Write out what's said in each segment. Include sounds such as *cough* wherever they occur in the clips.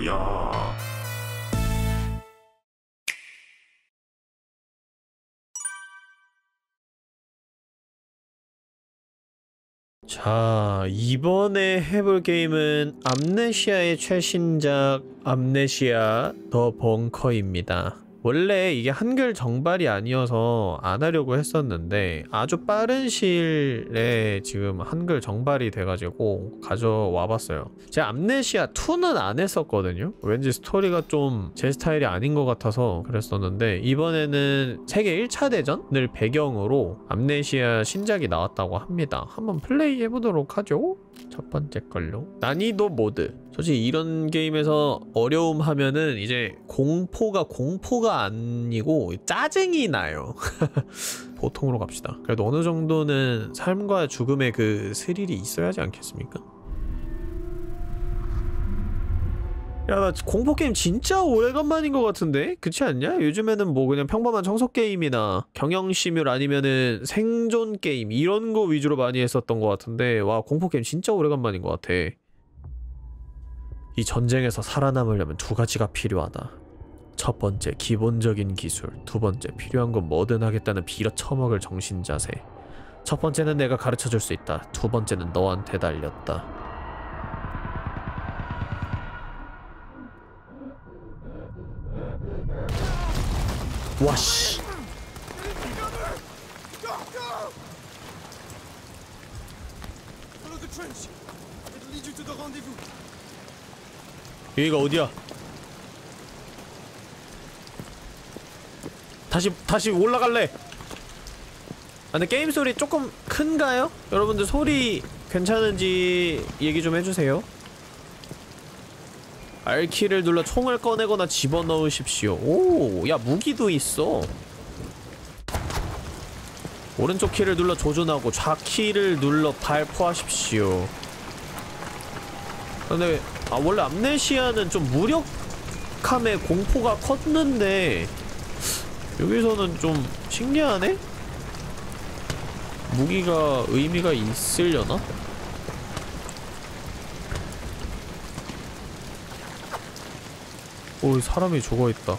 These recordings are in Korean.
으야. 자, 이번에 해볼 게임은 암네시아의 최신작 암네시아 더 벙커입니다. 원래 이게 한글 정발이 아니어서 안 하려고 했었는데 아주 빠른 시일에 지금 한글 정발이 돼가지고 가져와 봤어요. 제가 암네시아 2는 안 했었거든요. 왠지 스토리가 좀 제 스타일이 아닌 것 같아서 그랬었는데 이번에는 세계 1차 대전을 배경으로 암네시아 신작이 나왔다고 합니다. 한번 플레이 해보도록 하죠. 첫 번째 걸로 난이도 모드 솔직히 이런 게임에서 어려움 하면은 이제 공포가 공포가 아니고 짜증이 나요 *laughs* 보통으로 갑시다 그래도 어느 정도는 삶과 죽음의 그 스릴이 있어야지 않겠습니까? 야 나 공포 게임 진짜 오래간만인 것 같은데? 그렇지 않냐? 요즘에는 뭐 그냥 평범한 청소 게임이나 경영 시뮬 아니면은 생존 게임 이런 거 위주로 많이 했었던 것 같은데 와 공포 게임 진짜 오래간만인 것 같아. 이 전쟁에서 살아남으려면 두 가지가 필요하다. 첫 번째 기본적인 기술, 두 번째 필요한 건 뭐든 하겠다는 빌어 처먹을 정신 자세. 첫 번째는 내가 가르쳐 줄 수 있다. 두 번째는 너한테 달렸다. 와 씨. Follow the trench. It'll lead you to the rendezvous. 여기가 어디야? 다시 다시 올라갈래. 아, 근데 게임 소리 조금 큰가요? 여러분들 소리 괜찮은지 얘기 좀 해주세요. R키를 눌러 총을 꺼내거나 집어넣으십시오. 오, 야 무기도 있어. 오른쪽 키를 눌러 조준하고 좌키를 눌러 발포하십시오. 근데 아 원래 암네시아는 좀 무력함에 공포가 컸는데 여기서는 좀 신기하네? 무기가 의미가 있으려나? 오 사람이 죽어있다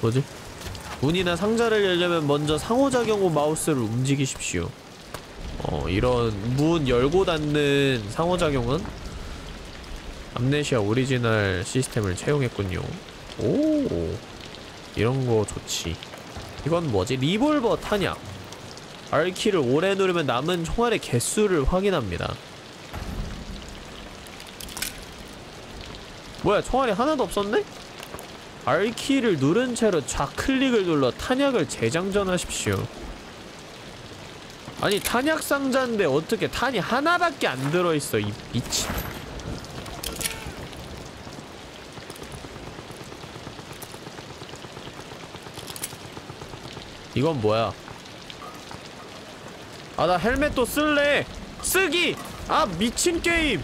뭐지? 문이나 상자를 열려면 먼저 상호작용 후 마우스를 움직이십시오 어 이런 문 열고 닫는 상호작용은 암네시아 오리지널 시스템을 채용했군요. 오 이런 거 좋지. 이건 뭐지? 리볼버 탄약. R키를 오래 누르면 남은 총알의 개수를 확인합니다. 뭐야 총알이 하나도 없었네? R키를 누른 채로 좌클릭을 눌러 탄약을 재장전하십시오 아니 탄약 상자인데 어떻게 탄이 하나밖에 안 들어있어 이 미친. 이건 뭐야? 아 나 헬멧도 쓸래. 쓰기! 아 미친 게임!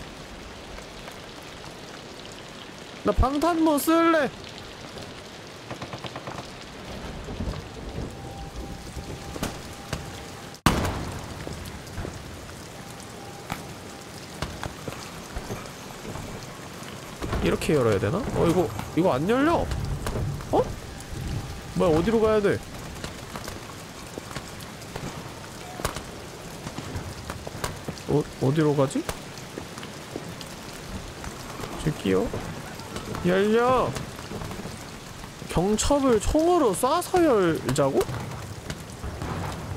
나 방탄모 쓸래 이렇게 열어야 되나? 어 이거 이거 안 열려 어? 뭐야 어디로 가야 돼? 어, 어디로 가지? 저기요? 열려! 경첩을 총으로 쏴서 열자고?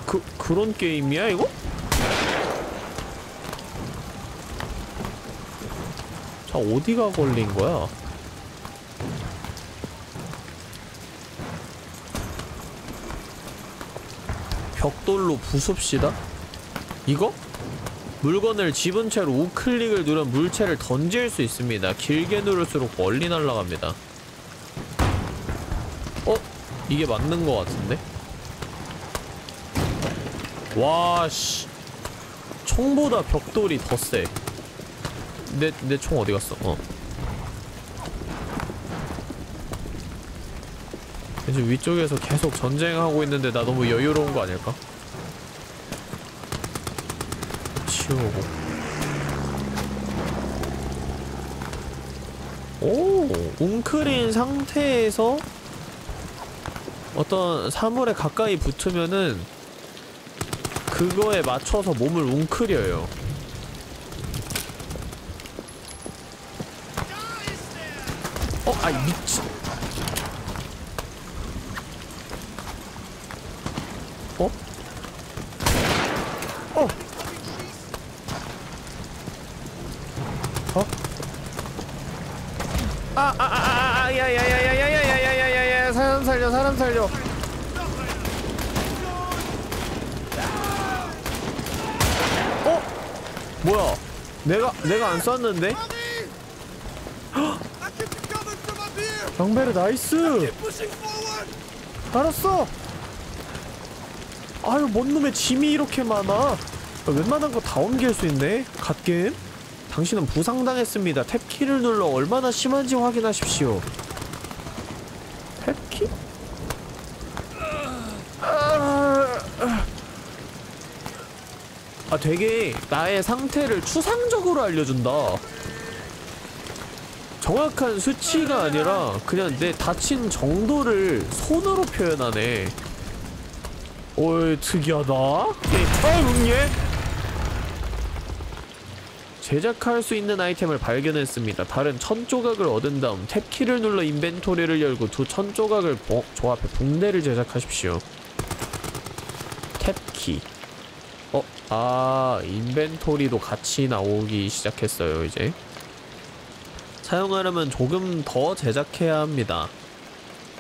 그, 그런 게임이야, 이거? 자, 어디가 걸린 거야? 벽돌로 부숩시다? 이거? 물건을 집은 채로 우클릭을 누르 물체를 던질 수 있습니다. 길게 누를수록 멀리 날아갑니다. 어? 이게 맞는 것 같은데? 와, 씨. 총보다 벽돌이 더 세. 내, 내 총 어디 갔어? 어. 이제 위쪽에서 계속 전쟁하고 있는데 나 너무 여유로운 거 아닐까? 치우고 오, 웅크린 상태에서 어떤 사물에 가까이 붙으면은 그거에 맞춰서 몸을 웅크려요. 어, 아이 미친. 어? 어? 어? 아, 아, 아, 아, 아, 야, 야, 야, 야, 야, 야, 야, 야, 야, 야, 야, 사람 살려, 사람 살려. 어? 뭐야? 내가 내가 안 쐈는데? I keep you covered from 경베르 nice. 알았어. 아유, 뭔 놈의 짐이 이렇게 많아. 웬만한 거 다 옮길 수 있네. 갓겜. 당신은 부상당했습니다. Tab키를 눌러 얼마나 심한지 확인하십시오. Tab키? 아, 되게 나의 상태를 추상적으로 알려준다. 정확한 수치가 아니라 그냥 내 다친 정도를 손으로 표현하네. 어이 특이하다. 예. 제작할 수 있는 아이템을 발견했습니다. 다른 천 조각을 얻은 다음 탭키를 눌러 인벤토리를 열고 두 천 조각을 보- 조합해 붕대를 제작하십시오. 탭키. 어, 아 인벤토리도 같이 나오기 시작했어요 이제. 사용하려면 조금 더 제작해야 합니다.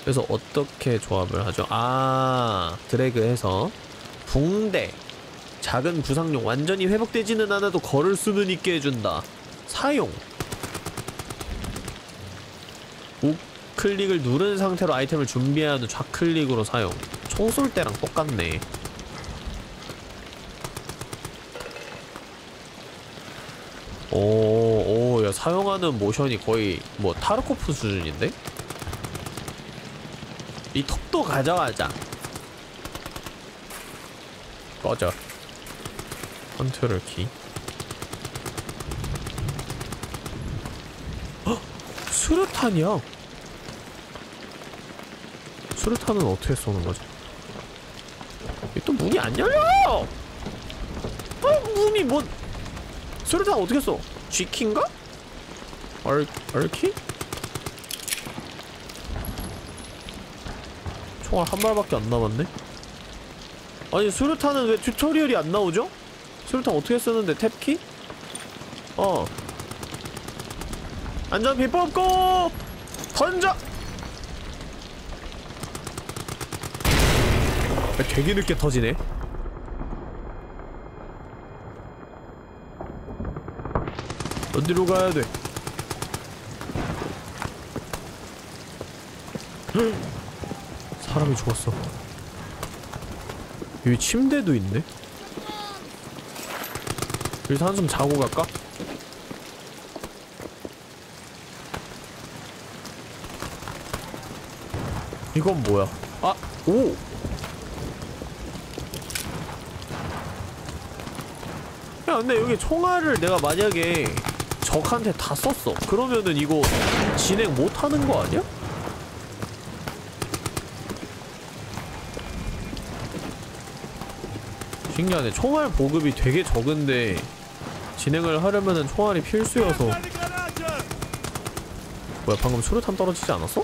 그래서 어떻게 조합을 하죠? 아, 드래그해서 붕대 작은 부상용 완전히 회복되지는 않아도 걸을 수는 있게 해준다. 사용 우클릭을 누른 상태로 아이템을 준비한 후 좌클릭으로 사용 총 쏠 때랑 똑같네. 오, 오, 야, 사용하는 모션이 거의 뭐 타르코프 수준인데? 이 톱도 가져가자. 꺼져. 컨트롤 키. 헉! 수류탄이야. 수류탄은 어떻게 쏘는 거지? 이또 문이 안 열려! 어, 문이 뭔? 수류탄 어떻게 써? G키인가? R, R키? 총알 한 발밖에 안 남았네? 아니 수류탄은 왜 튜토리얼이 안 나오죠? 수류탄 어떻게 쓰는데 탭키? 어 안전비 뽑고 던져! 야, 되게 늦게 터지네 어디로 가야 돼? 사람이 죽었어. 여기 침대도 있네. 여기서 한숨 자고 갈까? 이건 뭐야? 아, 오! 야, 근데 여기 총알을 내가 만약에 적한테 다 썼어. 그러면은 이거 진행 못 하는 거 아니야? 신기하네. 총알 보급이 되게 적은데 진행을 하려면은 총알이 필수여서 뭐야 방금 수류탄 떨어지지 않았어?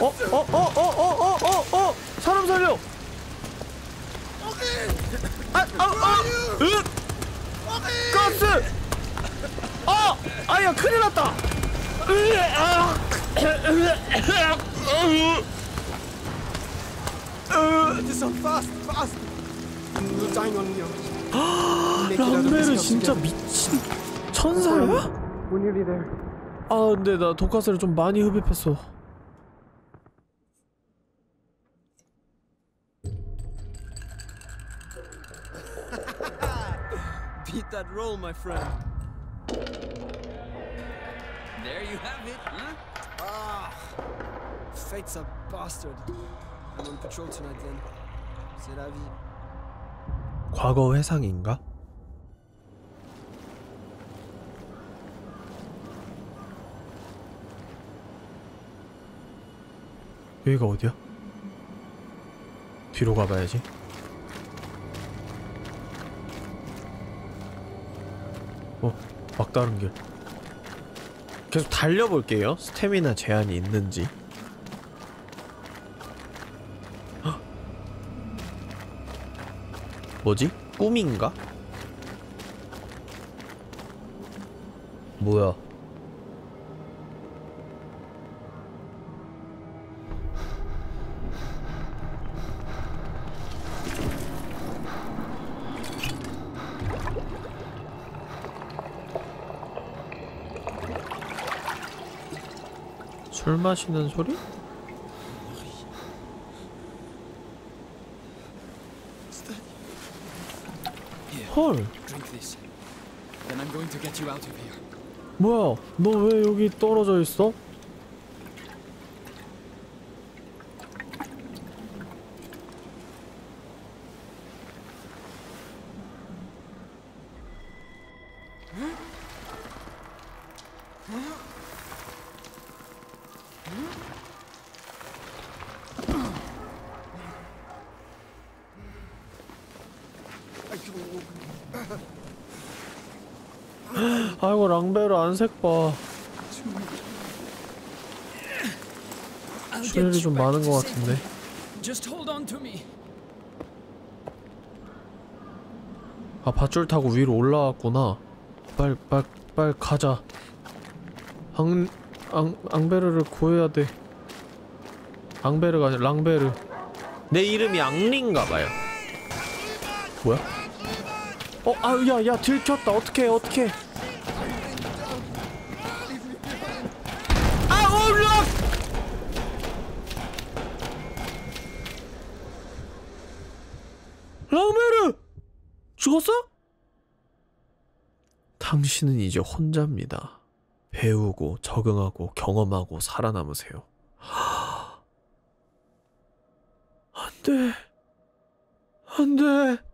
어? 어? 어? 어? 어? 어? 어? 어? 사람 살려! 아! 아! 아! 으! 가스! 아! 아야 큰일 났다! 으! 아! 람베르 진짜. 미친 천사야? 아 근데 나 독가스를 좀 많이 흡입했어 beat that roll, my friend. There you have it, huh? Ah, fate's a bastard. I'm on patrol tonight then. C'est la vie. 과거 회상인가? 여기가 어디야? 뒤로 가봐야지. 막다른 길. 계속 달려볼게요. 스태미나 제한이 있는지. 헉! 뭐지? 꿈인가? 뭐야? 술 마시는 소리? 헐. 뭐야? 너 왜 여기 떨어져 있어? 많은 것. 같은데. 아 밧줄 타고 위로 올라왔구나. 빨, 빨, 빨 가자. 앙, 앙, 앙베르를 구해야 돼. 앙베르가 아니라 랑베르. 내 이름이 앙린가봐요. 뭐야? 어, 아, 야, 야, 들켰다. 어떡해, 어떡해. 아, 올라! 랑베르! 죽었어? 당신은 이제 혼자입니다. 배우고 적응하고 경험하고 살아남으세요. *gasps* 안 돼. 안 돼.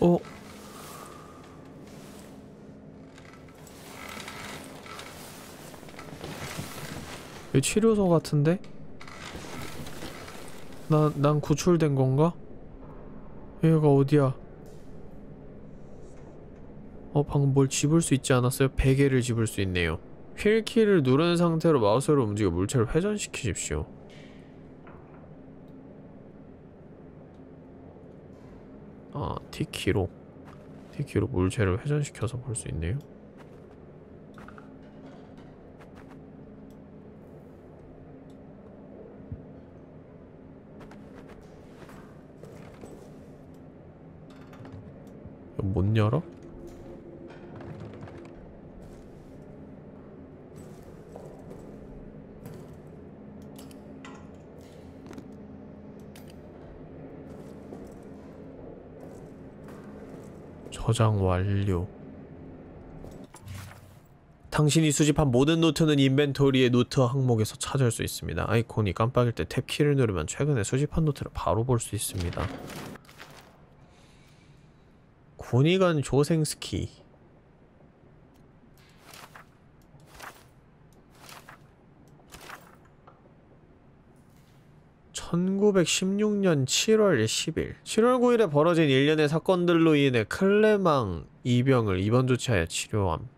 어? 이 치료소 같은데? 나, 난 구출된 건가? 여기가 어디야? 어, 방금 뭘 집을 수 있지 않았어요? 베개를 집을 수 있네요. 휠키를 누른 상태로 마우스로 움직여 물체를 회전시키십시오. 아, T키로 T키로 물체를 회전시켜서 볼 수 있네요. 이거 못 열어? 저장 완료. 당신이 수집한 모든 노트는 inventory의 노트 항목에서 찾을 수 있습니다. 아이콘이 깜빡일 때 Tab키를 누르면 최근에 수집한 노트를 바로 볼 수 있습니다. 군의관 조생스키 (1916년 7월 10일) 7월 9일에 벌어진 일련의 사건들로 인해 클레망 이병을 입원 조치하여 치료함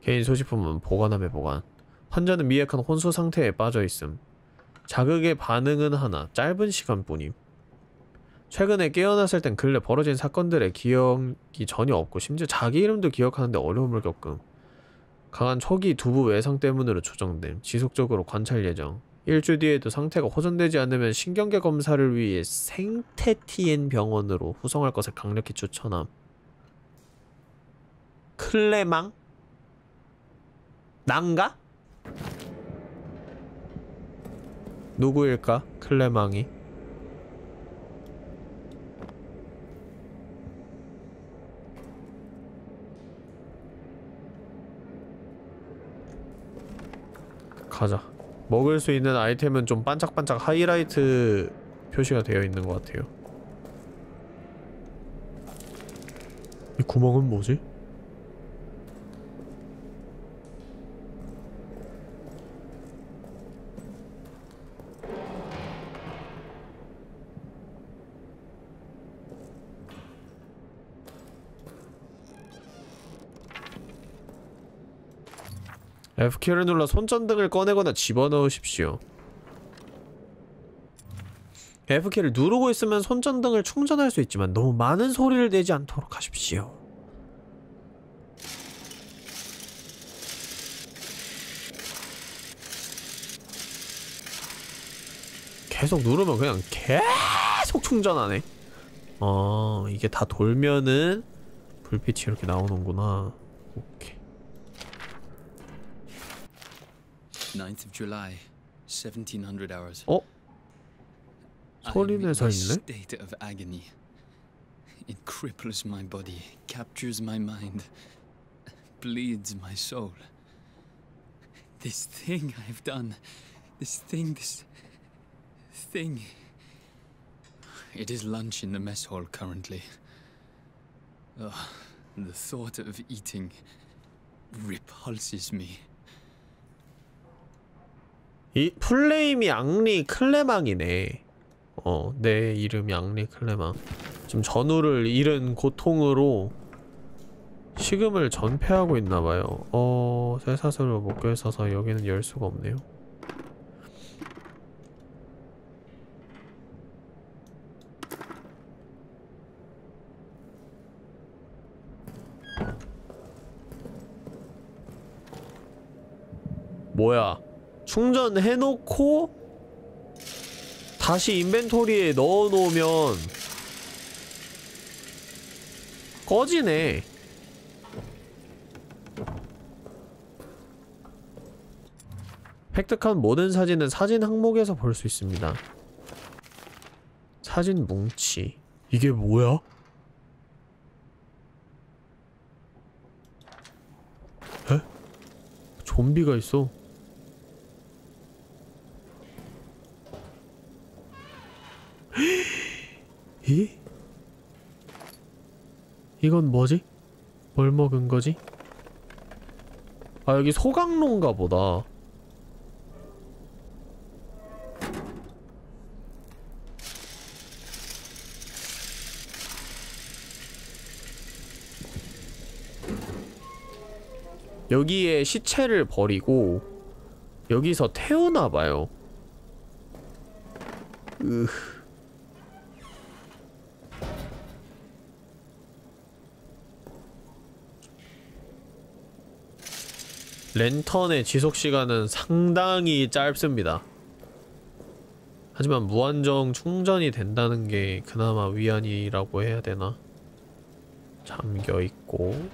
개인 소지품은 보관함에 보관 환자는 미약한 혼수 상태에 빠져있음 자극의 반응은 하나 짧은 시간뿐임 최근에 깨어났을 땐 근래 벌어진 사건들의 기억이 전혀 없고 심지어 자기 이름도 기억하는데 어려움을 겪음. 강한 초기 두부 외상 때문으로 조정됨. 지속적으로 관찰 예정. 일주 뒤에도 상태가 호전되지 않으면 신경계 검사를 위해 생태티엔 병원으로 후송할 것을 강력히 추천함. 클레망? 난가? 누구일까? 클레망이. 가자. 먹을 수 있는 아이템은 좀 반짝반짝 하이라이트 표시가 되어 있는 것 같아요 이 구멍은 뭐지? F키를 눌러 손전등을 꺼내거나 집어넣으십시오. F키를 누르고 있으면 손전등을 충전할 수 있지만 너무 많은 소리를 내지 않도록 하십시오. 계속 누르면 그냥 계속 충전하네. 어, 이게 다 돌면은 불빛이 이렇게 나오는구나. 오케이. 9th of July, 1700 hours. 어? I'm 소리 in 내서 a 있네? state of agony. It cripples my body, captures my mind, bleeds my soul. This thing I've done, this thing, this thing. It is lunch in the mess hall currently. Ugh, the thought of eating repulses me. 이 풀네임이 앙리 클레망이네. 어, 내 이름이 앙리 클레망. 지금 전우를 잃은 고통으로 식음을 전폐하고 있나봐요. 어, 쇠사슬로 묶여 있어서 여기는 열 수가 없네요. 뭐야? 충전해놓고 다시 인벤토리에 넣어놓으면 꺼지네 획득한 모든 사진은 사진 항목에서 볼 수 있습니다 사진 뭉치 이게 뭐야? 에? 좀비가 있어 *gasps* 이? 이건 뭐지? 뭘 먹은 거지? 아 여기 소강로인가 보다 여기에 시체를 버리고 여기서 태우나봐요 으 랜턴의 지속시간은 상당히 짧습니다. 하지만 무한정 충전이 된다는 게 그나마 위안이라고 해야 되나? 잠겨있고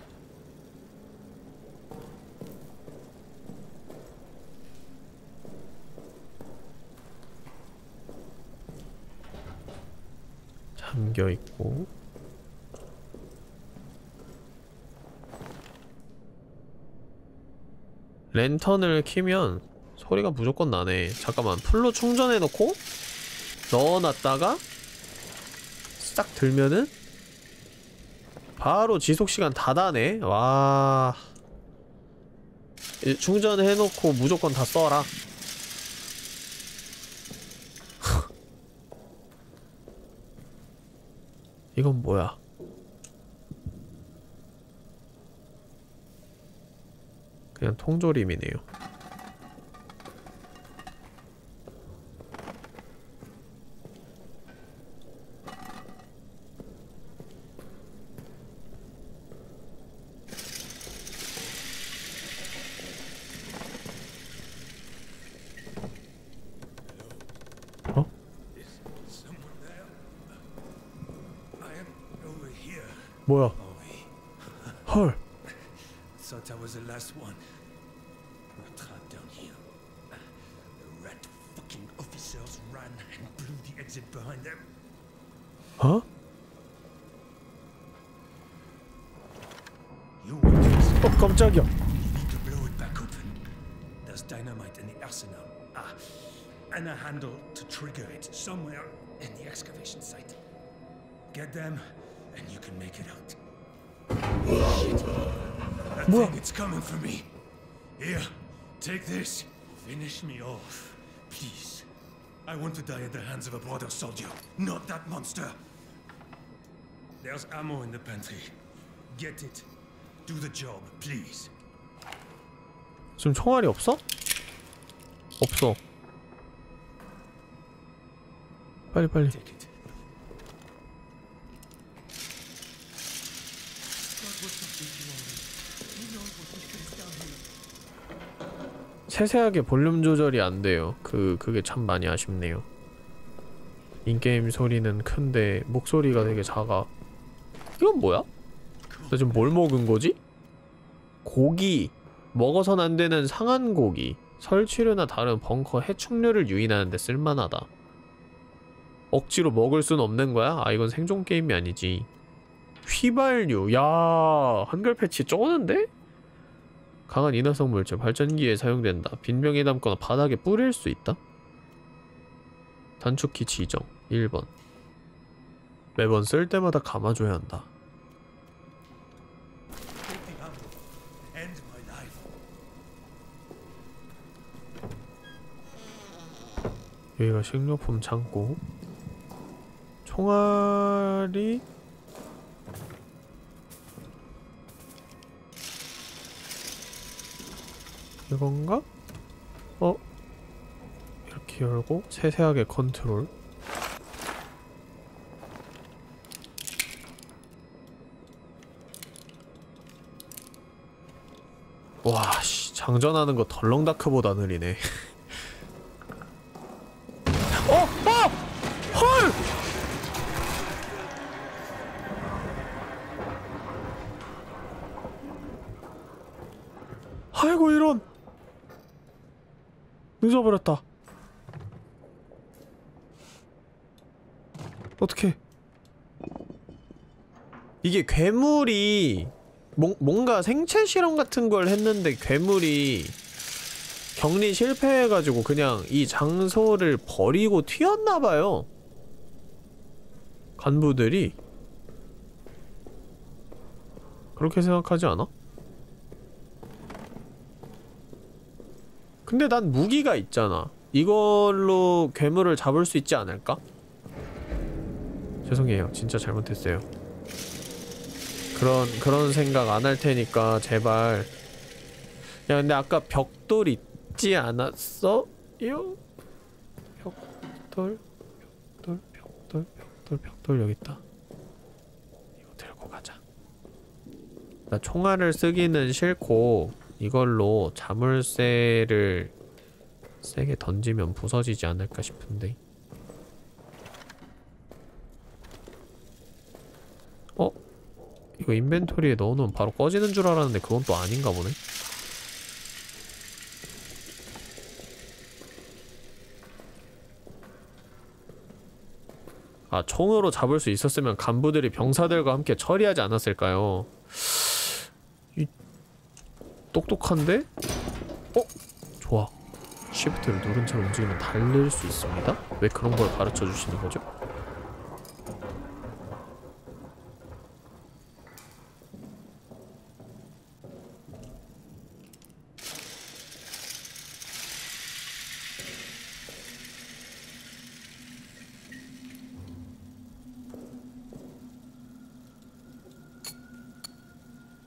잠겨있고 랜턴을 키면 소리가 무조건 나네. 잠깐만 풀로 충전해놓고 넣어놨다가 싹 들면은 바로 지속시간 다 다네. 와. 충전해놓고 무조건 다 써라. *laughs* 이건 뭐야 그냥 통조림이네요. 어? 뭐야? 헐. exit behind them. Huh? You oh, come you. Need to blow it back open. There's dynamite in the arsenal. Ah, and a handle to trigger it somewhere in the excavation site. Get them, and you can make it out. Shit. That Whoa. it's coming for me. Here, take this. Finish me off, please. I want to die at the hands of a brother soldier, not that monster. There's ammo in the pantry. Get it. Do the job, please. 지금 총알이 없어? 없어. 빨리 빨리. Take it. 세세하게 볼륨 조절이 안 돼요. 그 그게 참 많이 아쉽네요. 인게임 소리는 큰데 목소리가 되게 작아. 이건 뭐야? 나 지금 뭘 먹은 거지? 고기. 먹어선 안 되는 상한 고기. 설치류나 다른 벙커 해충류를 유인하는데 쓸만하다. 억지로 먹을 순 없는 거야? 아 이건 생존 게임이 아니지. 휘발유. 야 한글 패치 쩌는데? 강한 인화성 물질 발전기에 사용된다. 빈병에 담거나 바닥에 뿌릴 수 있다. 단축키 지정 1번 매번 쓸 때마다 감아줘야 한다. 여기가 식료품 창고. 총알이 이건가? 어? 이렇게 열고 세세하게 컨트롤. 와, 씨, 장전하는 거 덜렁다크보다 느리네. *laughs* 어! 어! 헐! 아이고 이런 늦어버렸다 어떻게 이게 괴물이 뭔, 뭔가 생체 실험 같은 걸 했는데 괴물이 격리 실패해가지고 그냥 이 장소를 버리고 튀었나봐요. 간부들이 그렇게 생각하지 않아? 근데 난 무기가 있잖아. 이걸로 괴물을 잡을 수 있지 않을까? 죄송해요. 진짜 잘못했어요. 그런 그런 생각 안 할 테니까 제발. 야 근데 아까 벽돌 있지 않았어? 요 벽돌 벽돌 벽돌 벽돌 벽돌 여기 있다. 이거 들고 가자. 나 총알을 쓰기는 싫고 이걸로 자물쇠를 세게 던지면 부서지지 않을까 싶은데. 어? 이거 인벤토리에 넣어놓으면 바로 꺼지는 줄 알았는데 그건 또 아닌가 보네. 아, 총으로 잡을 수 있었으면 간부들이 병사들과 함께 처리하지 않았을까요? 이 똑똑한데? 어? 좋아. 쉬프트를 누른 채로 움직이면 달릴 수 있습니다? 왜 그런 걸 가르쳐 주시는 거죠?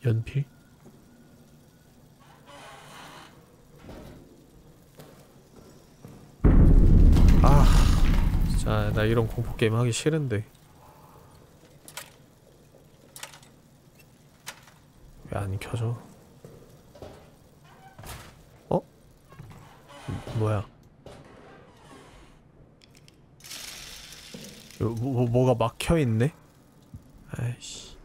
연필? 아, 진짜 나 이런 공포 게임 하기 싫은데 왜 안 켜져? 어? 음, 뭐야? 뭐, 뭐, 뭐가 막혀 있네? 아이씨.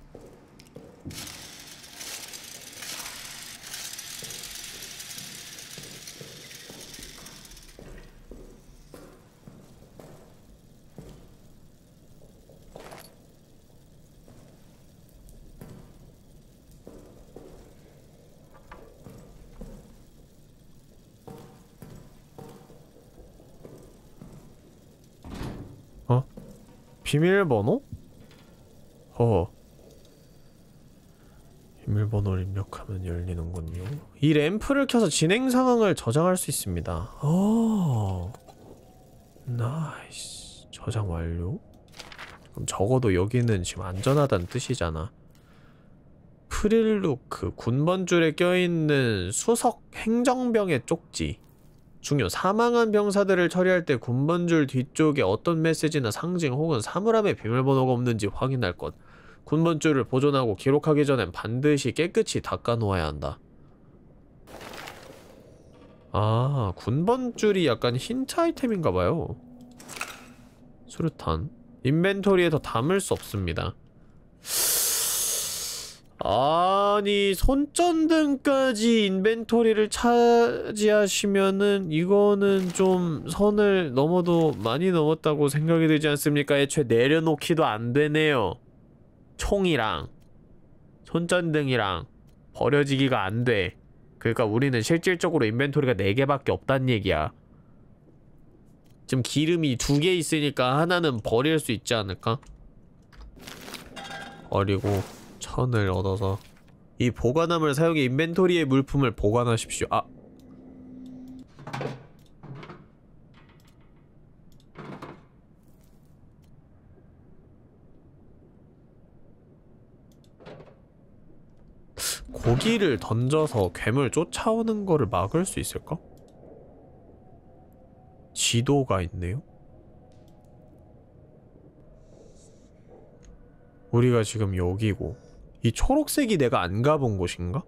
비밀번호? 허 비밀번호를 입력하면 열리는군요. 이 램프를 켜서 진행 상황을 저장할 수 있습니다. 오 nice. 저장 완료. 그럼 적어도 여기는 지금 안전하다는 뜻이잖아. 프릴루크 군번줄에 껴있는 수석 행정병의 쪽지 중요 사망한 병사들을 처리할 때 군번줄 뒤쪽에 어떤 메시지나 상징 혹은 사물함의 비밀번호가 없는지 확인할 것. 군번줄을 보존하고 기록하기 전엔 반드시 깨끗이 닦아 놓아야 한다. 아 군번줄이 약간 힌트 아이템인가봐요. 수류탄. 인벤토리에 더 담을 수 없습니다 아니 손전등까지 인벤토리를 차지하시면은 이거는 좀 선을 넘어도 많이 넘었다고 생각이 되지 않습니까? 애초에 내려놓기도 안 되네요 총이랑 손전등이랑 버려지기가 안돼 그러니까 우리는 실질적으로 인벤토리가 4개밖에 없단 얘기야 지금 기름이 두 개 있으니까 하나는 버릴 수 있지 않을까? 버리고 천을 얻어서 이 보관함을 사용해 인벤토리의 물품을 보관하십시오. 아. 고기를 던져서 괴물 쫓아오는 거를 막을 수 있을까? 지도가 있네요? 우리가 지금 여기고 이 초록색이 내가 안 가본 곳인가?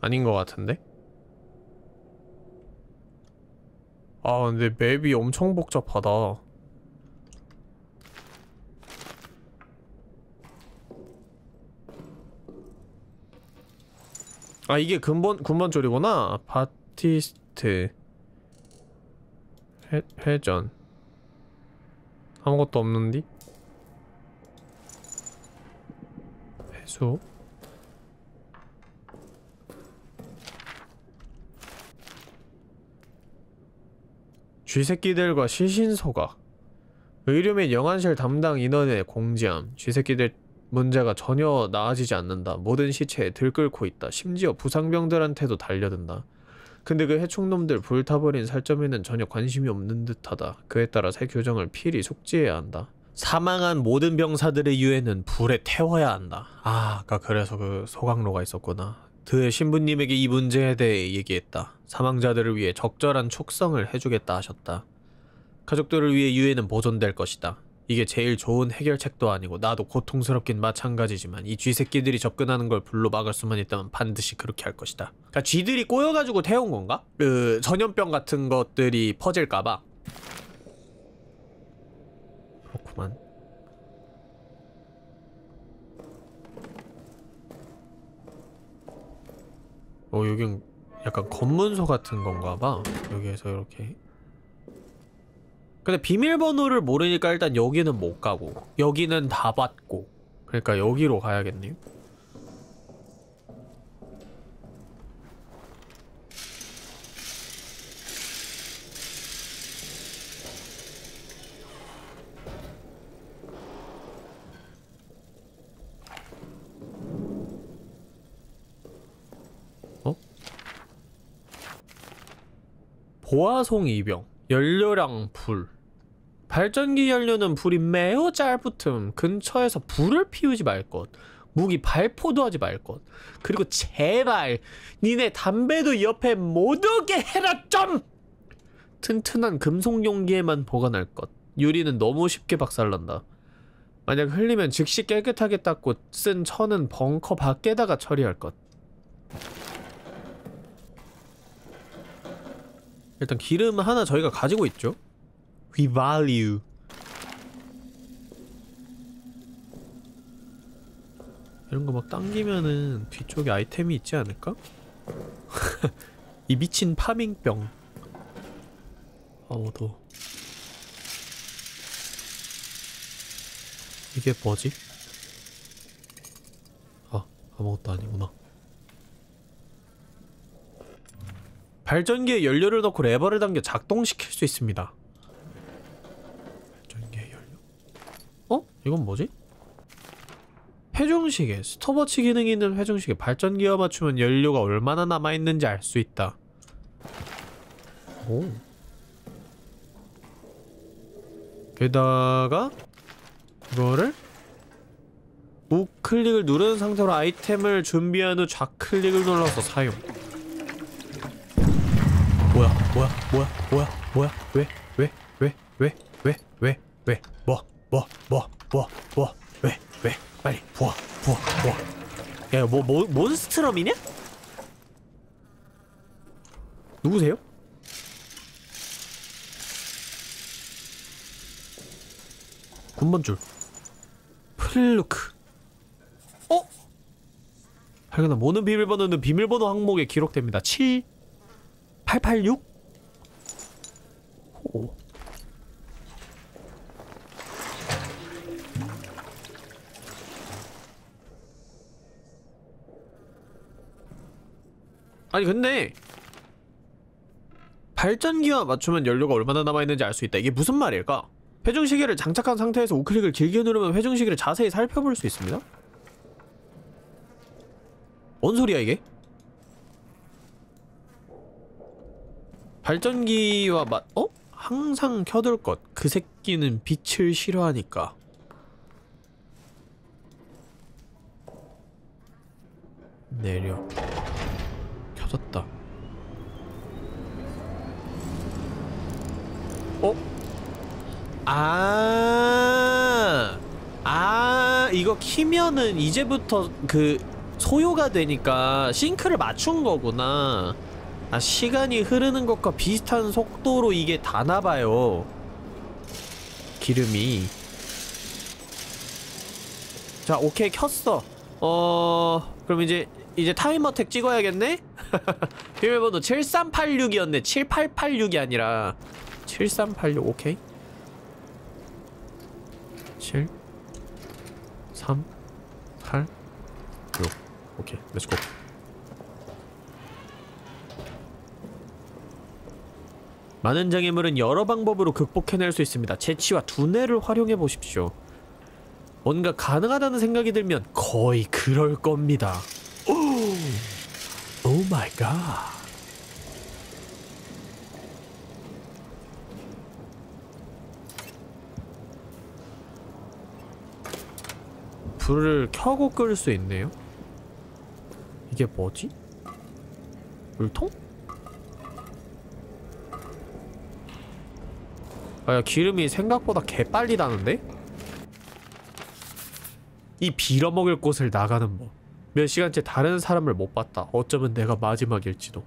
아닌 것 같은데? 아 근데 맵이 엄청 복잡하다 아 이게 근본 군번줄이구나. 바티스트. 회, 회전. 아무것도 없는디? 회수. 쥐새끼들과 시신소각. 의료 및 영안실 담당 인원의 공지함. 쥐새끼들 문제가 전혀 나아지지 않는다. 모든 시체에 들끓고 있다. 심지어 부상병들한테도 달려든다. 근데 그 해충놈들 불타버린 살점에는 전혀 관심이 없는 듯하다. 그에 따라 새 교정을 필히 속지해야 한다. 사망한 모든 병사들의 유해는 불에 태워야 한다. 아, 아까 그래서 그 소각로가 있었구나. 그의 신부님에게 이 문제에 대해 얘기했다. 사망자들을 위해 적절한 축성을 해주겠다 하셨다. 가족들을 위해 유해는 보존될 것이다. 이게 제일 좋은 해결책도 아니고 나도 고통스럽긴 마찬가지지만 이 쥐새끼들이 접근하는 걸 불로 막을 수만 있다면 반드시 그렇게 할 것이다. 그니까 쥐들이 꼬여가지고 태운 건가? 그 전염병 같은 것들이 퍼질까봐. 그렇구만. 어 여긴 약간 검문소 같은 건가 봐. 여기에서 이렇게 근데 비밀번호를 모르니까 일단 여기는 못 가고 여기는 다 받고 그러니까 여기로 가야겠네요 어? 보아송 이병 연료랑 불 발전기 연료는 불이 매우 잘 붙음 근처에서 불을 피우지 말 것. 무기 발포도 하지 말 것. 그리고 제발 니네 담배도 옆에 못 오게 해라 좀! 튼튼한 금속 용기에만 보관할 것. 유리는 너무 쉽게 박살난다. 만약 흘리면 즉시 깨끗하게 닦고 쓴 천은 벙커 밖에다가 처리할 것. 일단 기름 하나 저희가 가지고 있죠? We value. 이런 거 막 당기면은 뒤쪽에 아이템이 있지 않을까? *laughs* 이 미친 파밍병. 아, 어두 이게 뭐지? 아무것도 아니구나. 발전기에 연료를 넣고 레버를 당겨 작동시킬 수 있습니다. 발전기에 연료. 어? 이건 뭐지? 회중시계. 스톱워치 기능이 있는 회중시계. 발전기와 맞추면 연료가 얼마나 남아있는지 알 수 있다. 오. 게다가 이거를 우클릭을 누른 상태로 아이템을 준비한 후 좌클릭을 눌러서 사용. 뭐야? 뭐야? 뭐야? 뭐야? 뭐야? 왜? 왜? 왜? 왜? 왜? 왜? 왜? 뭐? 뭐? 뭐? 뭐? 뭐? 왜? 왜? 빨리 부어. 부어. 부어. 야, 뭐, 뭐 몬스트럼이냐? 누구세요? 군번줄 플루크 어? 발견한 모든 비밀번호는 비밀번호 항목에 기록됩니다 7 886 아니 근데 발전기와 맞추면 연료가 얼마나 남아있는지 알 수 있다 이게 무슨 말일까? 회중시계를 장착한 상태에서 우클릭을 길게 누르면 회중시계를 자세히 살펴볼 수 있습니다. 뭔 소리야 이게? 발전기와 맞.. 어? 항상 켜둘 것. 그 새끼는 빛을 싫어하니까. 내려. 켜졌다. 어? 아, 아, 이거 키면은 이제부터 그 소요가 되니까 sync를 맞춘 거구나. 아, 시간이 흐르는 것과 비슷한 속도로 이게 닳나봐요. 기름이. 자, 오케이, 켰어. 어, 그럼 이제, 이제 time attack 찍어야겠네? *laughs* 비밀번호 7386이었네. 7886이 아니라. 7386, 오케이. 7 3 8 6 오케이 let's go 많은 장애물은 여러 방법으로 극복해낼 수 있습니다. 재치와 두뇌를 활용해 보십시오. 뭔가 가능하다는 생각이 들면 거의 그럴 겁니다. 오, 오 마이 갓. 불을 켜고 끌수 있네요. 이게 뭐지? 물통? 아, 야, 기름이 생각보다 개빨리 다는데? 이 빌어먹을 곳을 나가는 법. 몇 시간째 다른 사람을 못 봤다. 어쩌면 내가 마지막일지도.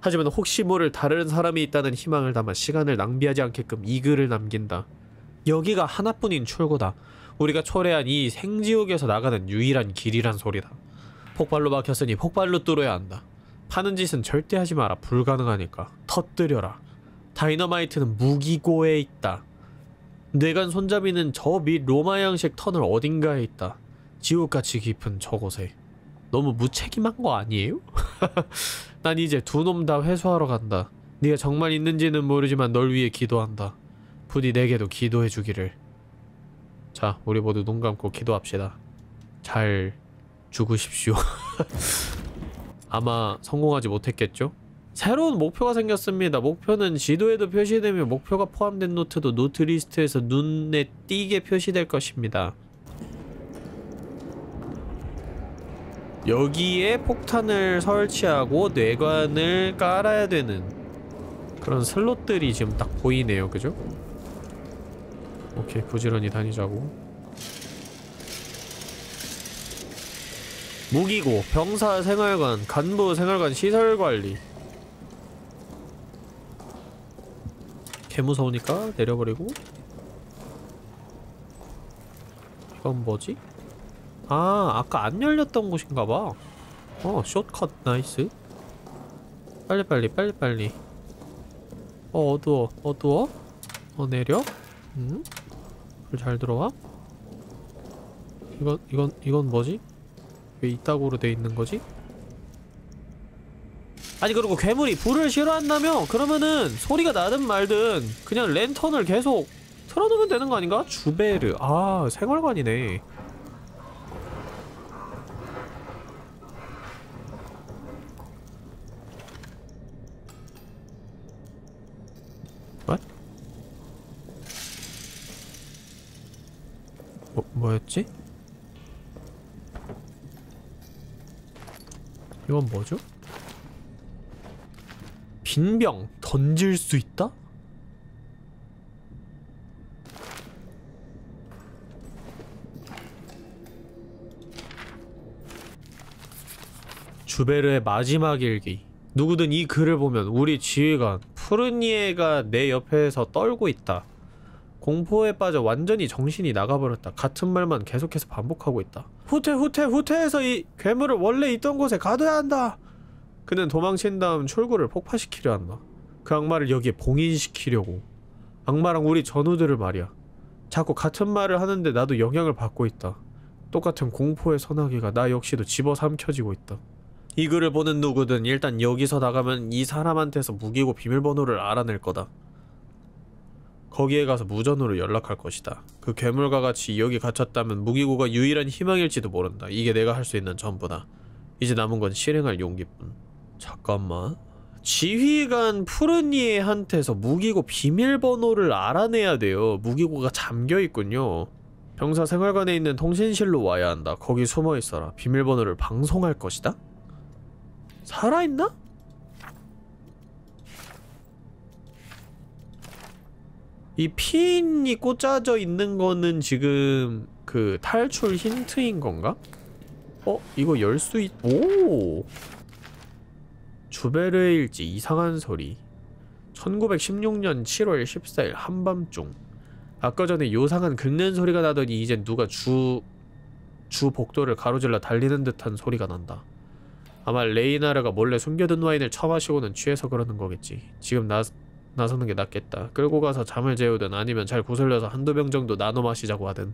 하지만 혹시 모를 다른 사람이 있다는 희망을 담아 시간을 낭비하지 않게끔 이 글을 남긴다. 여기가 하나뿐인 출구다. 우리가 초래한 이 생지옥에서 나가는 유일한 길이란 소리다. 폭발로 막혔으니 폭발로 뚫어야 한다. 파는 짓은 절대 하지 마라. 불가능하니까. 터뜨려라. 다이너마이트는 무기고에 있다. 뇌관 손잡이는 저 밑 로마 양식 터널 어딘가에 있다. 지옥같이 깊은 저곳에. 너무 무책임한 거 아니에요? *laughs* 난 이제 두 놈 다 회수하러 간다. 네가 정말 있는지는 모르지만 널 위해 기도한다. 부디 내게도 기도해 주기를. 자, 우리 모두 눈 감고 기도합시다. 잘 죽으십시오. *laughs* 아마 성공하지 못했겠죠? 새로운 목표가 생겼습니다. 목표는 지도에도 표시되며 목표가 포함된 노트도 노트 리스트에서 눈에 띄게 표시될 것입니다. 여기에 폭탄을 설치하고 뇌관을 깔아야 되는 그런 슬롯들이 지금 딱 보이네요. 그죠? 오케이 부지런히 다니자고 무기고 병사 생활관 간부 생활관 시설관리 개 무서우니까 내려버리고 이건 뭐지? 아 아까 안 열렸던 곳인가봐 어 shortcut nice 빨리빨리 빨리빨리 어 어두워 어두워 어 내려 음? 불 잘 들어와? 이건 이건 이건 뭐지? 왜 이따구로 돼 있는 거지? 아니 그리고 괴물이 불을 싫어한다며? 그러면은 소리가 나든 말든 그냥 랜턴을 계속 틀어놓으면 되는 거 아닌가? 주베르 아 생활관이네 뭐, 뭐였지? 이건 뭐죠? 빈병 던질 수 있다? 주베르의 마지막 일기 누구든 이 글을 보면 우리 지휘관 푸르니에가 내 옆에서 떨고 있다 공포에 빠져 완전히 정신이 나가버렸다 같은 말만 계속해서 반복하고 있다 후퇴 후퇴 후퇴해서 이 괴물을 원래 있던 곳에 가둬야 한다 그는 도망친 다음 출구를 폭파시키려 한다. 그 악마를 여기에 봉인시키려고. 악마랑 우리 전우들을 말이야. 자꾸 같은 말을 하는데 나도 영향을 받고 있다. 똑같은 공포의 소나기가 나 역시도 집어삼켜지고 있다. 이 글을 보는 누구든 일단 여기서 나가면 이 사람한테서 무기고 비밀번호를 알아낼 거다. 거기에 가서 무전으로 연락할 것이다. 그 괴물과 같이 여기 갇혔다면 무기고가 유일한 희망일지도 모른다. 이게 내가 할 수 있는 전부다. 이제 남은 건 실행할 용기뿐. 잠깐만 지휘관 푸르니에한테서 무기고 비밀번호를 알아내야 돼요 무기고가 잠겨있군요 병사 생활관에 있는 통신실로 와야 한다 거기 숨어있어라 비밀번호를 방송할 것이다? 살아있나? 이 핀이 꽂아져 있는 거는 지금 그 탈출 힌트인 건가? 어? 이거 열 수 있... 오! 주베르의 일지 이상한 소리 1916년 7월 14일 한밤중 아까 전에 요상한 긁는 소리가 나더니 이젠 누가 주... 주 복도를 가로질러 달리는 듯한 소리가 난다 아마 레이나르가 몰래 숨겨둔 와인을 처마시고는 취해서 그러는 거겠지 지금 나, 나서는 게 낫겠다 끌고 가서 잠을 재우든 아니면 잘 구슬려서 한두 병 정도 나눠 마시자고 하든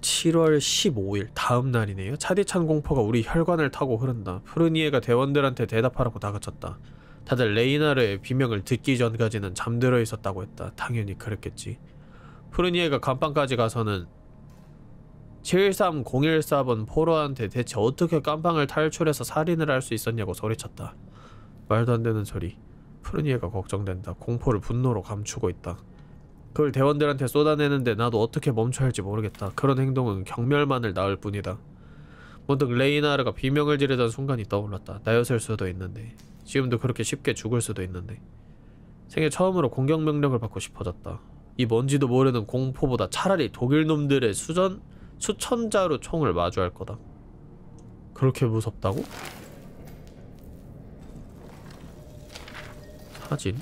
7월 15일 다음 날이네요. 차디찬 공포가 우리 혈관을 타고 흐른다. 푸르니에가 대원들한테 대답하라고 다그쳤다. 다들 레이나르의 비명을 듣기 전까지는 잠들어 있었다고 했다. 당연히 그랬겠지. 푸르니에가 감방까지 가서는 73014번 포로한테 대체 어떻게 깜방을 탈출해서 살인을 할 수 있었냐고 소리쳤다. 말도 안 되는 소리. 푸르니에가 걱정된다. 공포를 분노로 감추고 있다. 그걸 대원들한테 쏟아내는데 나도 어떻게 멈춰야 할지 모르겠다. 그런 행동은 경멸만을 낳을 뿐이다. 문득 레이나르가 비명을 지르던 순간이 떠올랐다. 나였을 수도 있는데 지금도 그렇게 쉽게 죽을 수도 있는데 생애 처음으로 공격 명령을 받고 싶어졌다. 이 뭔지도 모르는 공포보다 차라리 독일 놈들의 수전 수천자로 총을 마주할 거다. 그렇게 무섭다고? 사진?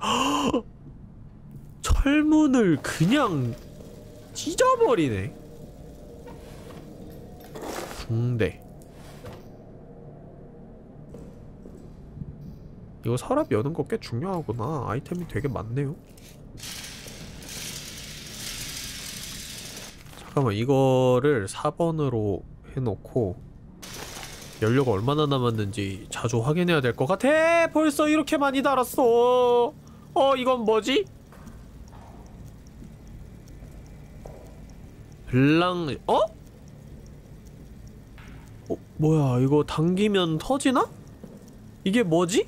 *gasps* 철문을 그냥 찢어버리네. 붕대. 이거 서랍 여는 거 꽤 중요하구나. 아이템이 되게 많네요. 잠깐만 이거를 4번으로 해놓고 연료가 얼마나 남았는지 자주 확인해야 될 것 같아 벌써 이렇게 많이 달았어 어 이건 뭐지? 블랑 어? 어 뭐야 이거 당기면 터지나? 이게 뭐지?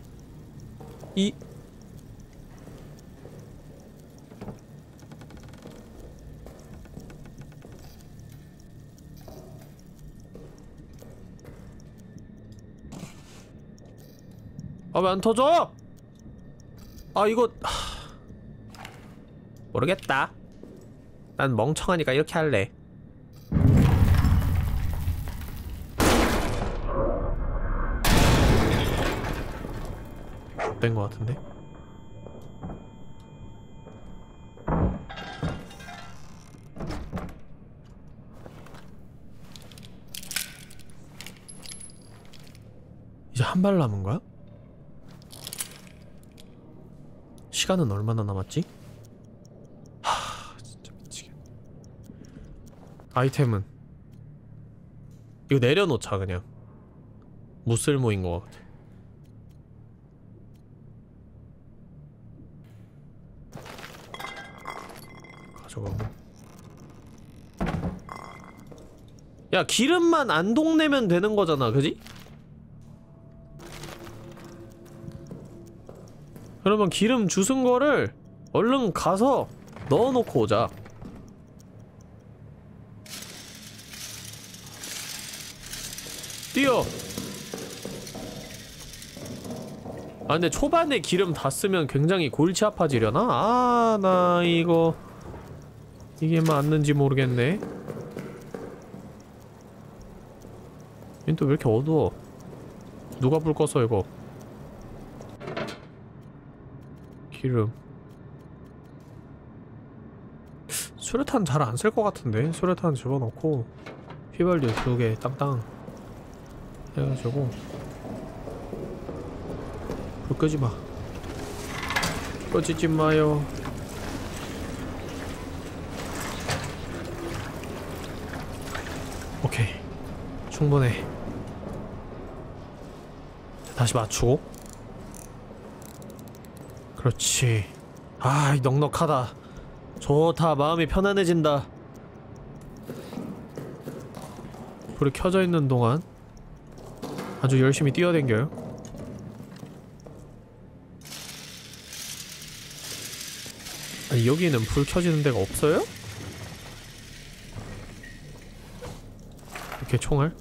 이 아 왜 안 터져? 아 이거 하... 모르겠다 난 멍청하니까 이렇게 할래 된것 같은데? 이제 한 발 남은 거야? 시간은 얼마나 남았지? 아이템은? 이거 내려놓자 그냥. 무쓸모인 것 같아. 가져가고. 야 기름만 안 동내면 되는 거잖아 그지? 그러면 기름 주순 거를 얼른 가서 넣어놓고 오자. 뛰어. 아 근데 초반에 기름 다 쓰면 굉장히 골치 아파지려나? 아 나 이거 이게 맞는지 모르겠네. 얘는 또왜 이렇게 어두워? 누가 불 껐어 이거 기름. 수류탄 잘 안 쓸 것 같은데? 수류탄 집어넣고 휘발유 두 개 땅땅 해가지고 불 끄지 마. 꺼지지 마요. 오케이. 충분해. 다시 맞추고 그렇지. 아 넉넉하다. 좋다. 마음이 편안해진다. 불이 켜져 있는 동안 아주 열심히 뛰어댕겨요. 아니 여기는 불 켜지는 데가 없어요? 이렇게 총알?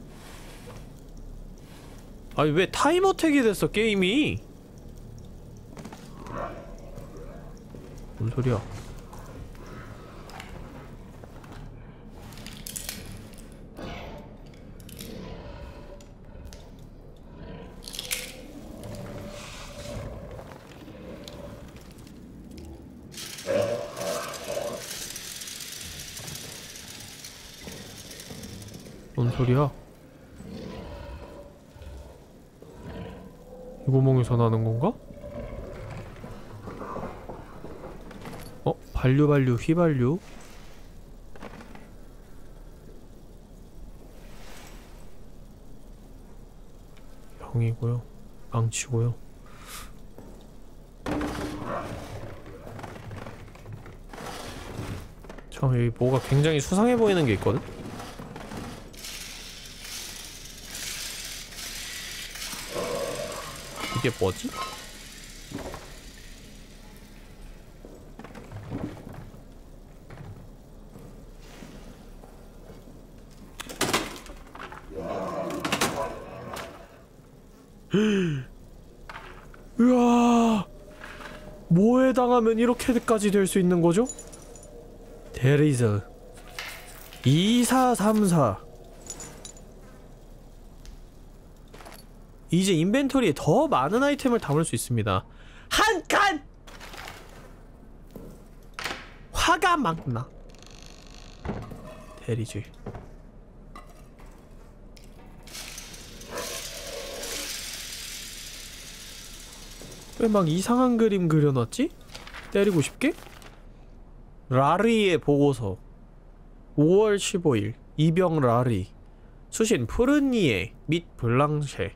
아니 왜 타임어택이 됐어 게임이 뭔 소리야 뭔 소리야? 이 구멍에서 나는 건가? 반류 반류 휘발유? 병이고요 망치고요 잠깐 여기 뭐가 굉장히 수상해 보이는 게 있거든? 이게 뭐지? 으아 뭐에 당 하면 이렇게까지 될 수 있는 거죠? 데리즈 2434 이제 인벤토리에 더 많은 아이템을 담을 수 있습니다 한 칸! 화가 막 나. 대리지. 왜 막 이상한 그림 그려놨지? 때리고 싶게? 라리의 보고서 5월 15일 이병 라리 수신 푸르니에 및 블랑쉐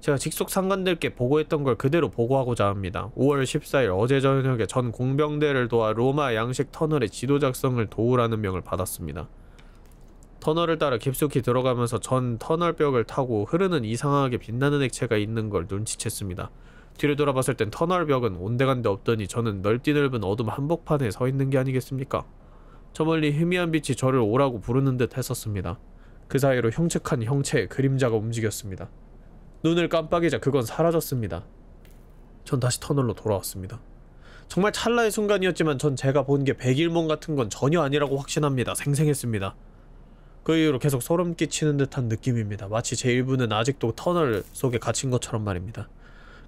제가 직속 상관들께 보고했던 걸 그대로 보고하고자 합니다. 5월 14일 어제 저녁에 전 공병대를 도와 로마 양식 터널의 지도 작성을 도우라는 명을 받았습니다. 터널을 따라 깊숙이 들어가면서 전 터널벽을 타고 흐르는 이상하게 빛나는 액체가 있는 걸 눈치챘습니다. 뒤를 돌아봤을 땐 터널벽은 온데간데 없더니 저는 넓디 넓은 어둠 한복판에 서 있는 게 아니겠습니까? 저 멀리 희미한 빛이 저를 오라고 부르는 듯 했었습니다. 그 사이로 형측한 형체의 그림자가 움직였습니다. 눈을 깜빡이자 그건 사라졌습니다. 전 다시 터널로 돌아왔습니다. 정말 찰나의 순간이었지만 전 제가 본 게 백일몽 같은 건 전혀 아니라고 확신합니다. 생생했습니다. 그 이후로 계속 소름 끼치는 듯한 느낌입니다. 마치 제 일부는 아직도 터널 속에 갇힌 것처럼 말입니다.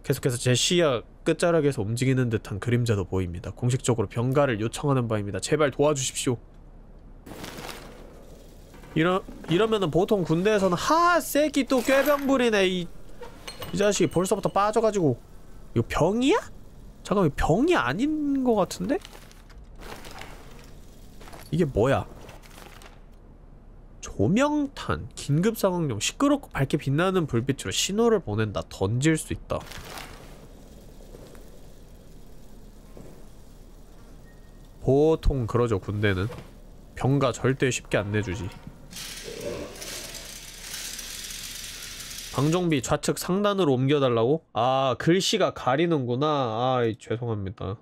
계속해서 제 시야 끝자락에서 움직이는 듯한 그림자도 보입니다. 공식적으로 병가를 요청하는 바입니다. 제발 도와주십시오. 이러, 이러면은 보통 군대에서는 하 새끼 또 꾀병 부리네 이, 이 자식이 벌써부터 빠져가지고 이거 병이야? 잠깐 이거 병이 아닌 것 같은데? 이게 뭐야? 조명탄, 긴급 상황용, 시끄럽고 밝게 빛나는 불빛으로 신호를 보낸다. 던질 수 있다. 보통 그러죠 군대는 병가 절대 쉽게 안 내주지 방정비 좌측 상단으로 옮겨달라고? 아 글씨가 가리는구나 아 죄송합니다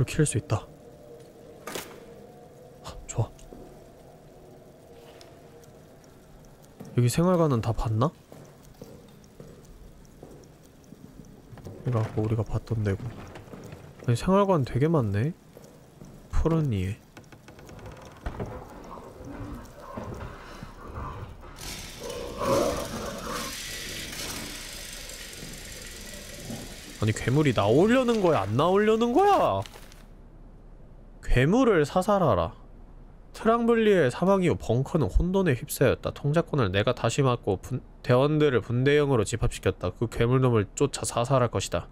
불켤수 있다. 하, 좋아. 여기 생활관은 다 봤나? 이거 아까 우리가 봤던 데고. 아니 생활관 되게 많네. 푸른 이에. 아니 괴물이 나오려는 거야 안 나오려는 거야 괴물을 사살하라 트랑블리의 사망 이후 벙커는 혼돈에 휩싸였다. 통제권을 내가 다시 맡고 분, 대원들을 분대형으로 집합시켰다. 그 괴물놈을 쫓아 사살할 것이다.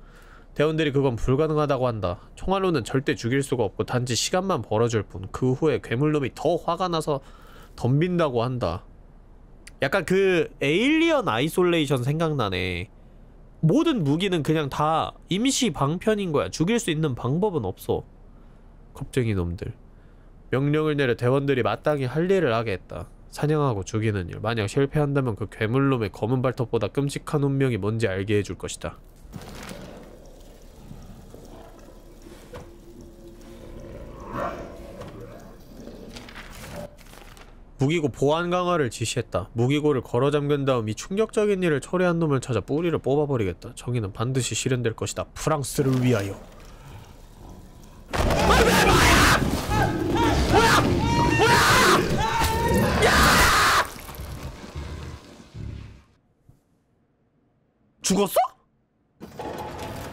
대원들이 그건 불가능하다고 한다. 총알로는 절대 죽일 수가 없고 단지 시간만 벌어줄 뿐. 그 후에 괴물놈이 더 화가 나서 덤빈다고 한다. 약간 그 Alien Isolation 생각나네. 모든 무기는 그냥 다 임시 방편인 거야. 죽일 수 있는 방법은 없어. 겁쟁이 놈들. 명령을 내려 대원들이 마땅히 할 일을 하게 했다. 사냥하고 죽이는 일. 만약 실패한다면 그 괴물놈의 검은 발톱보다 끔찍한 운명이 뭔지 알게 해줄 것이다. 무기고 보안 강화를 지시했다. 무기고를 걸어 잠근 다음 이 충격적인 일을 초래한 놈을 찾아 뿌리를 뽑아버리겠다. 정의는 반드시 실현될 것이다. 프랑스를 위하여. 죽었어?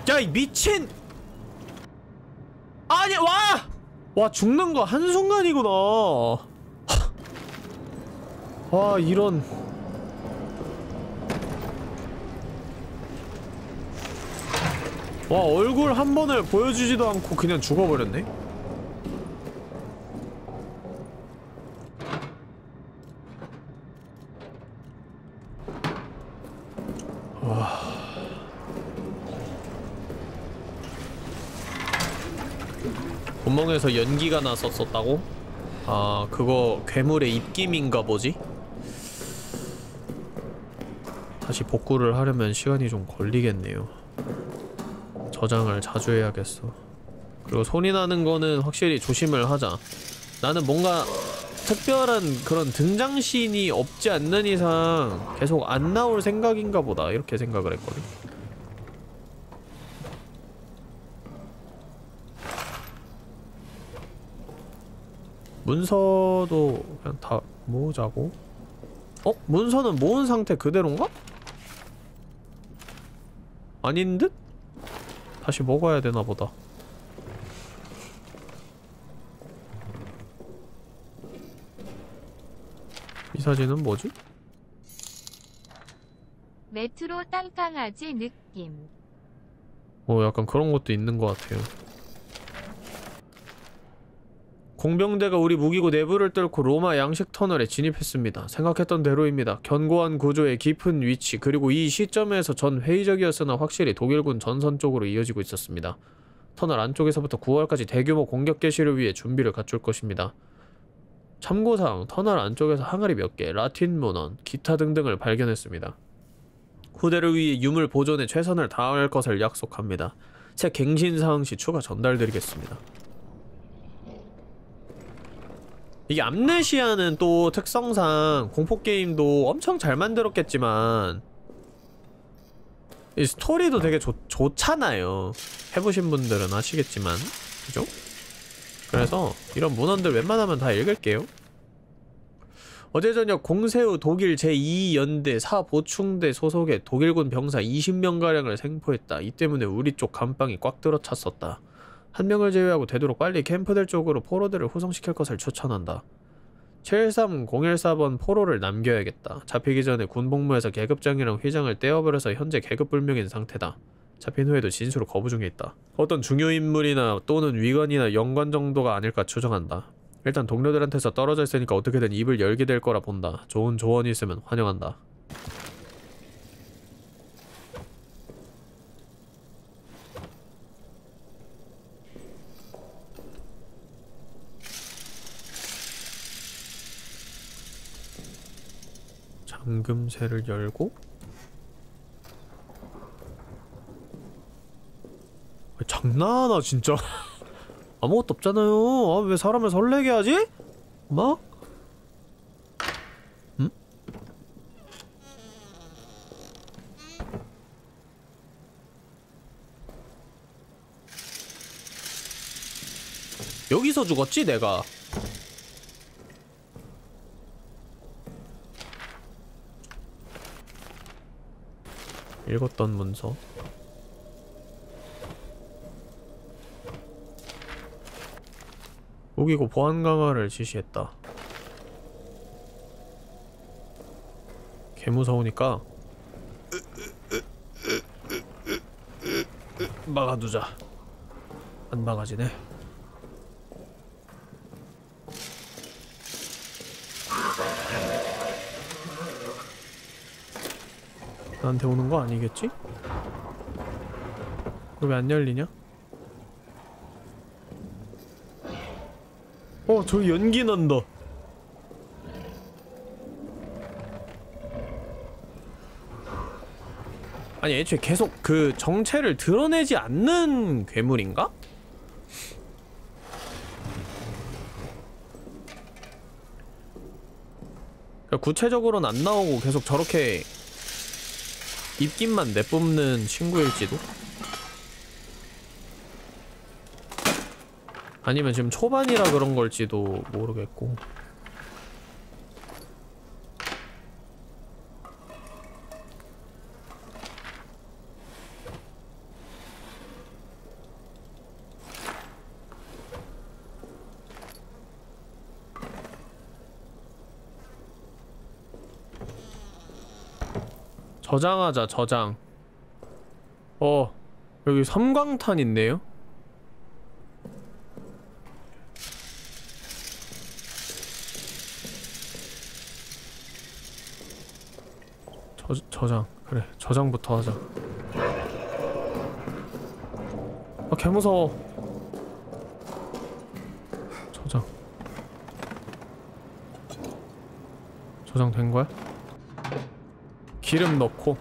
야, 이 미친! 아니, 와! 와, 죽는 거 한순간이구나. 와, 이런. 와, 얼굴 한 번을 보여주지도 않고 그냥 죽어버렸네? 구멍에서 연기가 났었었다고? 아 그거 괴물의 입김인가 보지? 다시 복구를 하려면 시간이 좀 걸리겠네요 저장을 자주 해야겠어 그리고 손이 나는 거는 확실히 조심을 하자 나는 뭔가 특별한 그런 등장씬이 없지 않는 이상 계속 안 나올 생각인가 보다 이렇게 생각을 했거든 문서도 그냥 다 모으자고 어? 문서는 모은 상태 그대로인가? 아닌 듯? 다시 먹어야 되나 보다 이 사진은 뭐지? 메트로 땅강아지 느낌. 어 약간 그런 것도 있는 것 같아요 공병대가 우리 무기고 내부를 뚫고 로마 양식 터널에 진입했습니다. 생각했던 대로입니다. 견고한 구조의 깊은 위치 그리고 이 시점에서 전 회의적이었으나 확실히 독일군 전선 쪽으로 이어지고 있었습니다. 터널 안쪽에서부터 9월까지 대규모 공격 개시를 위해 준비를 갖출 것입니다. 참고사항 터널 안쪽에서 항아리 몇 개, 라틴 문헌, 기타 등등을 발견했습니다. 후대를 위해 유물 보존에 최선을 다할 것을 약속합니다. 새 갱신 사항 시 추가 전달드리겠습니다. 이게 암네시아는 또 특성상 공포게임도 엄청 잘 만들었겠지만 이 스토리도 되게 좋, 좋잖아요. 해보신 분들은 아시겠지만. 그죠? 그래서 이런 문헌들 웬만하면 다 읽을게요. 어제 저녁 공세우 독일 제2연대 사보충대 소속의 독일군 병사 20명가량을 생포했다. 이 때문에 우리 쪽 감방이 꽉 들어찼었다 한 명을 제외하고 되도록 빨리 캠프들 쪽으로 포로들을 후송시킬 것을 추천한다. 73014번 포로를 남겨야겠다. 잡히기 전에 군복무에서 계급장이랑 휘장을 떼어버려서 현재 계급불명인 상태다. 잡힌 후에도 진술을 거부 중에 있다. 어떤 중요 인물이나 또는 위관이나 연관 정도가 아닐까 추정한다. 일단 동료들한테서 떨어져 있으니까 어떻게든 입을 열게 될 거라 본다. 좋은 조언이 있으면 환영한다. 잠금쇠를 열고 아, 장난하나 진짜 *laughs* 아무것도 없잖아요 아, 왜 사람을 설레게 하지? 막? 음? 여기서 죽었지 내가 읽었던 문서 우기고 보안 강화를 지시했다. 개 무서우니까 막아두자. 안 막아지네. 나한테 오는 거 아니겠지? 왜안 열리냐? 어, 저기 연기 난다. 아니, 애초에 계속 그 정체를 드러내지 않는 괴물인가? 그러니까 구체적으로는 안 나오고 계속 저렇게 입김만 내뿜는 친구일지도? 아니면 지금 초반이라 그런 걸지도 모르겠고 저장하자 저장. 어 여기 섬광탄 있네요? 저, 저장. 그래 저장부터 하자. 아 개무서워. 저장. 저장된 거야? 기름 넣고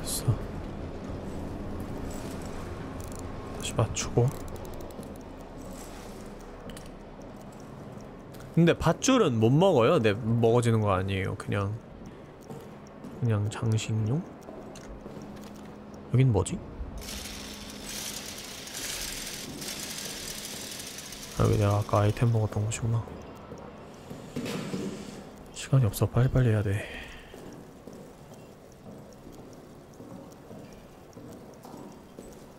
됐어 다시 맞추고 근데 밧줄은 못 먹어요? 네 먹어지는 거 아니에요 그냥 그냥 장식용? 여긴 뭐지? 아, 여기 내가 아까 아이템 먹었던 곳이구나 시간이 없어 빨리빨리 해야 돼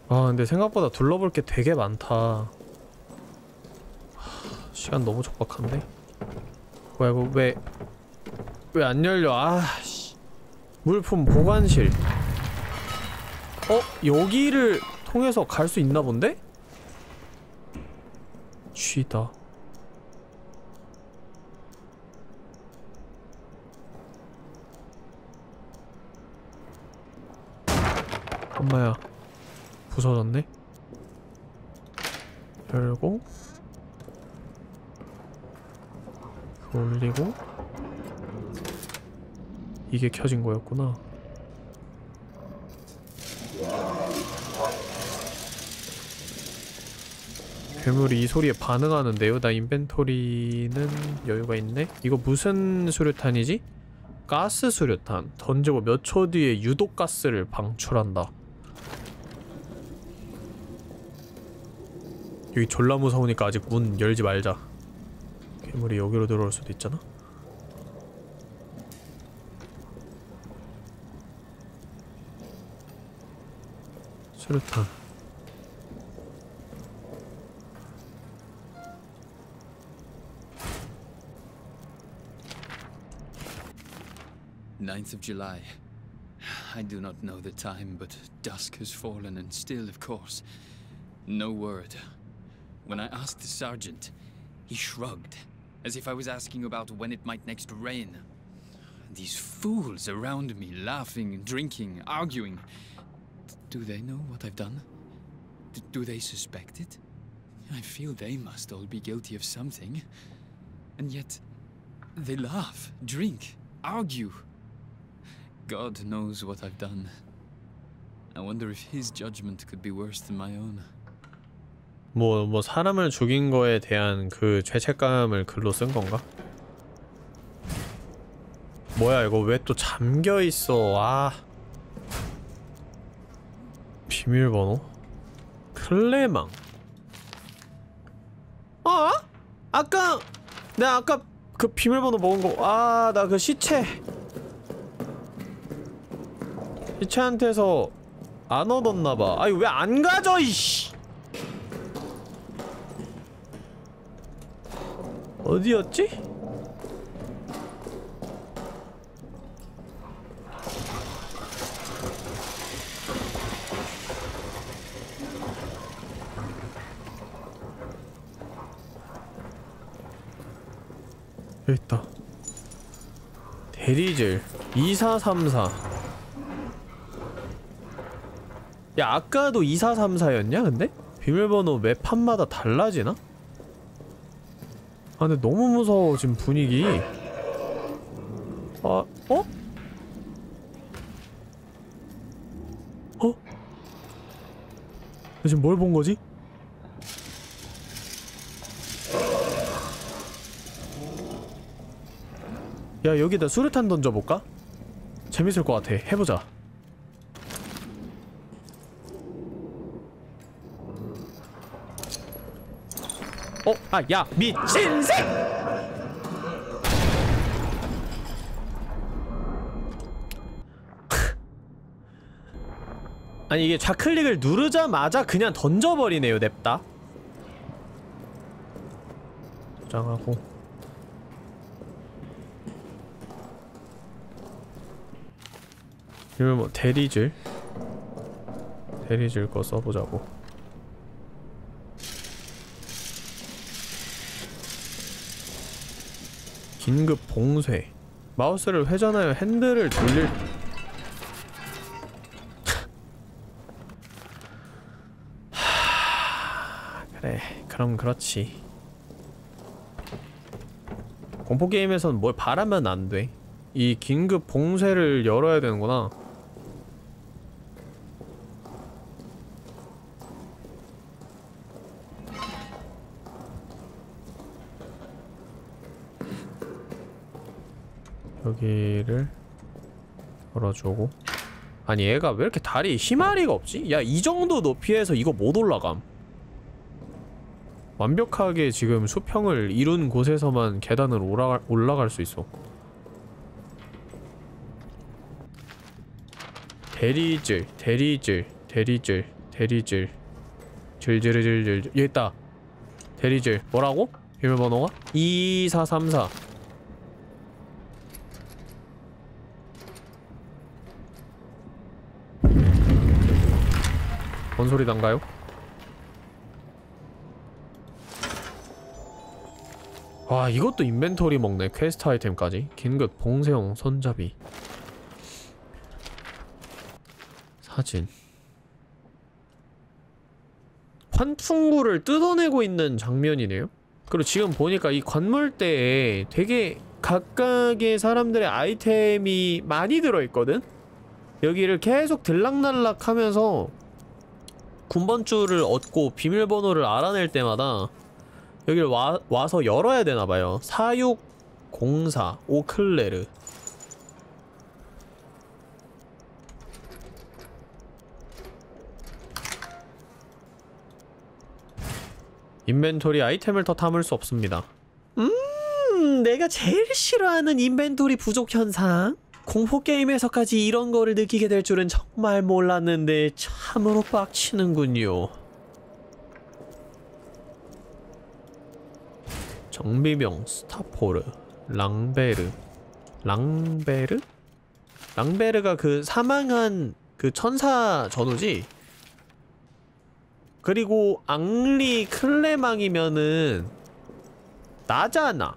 아, 근데 생각보다 둘러볼 게 되게 많다. 하, 시간 너무 촉박한데? 뭐야, 이거 왜, 왜 안 열려? 아, 씨. 물품 보관실. 어? 여기를 통해서 갈 수 있나 본데? 쉬다. 엄마야. 부서졌네? 열고 올리고 이게 켜진 거였구나 괴물이 이 소리에 반응하는데요? 나 인벤토리는 여유가 있네? 이거 무슨 수류탄이지? 가스 수류탄 던지고 몇 초 뒤에 유독 가스를 방출한다 여기 졸라 무서우니까 아직 문 열지 말자 괴물이 여기로 들어올 수도 있잖아 수류탄 9th of July. I do not know the time, but dusk has fallen, and still, of course, no word. When I asked the sergeant, he shrugged, as if I was asking about when it might next rain. These fools around me, laughing, drinking, arguing. Do they know what I've done? Do they suspect it? I feel they must all be guilty of something. And yet, they laugh, drink, argue. God knows what I've done. I wonder if his judgment could be worse than my own. 뭐, 뭐, 사람을 죽인 거에 대한 그 죄책감을 글로 쓴 건가? 뭐야, 이거 왜 또 잠겨 있어, 아. 비밀번호? 클레망. 어? 아까, 내가 아까 그 비밀번호 먹은 거, 아, 나 그 시체. 시체한테서 안 얻었나봐. 아니, 왜 안 가져, 이씨! 어디였지? 여기 있다 대리질 2434 야 아까도 2434였냐 근데? 비밀번호 매 판마다 달라지나? 아 근데 너무 무서워 지금 분위기 아 어? 어? 나 지금 뭘 본 거지? 야 여기다 수류탄 던져볼까? 재밌을 것 같아 해보자 어? 아, 야, 미친 새! 아니 이게 좌클릭을 누르자마자 그냥 던져버리네요 냅다. 저장하고. 이러면 뭐 대리질 대리질 거 써보자고 긴급 봉쇄. 마우스를 회전하여 핸들을 돌릴 하... 그래 그럼 그렇지. 공포게임에선 뭘 바라면 안돼. 이 긴급 봉쇄를 열어야 되는구나 여기를 열어주고. 아니 얘가 왜 이렇게 다리 희마리가 없지? 야 이 정도 높이에서 이거 못 올라감. 완벽하게 지금 수평을 이룬 곳에서만 계단을 올라갈, 올라갈 수 있어. 대리질 대리질 대리질 대리질. 질질질질. 여기 있다. 대리질. 뭐라고? 비밀번호가? 2434 뭔 소리 난가요? 와 이것도 inventory 먹네. 퀘스트 아이템까지. 긴급 봉쇄용 손잡이. 사진. 환풍구를 뜯어내고 있는 장면이네요. 그리고 지금 보니까 이 관물대에 되게 각각의 사람들의 아이템이 많이 들어있거든? 여기를 계속 들락날락 하면서 군번줄을 얻고 비밀번호를 알아낼 때마다 여기를 와, 와서 열어야 되나봐요. 4604 오클레르. 인벤토리 아이템을 더 담을 수 없습니다. 음 내가 제일 싫어하는 인벤토리 부족 현상 공포 게임에서까지 이런 거를 느끼게 될 줄은 정말 몰랐는데 참으로 빡치는군요. 정비병, 스타포르, 랑베르, 랑베르? 랑베르가 그 사망한 그 천사 전우지? 그리고 앙리 클레망이면은 나잖아.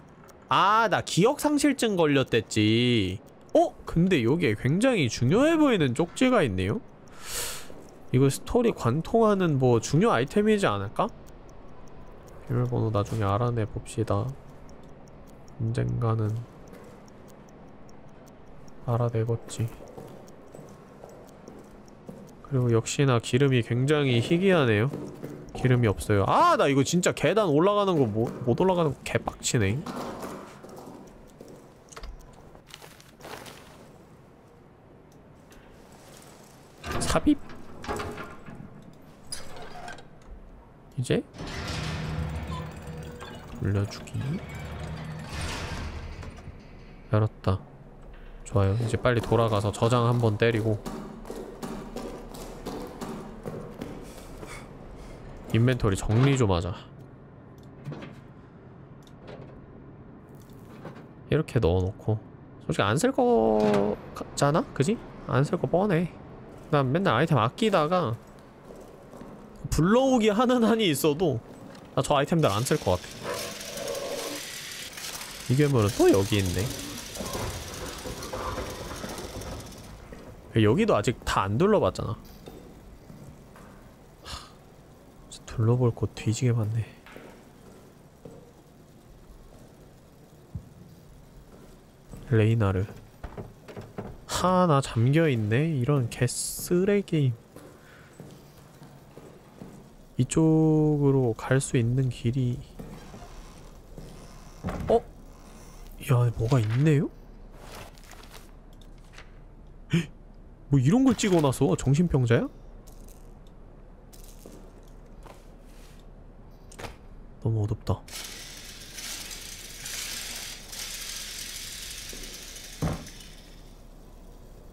아, 나 기억상실증 걸렸댔지. 어? 근데 여기에 굉장히 중요해 보이는 쪽지가 있네요? 이거 스토리 관통하는 뭐 중요 아이템이지 않을까? 비밀번호 나중에 알아내 봅시다. 언젠가는 알아내겠지. 그리고 역시나 기름이 굉장히 희귀하네요. 기름이 없어요. 아, 나 이거 진짜 계단 올라가는 거 못 올라가는 거 개빡치네. 삽입? 이제? 돌려주기. 열었다. 좋아요. 이제 빨리 돌아가서 저장 한번 때리고. 인벤토리 정리 좀 하자. 이렇게 넣어놓고. 솔직히 안 쓸 거잖아? 그지? 안 쓸 거 뻔해 난 맨날 아이템 아끼다가 불러오기 하는 한이 있어도 나 저 아이템들 안 쓸 것 같아. 이 괴물은 또 여기 있네. 여기도 아직 다 안 둘러봤잖아. 둘러볼 곳 뒤지게 많네. 레이나르 하나 잠겨있네 이런 개쓰레기 이쪽으로 갈 수 있는 길이 어? 야 뭐가 있네요? 헉! *gasps* 뭐 이런 걸 찍어놨어 정신병자야? 너무 어둡다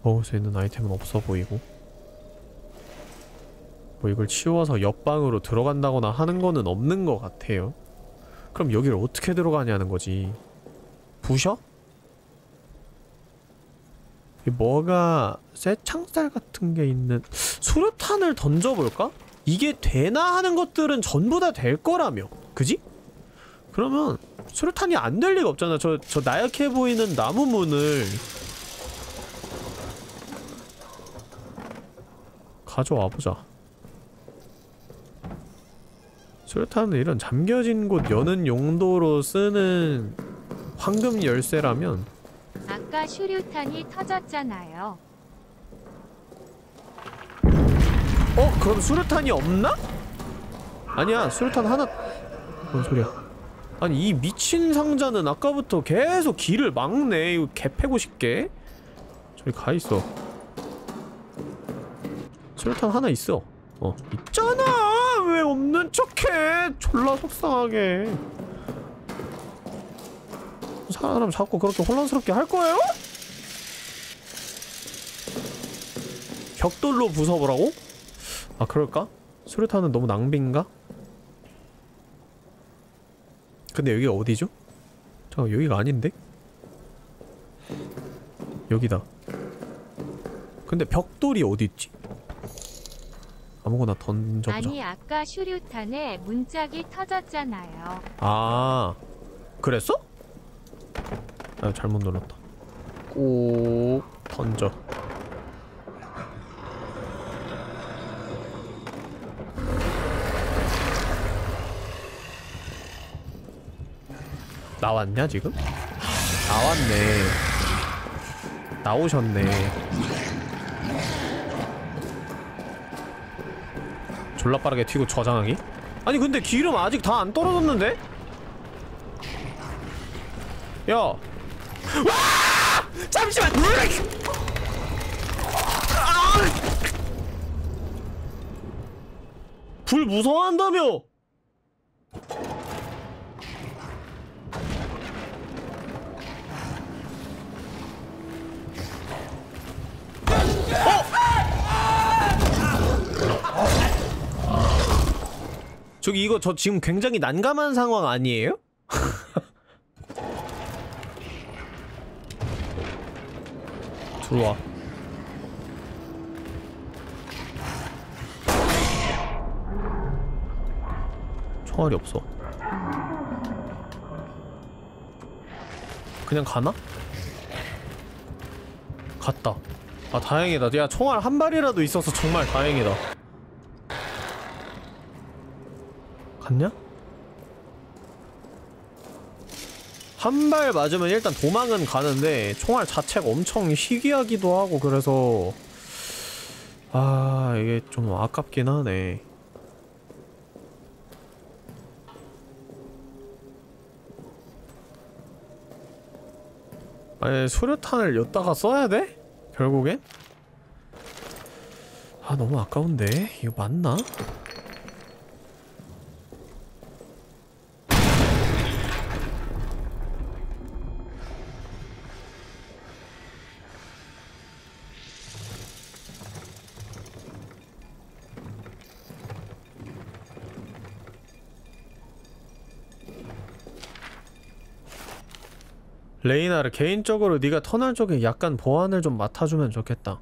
먹을 수 있는 아이템은 없어 보이고 뭐 이걸 치워서 옆방으로 들어간다거나 하는 거는 없는 것 같아요 그럼 여기를 어떻게 들어가냐는 거지 부셔? 이 뭐가 쇠창살 같은 게 있는 수류탄을 던져볼까? 이게 되나 하는 것들은 전부 다 될 거라며 그지? 그러면 수류탄이 안 될 리가 없잖아 저, 저 나약해 보이는 나무 문을 가져와 보자. 수류탄은 이런 잠겨진 곳 여는 용도로 쓰는 황금 열쇠라면 아까 슈류탄이 터졌잖아요. 어? 그럼 수류탄이 없나? 아니야 수류탄 하나 뭔 소리야 아니 이 미친 상자는 아까부터 계속 길을 막네 이거 개 패고 싶게 저기 가있어 수류탄 하나 있어 어 있잖아 왜 없는 척해 졸라 속상하게 사람 자꾸 그렇게 혼란스럽게 할 거예요? 벽돌로 부숴보라고? 아 그럴까? 수류탄은 너무 낭비인가? 근데 여기가 어디죠? 잠깐 여기가 아닌데? 여기다 근데 벽돌이 어디있지? 아무거나 던져보자 아니 아까 슈류탄에 문짝이 터졌잖아요. 아 그랬어? 아 잘못 눌렀다 꼭 던져 나왔냐 지금? 나왔네 나오셨네 졸라 빠르게 튀고 저장하기? 아니 근데 기름 아직 다 안 떨어졌는데? 야! 와! 잠시만! 아! 불 무서워한다며! 저기 이거 저 지금 굉장히 난감한 상황 아니에요? *laughs* 들어와. 총알이 없어. 그냥 가나? 갔다. 아 다행이다. 야 총알 한 발이라도 있어서 정말 다행이다. 갔냐? 한 발 맞으면 일단 도망은 가는데 총알 자체가 엄청 희귀하기도 하고 그래서 아 이게 좀 아깝긴 하네 아니 수류탄을 엿다가 써야 돼? 결국엔? 아 너무 아까운데 이거 맞나? 레이나를 개인적으로 네가 터널 쪽에 약간 보안을 좀 맡아주면 좋겠다.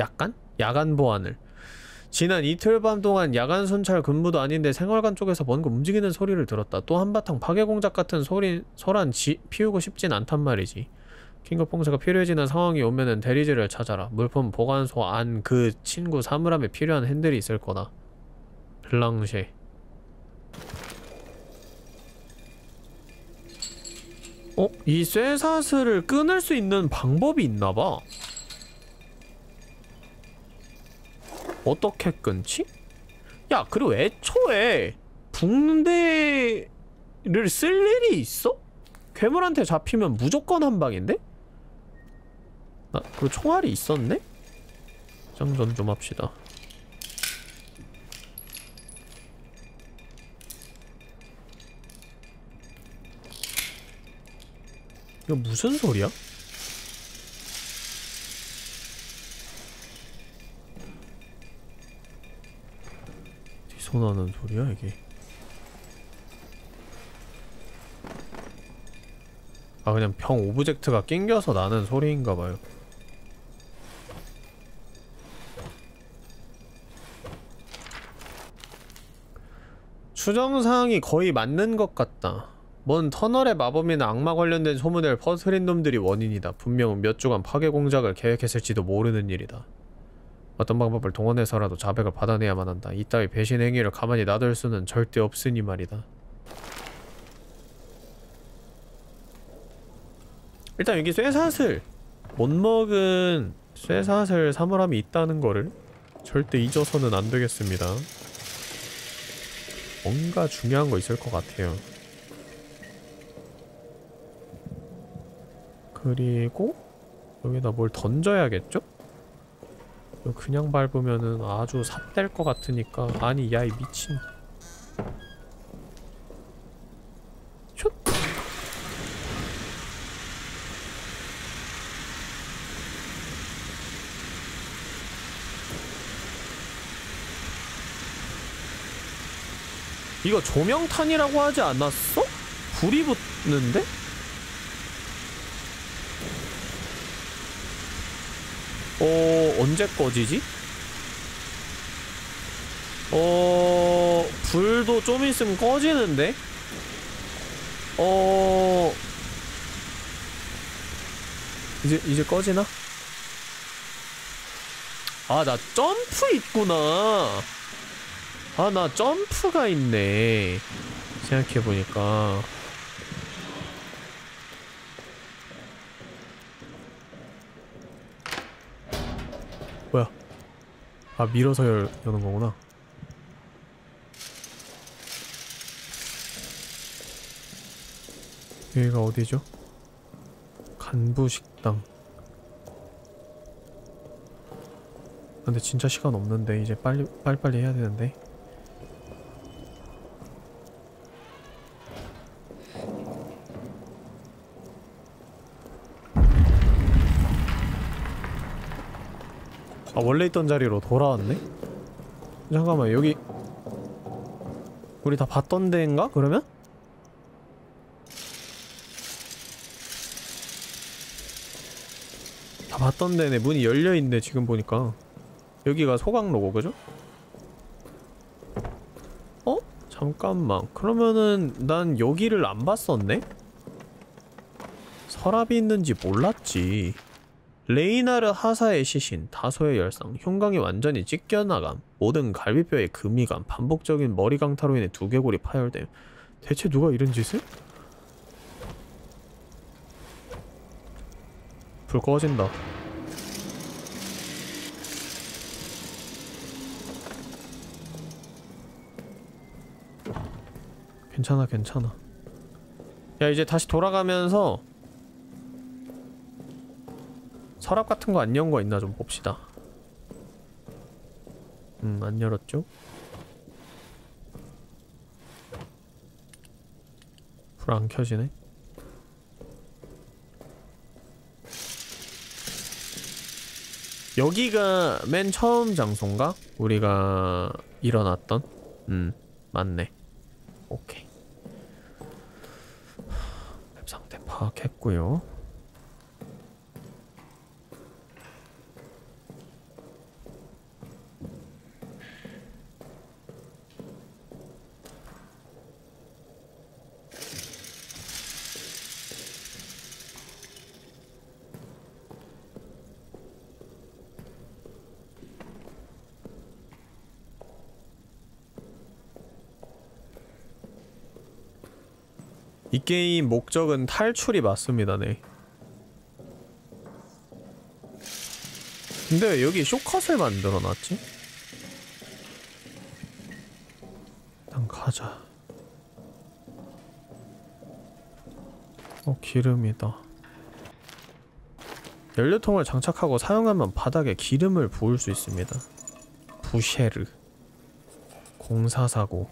약간? 야간 보안을. 지난 이틀 밤 동안 야간 순찰 근무도 아닌데 생활관 쪽에서 뭔가 움직이는 소리를 들었다. 또 한바탕 파괴 공작 같은 소리 소란 지, 피우고 싶진 않단 말이지. 봉쇄가 필요해지는 상황이 오면은 대리지를 찾아라. 물품 보관소 안 그 친구 사물함에 필요한 핸들이 있을 거다. 블랑쉐. 어? 이 쇠사슬을 끊을 수 있는 방법이 있나봐 어떻게 끊지? 야 그리고 애초에 붕대를 쓸 일이 있어? 괴물한테 잡히면 무조건 한 방인데? 아 그리고 총알이 있었네? 장전 좀 합시다 이거 무슨 소리야? 어디서 나는 소리야 이게? 아 그냥 병 object가 낑겨서 나는 소리인가봐요. 추정사항이 거의 맞는 것 같다 뭔 터널의 마법이나 악마 관련된 소문을 퍼뜨린 놈들이 원인이다. 분명은 몇 주간 파괴 공작을 계획했을지도 모르는 일이다. 어떤 방법을 동원해서라도 자백을 받아내야만 한다. 이따위 배신 행위를 가만히 놔둘 수는 절대 없으니 말이다. 일단 여기 쇠사슬 못 먹은 쇠사슬 사물함이 있다는 거를 절대 잊어서는 안 되겠습니다. 뭔가 중요한 거 있을 것 같아요. 그리고 여기다 뭘 던져야겠죠? 그냥 밟으면은 아주 삽될 것 같으니까 아니 야 이 미친 슛! 이거 조명탄이라고 하지 않았어? 불이 붙는데? 어... 언제 꺼지지? 어... 불도 좀 있으면 꺼지는데? 어... 이제, 이제 꺼지나? 아, 나 점프 있구나. 아, 나 점프가 있네. 생각해보니까. 아 밀어서 열, 여는 거구나. 여기가 어디죠? 간부식당. 근데 진짜 시간 없는데 이제 빨리 빨리빨리 해야 되는데. 아 원래 있던 자리로 돌아왔네? 잠깐만 여기 우리 다 봤던 데인가? 그러면? 다 봤던 데네 문이 열려있네 지금 보니까 여기가 소강로고 그죠? 어? 잠깐만 그러면은 난 여기를 안 봤었네? 서랍이 있는지 몰랐지 레이나르 하사의 시신, 다소의 열상, 흉광이 완전히 찢겨나감, 모든 갈비뼈의 금이 감, 반복적인 머리 강타로 인해 두개골이 파열됨. 대체 누가 이런 짓을? 불 꺼진다. 괜찮아, 괜찮아. 야, 이제 다시 돌아가면서 서랍 같은 거 안 연 거 있나 좀 봅시다. 음, 안 열었죠? 불 안 켜지네. 여기가 맨 처음 장소인가? 우리가 일어났던? 음, 맞네. 오케이. 맵 상태 파악했고요. 이 게임 목적은 탈출이 맞습니다, 네. 근데 왜 여기 쇼컷을 만들어놨지? 일단 가자. 어, 기름이다. 연료통을 장착하고 사용하면 바닥에 기름을 부을 수 있습니다. 부쉐르. 공사사고.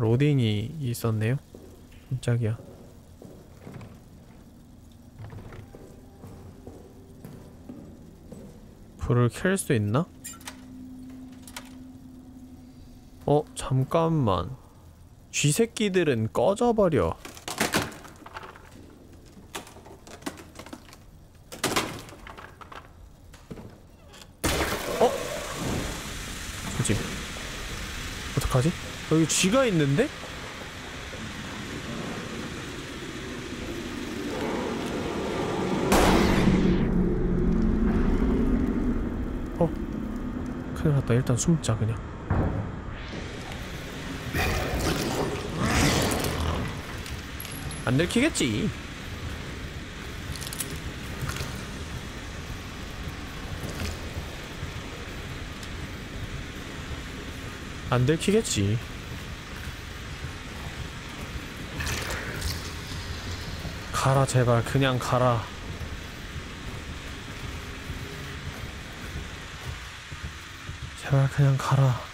로딩이 있었네요. 깜짝이야. 불을 켤 수 있나? 어, 잠깐만. 쥐새끼들은 꺼져버려. 어? 조짐. 어떡하지? 여기 쥐가 있는데? 어? 큰일 났다. 일단 숨자, 그냥. 안 들키겠지. 안 들키겠지. 가라 제발 그냥 가라. 제발 그냥 가라.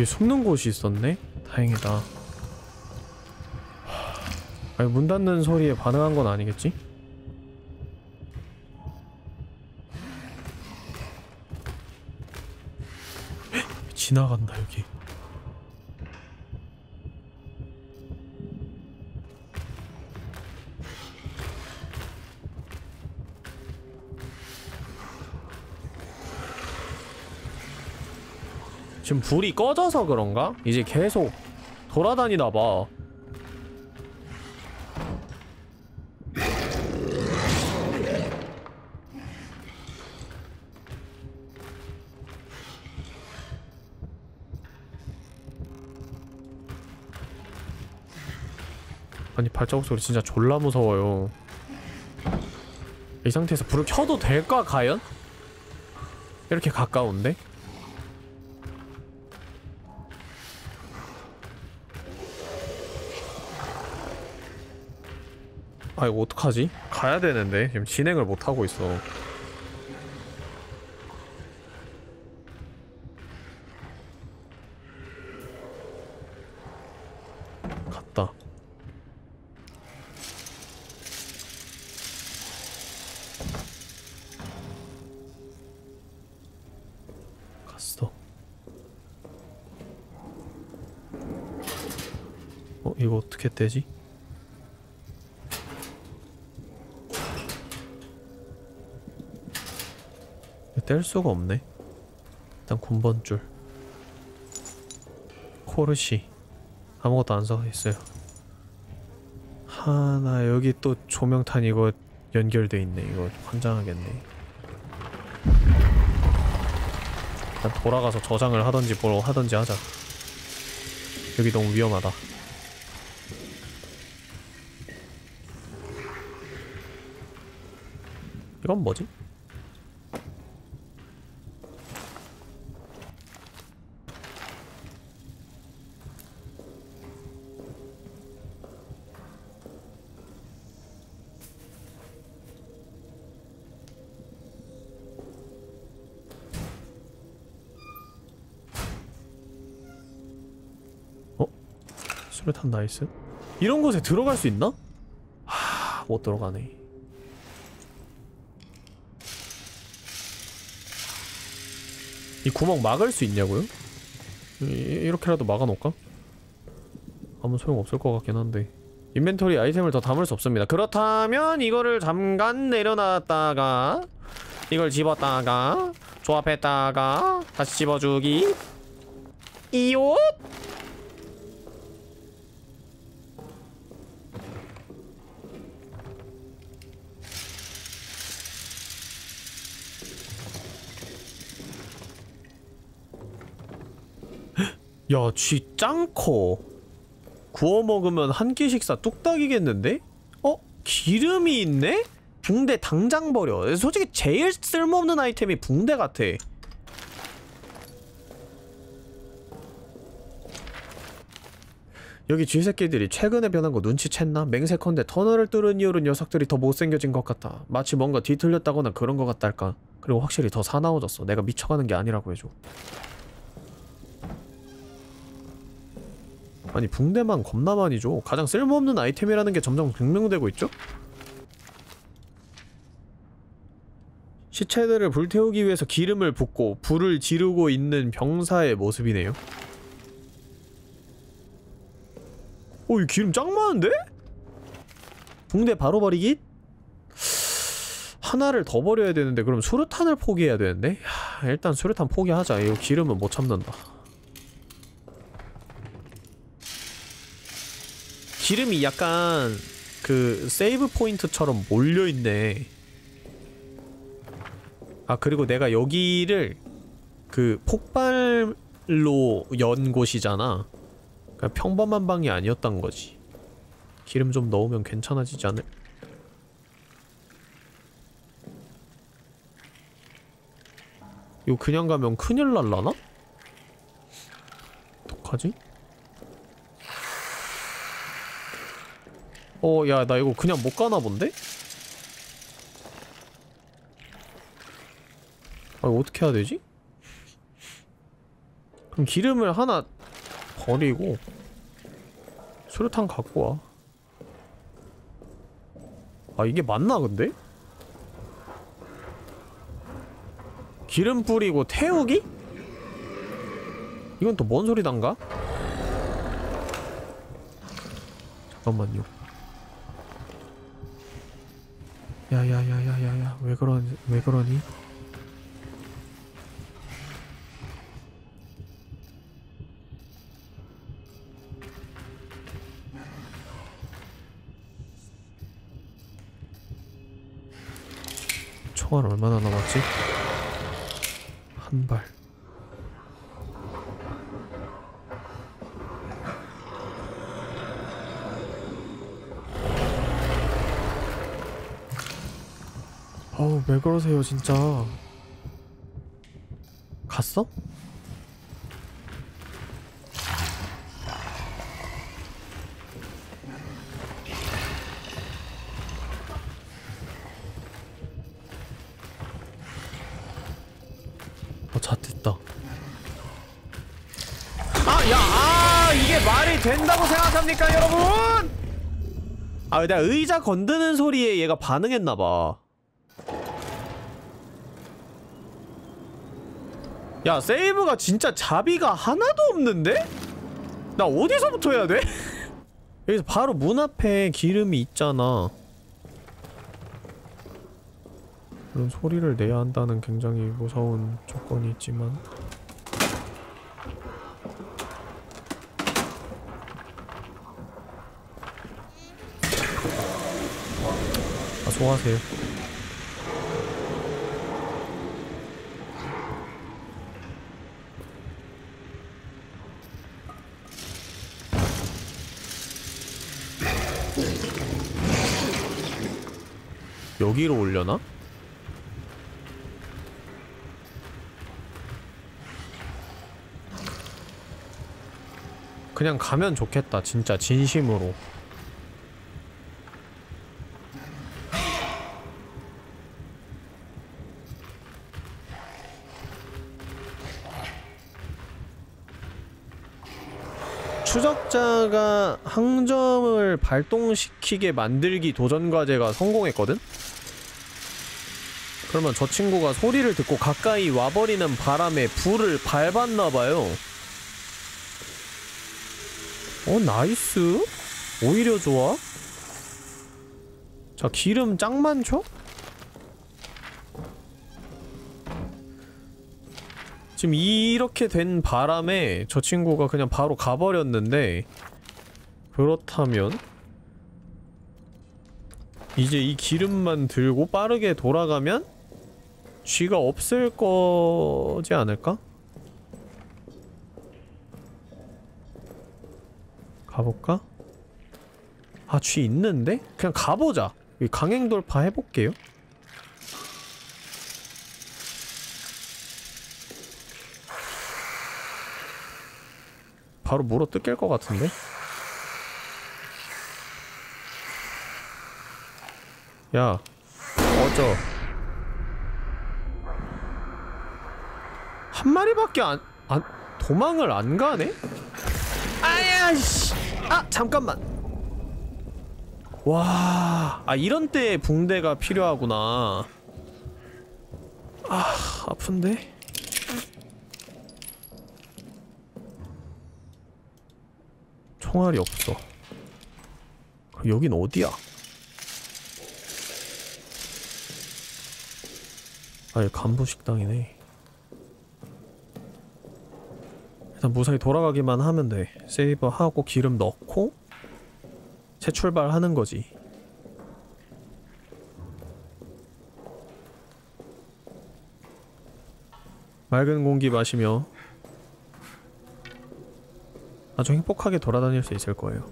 여기 숨는 곳이 있었네? 다행이다. 하, 아니, 문 닫는 소리에 반응한 건 아니겠지? 지금 불이 꺼져서 그런가? 이제 계속 돌아다니나 봐. 아니 발자국 소리 진짜 졸라 무서워요. 이 상태에서 불을 켜도 될까 과연? 이렇게 가까운데? 이거 어떡하지? 가야 되는데 지금 진행을 못 하고 있어. 뗄 수가 없네. 일단 군번줄. 코르시. 아무것도 안 써 있어요. 하나 여기 또 조명탄 이거 연결돼 있네. 이거 환장하겠네. 일단 돌아가서 저장을 하던지 뭘 하던지 하자. 여기 너무 위험하다. 이건 뭐지? 이런 곳에 들어갈 수 있나? 하... 못 들어가네 이 구멍 막을 수 있냐고요? 이, 이렇게라도 막아놓을까? 아무 소용없을 것 같긴 한데 인벤토리 아이템을 더 담을 수 없습니다 그렇다면 이거를 잠깐 내려놨다가 이걸 집었다가 조합했다가 다시 집어주기 이옷 야, 쥐 짱커. 구워 먹으면 한 끼 식사 뚝딱이겠는데? 어? 기름이 있네? 붕대 당장 버려. 솔직히 제일 쓸모없는 아이템이 붕대 같아. 여기 쥐새끼들이 최근에 변한 거 눈치챘나? 맹세컨대 터널을 뚫은 이후로 녀석들이 더 못생겨진 것 같아. 마치 뭔가 뒤틀렸다거나 그런 것 같달까. 그리고 확실히 더 사나워졌어. 내가 미쳐가는 게 아니라고 해줘. 아니 붕대만 겁나 많이 줘 가장 쓸모없는 아이템이라는 게 점점 증명되고 있죠? 시체들을 불태우기 위해서 기름을 붓고 불을 지르고 있는 병사의 모습이네요 오, 이 기름 짱 많은데? 붕대 바로 버리기? 하나를 더 버려야 되는데 그럼 수류탄을 포기해야 되는데? 야, 일단 수류탄 포기하자 이거 기름은 못 참는다 기름이 약간 그 세이브 포인트처럼 몰려있네 아 그리고 내가 여기를 그 폭발로 연 곳이잖아 그러니까 평범한 방이 아니었던 거지 기름 좀 넣으면 괜찮아지지 않을 이거 그냥 가면 큰일 날라나? 어떡하지? 어, 야, 나 이거 그냥 못 가나 본데? 아, 이거 어떻게 해야 되지? 그럼 기름을 하나 버리고 수류탄 갖고 와. 아, 이게 맞나, 근데? 기름 뿌리고 태우기? 이건 또 뭔 소리단가? 잠깐만요. 야야야야야야 왜 그러니 왜 그러니? 총알 얼마나 남았지? 한 발. 어우 왜 그러세요 진짜 갔어? 어, 잣됐다 아, 아, 이게 말이 된다고 생각합니까, 여러분? 아, 내가 의자 건드는 소리에 얘가 반응했나봐. 야 세이브가 진짜 자비가 하나도 없는데? 나 어디서부터 해야 돼? *laughs* 여기서 바로 문 앞에 기름이 있잖아 그런 소리를 내야 한다는 굉장히 무서운 조건이 있지만 아 소화하세요 여기로 올려나? 그냥 가면 좋겠다 진짜 진심으로 추적자가 항점을 발동시키게 만들기 도전 과제가 성공했거든? 그러면 저 친구가 소리를 듣고 가까이 와버리는 바람에 불을 밟았나봐요. 어, nice? 오히려 좋아? 자, 기름 짱 많죠? 지금 이렇게 된 바람에 저 친구가 그냥 바로 가버렸는데 그렇다면 이제 이 기름만 들고 빠르게 돌아가면 쥐가 없을 거지 않을까? 가볼까? 아, 쥐 있는데? 그냥 가보자. 강행 돌파 해볼게요. 바로 물어 뜯길 것 같은데? 야, 꺼져. 한 마리밖에 안, 안, 도망을 안 가네? 아야, 씨. 아, 잠깐만. 와, 아, 이런 때 붕대가 필요하구나. 아, 아픈데? 총알이 없어. 여긴 어디야? 아, 여기 간부 식당이네. 일단 무사히 돌아가기만 하면 돼. 세이브 하고 기름 넣고 재출발하는 거지. 맑은 공기 마시며 아주 행복하게 돌아다닐 수 있을 거예요.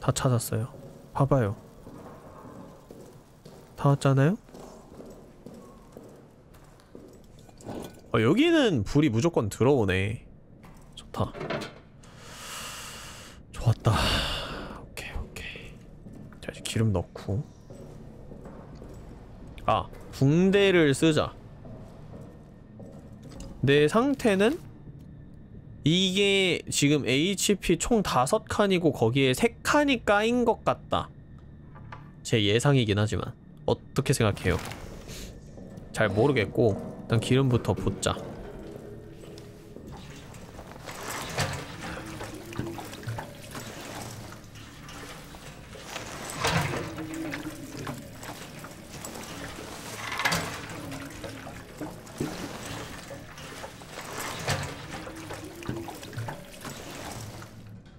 다 찾았어요. 봐봐요. 다 왔잖아요? 어, 여기는 불이 무조건 들어오네. 좋다. 좋았다. 오케이, 오케이. 자, 이제 기름 넣고. 아, 붕대를 쓰자. 내 상태는 이게 지금 HP 총 다섯 칸이고 거기에 세 칸이 까인 것 같다. 제 예상이긴 하지만 어떻게 생각해요? 잘 모르겠고 일단 기름부터 붓자.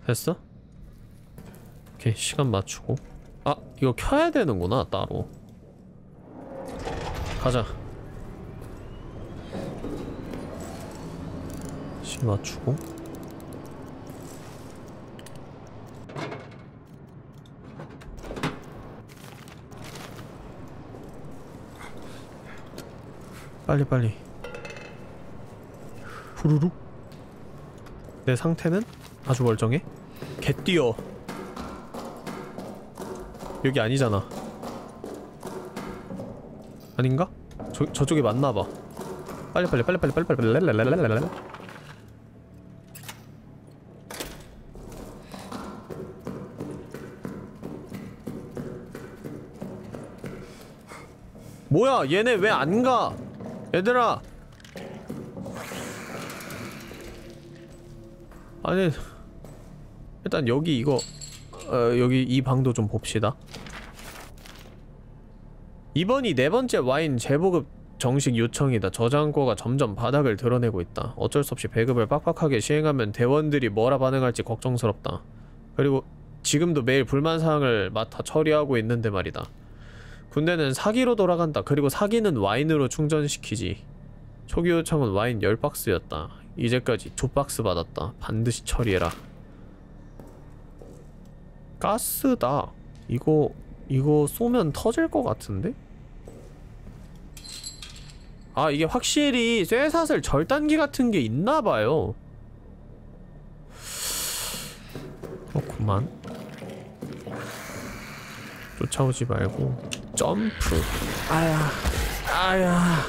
됐어? 오케이 시간 맞추고 아 이거 켜야 되는구나 따로 가자 맞추고 빨리 빨리 후루룩 내 상태는 아주 멀쩡해 개 뛰어 여기 아니잖아 아닌가? 저, 저쪽에 맞나봐 빨리 빨리 빨리 빨리 빨리 빨리 랄랄랄랄랄랄 뭐야 얘네 왜 안 가? 얘들아 아니 일단 여기 이거 어, 여기 이 방도 좀 봅시다 이번이 네 번째 와인 재보급 정식 요청이다. 저장고가 점점 바닥을 드러내고 있다. 어쩔 수 없이 배급을 빡빡하게 시행하면 대원들이 뭐라 반응할지 걱정스럽다. 그리고 지금도 매일 불만 사항을 맡아 처리하고 있는데 말이다. 군대는 사기로 돌아간다. 그리고 사기는 와인으로 충전시키지. 초기 요청은 와인 10박스였다. 이제까지 2박스 받았다. 반드시 처리해라. 가스다. 이거 이거 쏘면 터질 것 같은데? 아 이게 확실히 쇠사슬 절단기 같은 게 있나봐요 그렇구만 쫓아오지 말고 점프. 아야 아야.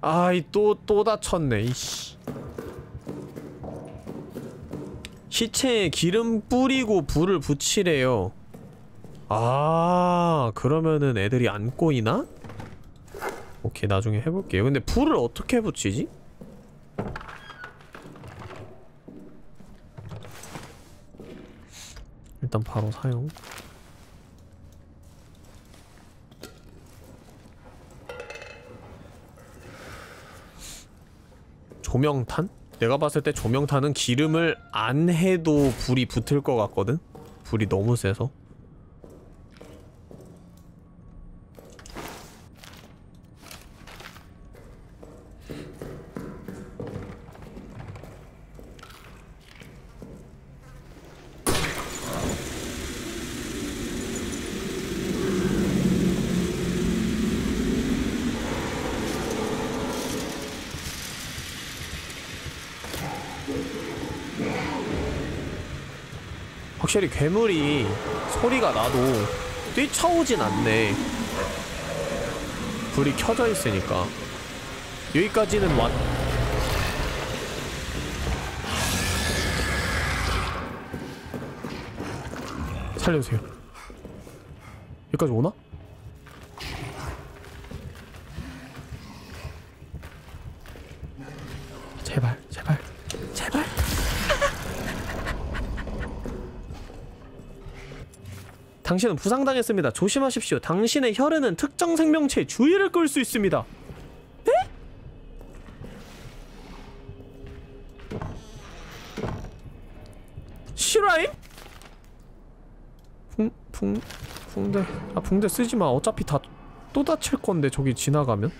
아이 또 또 다쳤네 이씨. 시체에 기름 뿌리고 불을 붙이래요. 아 그러면은 애들이 안 꼬이나? 오케이 나중에 해볼게요. 근데 불을 어떻게 붙이지? 일단 바로 사용 조명탄? 내가 봤을 때 조명탄은 기름을 안 해도 불이 붙을 것 같거든? 불이 너무 세서 확실히 괴물이 소리가 나도 뛰쳐오진 않네. 불이 켜져 있으니까. 여기까지는 왔 살려주세요. 여기까지 오나? 제발 당신은 부상당했습니다. 조심하십시오. 당신의 혈흔은 특정 생명체의 주의를 끌 수 있습니다. 네? 실화임? 붕, 붕, 붕대. 아, 붕대 쓰지 마. 어차피 다 또 다칠 건데, 저기 지나가면.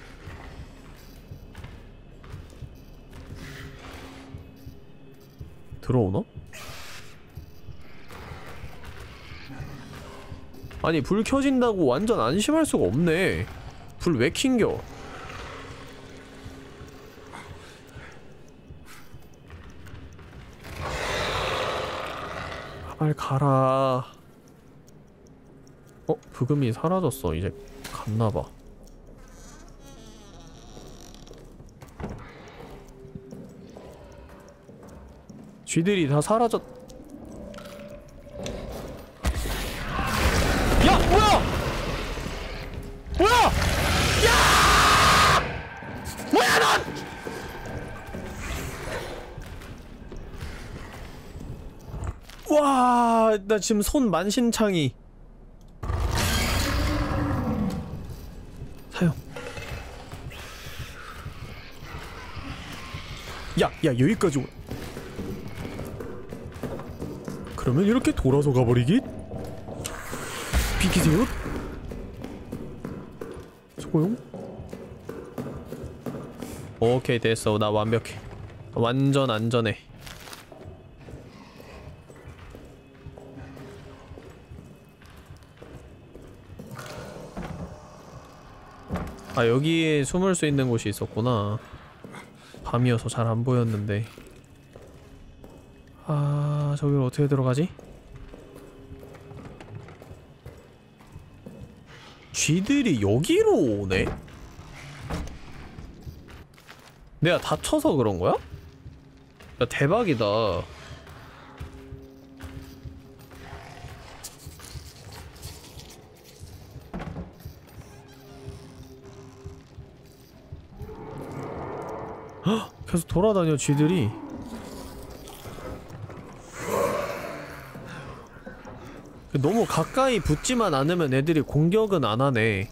들어오나? 아니 불 켜진다고 완전 안심할 수가 없네. 불 왜 킨겨? 아, 빨리 가라. 어? 부금이 사라졌어. 이제 갔나봐. 쥐들이 다 사라졌 뭐야? 야! 뭐야 넌 와 나 지금 손 만신창이. 사용. 야 야 여기까지 오 그러면 이렇게 돌아서 가버리기? 비키세요? 소용? 오케이 됐어. 나 완벽해. 완전 안전해. 아 여기에 숨을 수 있는 곳이 있었구나. 밤이어서 잘 안 보였는데. 아 저기를 어떻게 들어가지? 쥐들이 여기로 오네? 내가 다쳐서 그런 거야? 야, 대박이다. 계속 돌아다녀 쥐들이 너무 가까이 붙지만 않으면 애들이 공격은 안 하네.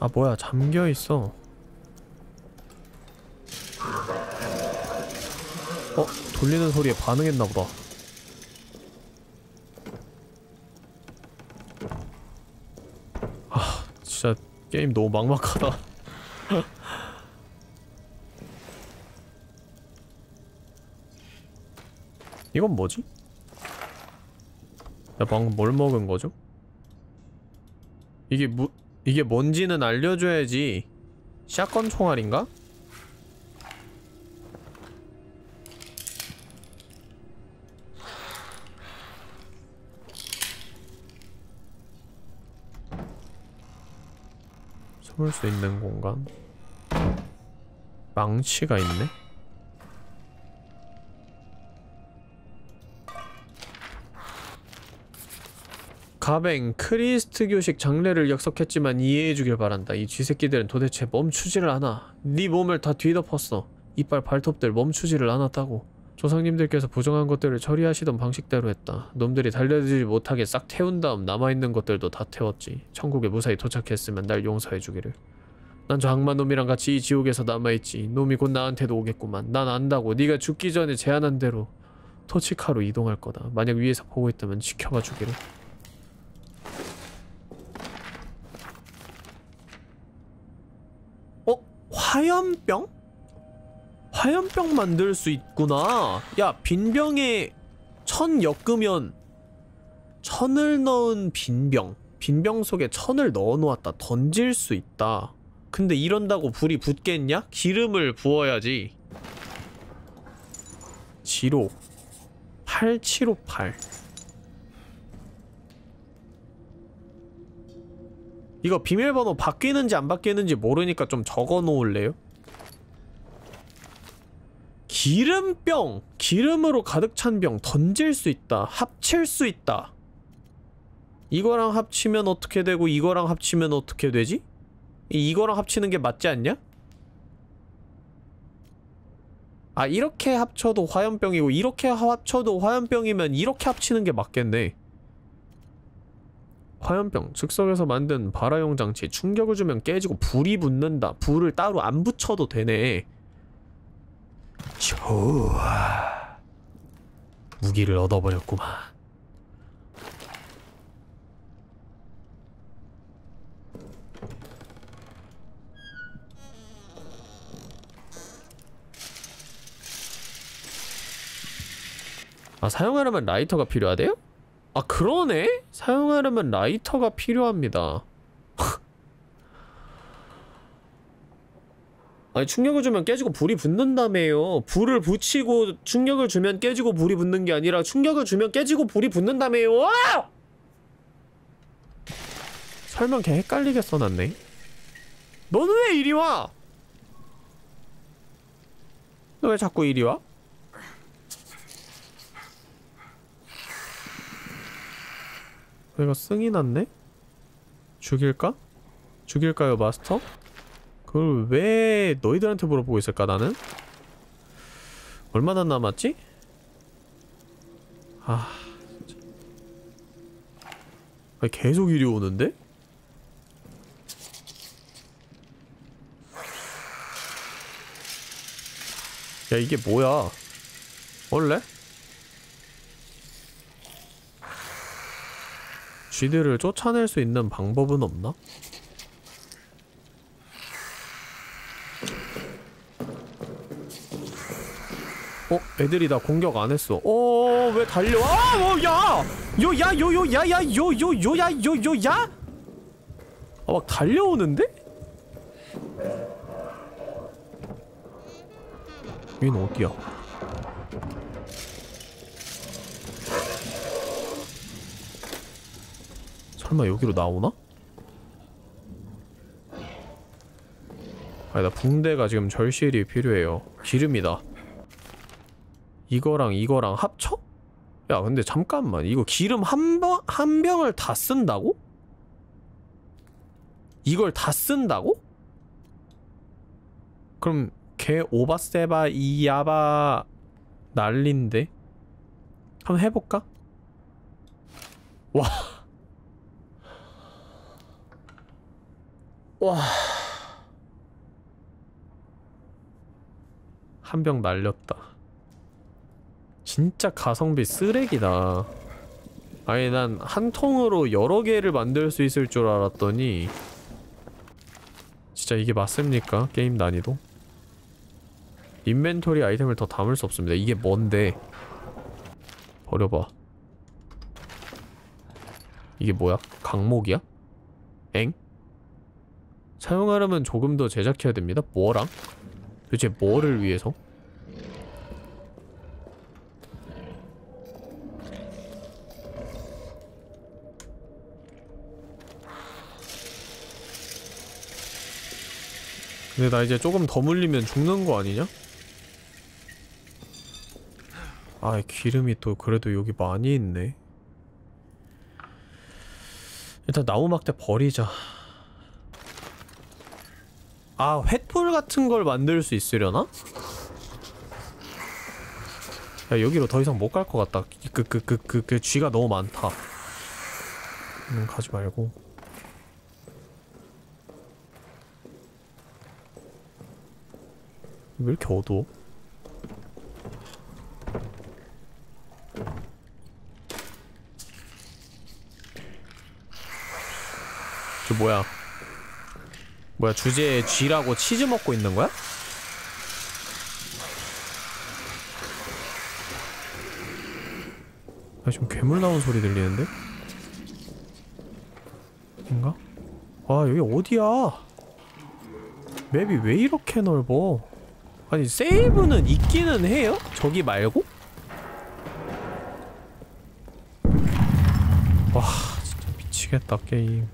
아 뭐야 잠겨있어. 어? 돌리는 소리에 반응했나보다. 아 진짜 게임 너무 막막하다 *laughs* 이건 뭐지? 나 방금 뭘 먹은 거죠? 이게 무, 이게 뭔지는 알려줘야지 샷건 총알인가? 숨을 수 있는 공간 망치가 있네? 가뱅 크리스트 교식 장례를 역석했지만 이해해주길 바란다. 이 쥐새끼들은 도대체 멈추지를 않아. 네 몸을 다 뒤덮었어. 이빨 발톱들 멈추지를 않았다고. 조상님들께서 부정한 것들을 처리하시던 방식대로 했다. 놈들이 달려들지 못하게 싹 태운 다음 남아있는 것들도 다 태웠지. 천국에 무사히 도착했으면 날 용서해주기를. 난 저 악마놈이랑 같이 이 지옥에서 남아있지. 놈이 곧 나한테도 오겠구만. 난 안다고. 네가 죽기 전에 제안한 대로 토치카로 이동할 거다. 만약 위에서 보고 있다면 지켜봐 주기를. 화염병? 화염병 만들 수 있구나. 야, 빈병에 천 엮으면 천을 넣은 빈병. 빈병 속에 천을 넣어 놓았다. 던질 수 있다. 근데 이런다고 불이 붙겠냐? 기름을 부어야지. 지로 8758 이거 비밀번호 바뀌는지 안 바뀌는지 모르니까 좀 적어 놓을래요? 기름병! 기름으로 가득 찬 병 던질 수 있다. 합칠 수 있다. 이거랑 합치면 어떻게 되고 이거랑 합치면 어떻게 되지? 이거랑 합치는 게 맞지 않냐? 아 이렇게 합쳐도 화염병이고 이렇게 합쳐도 화염병이면 이렇게 합치는 게 맞겠네 화염병 즉석에서 만든 발화용 장치 충격을 주면 깨지고 불이 붙는다. 불을 따로 안 붙여도 되네. 좋아. 무기를 얻어버렸구만. 아 사용하려면 라이터가 필요하대요? 아 그러네? 사용하려면 라이터가 필요합니다 *laughs* 아니 충격을 주면 깨지고 불이 붙는다며요 불을 붙이고 충격을 주면 깨지고 불이 붙는 게 아니라 충격을 주면 깨지고 불이 붙는다며요 아! 설명 개 헷갈리게 써놨네 너는 왜 이리 와? 너 왜 자꾸 이리 와? 내가 승이 났네? 죽일까? 죽일까요 마스터? 그걸 왜 너희들한테 물어보고 있을까 나는? 얼마나 남았지? 아... 진짜. 아니, 계속 이리 오는데? 야 이게 뭐야 원래? 쥐들을 쫓아낼 수 있는 방법은 없나? 어? 애들이 나 공격 안 했어. 어, 왜 달려? 아, 어, 야! 요, 야, 요, 요, 야, 야, 요, 요, 요, 야, 요, 요, 야? 아, 막 달려오는데? 얘는 어디야? 설마 여기로 나오나? 아니다 붕대가 지금 절실히 필요해요 기름이다 이거랑 이거랑 합쳐? 야 근데 잠깐만 이거 기름 한, 병, 한 병을 다 쓴다고? 이걸 다 쓴다고? 그럼 걔 오바세바 이야바 난린데 한번 해볼까? 와. 와. 한 병 날렸다. 진짜 가성비 쓰레기다. 아니 난 한 통으로 여러 개를 만들 수 있을 줄 알았더니 진짜 이게 맞습니까? 게임 난이도? 인벤토리 아이템을 더 담을 수 없습니다. 이게 뭔데? 버려봐. 이게 뭐야? 강목이야? 엥? 사용하려면 조금 더 제작해야 됩니다. 뭐랑? 도대체 뭐를 위해서? 근데 나 이제 조금 더 물리면 죽는 거 아니냐? 아 기름이 또 그래도 여기 많이 있네 일단 나무 막대 버리자 아 횃불 같은 걸 만들 수 있으려나? 야 여기로 더 이상 못 갈 것 같다 그 그 그 그 그 쥐가 너무 많다 음 가지 말고 왜 이렇게 어두워? 저 뭐야? 뭐야 주제에 쥐라고 치즈 먹고 있는 거야? 아 지금 괴물 나온 소리 들리는데? 인가? 와 여기 어디야? 맵이 왜 이렇게 넓어? 아니 세이브는 있기는 해요? 저기 말고? 와 진짜 미치겠다 게임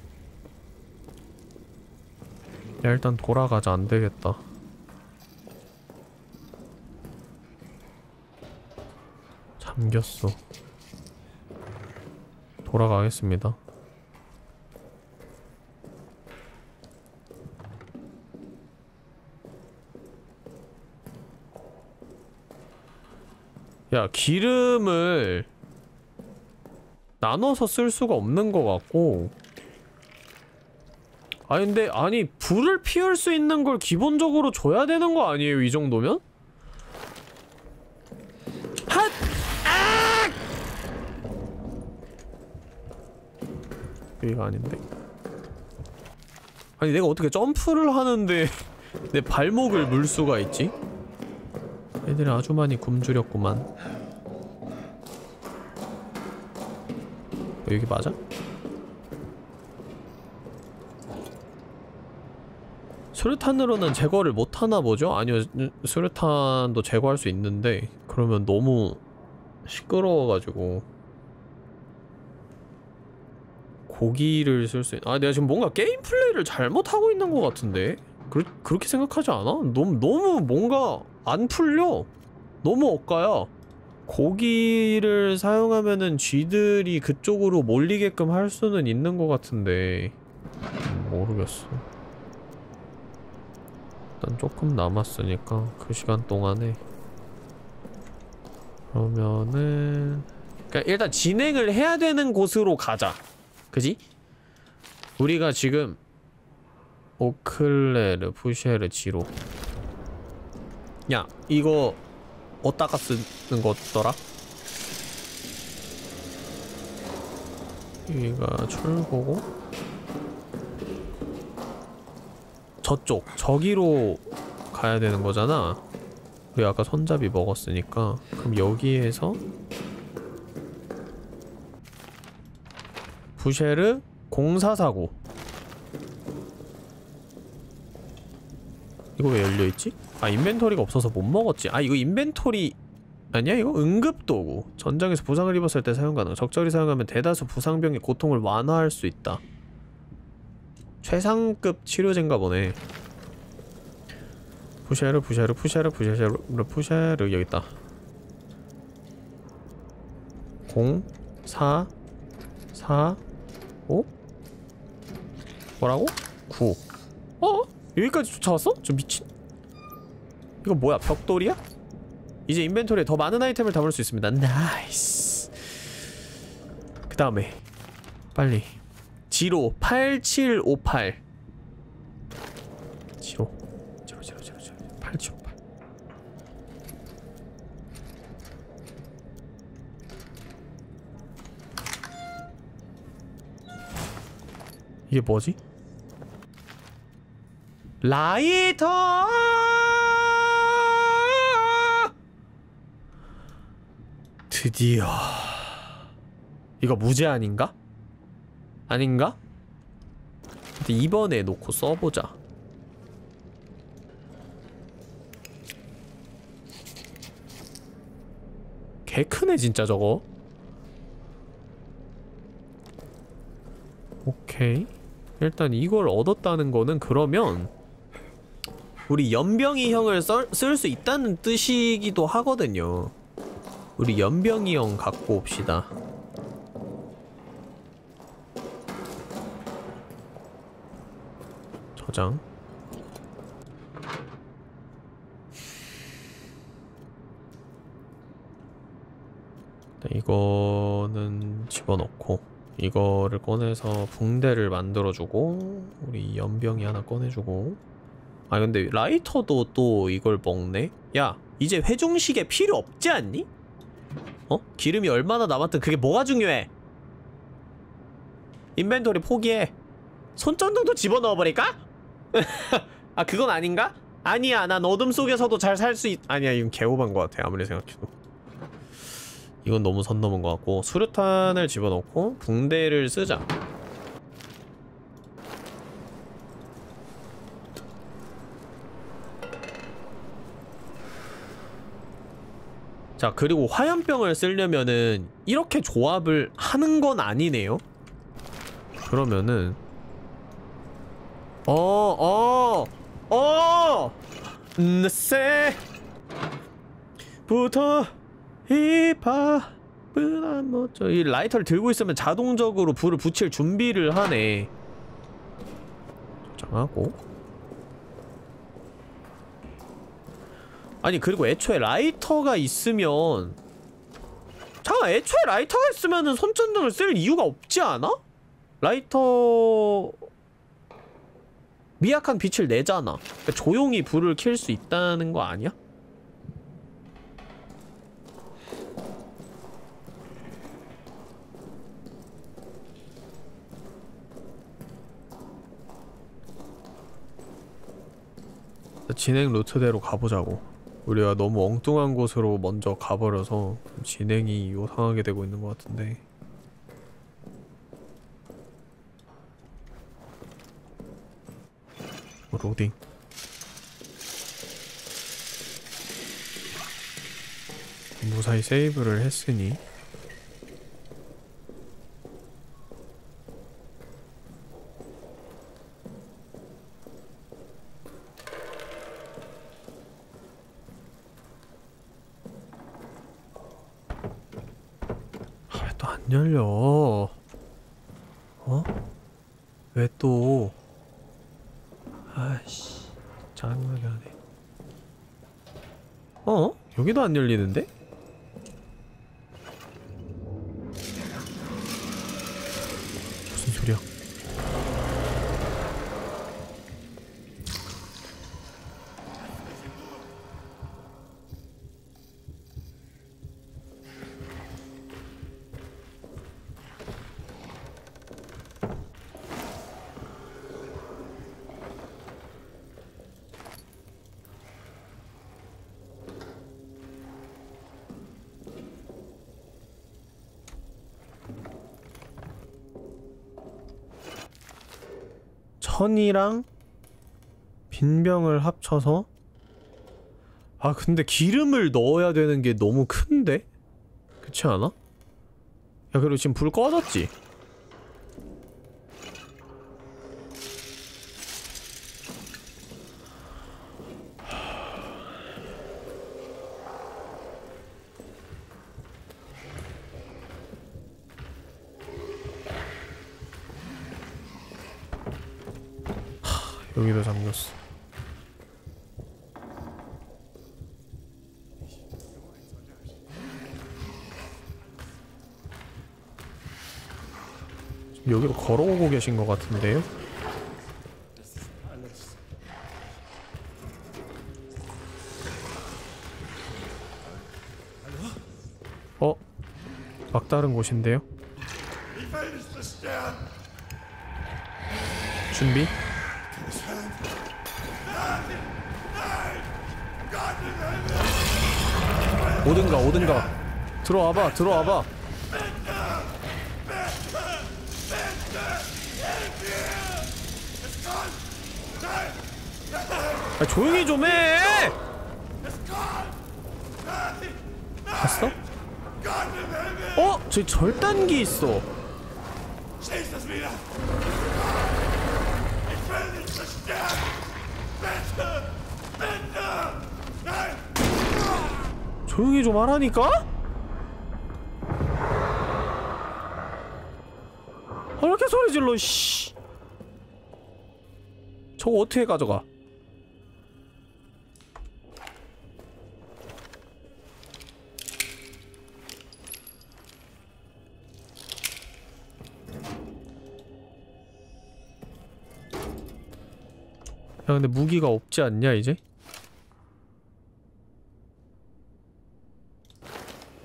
야 일단 돌아가자. 안되겠다. 잠겼어. 돌아가겠습니다. 야 기름을 나눠서 쓸 수가 없는 것 같고 아니 근데 아니 불을 피울 수 있는 걸 기본적으로 줘야 되는 거 아니에요 이 정도면? 핫! 아! 여기가 아닌데 아니 내가 어떻게 점프를 하는데 *laughs* 내 발목을 물 수가 있지? 애들이 아주 많이 굶주렸구만 여기 맞아? 수류탄으로는 제거를 못하나 보죠? 아니요 수류탄도 제거할 수 있는데 그러면 너무 시끄러워가지고 고기를 쓸 수 있... 아 내가 지금 뭔가 게임 플레이를 잘못하고 있는 것 같은데 그, 그렇게 생각하지 않아? 너무 너무 뭔가 안 풀려 너무 엇가야 고기를 사용하면은 쥐들이 그쪽으로 몰리게끔 할 수는 있는 것 같은데 음, 모르겠어 일단 조금 남았으니까 그 시간 동안에 그러면은 그니까 일단 진행을 해야 되는 곳으로 가자 그지? 우리가 지금 오클레르, 푸쉐르, 지로 야 이거 어디다가 쓰는 거더라? 여기가 출구고 저쪽 저기로 가야 되는 거잖아. 우리 아까 손잡이 먹었으니까. 그럼 여기에서 부쉐르 공사사고. 이거 왜 열려있지? 아 인벤토리가 없어서 못 먹었지. 아 이거 인벤토리 아니야 이거? 응급도구. 전장에서 부상을 입었을 때 사용 가능. 적절히 사용하면 대다수 부상병의 고통을 완화할 수 있다 최상급 치료제인가 보네. 푸샤르 푸샤르 푸샤르 푸샤르 푸샤르 여기 있다. 0 4 4 5 뭐라고? 9 어? 여기까지 쫓아왔어? 저 미친. 이거 뭐야 벽돌이야? 이제 inventory에 더 많은 아이템을 담을 수 있습니다. nice. 그 다음에 빨리 지로 8758 지로 지로 지로 지로 지로 8758 이게 뭐지? 라이터! 드디어 이거 무제한인가? 아닌가? 근데 이번에 놓고 써보자. 개 크네 진짜 저거. 오케이. 일단 이걸 얻었다는 거는 그러면 우리 연병이 형을 쓸 수 있다는 뜻이기도 하거든요. 우리 연병이 형 갖고 옵시다 저장 네, 이거는 집어넣고 이거를 꺼내서 붕대를 만들어주고 우리 연병이 하나 꺼내주고 아 근데 라이터도 또 이걸 먹네? 야 이제 회중시계 필요 없지 않니? 어? 기름이 얼마나 남았든 그게 뭐가 중요해 인벤토리 포기해 손전등도 집어넣어버릴까? *laughs* 아 그건 아닌가? 아니야 난 어둠 속에서도 잘 살 수 있... 아니야 이건 개오반 것 같아 아무리 생각해도. 이건 너무 선 넘은 것 같고 수류탄을 집어넣고 붕대를 쓰자. 자 그리고 화염병을 쓰려면은 이렇게 조합을 하는 건 아니네요. 그러면은 어, 어, 어, 느새 부터 이 밥은 안 먹죠. 이 라이터를 들고 있으면 자동적으로 불을 붙일 준비를 하네. 저장하고. 아니 그리고 애초에 라이터가 있으면 잠깐 애초에 라이터가 있으면은 손전등을 쓸 이유가 없지 않아? 라이터 미약한 빛을 내잖아. 그러니까 조용히 불을 켤 수 있다는 거 아니야? 진행 루트대로 가보자고. 우리가 너무 엉뚱한 곳으로 먼저 가버려서 진행이 요상하게 되고 있는 것 같은데 로딩 무사히 세이브를 했으니 아, 왜 또 안 열려 어? 왜 또? 아씨 짜증나게 하네 어? 여기도 안 열리는데? 천이랑 빈병을 합쳐서 아 근데 기름을 넣어야 되는 게 너무 큰데? 그렇지 않아? 야 그리고 지금 불 꺼졌지? 걸어오고 계신 것 같은데요? 어? 막다른 곳인데요? 준비? 오든가 오든가 들어와봐 들어와봐 아, 조용히 좀 해 봤어? 어? 저기 절단기 있어! 조용히 좀 하라니까? 아, 왜 이렇게 소리 질러, 씨. 저거 어떻게 가져가? 근데 무기가 없지 않냐, 이제?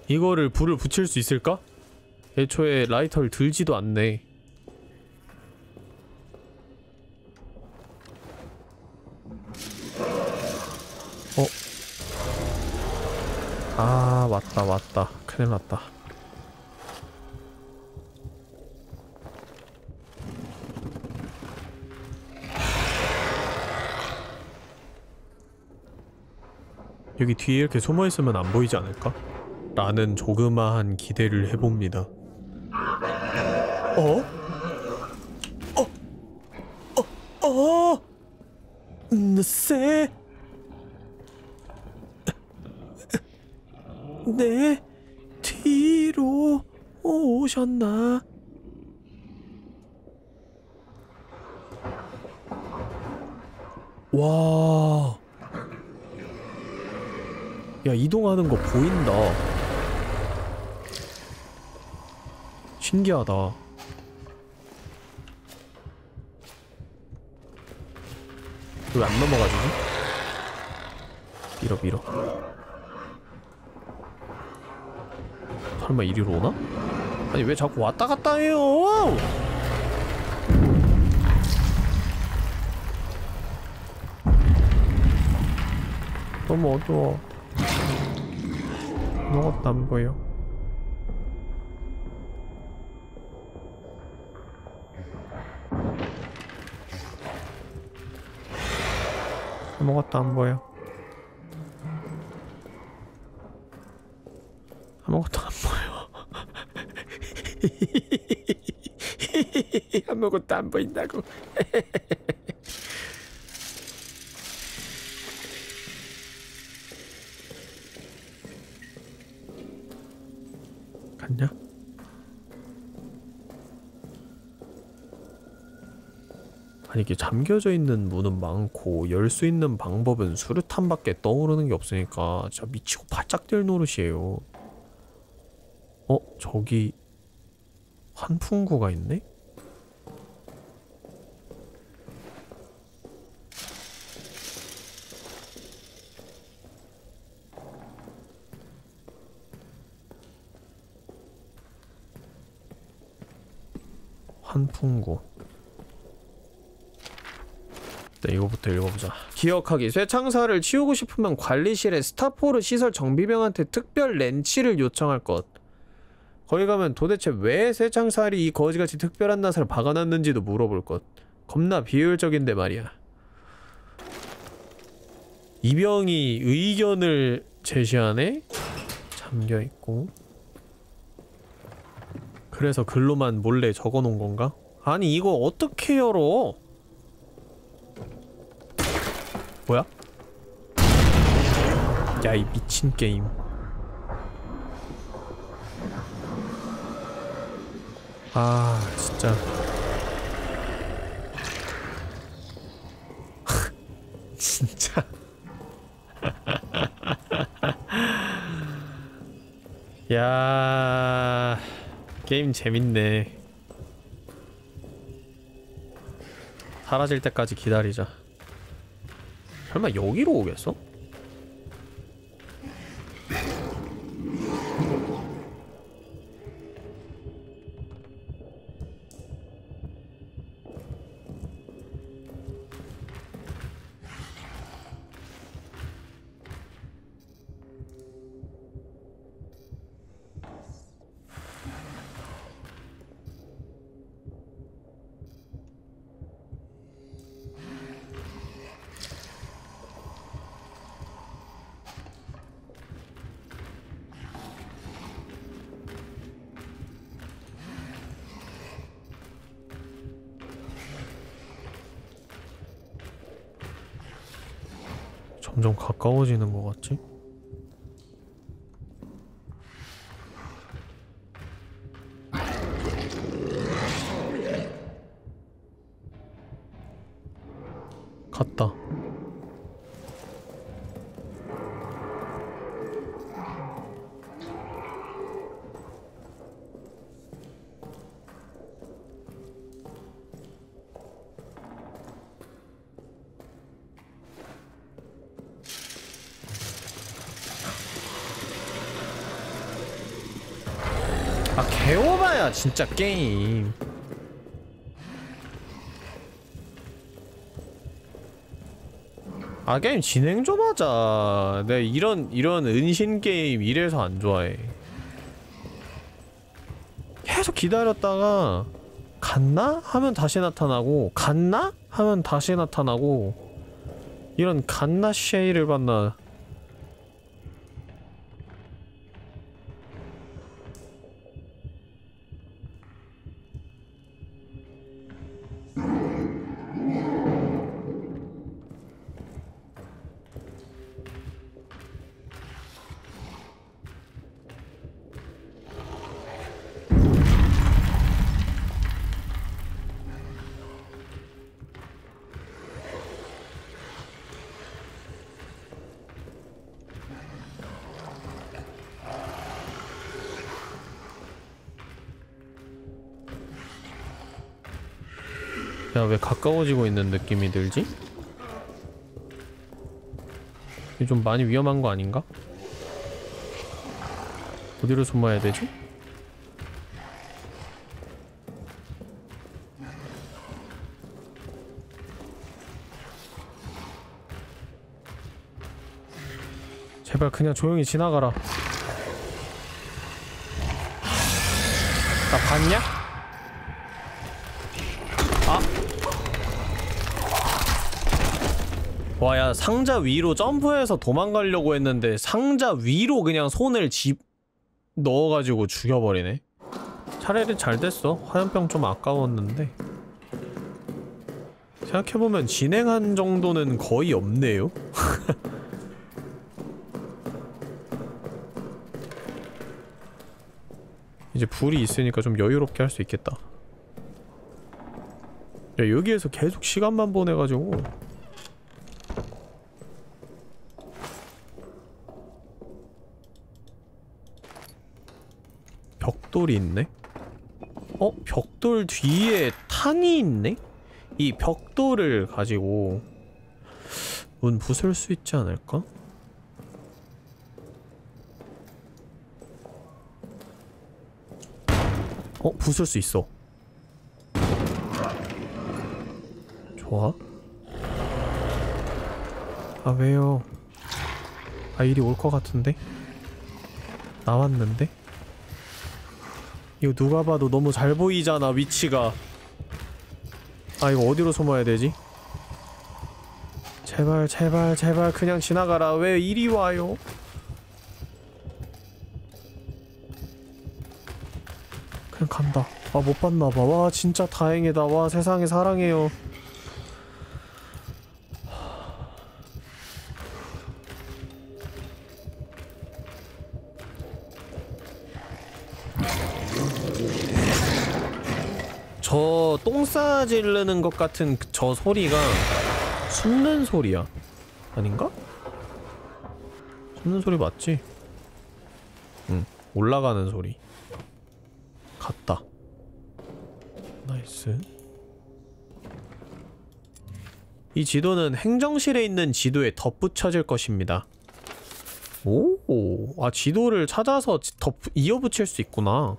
이거를 불을 붙일 수 있을까? 애초에 라이터를 들지도 않네. 어? 아, 맞다, 맞다. 큰일 났다. 여기 뒤에 이렇게 숨어 있으면 안 보이지 않을까? 라는 조그마한 기대를 해봅니다. 어? 어? 어? 어? 느세? 네 뒤로 오셨나? 와. 야, 이동하는 거 보인다. 신기하다. 왜 안 넘어가지지? 밀어 밀어. 설마 이리로 오나? 아니 왜 자꾸 왔다 갔다 해요? 너무 어두워. 아무것도 안 보여. 아무것도 안 보여. 아무것도 안 보여. 아무것도 안 보인다고. 잠겨져 있는 문은 많고 열 수 있는 방법은 수류탄밖에 떠오르는 게 없으니까 진짜 미치고 바짝 뛸 노릇이에요. 어? 저기 환풍구가 있네? 환풍구 네, 이거 부터 읽어보자. 기억하기. 쇠창살을 치우고 싶으면 관리실에 스타포르 시설 정비병한테 특별 렌치를 요청할 것. 거기 가면 도대체 왜 쇠창살이 이 거지같이 특별한 낯을 박아놨는지도 물어볼 것. 겁나 비효율적인데 말이야. 이병이 의견을 제시하네? 잠겨있고. 그래서 글로만 몰래 적어놓은 건가? 아니 이거 어떻게 열어? 뭐야? 야 이 미친 게임. 아 진짜. *laughs* 진짜. *laughs* 야 게임 재밌네. 사라질 때까지 기다리자 설마 여기로 오겠어? 진짜 게임 아 게임 진행 좀 하자 내가 이런 이런 은신 게임 이래서 안 좋아해 계속 기다렸다가 갔나? 하면 다시 나타나고 갔나? 하면 다시 나타나고 이런 갔나 쉐이를 봤나 가까워지고 있는 느낌이 들지? 이게 좀 많이 위험한 거 아닌가? 어디로 숨어야 되지? 제발 그냥 조용히 지나가라. 나 봤냐? 와, 야, 상자 위로 점프해서 도망가려고 했는데 상자 위로 그냥 손을 집 넣어가지고 죽여버리네. 차라리 잘 됐어. 화염병 좀 아까웠는데. 생각해보면 진행한 정도는 거의 없네요. *laughs* 이제 불이 있으니까 좀 여유롭게 할 수 있겠다. 야, 여기에서 계속 시간만 보내가지고 벽돌이 있네? 어? 벽돌 뒤에 탄이 있네? 이 벽돌을 가지고 문 부술 수 있지 않을까? 어? 부술 수 있어 좋아 아 왜요 아 일이 올 것 같은데? 나왔는데? 이거 누가 봐도 너무 잘 보이잖아 위치가. 아 이거 어디로 숨어야 되지? 제발 제발 제발 그냥 지나가라. 왜 이리 와요? 그냥 간다. 아 못 봤나봐. 와 진짜 다행이다. 와 세상에 사랑해요 지르는 것 같은 그- 저 소리가 숨는 소리야. 아닌가? 솟는 소리 맞지? 응 올라가는 소리. 갔다. nice. 이 지도는 행정실에 있는 지도에 덧붙여질 것입니다. 오, 아 지도를 찾아서 지- 덧 이어붙일 수 있구나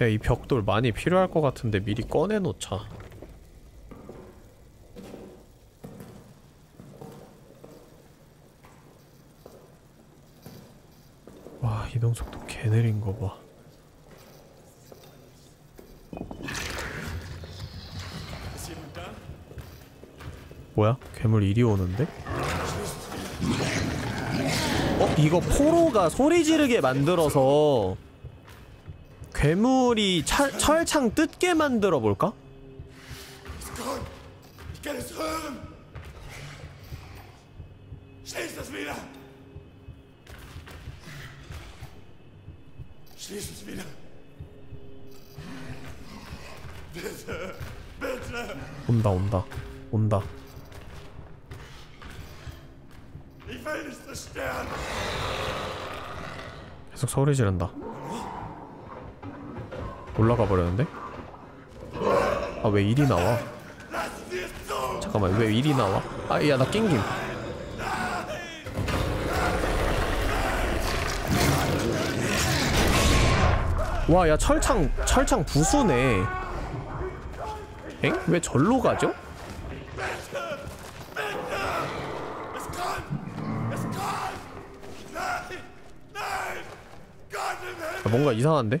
야, 이 벽돌 많이 필요할 것 같은데 미리 꺼내놓자. 와, 이동 속도 개 느린 거 봐. 뭐야? 괴물 이리 오는데? 어? 이거 포로가 소리 지르게 만들어서 괴물이 철, 철창 뜯게 만들어 볼까? 온다 온다 온다! 계속 소리 지른다 올라가 버렸는데? 아 왜 일이 나와! 잠깐만 왜 일이 나와? 아 야 나 낑김 와 야 철창 철창 부수네 엥? 왜 절로 가죠? 야, 뭔가 이상한데?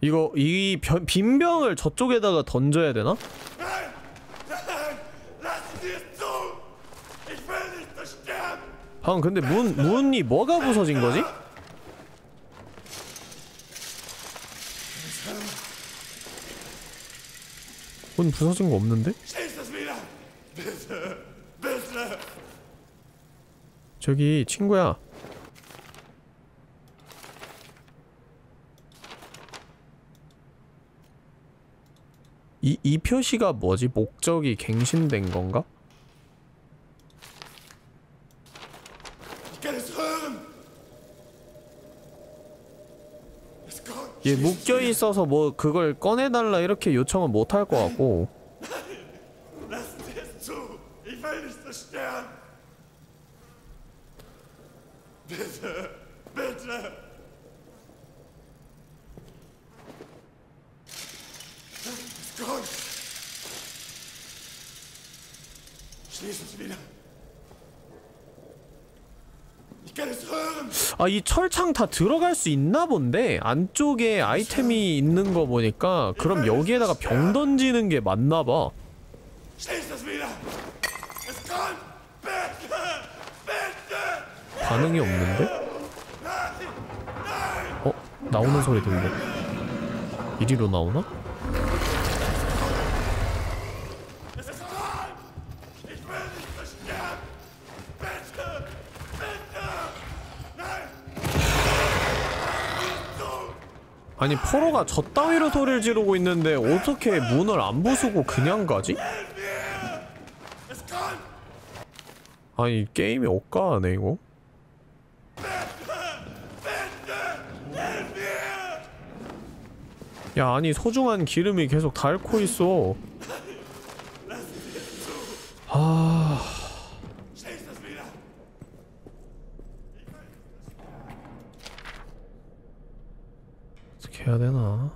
이거 이 변- 빈병을 저쪽에다가 던져야 되나? 방금 근데 문 문이 뭐가 부서진 거지? 문 부서진 거 없는데? 저기 친구야. 이, 이 표시가 뭐지? 목적이 갱신된 건가? 얘 묶여 있어서 뭐 그걸 꺼내달라 이렇게 요청은 못 할 것 같고 Lassen Sie es zu! Ich will nicht zerstören! Bitte! Bitte! Es kommt! Schließ es wieder! Ich kann es hören! 아이 철창 다 들어갈 수 있나 본데 안쪽에 아이템이 있는 거 보니까 그럼 여기에다가 병 던지는 게 맞나 봐. Wieder! 반응이 없는데? 어? 나오는 소리 들려. 이리로 나오나? Es ist voll! Ich will nicht zerstören! Bitte! Bitte! Nein! 아니 포로가 저 따위로 소리를 지르고 있는데 어떻게 문을 안 부수고 그냥 가지? 아니 게임이 억까하네 이거. 야 아니 소중한 기름이 계속 닳고 있어. 아 Schließ das wieder! 어떻게 해야 되나?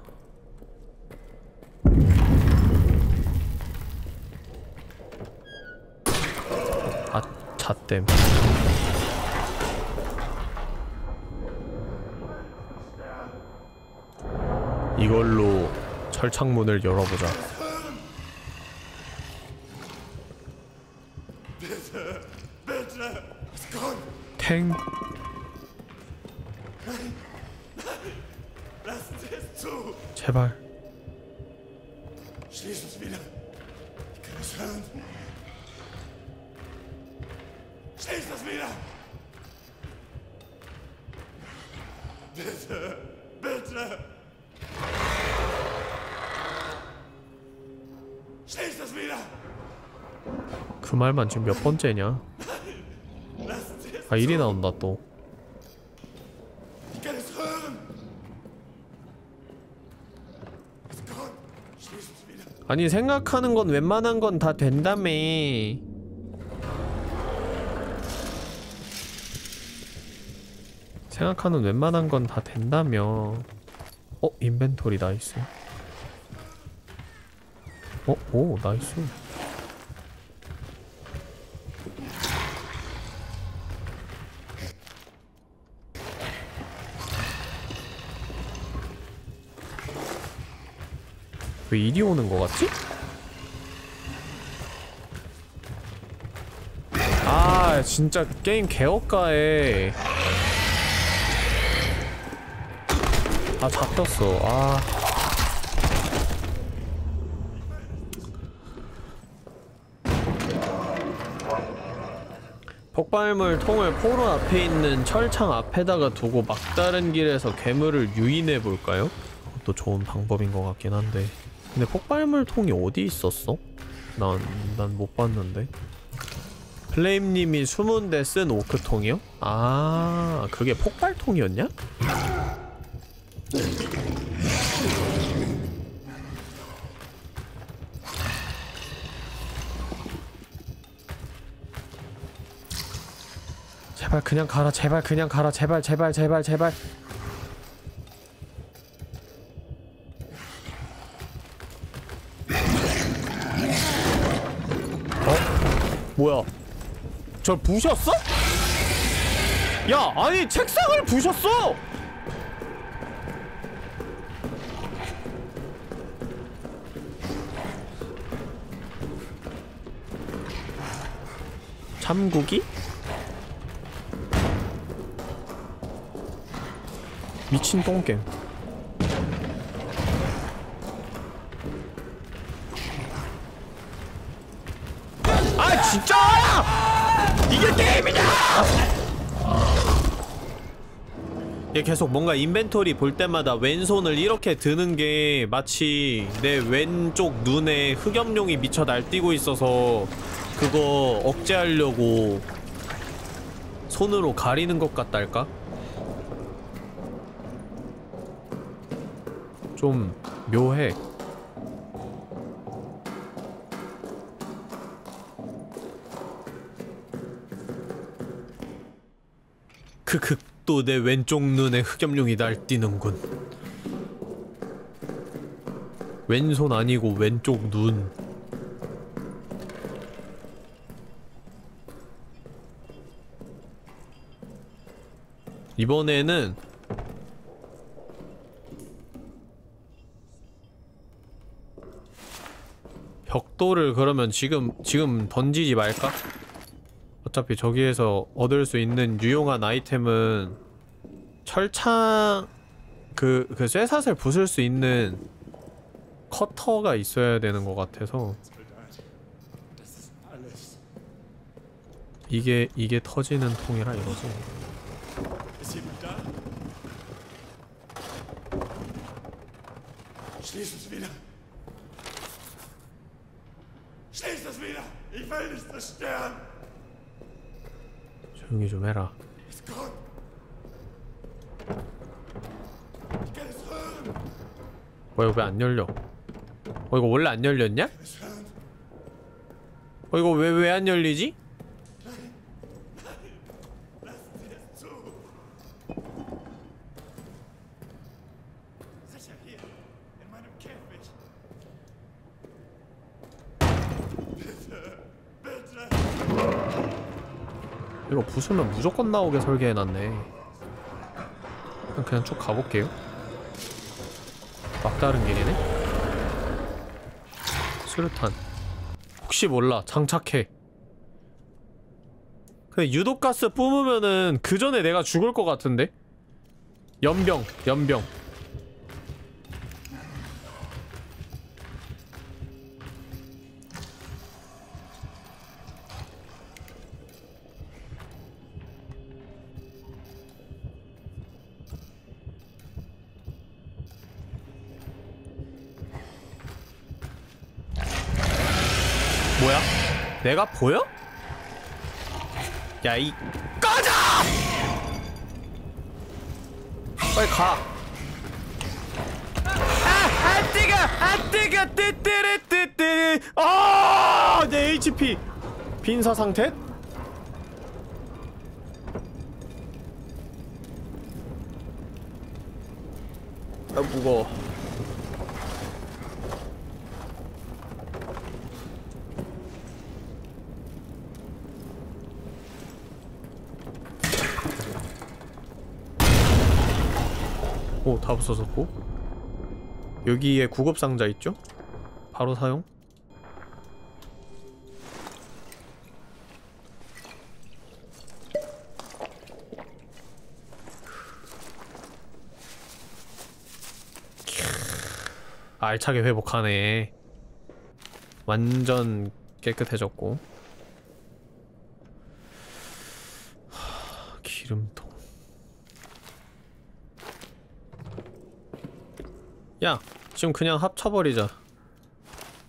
아 잣댐. 이걸로 철창문을 열어보자. 탱. Wieder! 그 말만 지금 몇 번째냐? 아 이리 나온다 또. Ich kann es hören! Ist gut! Schließ es wieder! 아니 생각하는 건 웬만한 건 다 된다며. 생각하는 웬만한 건 다 된다며. 어 inventory nice. 어, 오, 나이스. 왜 이리 오는 거 같지? 아, 진짜 게임 개업가에. 아, 잡혔어. 아. 폭발물 통을 포로 앞에 있는 철창 앞에다가 두고 막다른 길에서 괴물을 유인해 볼까요? 그것도 좋은 방법인 것 같긴 한데. 근데 폭발물 통이 어디 있었어? 난, 난 못 봤는데. 플레임님이 숨은 데 쓴 오크통이요? 아, 그게 폭발통이었냐? 제발 그냥 가라 제발 그냥 가라 제발 제발 제발 제발 뭐야 절 부셨어? 야 아니 책상을 부셨어 참고기? 미친 똥겜 진짜 이게 게임이냐 얘 계속 뭔가 인벤토리 볼 때마다 왼손을 이렇게 드는 게 마치 내 왼쪽 눈에 흑염룡이 미쳐 날뛰고 있어서 그거 억제하려고 손으로 가리는 것 같달까? 좀 묘해. 크크 또 내 왼쪽 눈에 흑염룡이 날뛰는군. 왼손 아니고 왼쪽 눈. 이번에는 벽돌을 그러면 지금 지금 던지지 말까? 어차피 저기에서 얻을 수 있는 유용한 아이템은 철창 그, 그 쇠사슬 부술 수 있는 커터가 있어야 되는 것 같아서. 이게 이게 터지는 통이라 이거지! Schließ es wieder! Ich will nicht zerstören! 조용히 좀 해라 Ist gut! Ich kann es hören! 뭐 이거 왜안 열려 어 이거 원래 안 열렸냐? 어 이거 왜 왜 안 열리지? 이거 부수면 무조건 나오게 설계해놨네. 그냥, 쭉 가볼게요. 막다른 길이네? 수류탄. 혹시 몰라. 장착해. 근데 유독가스 뿜으면은 그 전에 내가 죽을 것 같은데? 연병 연병 내가 보여? 야, 이 꺼져! 빨리 가. 아, 아 뜨거, 아 뜨거, 뜨뜨르 뜨뜨르. 아, 내 HP 빈사 상태? 아 무거워. 오, 다 부서졌고. 여기에 구급 상자 있죠? 바로 사용. 알차게 회복하네. 완전 깨끗해졌고. 하, 기름통. 야, 지금 그냥 합쳐버리자.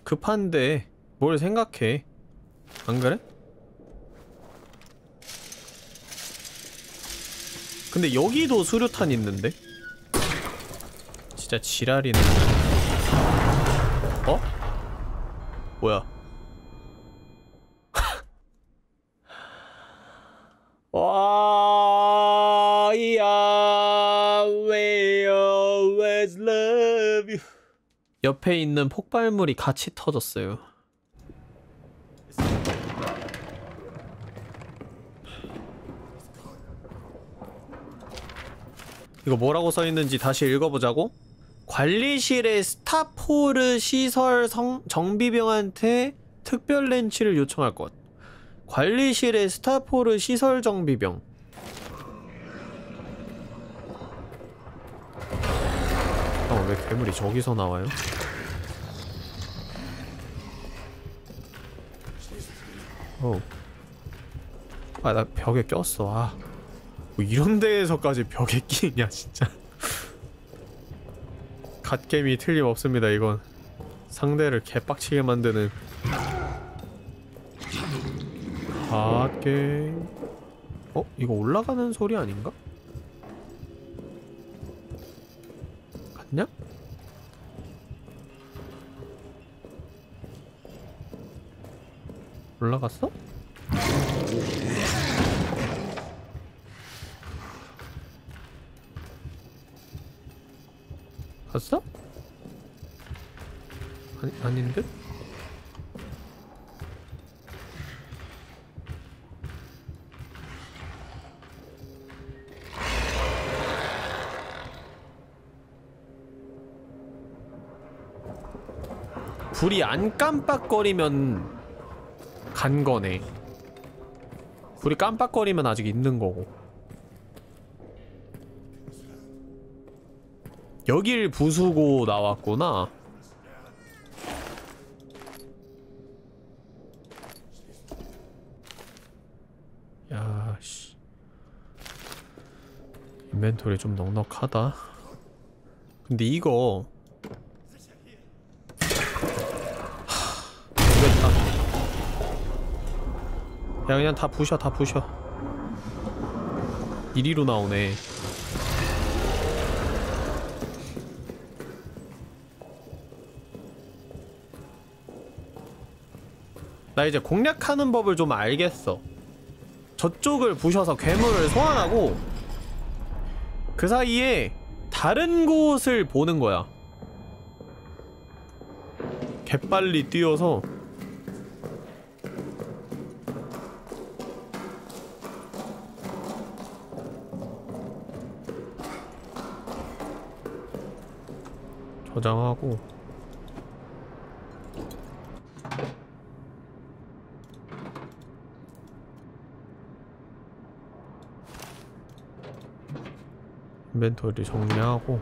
급한데 뭘 생각해? 안 그래? 근데 여기도 수류탄 있는데? 진짜 지랄이네. 어? 뭐야? *laughs* 와, 옆에 있는 폭발물이 같이 터졌어요. 이거 뭐라고 써있는지 다시 읽어보자고? 관리실의 스타포르 시설 성, 정비병한테 특별 렌치를 요청할 것. 관리실의 스타포르 시설 정비병. 아, 왜 괴물이 저기서 나와요? 어. 아, 나 벽에 꼈어. 아. 뭐 이런 데에서까지 벽에 끼냐, 진짜. *laughs* 갓겜이 틀림없습니다, 이건. 상대를 개빡치게 만드는 갓겜 어? 이거 올라가는 소리 아닌가? 올라갔어? 갔어? 아니, 아닌 듯? 불이 안 깜빡거리면 간 거네. 불이 깜빡거리면 아직 있는 거고. 여길 부수고 나왔구나. 야, 씨. 인벤토리 좀 넉넉하다. 근데 이거 모르겠다. 야 그냥 다 부셔 다 부셔. 이리로 나오네. 나 이제 공략하는 법을 좀 알겠어. 저쪽을 부셔서 괴물을 소환하고 그 사이에 다른 곳을 보는 거야. 개빨리 뛰어서 저장하고. 인벤토리 정리하고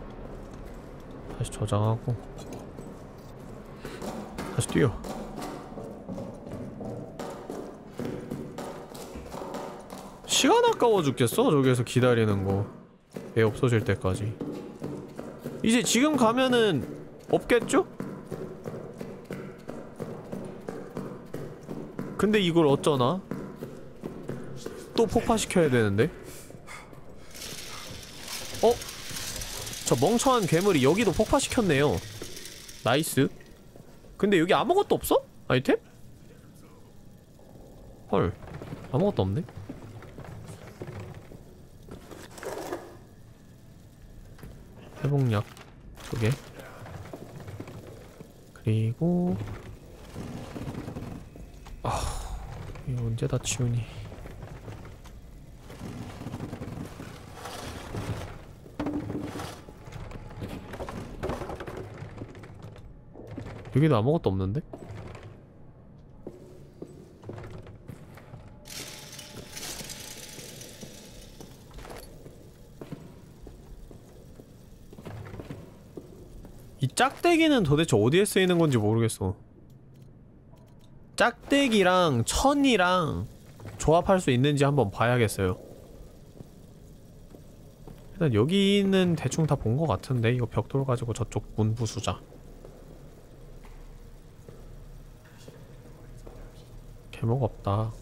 다시 저장하고 다시 뛰어. 시간 아까워 죽겠어? 저기에서 기다리는 거애 없어질 때까지 이제 지금 가면은 없겠죠? 근데 이걸 어쩌나? 또 폭파시켜야 되는데? 어? 저 멍청한 괴물이 여기도 폭파시켰네요 nice 근데 여기 아무것도 없어? 아이템? 헐 아무것도 없네 회복약 두개 그리고 아 이거 언제 다 치우니 여기도 아무것도 없는데? 짝대기는 도대체 어디에 쓰이는 건지 모르겠어. 짝대기랑 천이랑 조합할 수 있는지 한번 봐야겠어요. 일단 여기는 대충 다 본 것 같은데 이거 벽돌 가지고 저쪽 문 부수자. 개목 없다.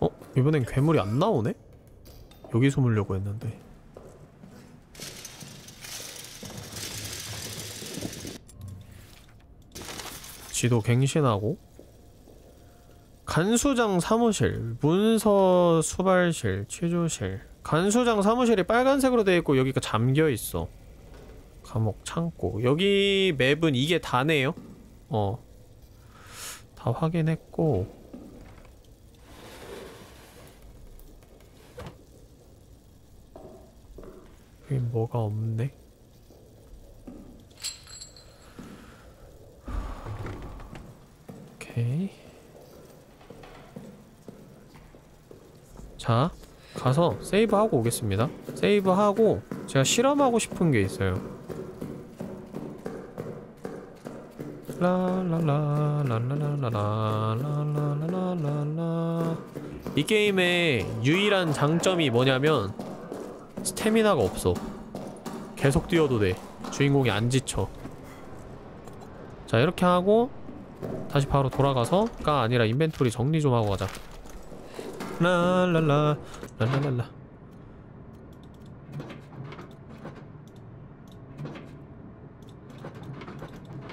어? 이번엔 괴물이 안 나오네? 여기 숨으려고 했는데. 지도 갱신하고. 간수장 사무실, 문서 수발실, 취조실. 간수장 사무실이 빨간색으로 되어 있고 여기가 잠겨 있어. 감옥 창고. 여기 맵은 이게 다네요. 어. 다 확인했고 여기 뭐가 없네 오케이 자 가서 세이브하고 오겠습니다 세이브하고 제가 실험하고 싶은 게 있어요 라라라라라라라라라라라라 이 게임의 유일한 장점이 뭐냐면 스태미나가 없어. 계속 뛰어도 돼. 주인공이 안 지쳐. 자 이렇게 하고 다시 바로 돌아가서가 아니라 인벤토리 정리 좀 하고 가자. 라라라 라라라라.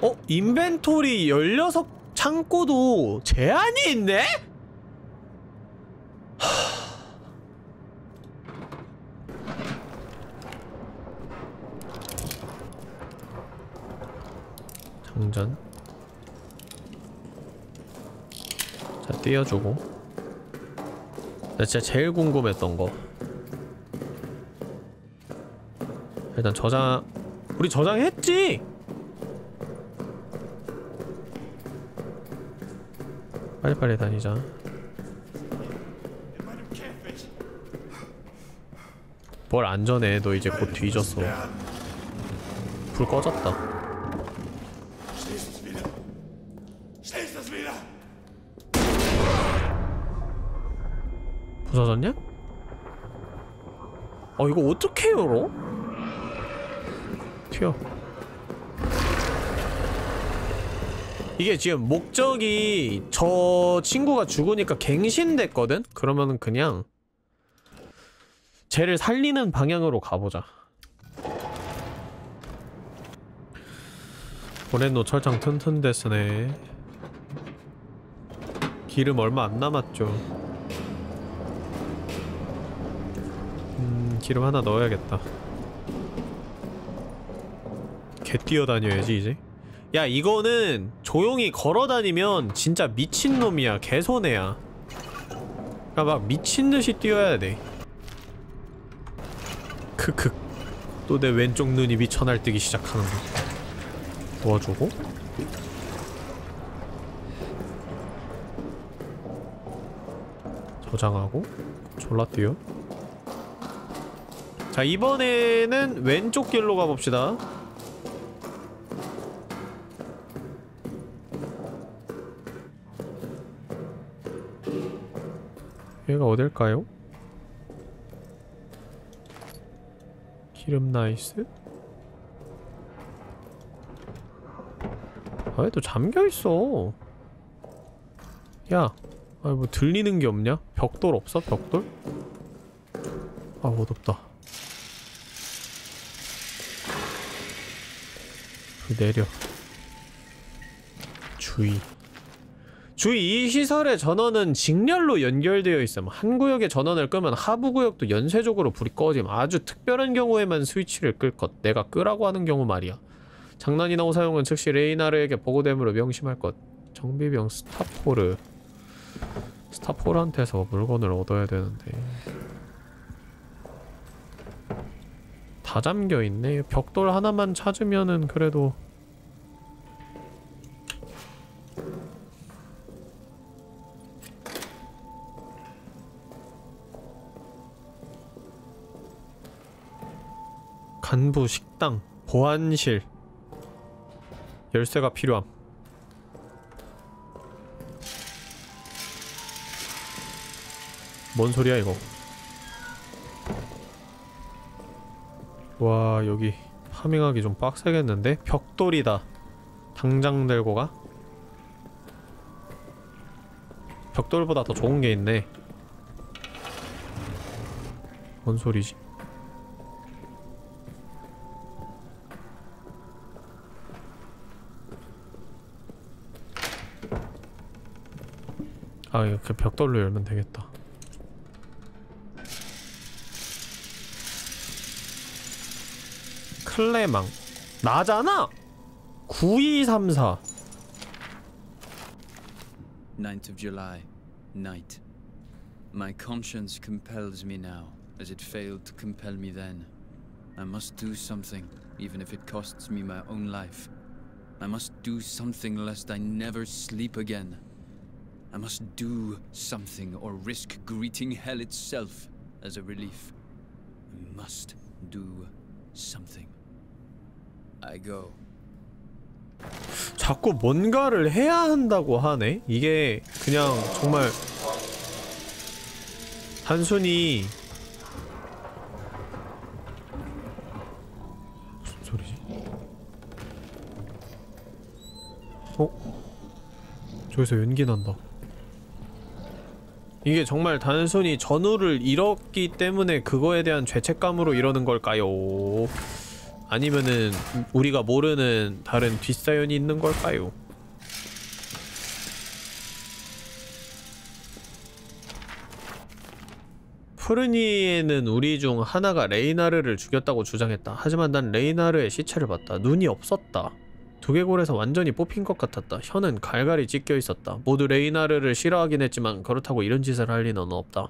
어? 인벤토리 16 창고도 제한이 있네? 장전. 자 띄워주고. 나 진짜 제일 궁금했던 거. 일단 저장 우리 저장했지? 빨리빨리 다니자. 뭘 안전해? 너 이제 곧 뒤졌어. 불 꺼졌다 Schließ es wieder! Schließ es wieder! 부서졌냐? 어 이거 어떻게 열어? 튀어 이게 지금 목적이 저 친구가 죽으니까 갱신됐거든? 그러면은 그냥 쟤를 살리는 방향으로 가보자 보렌노 철창 튼튼데스네 기름 얼마 안 남았죠 음, 기름 하나 넣어야겠다. 개 뛰어다녀야지 이제. 야 이거는 조용히 걸어다니면 진짜 미친놈이야 개손해야. 그니까 막 미친듯이 뛰어야 돼. 크크. 또 내 왼쪽 눈이 미쳐 날뛰기 시작하는 거. 도와주고. 저장하고 졸라 뛰어. 자 이번에는 왼쪽 길로 가봅시다 여기가 어딜까요? 기름 nice? 아, 왜 또 잠겨있어? 야, 아, 뭐 들리는 게 없냐? 벽돌 없어? 벽돌? 아, 어둡다. 내려. 주의. 주의 이 시설의 전원은 직렬로 연결되어 있음. 한 구역의 전원을 끄면 하부 구역도 연쇄적으로 불이 꺼짐. 아주 특별한 경우에만 스위치를 끌 것. 내가 끄라고 하는 경우 말이야. 장난이나 오사용은 즉시 레이나르에게 보고됨으로 명심할 것. 정비병 스타포르. 스타포르한테서 물건을 얻어야 되는데. 다 잠겨있네. 벽돌 하나만 찾으면은 그래도 간부 식당 보안실. 열쇠가 필요함. 뭔 소리야 이거 와 여기 파밍하기 좀 빡세겠는데? 벽돌이다 당장 들고 가? 벽돌보다 더 좋은 게 있네 뭔 소리지? 아 이렇게 벽돌로 열면 되겠다 클레망 나잖아! 9234 9th of July, night. My conscience compels me now, as it failed to compel me then. I must do something, even if it costs me my own life. I must do something lest I never sleep again. I must do something or risk greeting hell itself as a relief. I must do something. I go. 자꾸 뭔가를 해야 한다고 하네? 이게 그냥 정말 단순히 무슨 소리지? 어? 저기서 연기 난다 이게 정말 단순히 전우를 잃었기 때문에 그거에 대한 죄책감으로 이러는 걸까요? 아니면은 우리가 모르는 다른 뒷사연이 있는 걸까요? 푸르니에는 우리 중 하나가 레이나르를 죽였다고 주장했다. 하지만 난 레이나르의 시체를 봤다. 눈이 없었다. 두개골에서 완전히 뽑힌 것 같았다. 혀는 갈갈이 찢겨 있었다. 모두 레이나르를 싫어하긴 했지만 그렇다고 이런 짓을 할 리는 없다.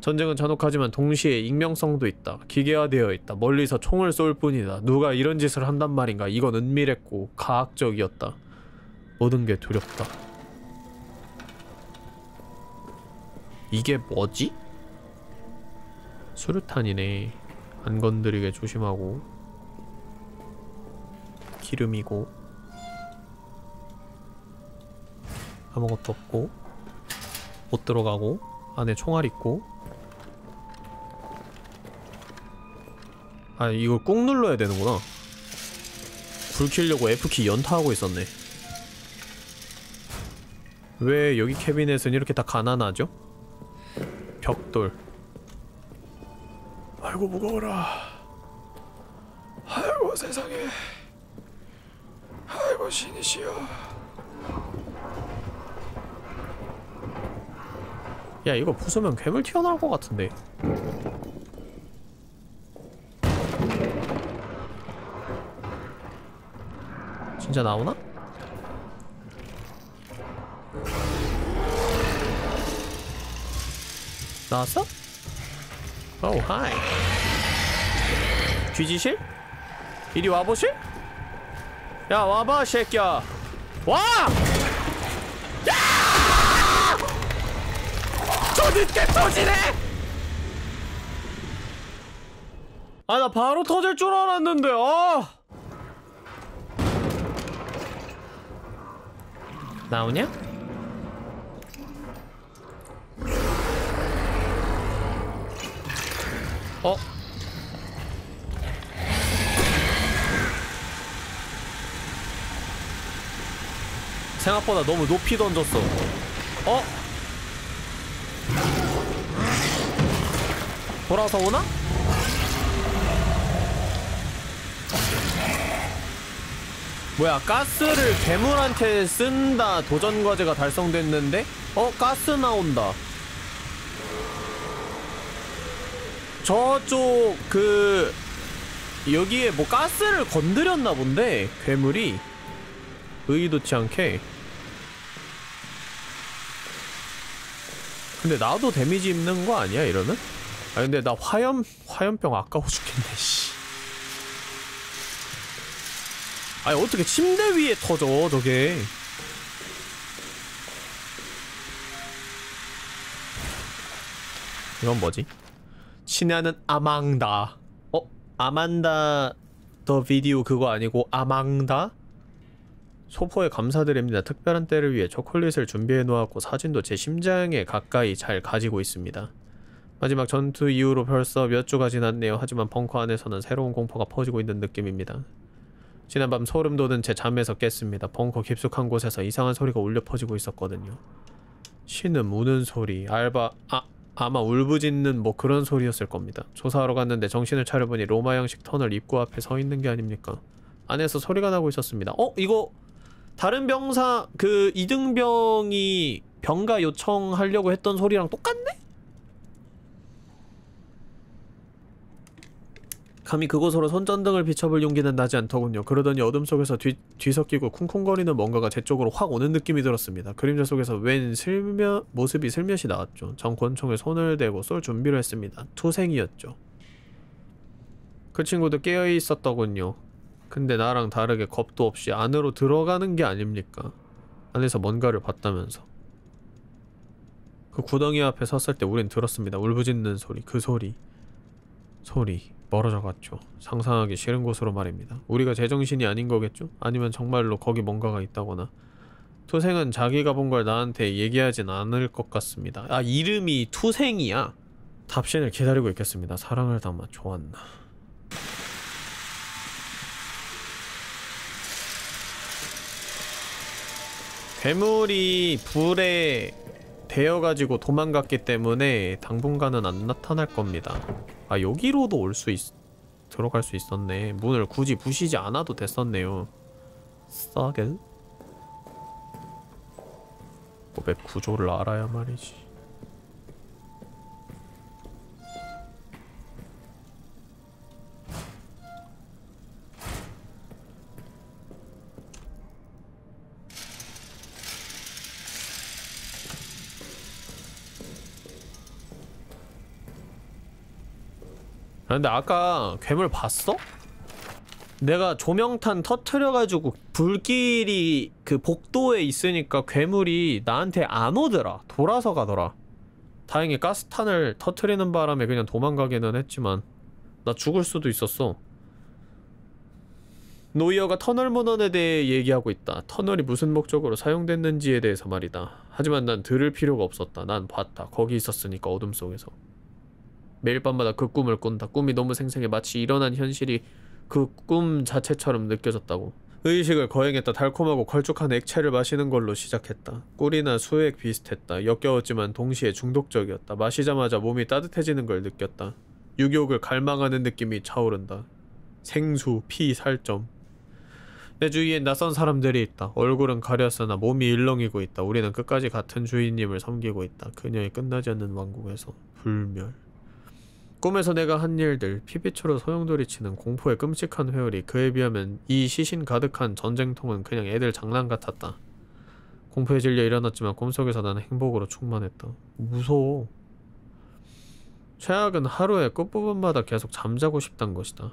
전쟁은 잔혹하지만 동시에 익명성도 있다. 기계화되어 있다. 멀리서 총을 쏠 뿐이다. 누가 이런 짓을 한단 말인가. 이건 은밀했고 가학적이었다. 모든 게 두렵다. 이게 뭐지? 수류탄이네. 안 건드리게 조심하고. 기름이고. 아무것도 없고. 못 들어가고. 안에 총알 있고. 아 이걸 꾹 눌러야 되는구나. 불 켜려고 F키 연타하고 있었네. 왜 여기 캐비넷은 이렇게 다 가난하죠? 벽돌. 아이고 무거워라. 아이고 세상에. 아이고 신이시여. 야 이거 부수면 괴물 튀어나올 것 같은데 진짜 나오나? 나왔어? 오 하이 뒤지실? 이리 와보실? 야 와봐 새끼야 와! 야! 저 늦게 터지네! 아 나 바로 터질 줄 알았는데 아 나오냐? 어? 생각보다 너무 높이 던졌어 어? 돌아서 오나? 뭐야 가스를 괴물한테 쓴다 도전 과제가 달성됐는데? 어? 가스 나온다 저쪽 그 여기에 뭐 가스를 건드렸나 본데 괴물이 의도치 않게 근데 나도 데미지 입는 거 아니야 이러면? 아 근데 나 화염 화염병 아까워 죽겠네 씨. 아니 어떻게 침대 위에 터져 저게 이건 뭐지? 신하는 아망다 어? 아만다 더 비디오 그거 아니고 아망다? 소포에 감사드립니다. 특별한 때를 위해 초콜릿을 준비해 놓았고 사진도 제 심장에 가까이 잘 가지고 있습니다. 마지막 전투 이후로 벌써 몇 주가 지났네요. 하지만 벙커 안에서는 새로운 공포가 퍼지고 있는 느낌입니다. 지난밤 소름 돋은 제 잠에서 깼습니다. 벙커 깊숙한 곳에서 이상한 소리가 울려 퍼지고 있었거든요. 신음, 우는 소리, 알바, 아, 아마 울부짖는 뭐 그런 소리였을 겁니다. 조사하러 갔는데 정신을 차려보니 로마 형식 터널 입구 앞에 서 있는 게 아닙니까? 안에서 소리가 나고 있었습니다. 어? 이거 다른 병사 그 이등병이 병가 요청하려고 했던 소리랑 똑같네? 감히 그곳으로 손전등을 비춰볼 용기는 나지 않더군요. 그러더니 어둠 속에서 뒤, 뒤섞이고 쿵쿵거리는 뭔가가 제 쪽으로 확 오는 느낌이 들었습니다. 그림자 속에서 웬 슬며, 모습이 슬며시 나왔죠. 전 권총에 손을 대고 쏠 준비를 했습니다. 투생이었죠. 그 친구도 깨어있었더군요. 근데 나랑 다르게 겁도 없이 안으로 들어가는 게 아닙니까? 안에서 뭔가를 봤다면서. 그 구덩이 앞에 섰을 때 우린 들었습니다. 울부짖는 소리, 그 소리. 소리. 멀어져 갔죠. 상상하기 싫은 곳으로 말입니다. 우리가 제정신이 아닌 거겠죠? 아니면 정말로 거기 뭔가가 있다거나. 투생은 자기가 본 걸 나한테 얘기하진 않을 것 같습니다. 아, 이름이 투생이야? 답신을 기다리고 있겠습니다. 사랑을 담아 좋았나. 괴물이 불에 데여가지고 도망갔기 때문에 당분간은 안 나타날 겁니다. 아 여기로도 올 수 있... 들어갈 수 있었네. 문을 굳이 부시지 않아도 됐었네요. 싸게? 뭐맵 구조를 알아야 말이지. 근데 아까 괴물 봤어? 내가 조명탄 터트려가지고 불길이 그 복도에 있으니까 괴물이 나한테 안 오더라. 돌아서 가더라. 다행히 가스탄을 터트리는 바람에 그냥 도망가기는 했지만 나 죽을 수도 있었어. 노이어가 터널 문헌에 대해 얘기하고 있다. 터널이 무슨 목적으로 사용됐는지에 대해서 말이다. 하지만 난 들을 필요가 없었다. 난 봤다. 거기 있었으니까 어둠 속에서 매일 밤마다 그 꿈을 꾼다. 꿈이 너무 생생해 마치 일어난 현실이 그 꿈 자체처럼 느껴졌다고. 의식을 거행했다. 달콤하고 걸쭉한 액체를 마시는 걸로 시작했다. 꿀이나 수액 비슷했다. 역겨웠지만 동시에 중독적이었다. 마시자마자 몸이 따뜻해지는 걸 느꼈다. 유욕을 갈망하는 느낌이 차오른다. 생수, 피, 살점. 내 주위엔 낯선 사람들이 있다. 얼굴은 가렸으나 몸이 일렁이고 있다. 우리는 끝까지 같은 주인님을 섬기고 있다. 그녀의 끝나지 않는 왕국에서 불멸. 꿈에서 내가 한 일들, 피비초로 소용돌이치는 공포의 끔찍한 회오리, 그에 비하면 이 시신 가득한 전쟁통은 그냥 애들 장난 같았다. 공포에 질려 일어났지만 꿈속에서 나는 행복으로 충만했다. 무서워. 최악은 하루의 끝부분마다 계속 잠자고 싶단 것이다.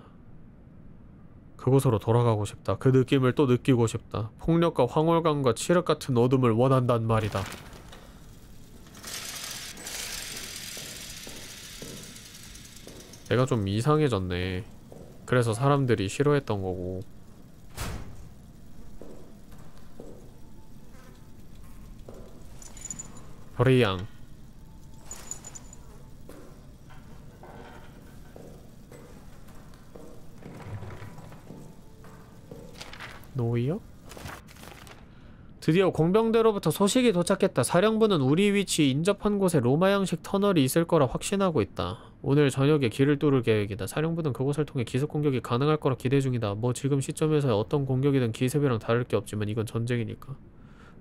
그곳으로 돌아가고 싶다. 그 느낌을 또 느끼고 싶다. 폭력과 황홀감과 칠흑 같은 어둠을 원한단 말이다. 내가 좀 이상해졌네. 그래서 사람들이 싫어했던 거고. 별의 양. 노이요? 드디어 공병대로부터 소식이 도착했다. 사령부는 우리 위치 인접한 곳에 로마 양식 터널이 있을 거라 확신하고 있다. 오늘 저녁에 길을 뚫을 계획이다. 사령부는 그곳을 통해 기습 공격이 가능할 거라 기대 중이다. 뭐 지금 시점에서 어떤 공격이든 기습이랑 다를 게 없지만 이건 전쟁이니까.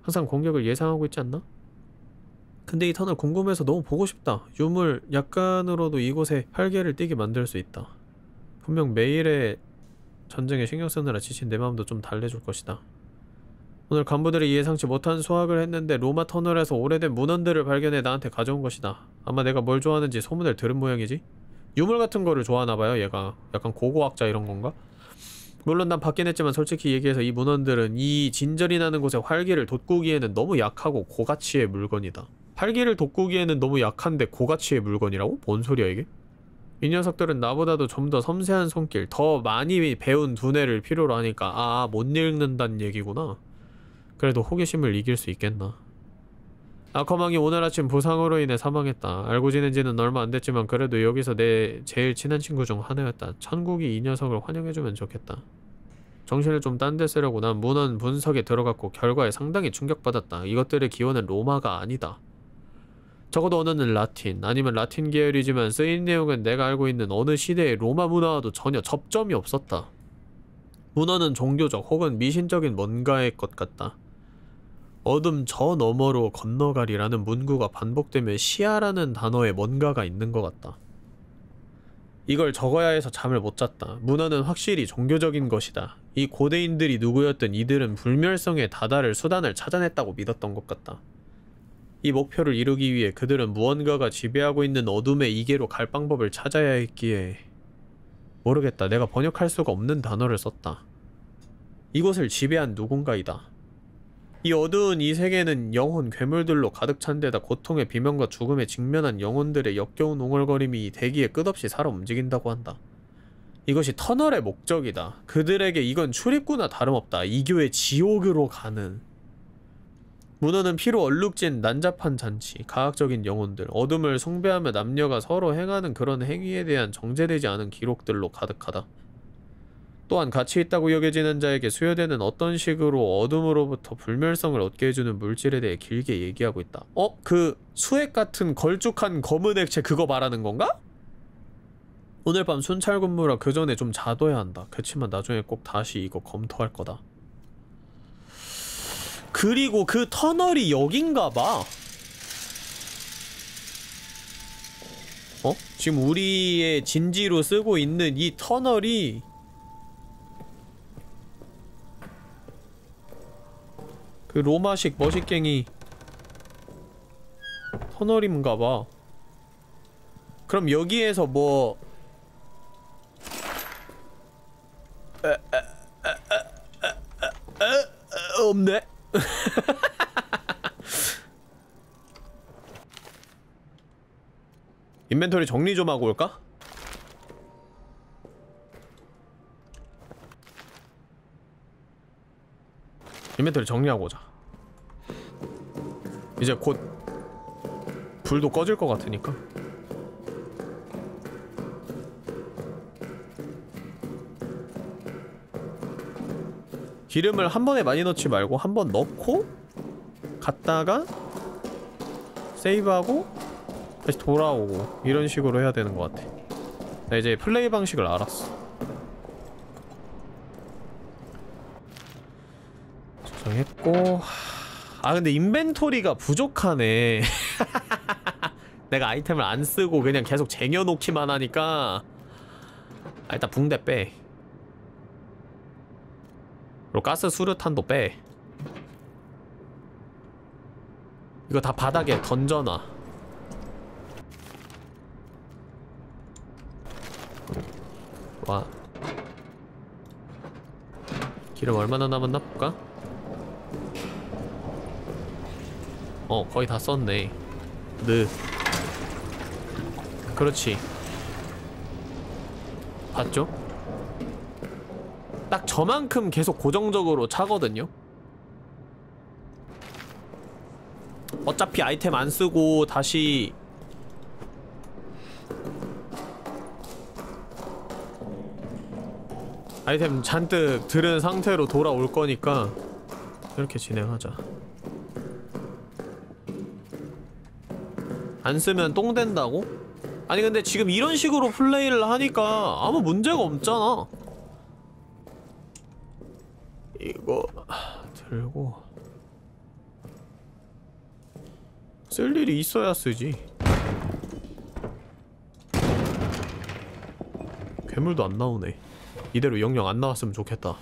항상 공격을 예상하고 있지 않나? 근데 이 터널 궁금해서 너무 보고 싶다. 유물 약간으로도 이곳에 활개를 띠게 만들 수 있다. 분명 매일의 전쟁에 신경 쓰느라 지친 내 마음도 좀 달래줄 것이다. 오늘 간부들이 예상치 못한 수확을 했는데 로마 터널에서 오래된 문헌들을 발견해 나한테 가져온 것이다. 아마 내가 뭘 좋아하는지 소문을 들은 모양이지? 유물 같은 거를 좋아하나봐요 얘가. 약간 고고학자 이런 건가? 물론 난 받긴 했지만 솔직히 얘기해서 이 문헌들은 이 진절이 나는 곳에 활기를 돋구기에는 너무 약하고 고가치의 물건이다. 활기를 돋구기에는 너무 약한데 고가치의 물건이라고? 뭔 소리야 이게? 이 녀석들은 나보다도 좀 더 섬세한 손길, 더 많이 배운 두뇌를 필요로 하니까 아, 못 읽는다는 얘기구나. 그래도 호기심을 이길 수 있겠나. 아커망이 오늘 아침 부상으로 인해 사망했다. 알고 지낸 지는 얼마 안 됐지만 그래도 여기서 내 제일 친한 친구 중 하나였다. 천국이 이 녀석을 환영해주면 좋겠다. 정신을 좀 딴 데 쓰려고 난 문헌 분석에 들어갔고 결과에 상당히 충격받았다. 이것들의 기원은 로마가 아니다. 적어도 언어는 라틴, 아니면 라틴 계열이지만 쓰인 내용은 내가 알고 있는 어느 시대의 로마 문화와도 전혀 접점이 없었다. 문화는 종교적 혹은 미신적인 뭔가의 것 같다. 어둠 저 너머로 건너가리라는 문구가 반복되면 시야라는 단어에 뭔가가 있는 것 같다. 이걸 적어야 해서 잠을 못 잤다. 문화는 확실히 종교적인 것이다. 이 고대인들이 누구였든 이들은 불멸성에 다다를 수단을 찾아냈다고 믿었던 것 같다. 이 목표를 이루기 위해 그들은 무언가가 지배하고 있는 어둠의 이계로 갈 방법을 찾아야 했기에 모르겠다. 내가 번역할 수가 없는 단어를 썼다. 이곳을 지배한 누군가이다. 이 어두운 이 세계는 영혼 괴물들로 가득 찬 데다 고통의 비명과 죽음에 직면한 영혼들의 역겨운 웅얼거림이 대기에 끝없이 살아 움직인다고 한다. 이것이 터널의 목적이다. 그들에게 이건 출입구나 다름없다. 이교의 지옥으로 가는 문어는 피로 얼룩진 난잡한 잔치, 가학적인 영혼들, 어둠을 숭배하며 남녀가 서로 행하는 그런 행위에 대한 정제되지 않은 기록들로 가득하다. 또한 가치 있다고 여겨지는 자에게 수여되는 어떤 식으로 어둠으로부터 불멸성을 얻게 해주는 물질에 대해 길게 얘기하고 있다. 어? 그 수액 같은 걸쭉한 검은 액체 그거 말하는 건가? 오늘 밤 순찰 근무라 그 전에 좀 자둬야 한다. 그치만 나중에 꼭 다시 이거 검토할 거다. 그리고 그 터널이 여긴가 봐 어? 지금 우리의 진지로 쓰고 있는 이 터널이 그 로마식 머시갱이 터널인가봐 그럼 여기에서 뭐 에, 에, 없네 *laughs* 인벤토리 정리 좀 하고 올까? 인벤토리 정리하고 오자. 이제 곧 불도 꺼질 것 같으니까. 기름을 한 번에 많이 넣지 말고 한 번 넣고 갔다가 세이브하고 다시 돌아오고 이런 식으로 해야 되는 것 같아. 나 이제 플레이 방식을 알았어 정했고 아 근데 인벤토리가 부족하네. *laughs* 내가 아이템을 안 쓰고 그냥 계속 쟁여놓기만 하니까. 아 일단 붕대 빼. 그리고 가스 수류탄도 빼. 이거 다 바닥에 던져놔. 와. 기름 얼마나 남았나 볼까? 어 거의 다 썼네. 느 그렇지. 봤죠? 딱 저만큼 계속 고정적으로 차거든요? 어차피 아이템 안 쓰고 다시 아이템 잔뜩 들은 상태로 돌아올 거니까 이렇게 진행하자 안 쓰면 똥 된다고? 아니 근데 지금 이런 식으로 플레이를 하니까 아무 문제가 없잖아. 이거 들고 쓸 일이 있어야 쓰지. 괴물도 안 나오네. 이대로 영영 안 나왔으면 좋겠다.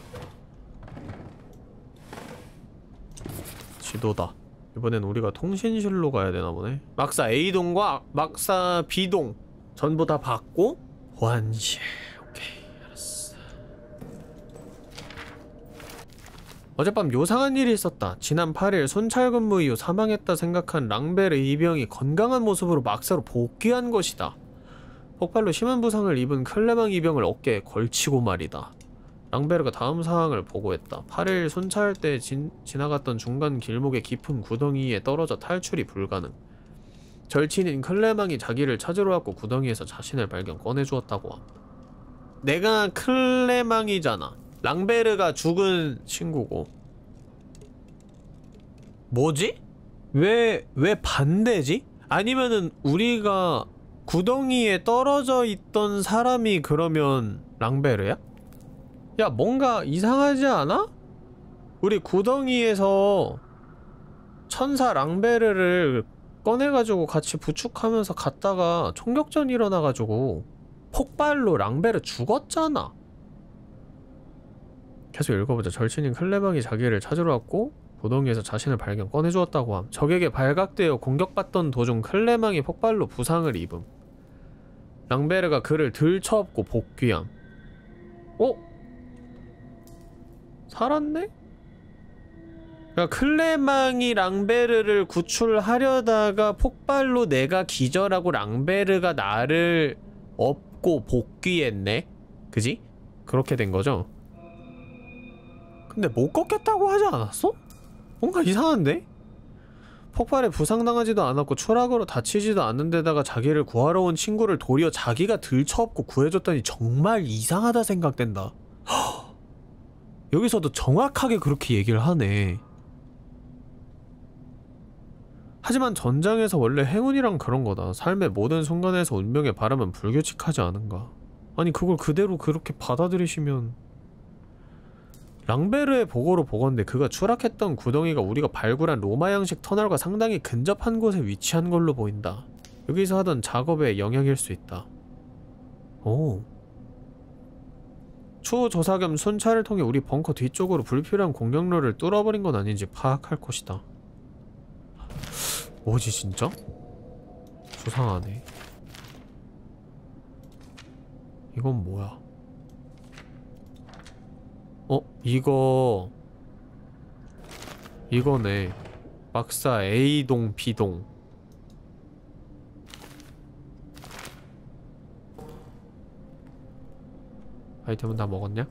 지도다 이번엔 우리가 통신실로 가야 되나 보네. 막사 A동과 막사 B동 전부 다 받고 호환실 오케이 알았어. 어젯밤 요상한 일이 있었다. 지난 8일 순찰 근무 이후 사망했다 생각한 랑베르 이병이 건강한 모습으로 막사로 복귀한 것이다. 폭발로 심한 부상을 입은 클레망 이병을 어깨에 걸치고 말이다 랑베르가 다음 상황을 보고했다. 8일 순찰 때 진, 지나갔던 중간 길목의 깊은 구덩이에 떨어져 탈출이 불가능. 절친인 클레망이 자기를 찾으러 왔고 구덩이에서 자신을 발견 꺼내주었다고 함. 내가 클레망이잖아. 랑베르가 죽은 친구고. 뭐지? 왜, 왜 반대지? 아니면은 우리가 구덩이에 떨어져 있던 사람이 그러면 랑베르야? 야 뭔가 이상하지 않아? 우리 구덩이에서 천사 랑베르를 꺼내가지고 같이 부축하면서 갔다가 총격전 일어나가지고 폭발로 랑베르 죽었잖아. 계속 읽어보자. 절친인 클레망이 자기를 찾으러 왔고 구덩이에서 자신을 발견 꺼내주었다고 함. 적에게 발각되어 공격받던 도중 클레망이 폭발로 부상을 입음. 랑베르가 그를 들쳐업고 복귀함. 어? 살았네? 그러니까 클레망이 랑베르를 구출하려다가 폭발로 내가 기절하고 랑베르가 나를 업고 복귀했네? 그지? 그렇게 된 거죠? 근데 못 걷겠다고 하지 않았어? 뭔가 이상한데? 폭발에 부상당하지도 않았고 추락으로 다치지도 않는 데다가 자기를 구하러 온 친구를 도리어 자기가 들쳐업고 구해줬더니 정말 이상하다 생각된다 여기서도 정확하게 그렇게 얘기를 하네. 하지만 전장에서 원래 행운이란 그런 거다. 삶의 모든 순간에서 운명의 바람은 불규칙하지 않은가? 아니 그걸 그대로 그렇게 받아들이시면 랑베르의 보고로 보건데 그가 추락했던 구덩이가 우리가 발굴한 로마 양식 터널과 상당히 근접한 곳에 위치한 걸로 보인다. 여기서 하던 작업의 영향일 수 있다. 오 추후 조사 겸 순찰을 통해 우리 벙커 뒤쪽으로 불필요한 공격로를 뚫어버린 건 아닌지 파악할 것이다. 뭐지 진짜? 수상하네. 이건 뭐야? 어? 이거... 이거네. 막사 A동, B동. 아이템은 다 먹었냐?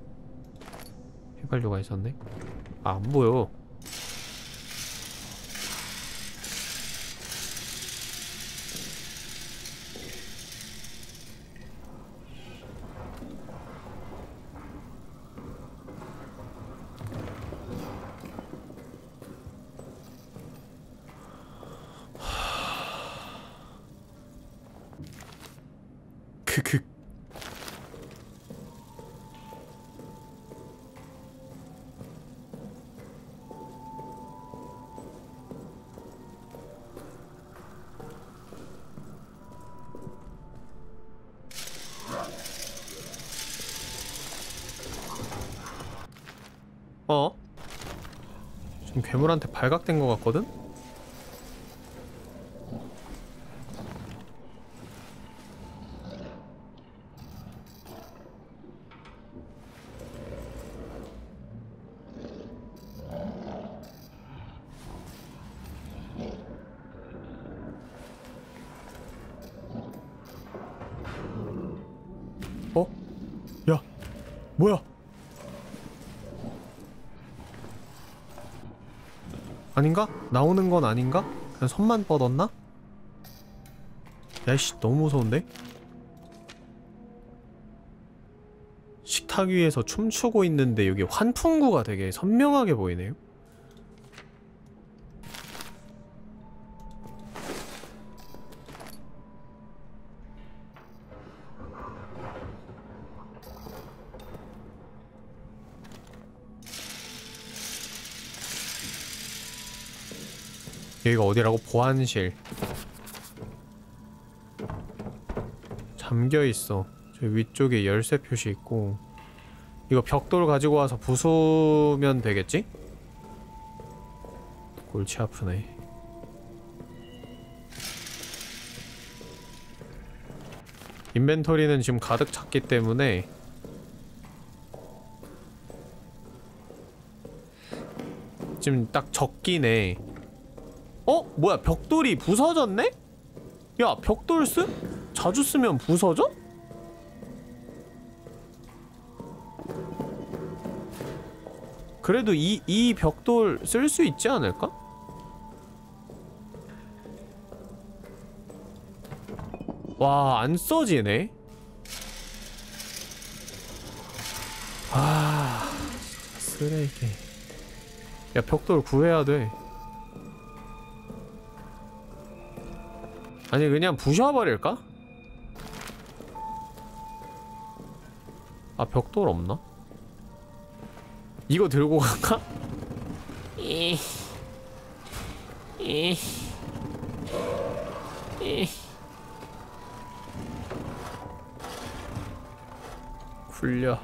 휘발유가 있었네? 아, 안 보여. 크크 어? 지금 괴물한테 발각된 것 같거든? 어? 야, 뭐야? 아닌가? 나오는 건 아닌가? 그냥 손만 뻗었나? 야이씨 너무 무서운데? 식탁 위에서 춤추고 있는데 여기 환풍구가 되게 선명하게 보이네요. 여기가 어디라고? 보안실. 잠겨 있어. 저 위쪽에 열쇠 표시 있고. 이거 벽돌 가지고 와서 부수면 되겠지? 골치 아프네. 인벤토리는 지금 가득 찼기 때문에 지금 딱 적기네. 어? 뭐야 벽돌이 부서졌네? 야 벽돌 쓰? 자주 쓰면 부서져? 그래도 이, 이 벽돌 쓸 수 있지 않을까? 와, 안 써지네? 아, 쓰레기. 야, 벽돌 구해야 돼. 아니, 그냥 부셔버릴까? 아, 벽돌 없나? 이거 들고 갈까? 굴려.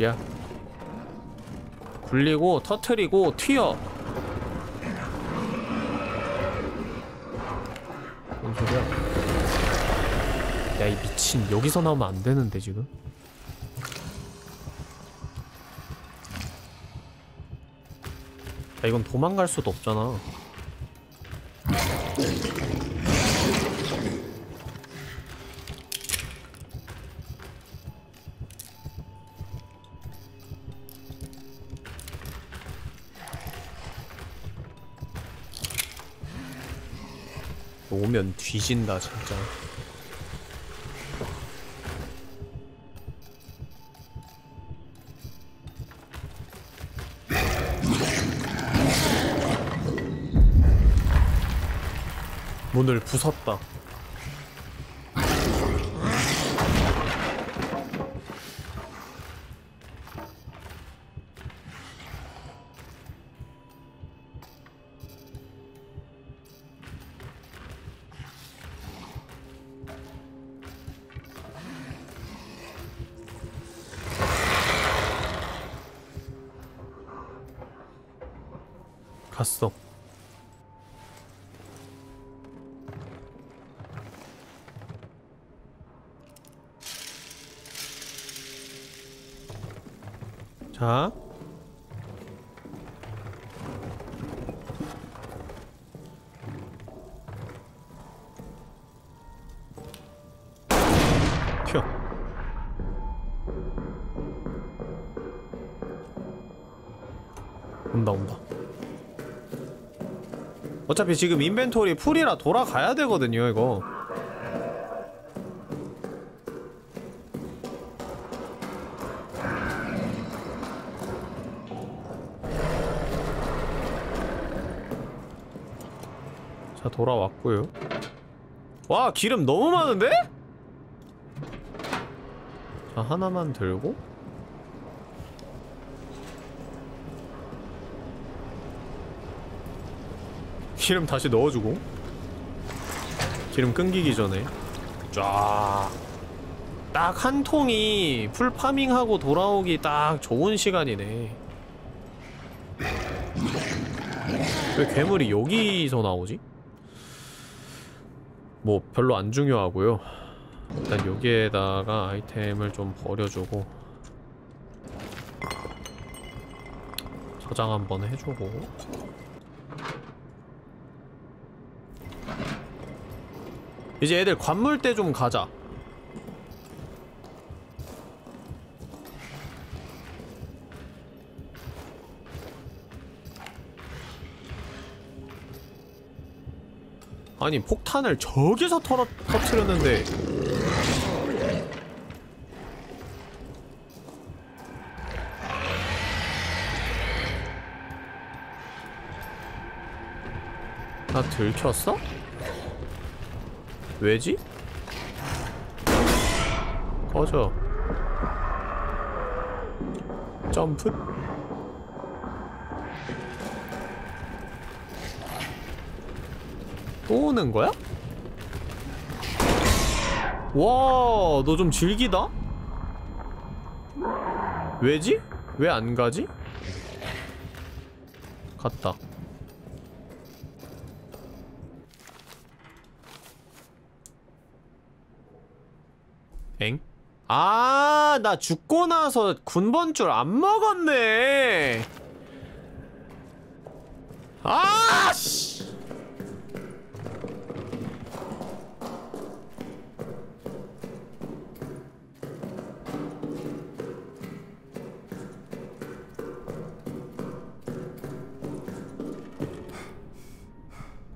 소리야? 굴리고 터트리고 튀어. 뭔 소리야? 야 이 미친 여기서 나오면 안 되는데 지금. 야 이건 도망갈 수도 없잖아. 뒤진다 진짜. 문을 부쉈다. 어차피 지금 인벤토리 풀이라 돌아가야 되거든요, 이거. 자, 돌아왔고요. 와, 기름 너무 많은데? 자, 하나만 들고 기름 다시 넣어주고. 기름 끊기기 전에. 쫙. 딱 한 통이 full farming하고 돌아오기 딱 좋은 시간이네. 왜 괴물이 여기서 나오지? 뭐 별로 안 중요하고요. 일단 여기에다가 아이템을 좀 버려주고. 저장 한번 해주고 이제 애들 관물대 좀 가자 아니 폭탄을 저기서 털어, 터트렸는데 나 들켰어? 왜지? 꺼져 점프? 또 오는 거야? 와, 너 좀 질기다? 왜지? 왜 안 가지? 갔다. 엥? 아, 나 죽고 나서 군번 줄 안 먹었네. 아, 씨.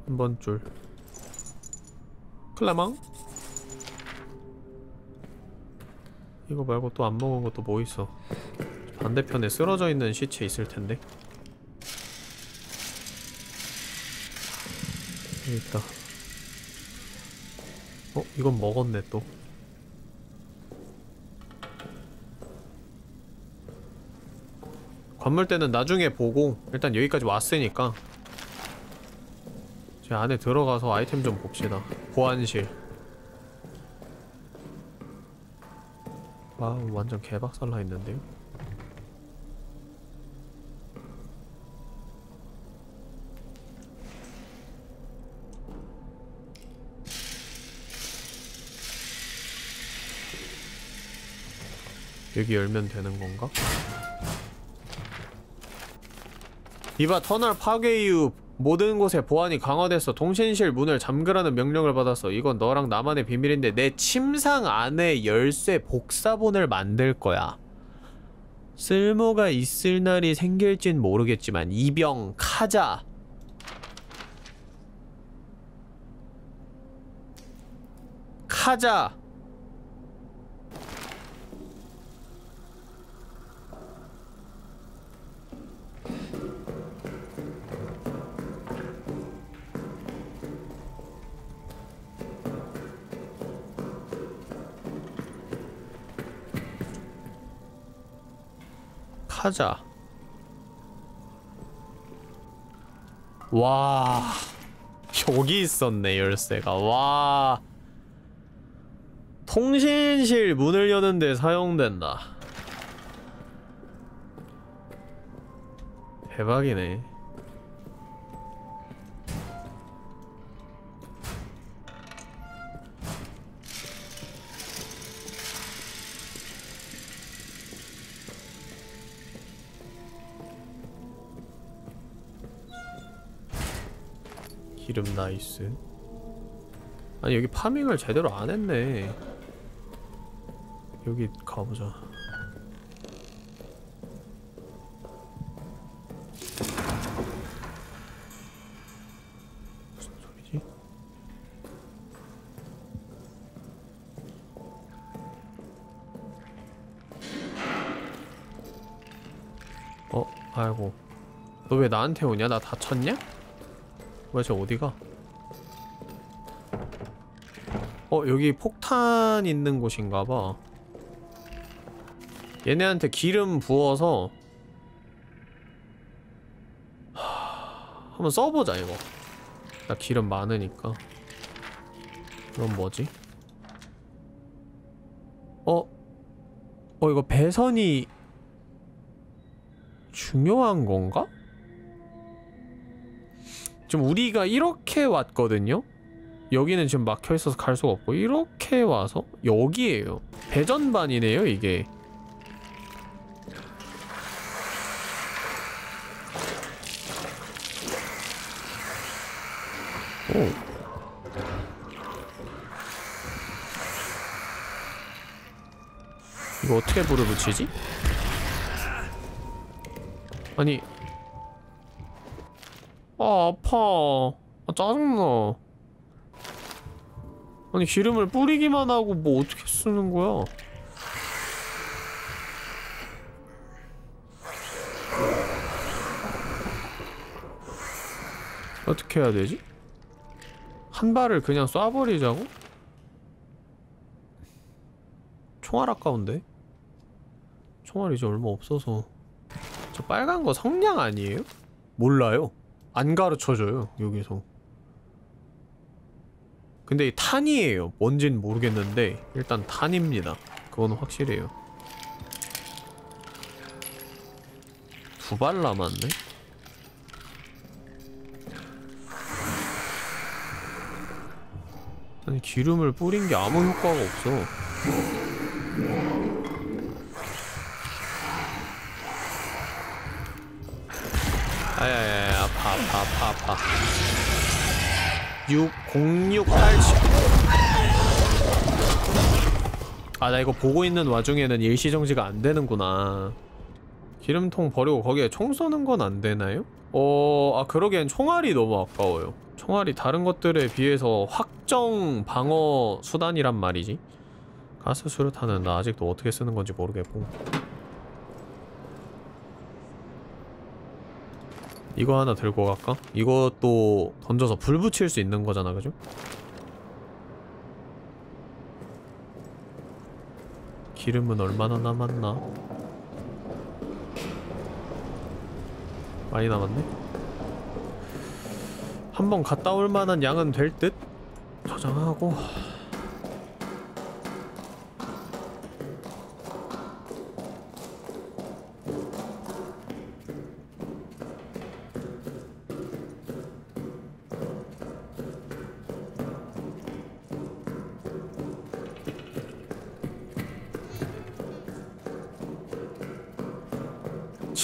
한번 줄. 클라망? 이거 말고 또 안 먹은 것도 뭐 있어? 반대편에 쓰러져 있는 시체 있을 텐데. 여기 있다. 어? 이건 먹었네 또. 관물대는 나중에 보고 일단 여기까지 왔으니까 제 안에 들어가서 아이템 좀 봅시다. 보안실. 와 완전 개박살나 있는데요? 여기 열면 되는 건가? 이봐 터널 파괴 이후 모든 곳에 보안이 강화됐어 통신실 문을 잠그라는 명령을 받았어 이건 너랑 나만의 비밀인데 내 침상 안에 열쇠 복사본을 만들 거야. 쓸모가 있을 날이 생길진 모르겠지만 이병 카자. 카자 카자. 와. 여기 있었네 열쇠가. 와. 통신실 문을 여는데 사용된다. 대박이네 기름 나이스 아니 여기 파밍을 제대로 안 했네 여기 가보자 소리지? 어? 아이고 너 왜 나한테 오냐? 나 다쳤냐? 뭐야 저 어디가? 어 여기 폭탄 있는 곳인가봐 얘네한테 기름 부어서 하... 한번 써보자 이거 나 기름 많으니까 이건 뭐지? 어? 어 이거 배선이 중요한 건가? 지금 우리가 이렇게 왔거든요? 여기는 지금 막혀있어서 갈 수가 없고 이렇게 와서? 여기에요. 배전반이네요 이게. 오. 이거 어떻게 불을 붙이지? 아니. 아 아파 아 짜증나 아니 기름을 뿌리기만 하고 뭐 어떻게 쓰는 거야? 어떻게 해야 되지? 한 발을 그냥 쏴버리자고? 총알 아까운데? 총알이 이제 얼마 없어서 저 빨간 거 성냥 아니에요? 몰라요 안 가르쳐줘요 여기서. 근데 이 탄이에요. 뭔진 모르겠는데 일단 탄입니다. 그건 확실해요. 두 발 남았네? 아니 기름을 뿌린 게 아무 효과가 없어. 아야야야 아파 아파 아파 아파 6 0687아나 이거 보고 있는 와중에는 일시정지가 안 되는구나. 기름통 버리고 거기에 총 쏘는 건 안 되나요? 어... 아 그러기엔 총알이 너무 아까워요. 총알이 다른 것들에 비해서 확정 방어 수단이란 말이지. 가스 수류탄은 나 아직도 어떻게 쓰는 건지 모르겠고 이거 하나 들고 갈까? 이것도 던져서 불 붙일 수 있는 거잖아 그죠? 기름은 얼마나 남았나? 많이 남았네? 한번 갔다 올 만한 양은 될 듯? 저장하고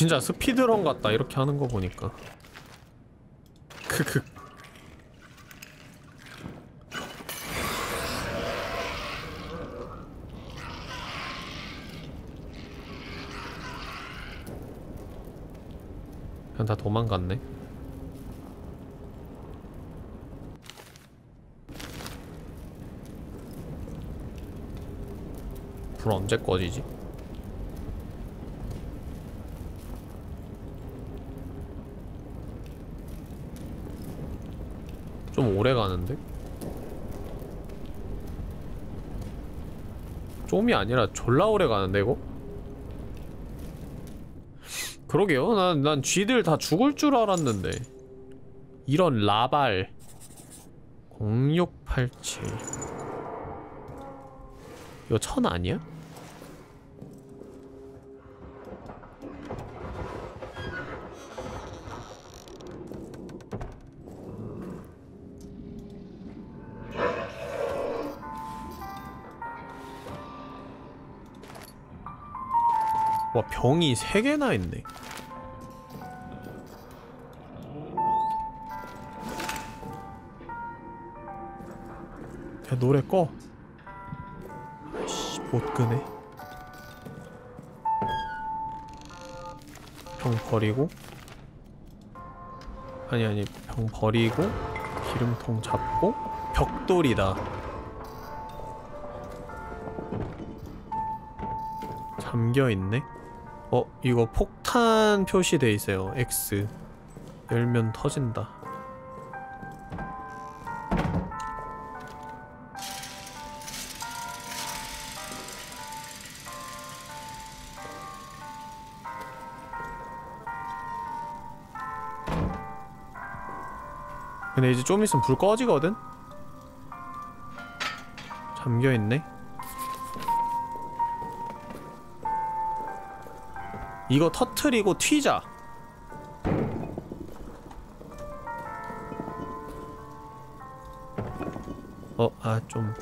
진짜 스피드런 같다. 이렇게 하는 거 보니까. 크크. 그냥 다 도망갔네. 불 언제 꺼지지? 오래 가는데? 좀이 아니라 졸라 오래 가는데 이거? 그러게요 난, 난 쥐들 다 죽을 줄 알았는데 이런 라발 0687 이거 천 아니야? 병이 3개나 있네. 야 노래 꺼. 아이씨 못 끄네. 병 버리고. 아니 아니 병 버리고 기름통 잡고 벽돌이다. 잠겨있네 어 이거 폭탄 표시돼 있어요 X. 열면 터진다. 근데 이제 좀 있으면 불 꺼지거든? 잠겨있네 이거 터트리고 튀자 어, 아, 좀.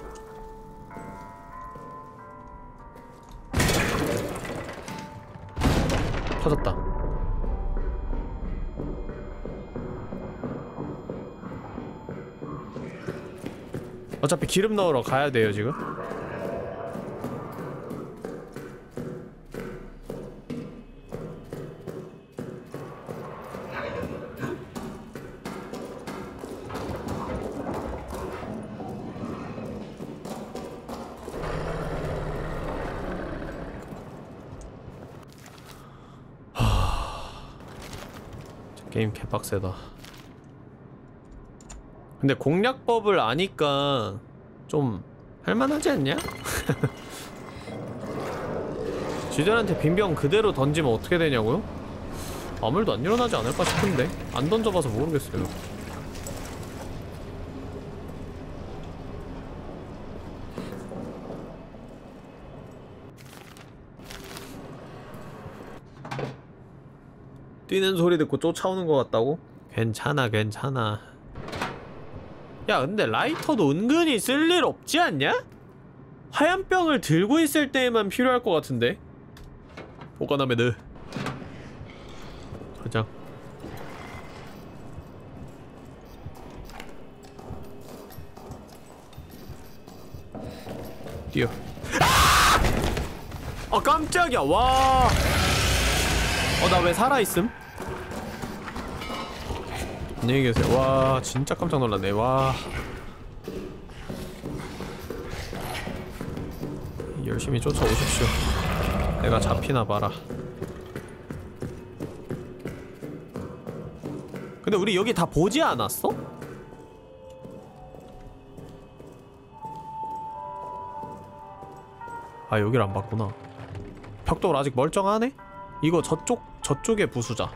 터졌다. 어차피 기름 넣으러 가야 돼요, 지금. 빡세다 근데 공략법을 아니까 좀 할만하지 않냐? *laughs* 지들한테 빈병 그대로 던지면 어떻게 되냐고요? 아무 일도 안 일어나지 않을까 싶은데 안 던져봐서 모르겠어요 뛰는 소리 듣고 쫓아오는 것 같다고? 괜찮아 괜찮아 야 근데 라이터도 은근히 쓸 일 없지 않냐? 화염병을 들고 있을 때에만 필요할 것 같은데 보관함에 넣어 도장 뛰어 아! 아 깜짝이야 와 어 나 왜 살아있음? 안녕히 계세요? 와 진짜 깜짝 놀랐네. 와. 열심히 쫓아오십시오. 내가 잡히나 봐라. 근데 우리 여기 다 보지 않았어? 아 여길 안 봤구나. 벽돌 아직 멀쩡하네? 이거 저쪽 저쪽에 부수자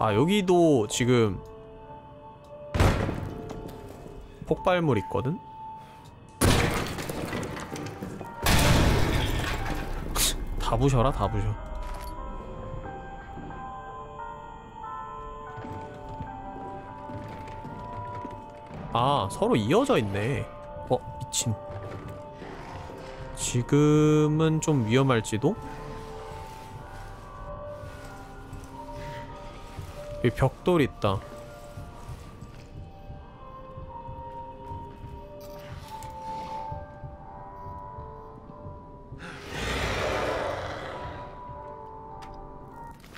아 여기도 지금 폭발물 있거든? 다 부셔라 다 부셔 아 서로 이어져 있네 어 미친 지금은 좀 위험할지도? 여기 벽돌 있다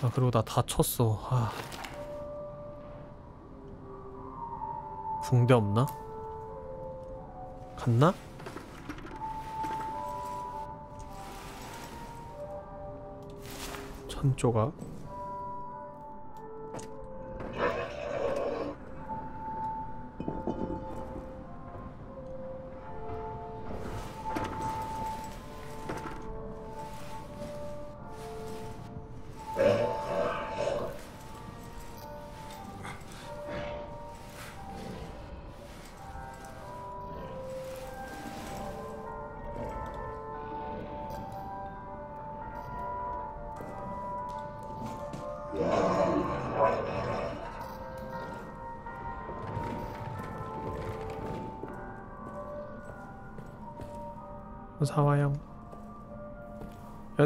아 그리고 나 다쳤어 아 붕대 없나? 갔나? 천 조각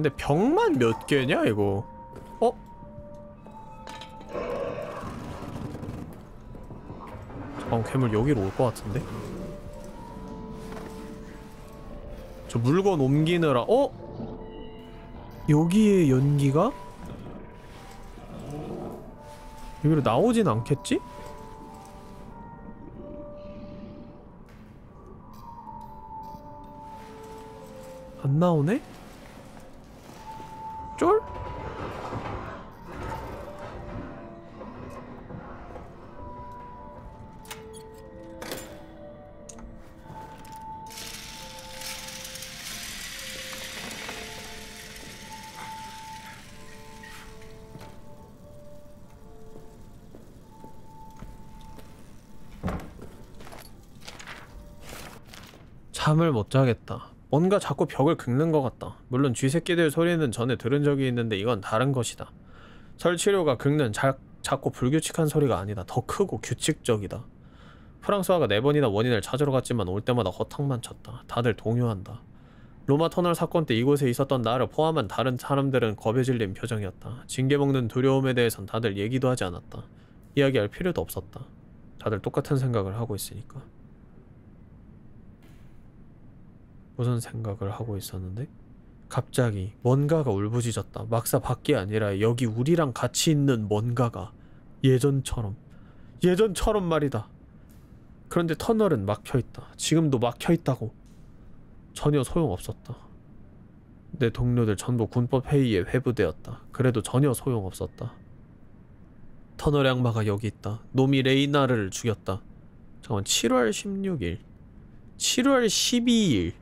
근데 병만 몇 개냐 이거 어? 잠깐 괴물 여기로 올 것 같은데? 저 물건 옮기느라 어? 여기에 연기가? 여기로 나오진 않겠지? 안 나오네? 잠을 못 자겠다. 뭔가 자꾸 벽을 긁는 것 같다. 물론 쥐새끼들 소리는 전에 들은 적이 있는데 이건 다른 것이다. 설치료가 긁는 자, 작고 불규칙한 소리가 아니다. 더 크고 규칙적이다. 프랑스화가 네 번이나 원인을 찾으러 갔지만 올 때마다 허탕만 쳤다. 다들 동요한다. 로마 터널 사건 때 이곳에 있었던 나를 포함한 다른 사람들은 겁에 질린 표정이었다. 징계 먹는 두려움에 대해선 다들 얘기도 하지 않았다. 이야기할 필요도 없었다. 다들 똑같은 생각을 하고 있으니까. 무슨 생각을 하고 있었는데 갑자기 뭔가가 울부짖었다. 막사 밖이 아니라 여기 우리랑 같이 있는 뭔가가 예전처럼 예전처럼 말이다. 그런데 터널은 막혀 있다. 지금도 막혀 있다고. 전혀 소용없었다. 내 동료들 전부 군법 회의에 회부되었다. 그래도 전혀 소용없었다. 터널 악마가 여기 있다. 놈이 레이나르를 죽였다. 잠깐 7월 16일 7월 12일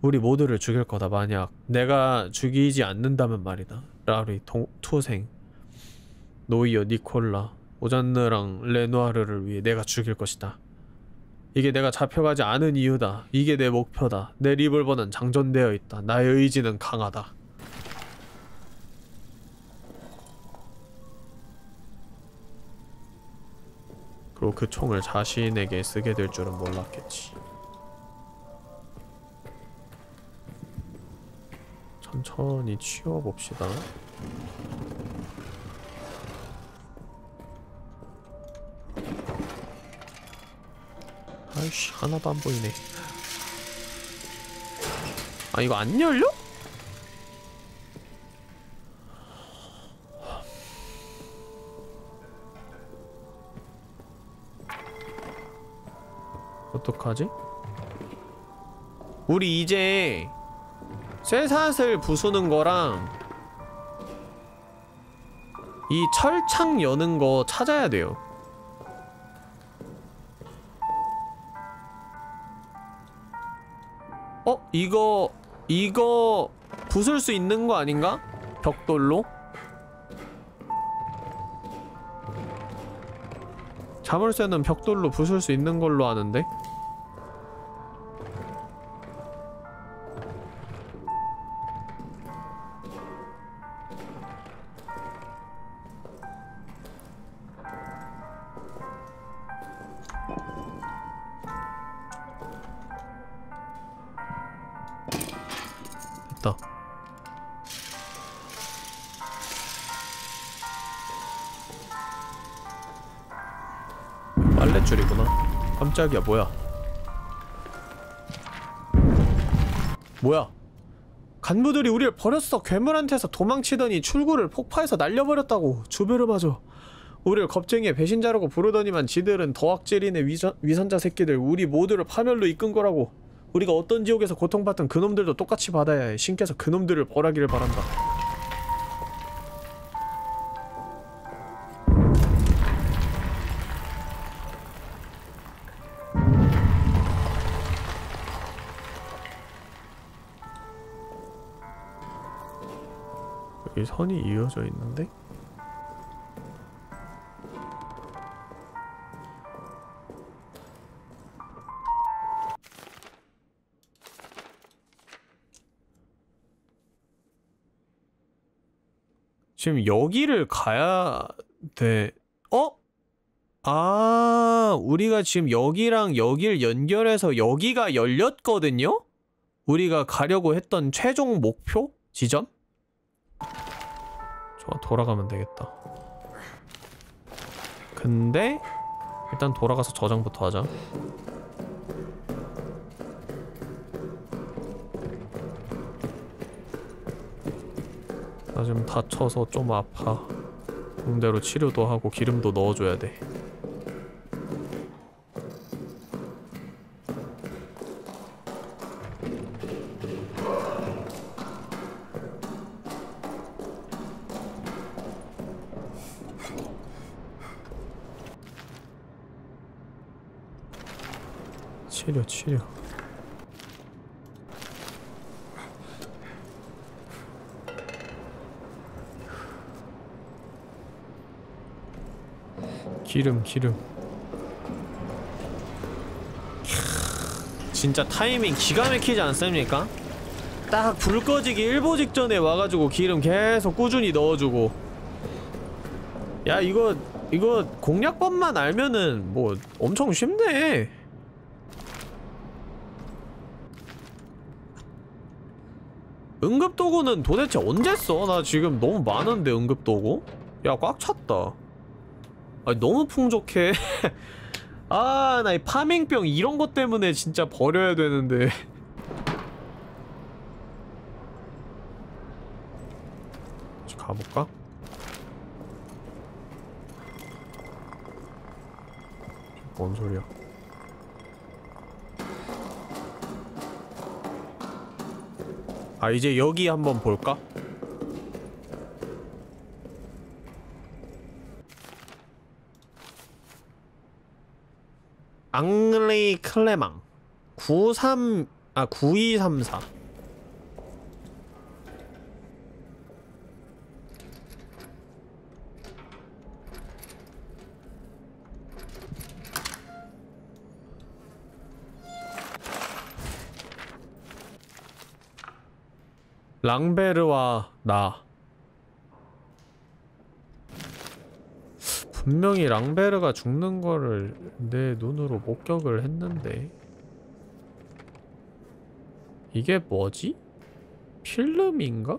우리 모두를 죽일 거다. 만약 내가 죽이지 않는다면 말이다. 라리 동, 투생. 노이어 니콜라 오잔느랑 레누아르를 위해 내가 죽일 것이다. 이게 내가 잡혀가지 않은 이유다. 이게 내 목표다. 내 리볼버는 장전되어 있다. 나의 의지는 강하다. 그리고 그 총을 자신에게 쓰게 될 줄은 몰랐겠지. 천천히 치워봅시다. 아이씨 하나도 안 보이네. 아 이거 안 열려? 어떡하지? 우리 이제 쇠사슬 부수는 거랑 이 철창 여는 거 찾아야 돼요. 어? 이거 이거 부술 수 있는 거 아닌가? 벽돌로? 자물쇠는 벽돌로 부술 수 있는 걸로 아는데? 깜짝이야, 뭐야. 뭐야. 간부들이 우리를 버렸어. 괴물한테서 도망치더니 출구를 폭파해서 날려버렸다고. 주베르마저. 우리를 겁쟁이의 배신자라고 부르더니만 지들은 더악질인의 위선, 위선자 새끼들 우리 모두를 파멸로 이끈 거라고. 우리가 어떤 지옥에서 고통받던 그놈들도 똑같이 받아야 해. 신께서 그놈들을 벌하기를 바란다. 선이 이어져 있는데? 지금 여기를 가야 돼. 어? 아, 우리가 지금 여기랑 여길 연결해서 여기가 열렸거든요? 우리가 가려고 했던 최종 목표 지점? 좋아, 돌아가면 되겠다. 근데 일단 돌아가서 저장부터 하자. 나 지금 다쳐서 좀 아파. 공대로 치료도 하고 기름도 넣어줘야 돼. 기름 기름 캬, 진짜 타이밍 기가 막히지 않습니까? 딱 불 꺼지기 일보 직전에 와가지고 기름 계속 꾸준히 넣어주고 야 이거 이거 공략법만 알면은 뭐 엄청 쉽네 응급도구는 도대체 언제 써? 나 지금 너무 많은데 응급도구? 야 꽉 찼다 아니 너무 풍족해 *laughs* 아 나 이 파밍병 이런 것 때문에 진짜 버려야 되는데 가볼까? 뭔 소리야 아 이제 여기 한번 볼까? 앙레이 클레망. 93, 아 9234 랑베르와 나 분명히 랑베르가 죽는 거를 내 눈으로 목격을 했는데 이게 뭐지? 필름인가?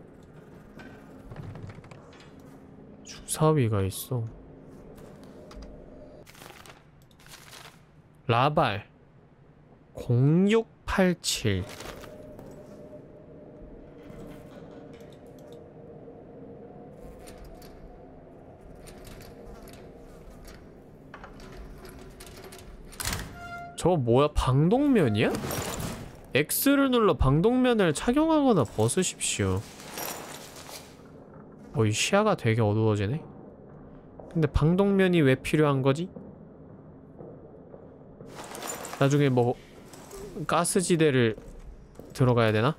주사위가 있어 라발 0687 저거 뭐야 방독면이야? X를 눌러 방독면을 착용하거나 벗으십시오 어, 이 시야가 되게 어두워지네 근데 방독면이 왜 필요한 거지? 나중에 뭐 가스지대를 들어가야 되나?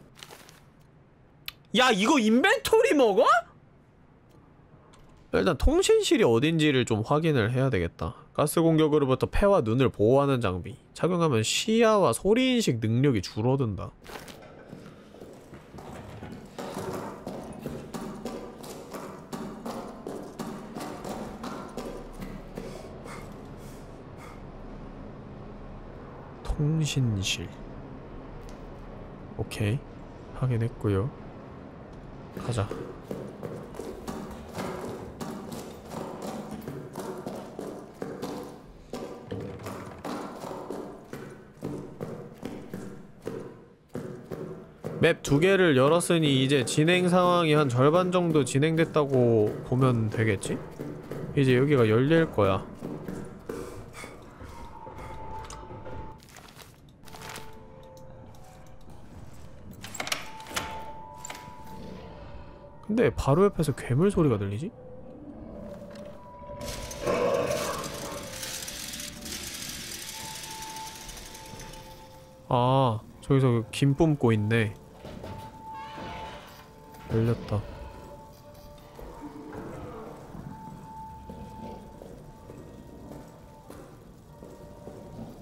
야 이거 인벤토리 먹어? 일단 통신실이 어딘지를 좀 확인을 해야 되겠다 가스 공격으로부터 폐와 눈을 보호하는 장비 착용하면 시야와 소리 인식 능력이 줄어든다. 통신실. 오케이. 확인했고요. 가자 맵 두 개를 열었으니 이제 진행 상황이 한 절반 정도 진행됐다고 보면 되겠지? 이제 여기가 열릴 거야. 근데 바로 옆에서 괴물 소리가 들리지? 아, 저기서 김 뿜고 있네. 열렸다.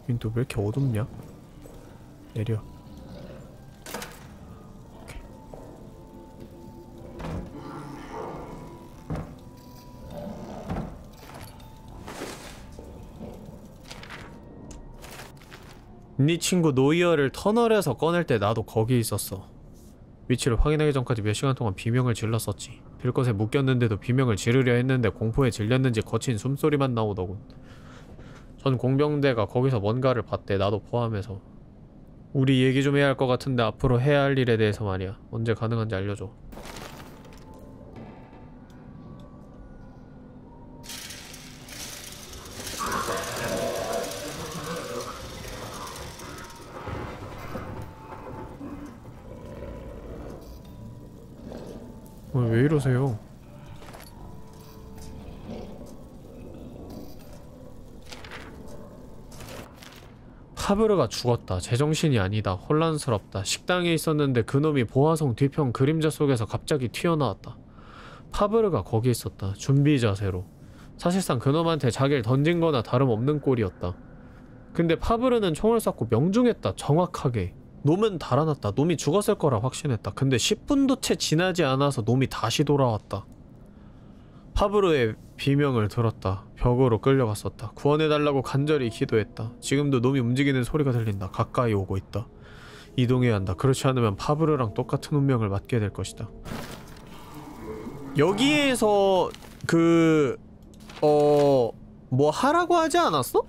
여긴 또왜 이렇게 어둡냐? 내려. 오케이. 네 친구 노이어를 터널에서 꺼낼 때 나도 거기 있었어. 위치를 확인하기 전까지 몇 시간 동안 비명을 질렀었지. 들것에 묶였는데도 비명을 지르려 했는데 공포에 질렸는지 거친 숨소리만 나오더군. 전 공병대가 거기서 뭔가를 봤대 나도 포함해서. 우리 얘기 좀 해야 할 것 같은데 앞으로 해야 할 일에 대해서 말이야. 언제 가능한지 알려줘. 어, 왜 이러세요? 파브르가 죽었다. 제정신이 아니다. 혼란스럽다. 식당에 있었는데 그놈이 보화성 뒤편 그림자 속에서 갑자기 튀어나왔다. 파브르가 거기 있었다. 준비 자세로. 사실상 그놈한테 자기를 던진 거나 다름없는 꼴이었다. 근데 파브르는 총을 쐈고 명중했다. 정확하게. 놈은 달아났다. 놈이 죽었을 거라 확신했다. 근데 10분도 채 지나지 않아서 놈이 다시 돌아왔다. 파브르의 비명을 들었다. 벽으로 끌려갔었다. 구원해달라고 간절히 기도했다. 지금도 놈이 움직이는 소리가 들린다. 가까이 오고 있다. 이동해야 한다. 그렇지 않으면 파브르랑 똑같은 운명을 맞게 될 것이다. 여기에서 그... 어... 뭐 하라고 하지 않았어?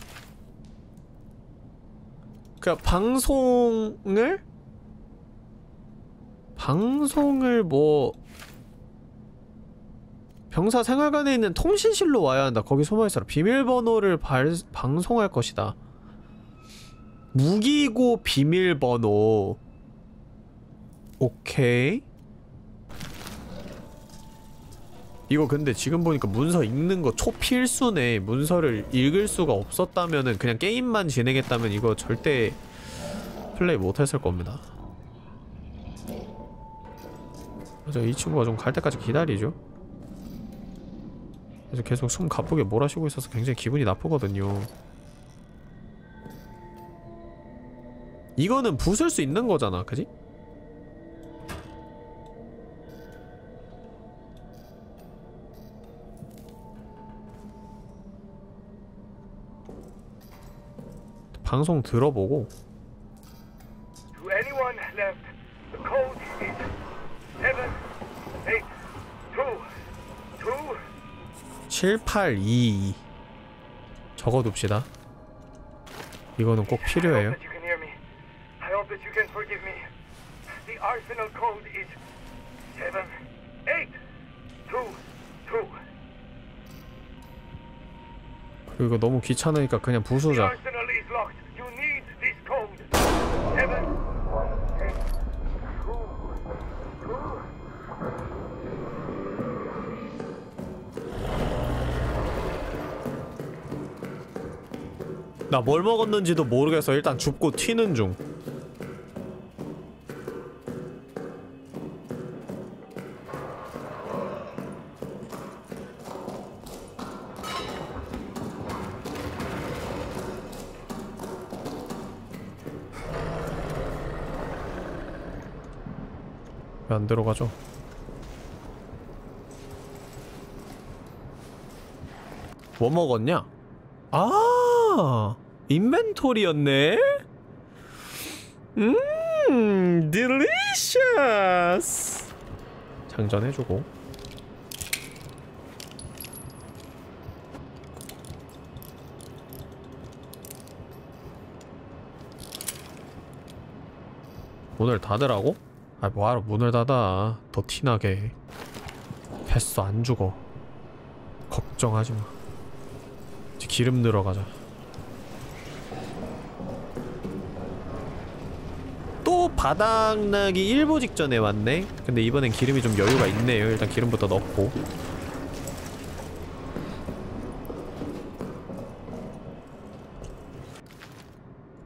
그 방송을 방송을 뭐 병사 생활관에 있는 통신실로 와야 한다. 거기 숨어있어라. 비밀번호를 발, 방송할 것이다. 무기고 비밀번호 오케이. 이거 근데 지금 보니까 문서 읽는 거 초필수네. 문서를 읽을 수가 없었다면은 그냥 게임만 진행했다면 이거 절대 플레이 못했을 겁니다. 맞아, 이 친구가 좀 갈 때까지 기다리죠. 그래서 계속 숨 가쁘게 몰아쉬고 있어서 굉장히 기분이 나쁘거든요. 이거는 부술 수 있는 거잖아, 그지? 방송 들어보고 To anyone left, the code is seven, eight, two, two. 7822 적어둡시다 이거는 꼭 필요해요. 그리고 이거 너무 귀찮으니까 그냥 부수자 나 뭘 먹었는지도 모르겠어. 일단 줍고 튀는 중 왜 안 들어가죠? 뭐 먹었냐? 아 인벤토리였네? 음 딜리셔스 장전해주고 문을 닫으라고? 아 뭐하러 문을 닫아? 더 티나게. 했어 안 죽어. 걱정하지마. 이제 기름 들어가자. 또 바닥나기 일보 직전에 왔네. 근데 이번엔 기름이 좀 여유가 있네요. 일단 기름부터 넣고.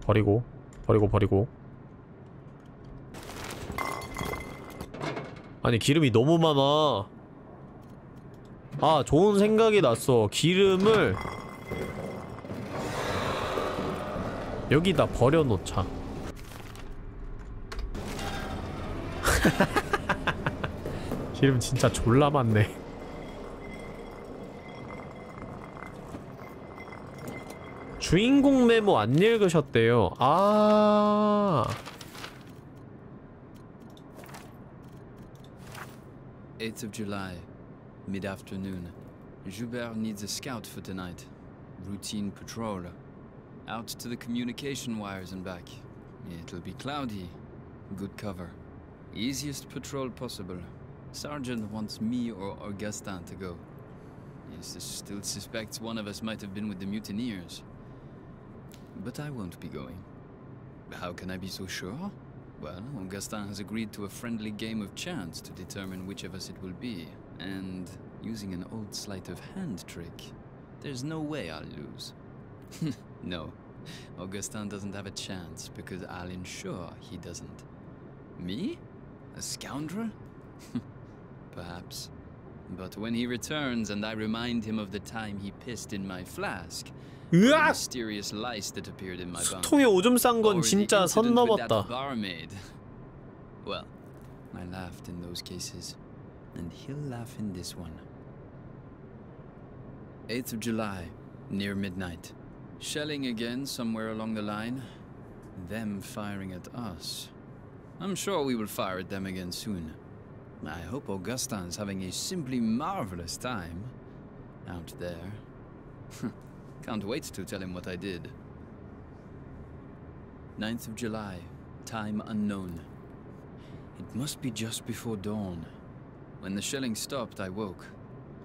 버리고 버리고 버리고 아니 기름이 너무 많아. 아 좋은 생각이 났어. 기름을 여기다 버려놓자. *laughs* 기름 진짜 졸라 많네. 주인공 메모 안 읽으셨대요. 아 8th of July, mid afternoon. Joubert needs a scout for tonight. Routine patrol. Out to the communication wires and back. It'll be cloudy. Good cover. Easiest patrol possible. Sergeant wants me or Augustin to go. He still suspects one of us might have been with the mutineers. But I won't be going. How can I be so sure? Well, Augustin has agreed to a friendly game of chance to determine which of us it will be. And using an old sleight of hand trick, there's no way I'll lose. *laughs* no, Augustin doesn't have a chance because I'll ensure he doesn't. Me? A scoundrel? *laughs* Perhaps. But when he returns and I remind him of the time he pissed in my flask, 으악! mysterious lice that appeared in my bunk, 수통에 오줌 싼 건 or the 진짜 선 incident with that 넘었다 barmaid. Well, I laughed in those cases, and he'll laugh in this one. 8th of July, near midnight. Shelling again somewhere along the line. Them firing at us. I'm sure we will fire at them again soon. I hope Augustin's having a simply marvelous time out there. *laughs* Can't wait to tell him what I did. 9th of July, time unknown. It must be just before dawn. When the shelling stopped, I woke.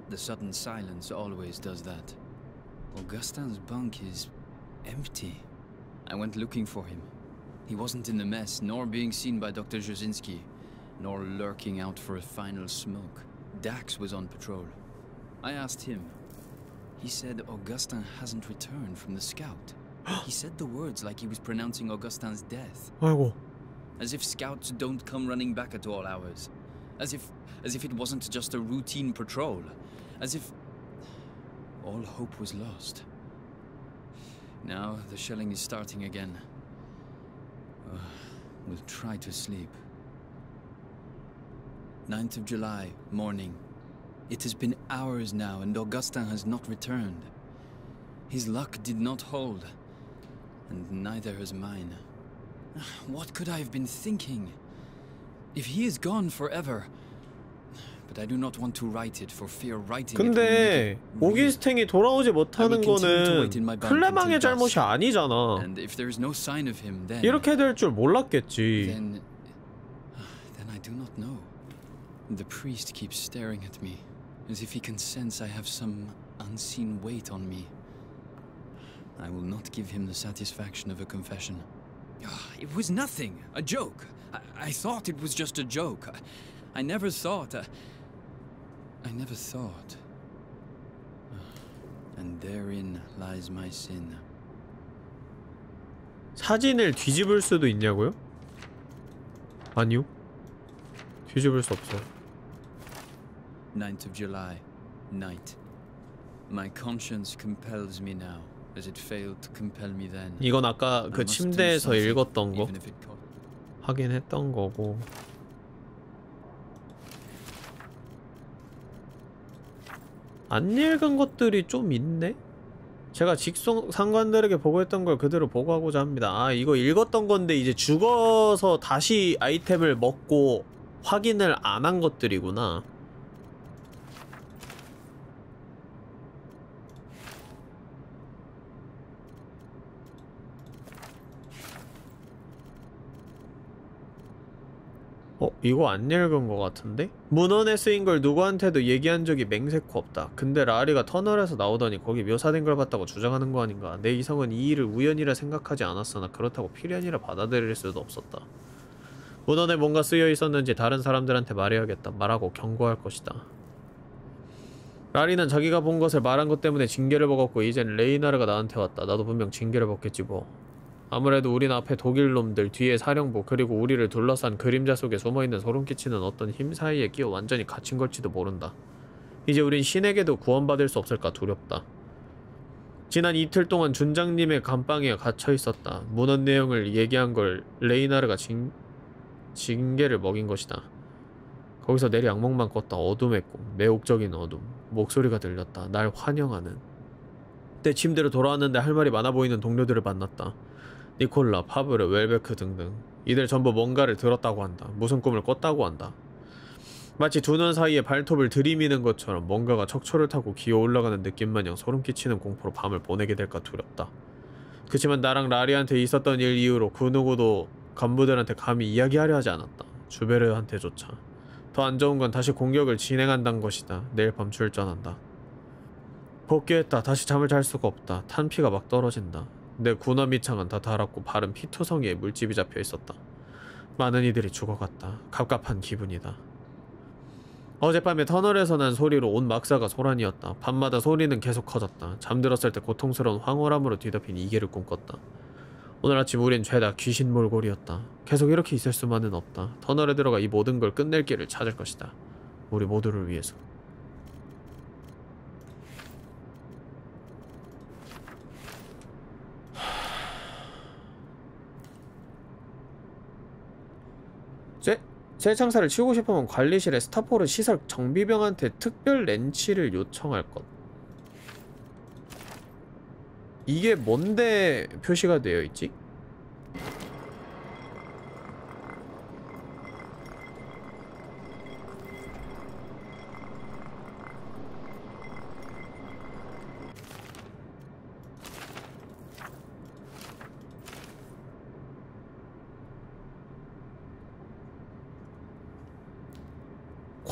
The sudden silence always does that. Augustin's bunk is empty. I went looking for him. He wasn't in the mess, nor being seen by Dr. Jasinski. nor lurking out for a final smoke. Dax was on patrol. I asked him. He said Augustin hasn't returned from the scout. *gasps* he said the words like he was pronouncing Augustin's death. As if scouts don't come running back at all hours. As if as if it wasn't just a routine patrol. As if all hope was lost. Now the shelling is starting again. We'll try to sleep. 9th of July, morning, It has been hours now and Augustin has not returned. His luck did not hold, and neither has mine. *sighs* What could I have been thinking? If he is gone forever. *sighs* But I do not want to write it for fear writing it will 근데 make it real. 오기스탱이 돌아오지 못하는 거는 클레망의 잘못이 아니잖아 And if there is no sign of him, then 이렇게 될 줄 몰랐겠지 then *sighs* then I do not know. The priest keeps staring at me, as if he can sense I have some unseen weight on me. I will not give him the satisfaction of a confession. Ah, It was nothing, a joke. I, I thought it was just a joke. I, I never thought. uh, I never thought. Ah, And therein lies my sin. 사진을 뒤집을 수도 있냐고요? 아니요 뒤집을 수 없어요 9th of July, night. My conscience compels me now, as it failed to compel me then. 이건 아까 그 침대에서 읽었던 거 even if it cost- 하긴 했던 거고 안 읽은 것들이 좀 있네? 제가 직속 상관들에게 보고했던 걸 그대로 보고하고자 합니다 아 이거 읽었던 건데 이제 죽어서 다시 아이템을 먹고 확인을 안 한 것들이구나 어? 이거 안 읽은 것 같은데? 문헌에 쓰인 걸 누구한테도 얘기한 적이 맹세코 없다. 근데 라리가 터널에서 나오더니 거기 묘사된 걸 봤다고 주장하는 거 아닌가. 내 이성은 이 일을 우연이라 생각하지 않았으나 그렇다고 필연이라 받아들일 수도 없었다. 문헌에 뭔가 쓰여 있었는지 다른 사람들한테 말해야겠다. 말하고 경고할 것이다. 라리는 자기가 본 것을 말한 것 때문에 징계를 먹었고 이젠 레이나르가 나한테 왔다. 나도 분명 징계를 먹겠지 뭐. 아무래도 우린 앞에 독일 놈들 뒤에 사령부 그리고 우리를 둘러싼 그림자 속에 숨어있는 소름 끼치는 어떤 힘 사이에 끼어 완전히 갇힌 걸지도 모른다. 이제 우린 신에게도 구원받을 수 없을까 두렵다. 지난 이틀 동안 준장님의 감방에 갇혀 있었다. 문헌 내용을 얘기한 걸 레이나르가 징, 징계를 먹인 것이다. 거기서 내리 악몽만 꿨다. 어둠했고 매혹적인 어둠. 목소리가 들렸다. 날 환영하는. 내 침대로 돌아왔는데 할 말이 많아 보이는 동료들을 만났다. 니콜라, 파브르, 웰베크 등등 이들 전부 뭔가를 들었다고 한다. 무슨 꿈을 꿨다고 한다. 마치 두 눈 사이에 발톱을 들이미는 것처럼 뭔가가 척초를 타고 기어 올라가는 느낌마냥 소름 끼치는 공포로 밤을 보내게 될까 두렵다. 그치만 나랑 라리한테 있었던 일 이후로 그 누구도 간부들한테 감히 이야기하려 하지 않았다. 주베르한테조차. 더 안 좋은 건 다시 공격을 진행한다는 것이다. 내일 밤 출전한다. 복귀했다. 다시 잠을 잘 수가 없다. 탄피가 막 떨어진다. 내 군화 밑창은 다 닳았고 발은 피투성이에 물집이 잡혀 있었다. 많은 이들이 죽어갔다. 갑갑한 기분이다. 어젯밤에 터널에서 난 소리로 온 막사가 소란이었다. 밤마다 소리는 계속 커졌다. 잠들었을 때 고통스러운 황홀함으로 뒤덮인 이계를 꿈꿨다. 오늘 아침 우린 죄다 귀신 몰골이었다. 계속 이렇게 있을 수만은 없다. 터널에 들어가 이 모든 걸 끝낼 길을 찾을 것이다. 우리 모두를 위해서. 쇠, 쇠창살을 치우고 싶으면 관리실에 스타포르 시설 정비병한테 특별 렌치를 요청할 것. 이게 뭔데 표시가 되어 있지?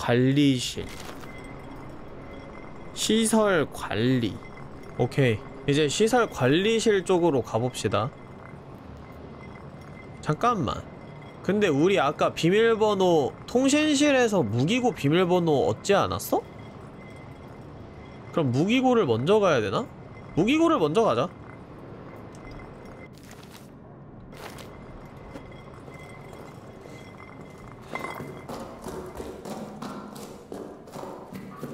관리실 시설 관리 오케이 이제 시설 관리실 쪽으로 가봅시다 잠깐만 근데 우리 아까 비밀번호 통신실에서 무기고 비밀번호 얻지 않았어? 그럼 무기고를 먼저 가야 되나? 무기고를 먼저 가자.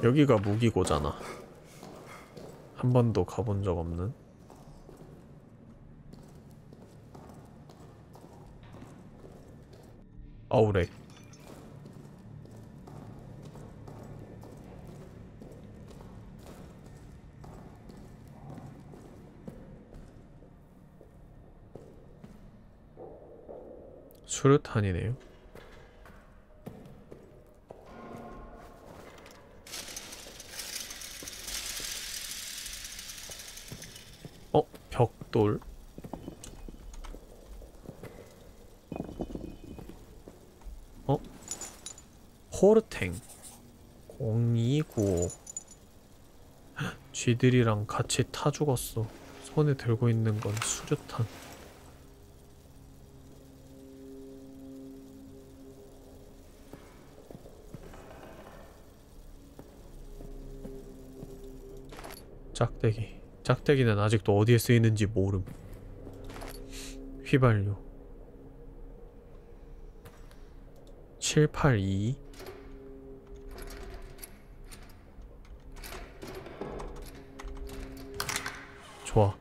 여기가 무기고잖아. 한 번도 가본 적 없는. 아우래. 수류탄이네요. 돌? 어? 호르탱. 0295 쥐들이랑 같이 타 죽었어. 손에 들고 있는 건 수류탄. 짝대기 짝대기는 아직도 어디에 쓰이는지 모름. 휘발유. 782 좋아.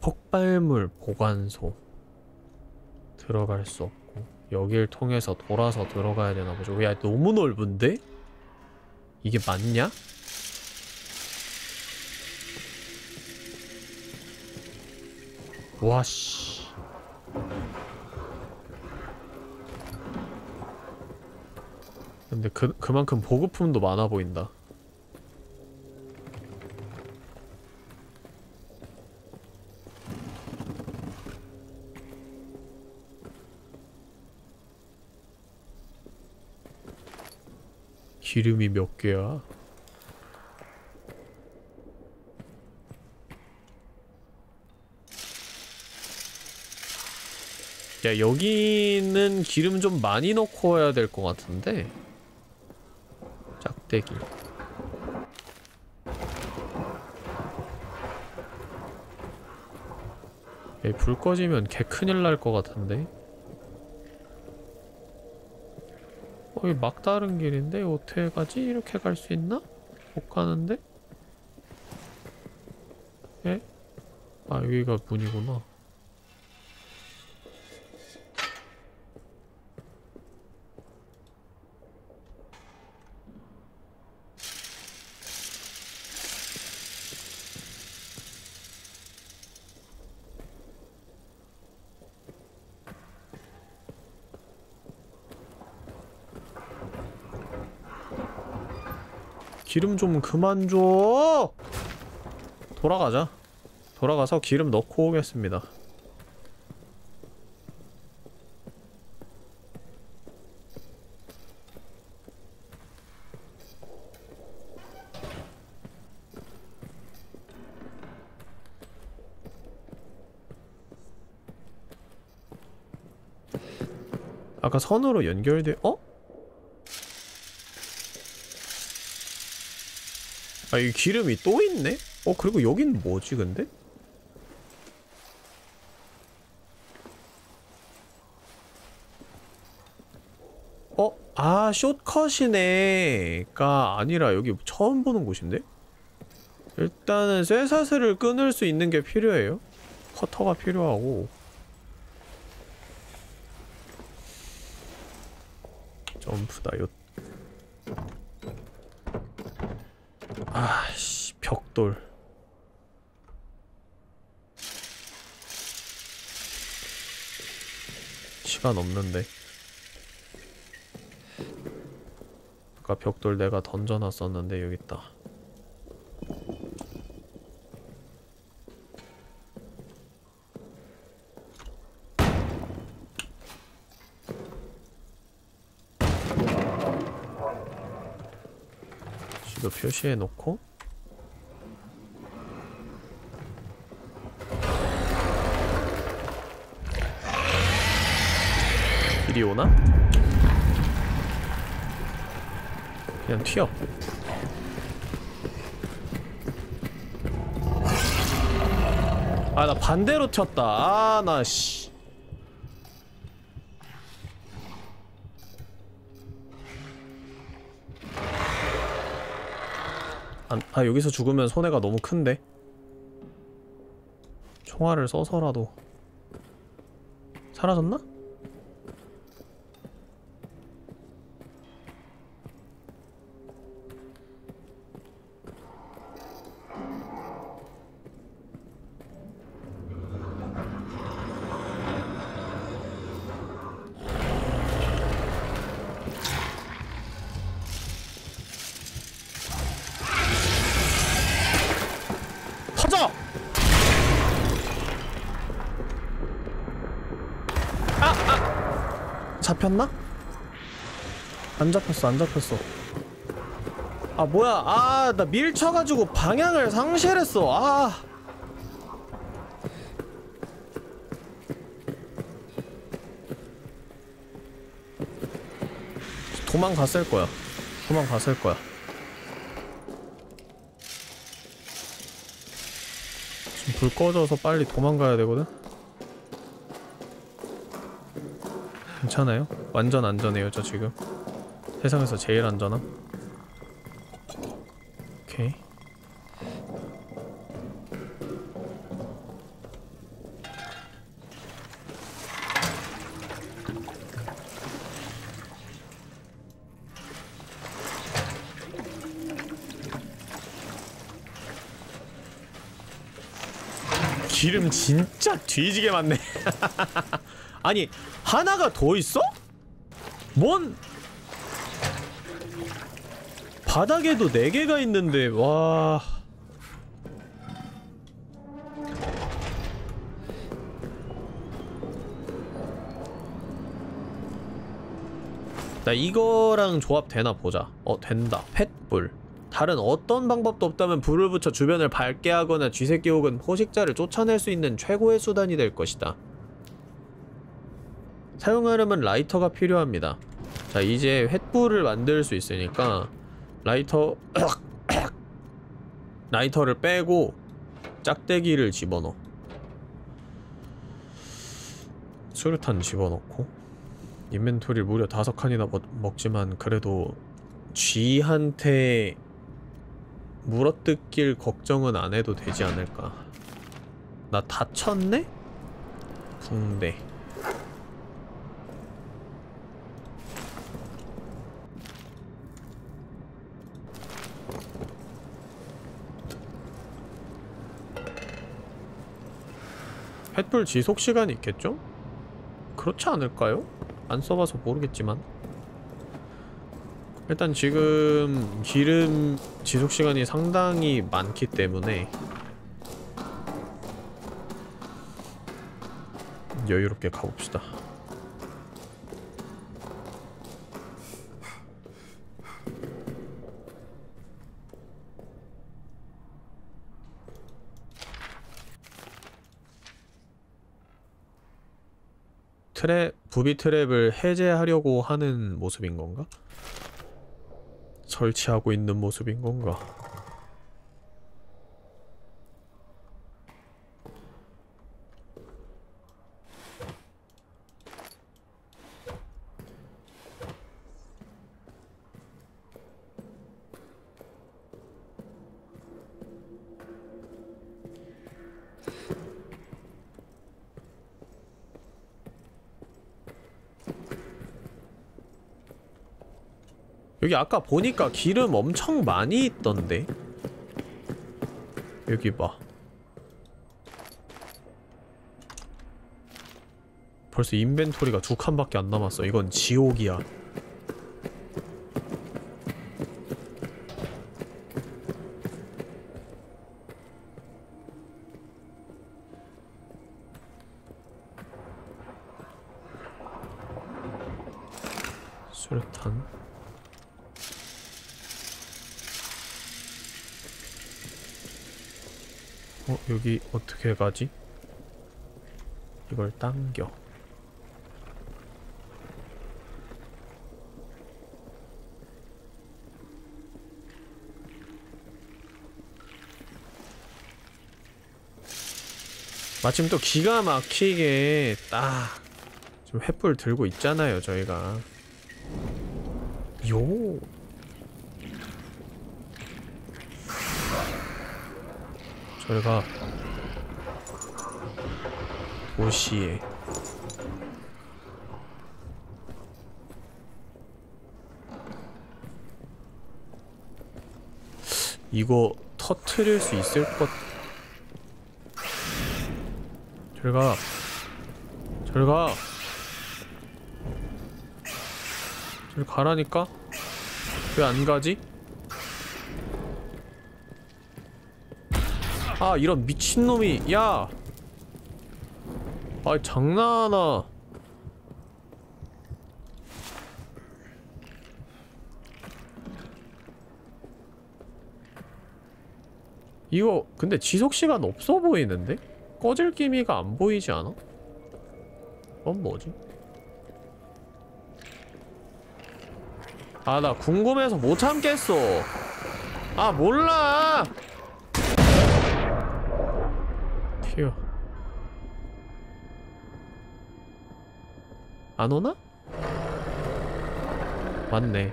폭발물 보관소. 들어갈 수 없고 여길 통해서 돌아서 들어가야 되나 보죠 야 너무 넓은데? 이게 맞냐? 와 씨 근데 그, 그만큼 보급품도 많아 보인다 기름이 몇 개야? 야 여기는 기름 좀 많이 넣고 와야 될 것 같은데? 짝대기. 야, 불 꺼지면 개 큰일 날 것 같은데 어, 여기 막다른 길인데 어떻게 가지? 이렇게 갈 수 있나? 못 가는데? 에? 아 여기가 문이구나 기름 좀 그만 줘! 돌아가자. 돌아가서 기름 넣고 오겠습니다. 아까 선으로 연결돼, 어? 아, 이 기름이 또 있네? 어, 그리고 여긴 뭐지, 근데? 어? 아, 숏컷이네.가 아니라 여기 처음 보는 곳인데? 일단은 쇠사슬을 끊을 수 있는 게 필요해요. 커터가 필요하고. 점프다, 요. 벽돌. 시간 없는데. 아까 벽돌 내가 던져놨었는데 여기 있다. 지도 표시해 놓고 들이 오나? 그냥 튀어. 아 나 반대로 튀었다. 아나씨. 아, 아 여기서 죽으면 손해가 너무 큰데? 총알을 써서라도. 사라졌나? 안 잡혔어 안 잡혔어. 아 뭐야? 아 나 밀쳐가지고 방향을 상실했어. 아. 도망갔을 거야. 도망갔을 거야. 지금 불 꺼져서 빨리 도망가야 되거든? 괜찮아요? 완전 안전해요 저 지금 세상에서 제일 안전함? 오케이. 기름 진짜 뒤지게 많네. *laughs* 아니 하나가 더 있어? 뭔 바닥에도 4개가 있는데 와. 나 이거랑 조합되나 보자. 어 된다. 횃불. 다른 어떤 방법도 없다면 불을 붙여 주변을 밝게 하거나 쥐새끼 혹은 포식자를 쫓아낼 수 있는 최고의 수단이 될 것이다. 사용하려면 라이터가 필요합니다. 자 이제 횃불을 만들 수 있으니까 라이터 *coughs* 라이터를 빼고 짝대기를 집어넣어. 수류탄 집어넣고. inventory 무려 다섯 칸이나 먹, 먹지만 그래도 쥐한테 물어뜯길 걱정은 안 해도 되지 않을까. 나 다쳤네? 붕대 횃불 지속 시간이 있겠죠? 그렇지 않을까요? 안 써봐서 모르겠지만 일단 지금 기름 지속 시간이 상당히 많기 때문에 여유롭게 가봅시다. 트랩, 부비 트랩을 해제하려고 하는 모습인 건가? 설치하고 있는 모습인 건가? 여기 아까 보니까 기름 엄청 많이 있던데? 여기 봐. 벌써 인벤토리가 두 칸밖에 안 남았어. 이건 지옥이야 어떻게 가지? 이걸 당겨. 마침 또 기가 막히게 딱 지금 횃불 들고 있잖아요 저희가. 요. 저희가 도시에. 이거 터트릴 수 있을 것 절가. 절가. 절 가라니까? 왜 안 가지? 아 이런 미친놈이. 야! 아 장난하나 이거 근데 지속시간 없어 보이는데? 꺼질 기미가 안 보이지 않아? 그건 뭐지? 아 나 궁금해서 못 참겠어 아 몰라 휴. 안 오나? 맞네.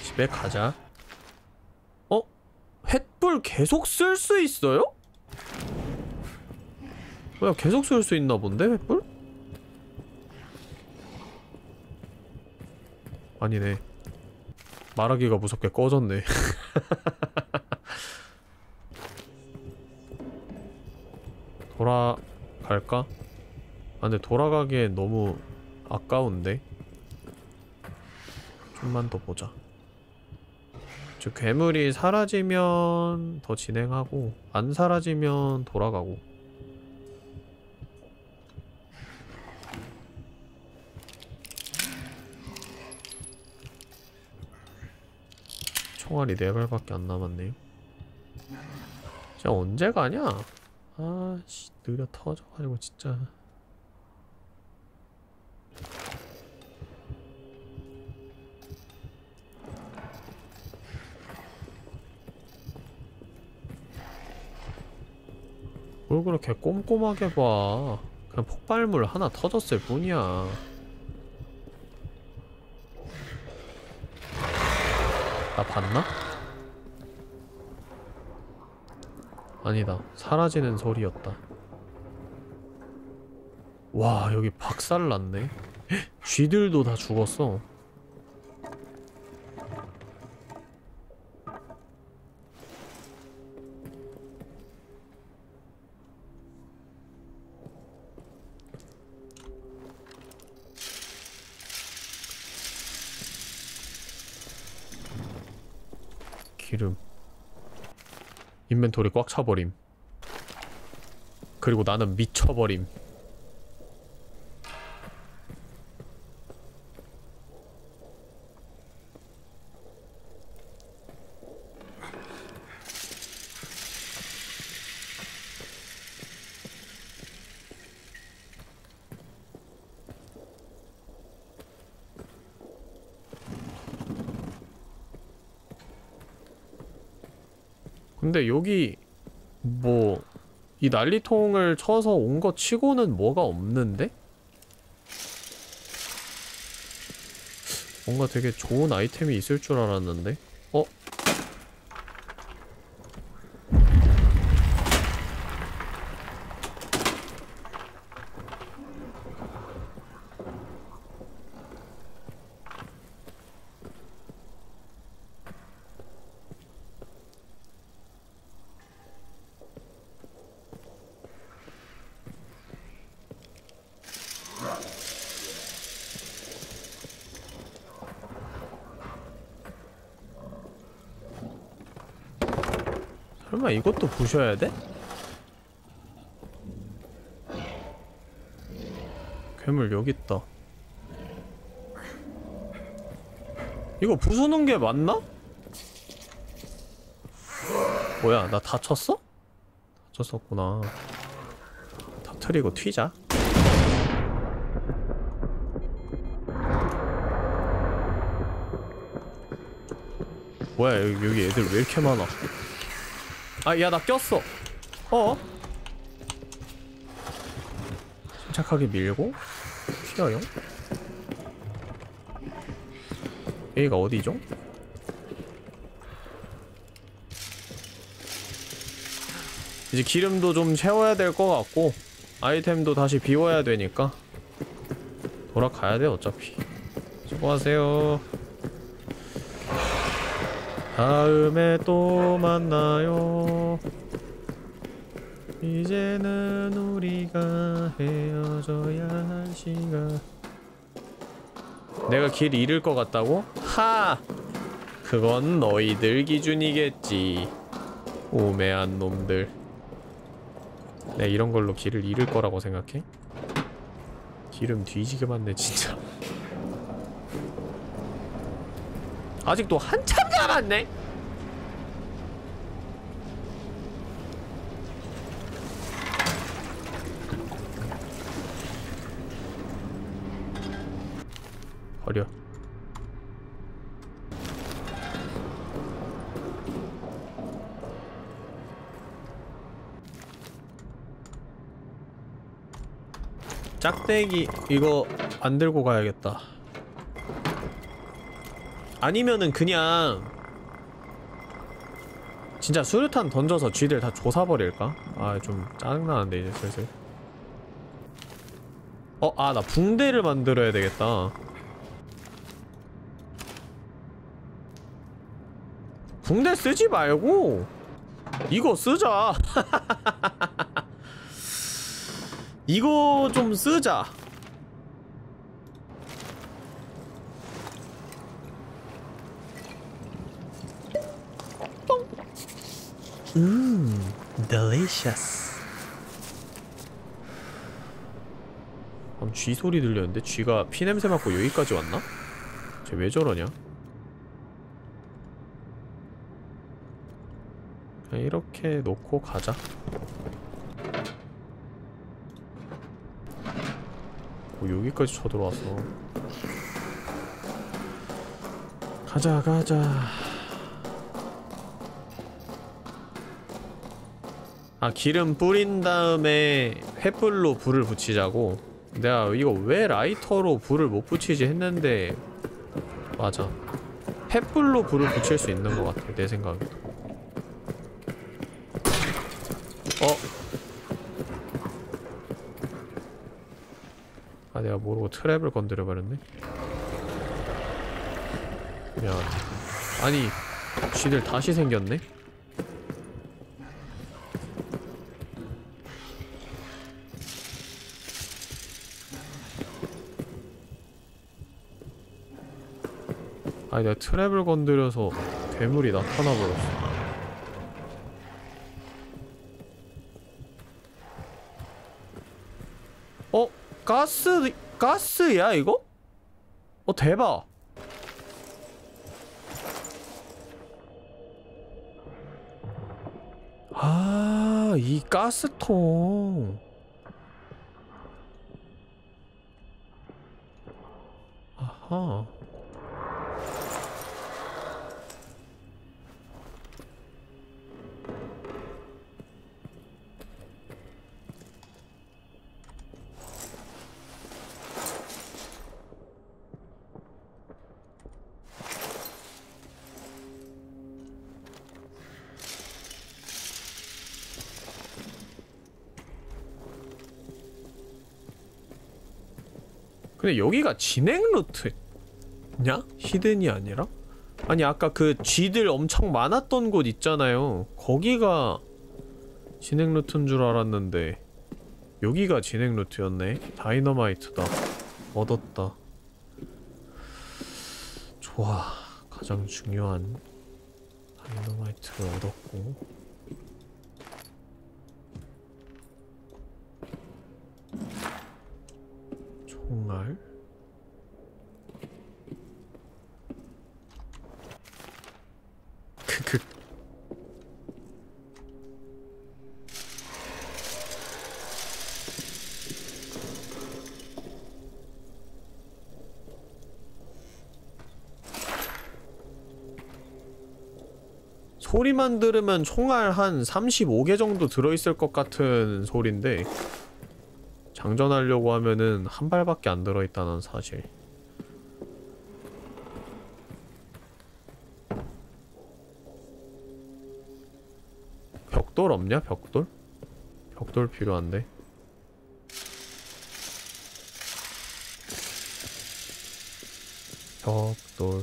집에 가자. 어? 횃불 계속 쓸 수 있어요? 뭐야 계속 쓸 수 있나 본데 횃불? 아니네. 말하기가 무섭게 꺼졌네. *laughs* 돌아갈까? 아 근데 돌아가기엔 너무 아까운데? 좀만 더 보자 저 괴물이 사라지면 더 진행하고 안 사라지면 돌아가고 총알이 4발밖에 안 남았네요 진짜 언제 가냐? 아씨 느려 터져가지고 진짜 뭘 그렇게 꼼꼼하게 봐 그냥 폭발물 하나 터졌을 뿐이야 나 봤나? 아니다. 사라지는 소리였다. 와, 여기 박살났네. 헉, 쥐들도 다 죽었어. 인벤토리 꽉 차버림. 그리고 나는 미쳐버림. 근데 여기 뭐 이 난리통을 쳐서 온 거 치고는 뭐가 없는데? 뭔가 되게 좋은 아이템이 있을 줄 알았는데? 어? 이것도 부셔야 돼? 괴물 여기 있다. 이거 부수는 게 맞나? 뭐야, 나 다쳤어? 다쳤었구나. 터트리고 튀자. 뭐야, 여기, 여기 애들 왜 이렇게 많아? 아, 야, 나 꼈어. 어? 침착하게 밀고 튀어요 여기가 어디죠? 이제 기름도 좀 채워야 될 것 같고 아이템도 다시 비워야 되니까 돌아가야 돼 어차피 수고하세요 다음에 또 만나요 이제는 우리가 헤어져야 할 시간 내가 길 잃을 것 같다고? 하! 그건 너희들 기준이겠지 우매한 놈들 내가 이런 걸로 길을 잃을 거라고 생각해? 기름 뒤지게 많네 진짜 아직도 한참 남았네 버려 짝대기 이거 안 들고 가야겠다 아니면은 그냥 진짜 수류탄 던져서 쥐들 다 조사버릴까? 아 좀 짜증나는데 이제 슬슬 어? 아 나 붕대를 만들어야 되겠다 붕대 쓰지 말고 이거 쓰자 *laughs* 이거 좀 쓰자 음, delicious. 방금 쥐 소리 들렸는데 쥐가 피 냄새 맡고 여기까지 왔나? 쟤 왜 저러냐? 그냥 이렇게 놓고 가자. 여기까지 쳐들어왔어. 가자 가자. 아 기름 뿌린 다음에 횃불로 불을 붙이자고 내가 이거 왜 라이터로 불을 못 붙이지 했는데 맞아 횃불로 불을 붙일 수 있는 것 같아 내 생각에 어? 내가 모르고 트랩을 건드려 버렸네. 미안 아니 쥐들 다시 생겼네? 아니 내가 트랩을 건드려서 괴물이 나타나 버렸어. 어? 가스 가스야 이거? 어 대박 아, 이 가스통. 아하. 근데 여기가 진행 루트냐? 히든이 아니라? 아니 아까 그 쥐들 엄청 많았던 곳 있잖아요. 거기가 진행 루트인 줄 알았는데 여기가 진행 루트였네. 다이너마이트다. 얻었다. 좋아. 가장 중요한 다이너마이트를 얻었고 총알 크크 소리만 들으면 총알 한 35개 정도 들어있을 것 같은 소린데 장전하려고 하면은 한 발밖에 안 들어있다는 사실 벽돌 없냐? 벽돌? 벽돌 필요한데 벽돌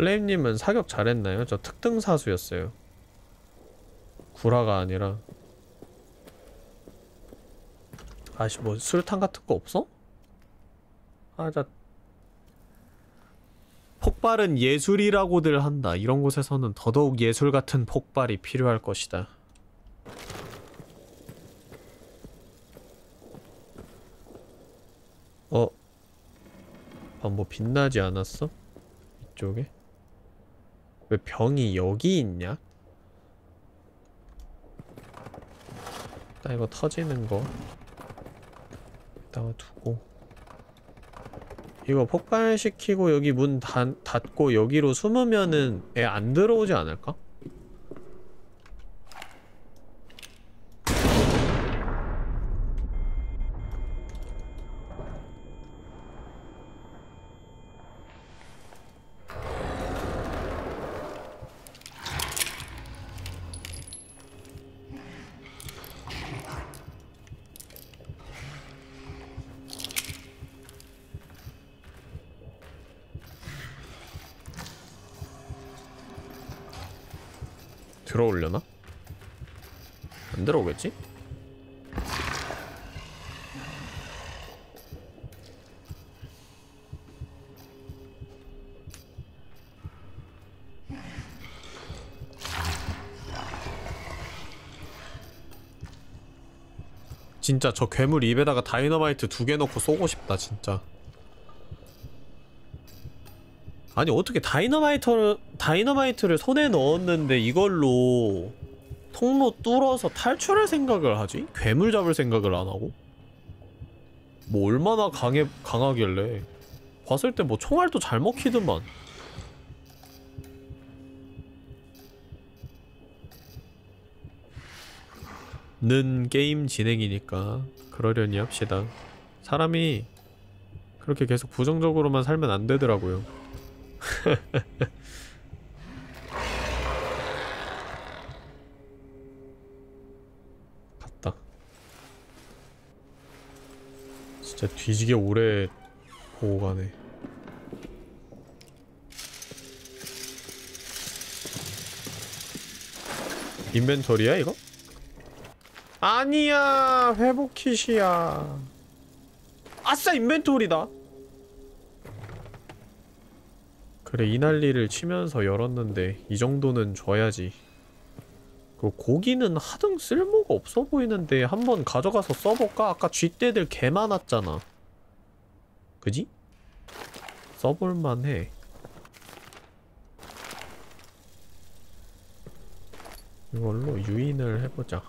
플레임님은 사격 잘했나요? 저 특등 사수였어요. 구라가 아니라. 아씨 뭐 술탄 같은 거 없어? 아, 자 폭발은 예술이라고들 한다. 이런 곳에서는 더더욱 예술 같은 폭발이 필요할 것이다. 어? 아, 뭐 빛나지 않았어? 이쪽에? 왜 병이 여기 있냐? 나 이거 터지는 거 이따가 두고 이거 폭발시키고 여기 문 닫, 닫고 여기로 숨으면은 애 안 들어오지 않을까? 진짜 저 괴물 입에다가 다이너마이트 두 개 넣고 쏘고 싶다 진짜 아니 어떻게 다이너마이트를 다이너마이트를 손에 넣었는데 이걸로 통로 뚫어서 탈출할 생각을 하지? 괴물 잡을 생각을 안 하고? 뭐 얼마나 강해 강하길래 봤을 때 뭐 총알도 잘 먹히더만 는 게임 진행이니까 그러려니 합시다 사람이 그렇게 계속 부정적으로만 살면 안 되더라고요 *laughs* 갔다. 진짜 뒤지게 오래 보고 가네. 인벤토리야 이거? 아니야 회복 킷이야. 아싸 인벤토리다. 그래 이 난리를 치면서 열었는데 이 정도는 줘야지. 그리고 고기는 하등 쓸모가 없어 보이는데 한번 가져가서 써볼까? 아까 쥐떼들 개 많았잖아. 그지? 써볼만해. 이걸로 유인을 해보자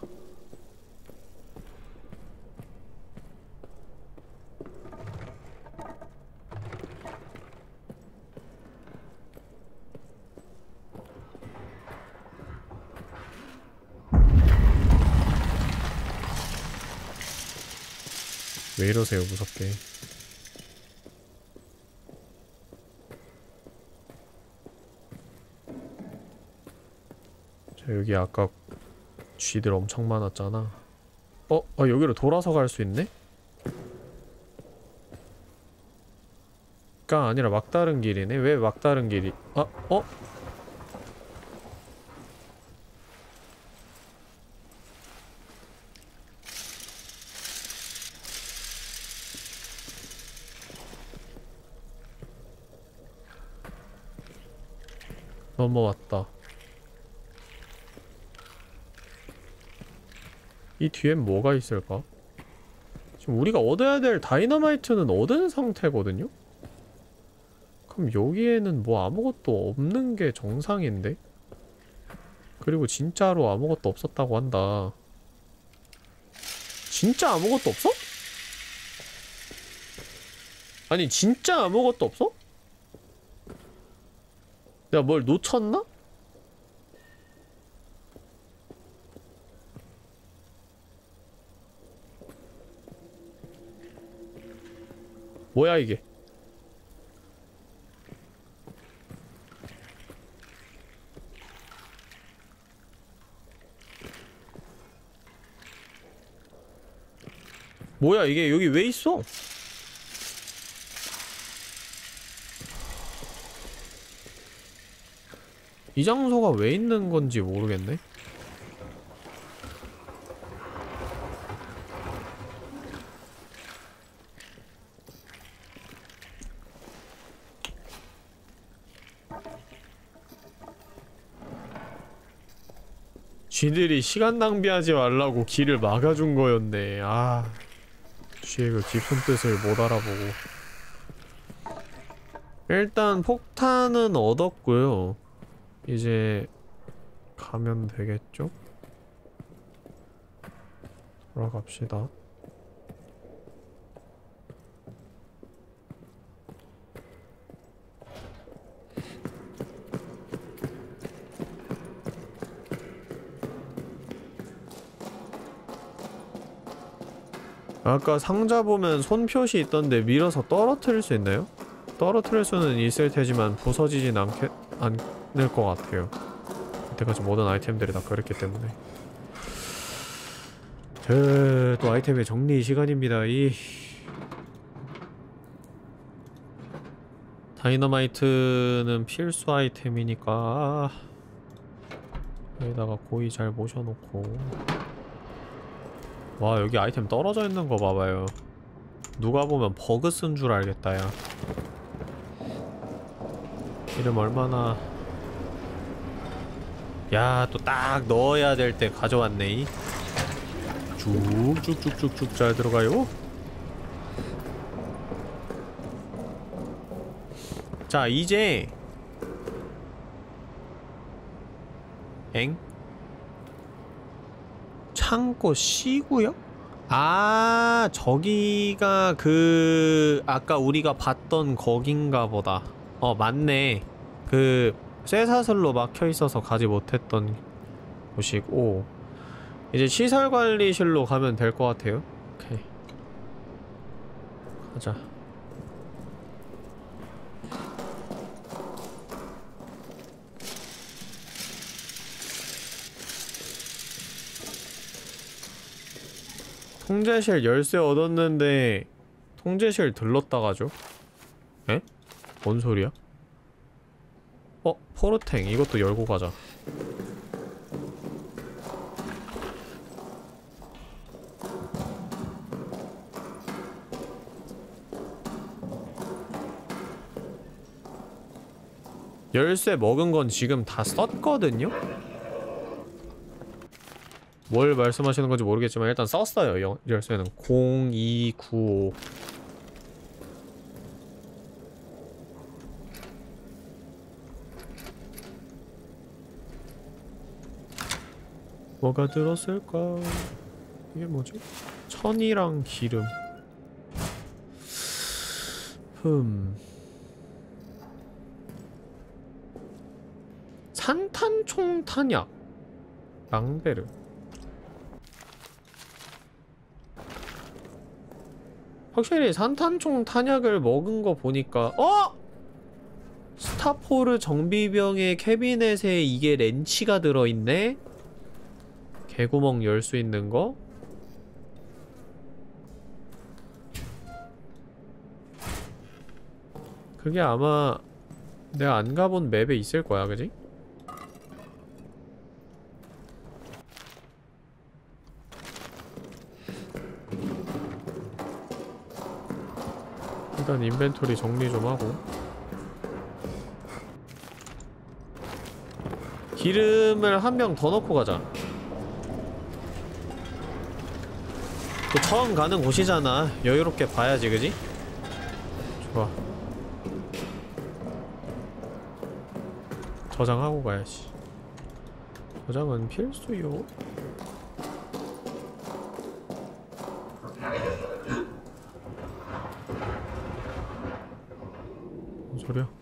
왜 이러세요 무섭게 자 여기 아까 쥐들 엄청 많았잖아 어? 어 여기로 돌아서 갈 수 있네? 가 아니라 막다른 길이네? 왜 막다른 길이 아? 어? 넘어왔다. 이 뒤엔 뭐가 있을까? 지금 우리가 얻어야 될 다이너마이트는 얻은 상태거든요? 그럼 여기에는 뭐 아무것도 없는 게 정상인데? 그리고 진짜로 아무것도 없었다고 한다. 진짜 아무것도 없어? 아니 진짜 아무것도 없어? 내가 뭘 놓쳤나? 뭐야 이게 뭐야 이게 여기 왜 있어? 이 장소가 왜 있는 건지 모르겠네. 쥐들이 시간 낭비하지 말라고 길을 막아준 거였네. 아, 쥐의 그 깊은 뜻을 못 알아보고. 일단 폭탄은 얻었고요. 이제 가면 되겠죠? 돌아갑시다. 아까 상자 보면 손표시 있던데 밀어서 떨어뜨릴 수 있나요? 떨어뜨릴 수는 있을 테지만 부서지진 않게, 않 을것 같아요. 그때까지 모든 아이템들이 다 그랬기 때문에. 저, 또 아이템의 정리 시간입니다. 이 다이너마이트는 필수 아이템이니까 여기다가 고이 잘 모셔놓고 와 여기 아이템 떨어져 있는 거 봐봐요 누가 보면 버그 쓴 줄 알겠다 야 이름 얼마나 야 또 딱 넣어야 될 때 가져왔네 이. 쭉쭉쭉쭉쭉 잘 들어가요 자 이제 엥? 창고 C구역? 아 저기가 그 아까 우리가 봤던 거긴가 보다 어 맞네 그 쇠사슬로 막혀 있어서 가지 못했던 곳이고 이제 시설관리실로 가면 될 것 같아요 오케이 가자 통제실 열쇠 얻었는데 통제실 들렀다 가죠? 에? 뭔 소리야? 어? 포르탱 이것도 열고 가자 열쇠 먹은 건 지금 다 썼거든요? 뭘 말씀하시는 건지 모르겠지만 일단 썼어요 영, 열쇠는 0295 뭐가 들었을까 이게 뭐지? 천이랑 기름 흠 산탄총 탄약 랑베르 확실히 산탄총 탄약을 먹은 거 보니까 어? 스타포르 정비병의 캐비넷에 이게 렌치가 들어있네? 개구멍 열 수 있는 거? 그게 아마 내가 안 가본 맵에 있을 거야, 그지? 일단 인벤토리 정리 좀 하고 기름을 한명더 넣고 가자 또 처음 가는 곳이잖아. 여유롭게 봐야지 그지? 좋아. 저장하고 가야지. 저장은 필수요 소리야?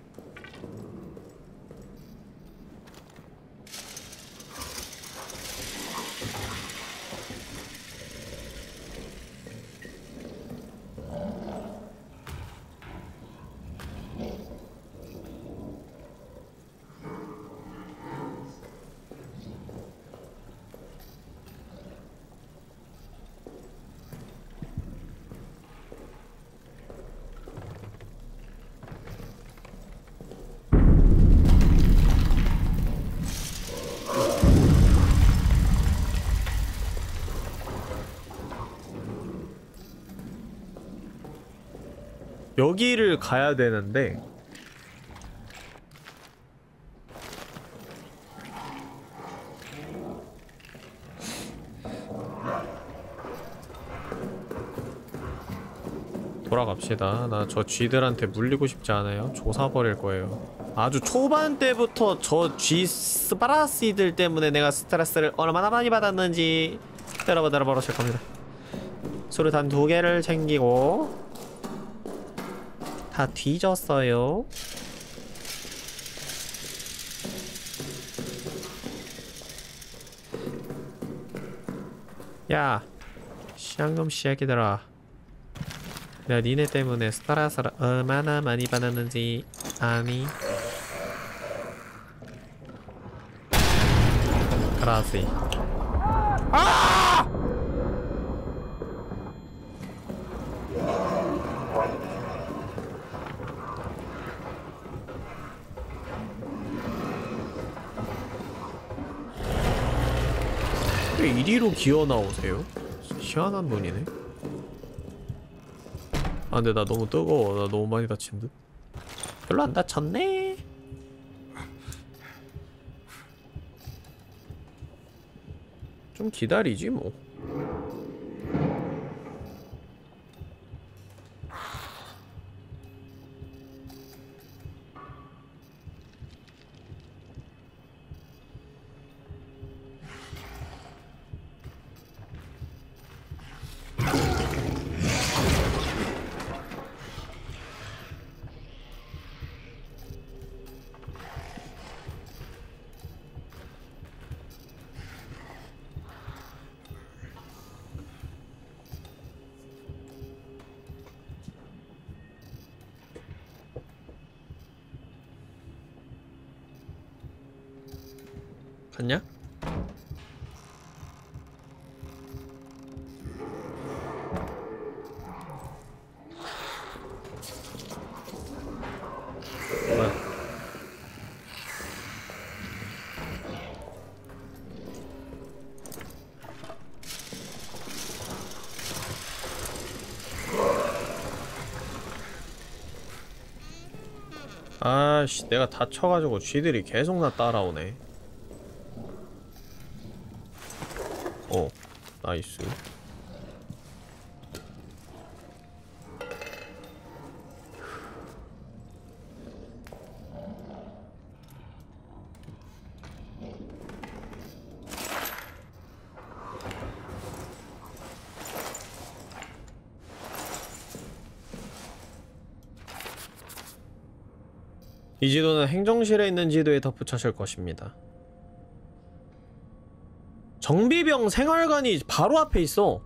여기를 가야 되는데 돌아갑시다. 나 저 쥐들한테 물리고 싶지 않아요. 조사버릴 거예요. 아주 초반 때부터 저 쥐 스파라시들 때문에 내가 스트레스를 얼마나 많이 받았는지 여러분 알아보실 겁니다. 수류탄 두 개를 챙기고 다 뒤졌어요. 야, 샹금 씨야기들아. 내가 니네 때문에 스타라스를 얼마나 많이 받았는지 아니? 그라시. 왜 이리로 기어 나오세요? 희한한 분이네. 아 근데 나 너무 뜨거워. 나 너무 많이 다친 듯. 별로 안 다쳤네. 좀 기다리지 뭐. 아씨 내가 다쳐가지고 쥐들이 계속 나 따라오네. 어 나이스 이 지도는 행정실에 있는 지도에 덧붙여질 것입니다 정비병 생활관이 바로 앞에 있어.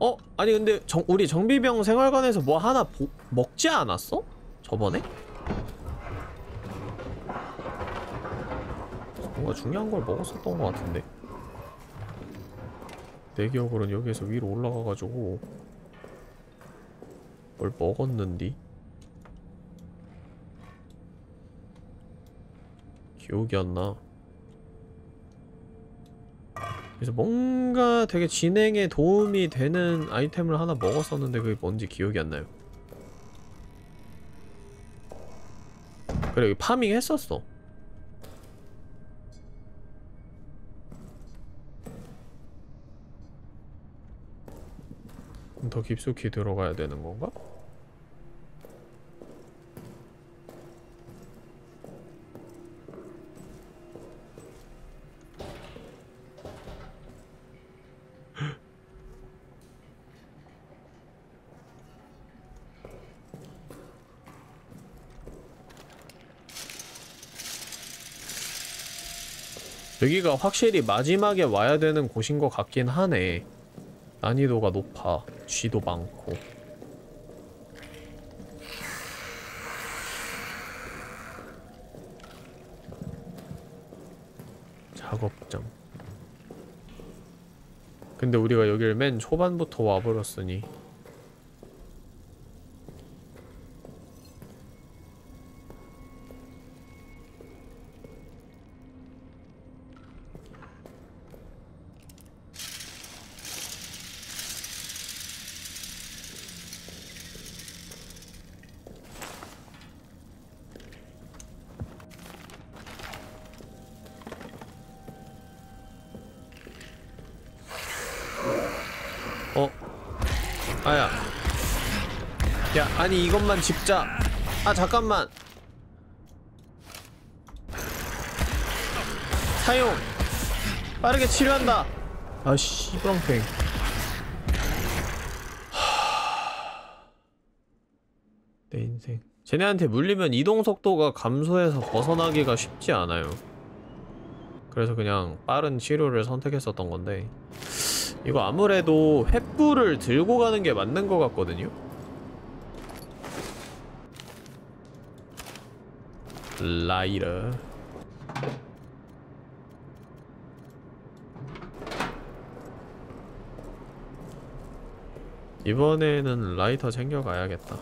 어? 아니 근데 정, 우리 정비병 생활관에서 뭐 하나 보, 먹지 않았어? 저번에? 뭔가 중요한 걸 먹었었던 것 같은데 내 기억으로는 여기에서 위로 올라가가지고 뭘 먹었는디? 기억이 안 나. 그래서 뭔가 되게 진행에 도움이 되는 아이템을 하나 먹었었는데 그게 뭔지 기억이 안 나요. 그래, 파밍 했었어. 더 깊숙이 들어가야 되는 건가? *laughs* 여기가 확실히 마지막에 와야 되는 곳인 것 같긴 하네 난이도가 높아 쥐도 많고. 작업장. 근데 우리가 여길 맨 초반부터 와버렸으니 이것만 집자. 아 잠깐만. 사용. 빠르게 치료한다. 아 씨브렁팽. 내 인생. 쟤네한테 물리면 이동 속도가 감소해서 벗어나기가 쉽지 않아요. 그래서 그냥 빠른 치료를 선택했었던 건데 이거 아무래도 횃불을 들고 가는 게 맞는 것 같거든요? 라이러. 이번에는 라이터 챙겨가야겠다.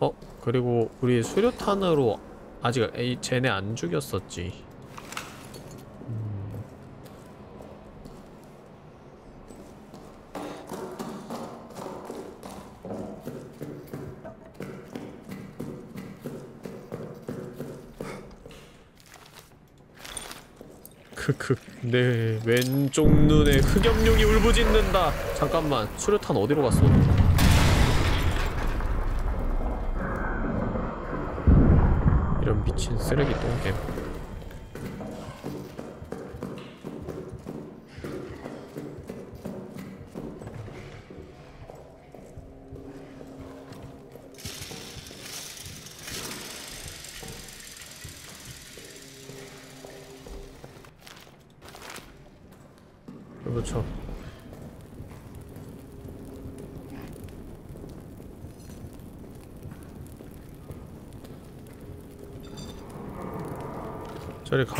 어? 그리고 우리 수류탄으로 아직 에이, 쟤네 안 죽였었지 크크. 내 왼쪽 눈에 흑염룡이 울부짖는다. 잠깐만 수류탄 어디로 갔어? 이런 미친 쓰레기 똥겜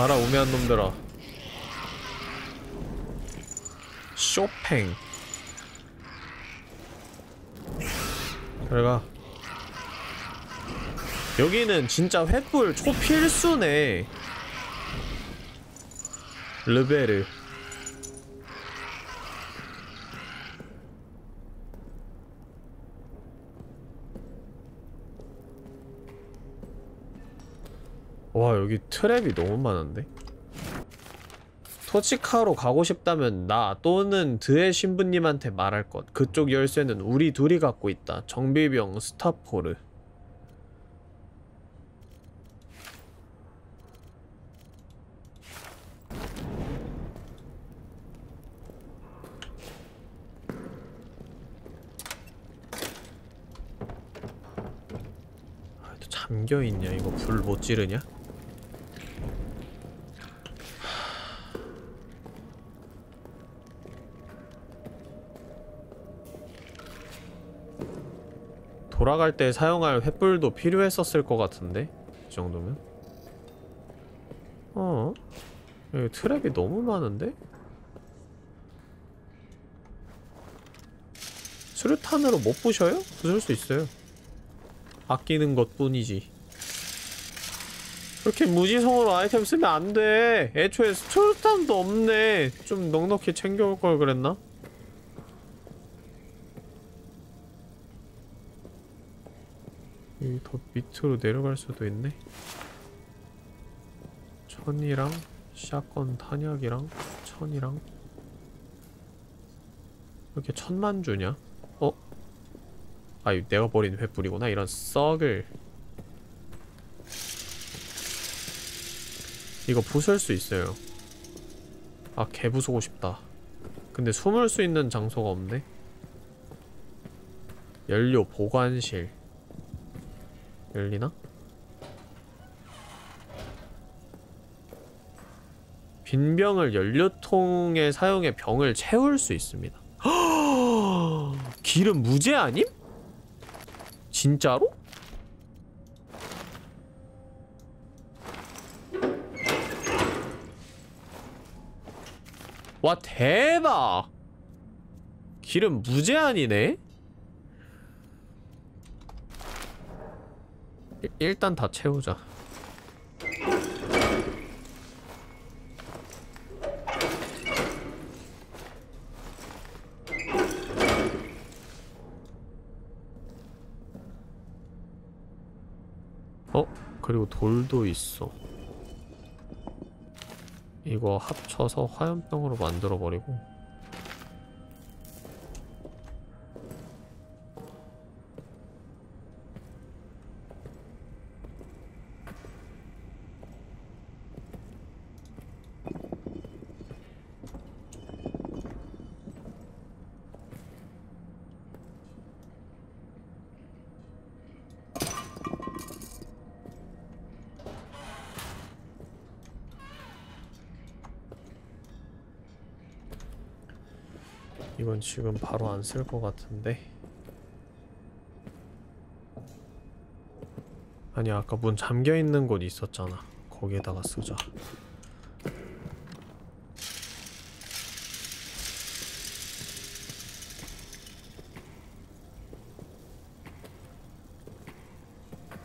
가라 우매한 놈들아. 쇼팽. 잘가. 여기는 진짜 횃불 초필수네. 르베르 트랩이 너무 많은데? 토치카로 가고 싶다면 나 또는 드의 신부님한테 말할 것 그쪽 열쇠는 우리 둘이 갖고 있다 정비병 스타포르 아, 또 잠겨있냐 이거 불 못 지르냐? 돌아갈 때 사용할 횃불도 필요했었을 것 같은데? 이 정도면? 어? 여기 트랩이 너무 많은데? 수류탄으로 못 부셔요? 부술 수 있어요 아끼는 것 뿐이지 그렇게 무지성으로 아이템 쓰면 안돼 애초에 수류탄도 없네 좀 넉넉히 챙겨올 걸 그랬나? 여기 더 밑으로 내려갈 수도 있네. 천이랑 샷건 탄약이랑 천이랑 왜 이렇게 천만 주냐? 어? 아이 내가 버린 횃불이구나. 이런 썩을 이거 부술 수 있어요. 아 개 부수고 싶다. 근데 숨을 수 있는 장소가 없네. 연료 보관실 열리나? 빈 병을 연료통에 사용해 병을 채울 수 있습니다. *gasps* 기름 무제 아님? 진짜로? 와 대박! 기름 무제한이네? 일, 일단 다 채우자. 어? 그리고 돌도 있어. 이거 합쳐서 화염병으로 만들어버리고 지금 바로 안 쓸 것 같은데. 아니 아까 문 잠겨있는 곳 있었잖아. 거기에다가 쓰자.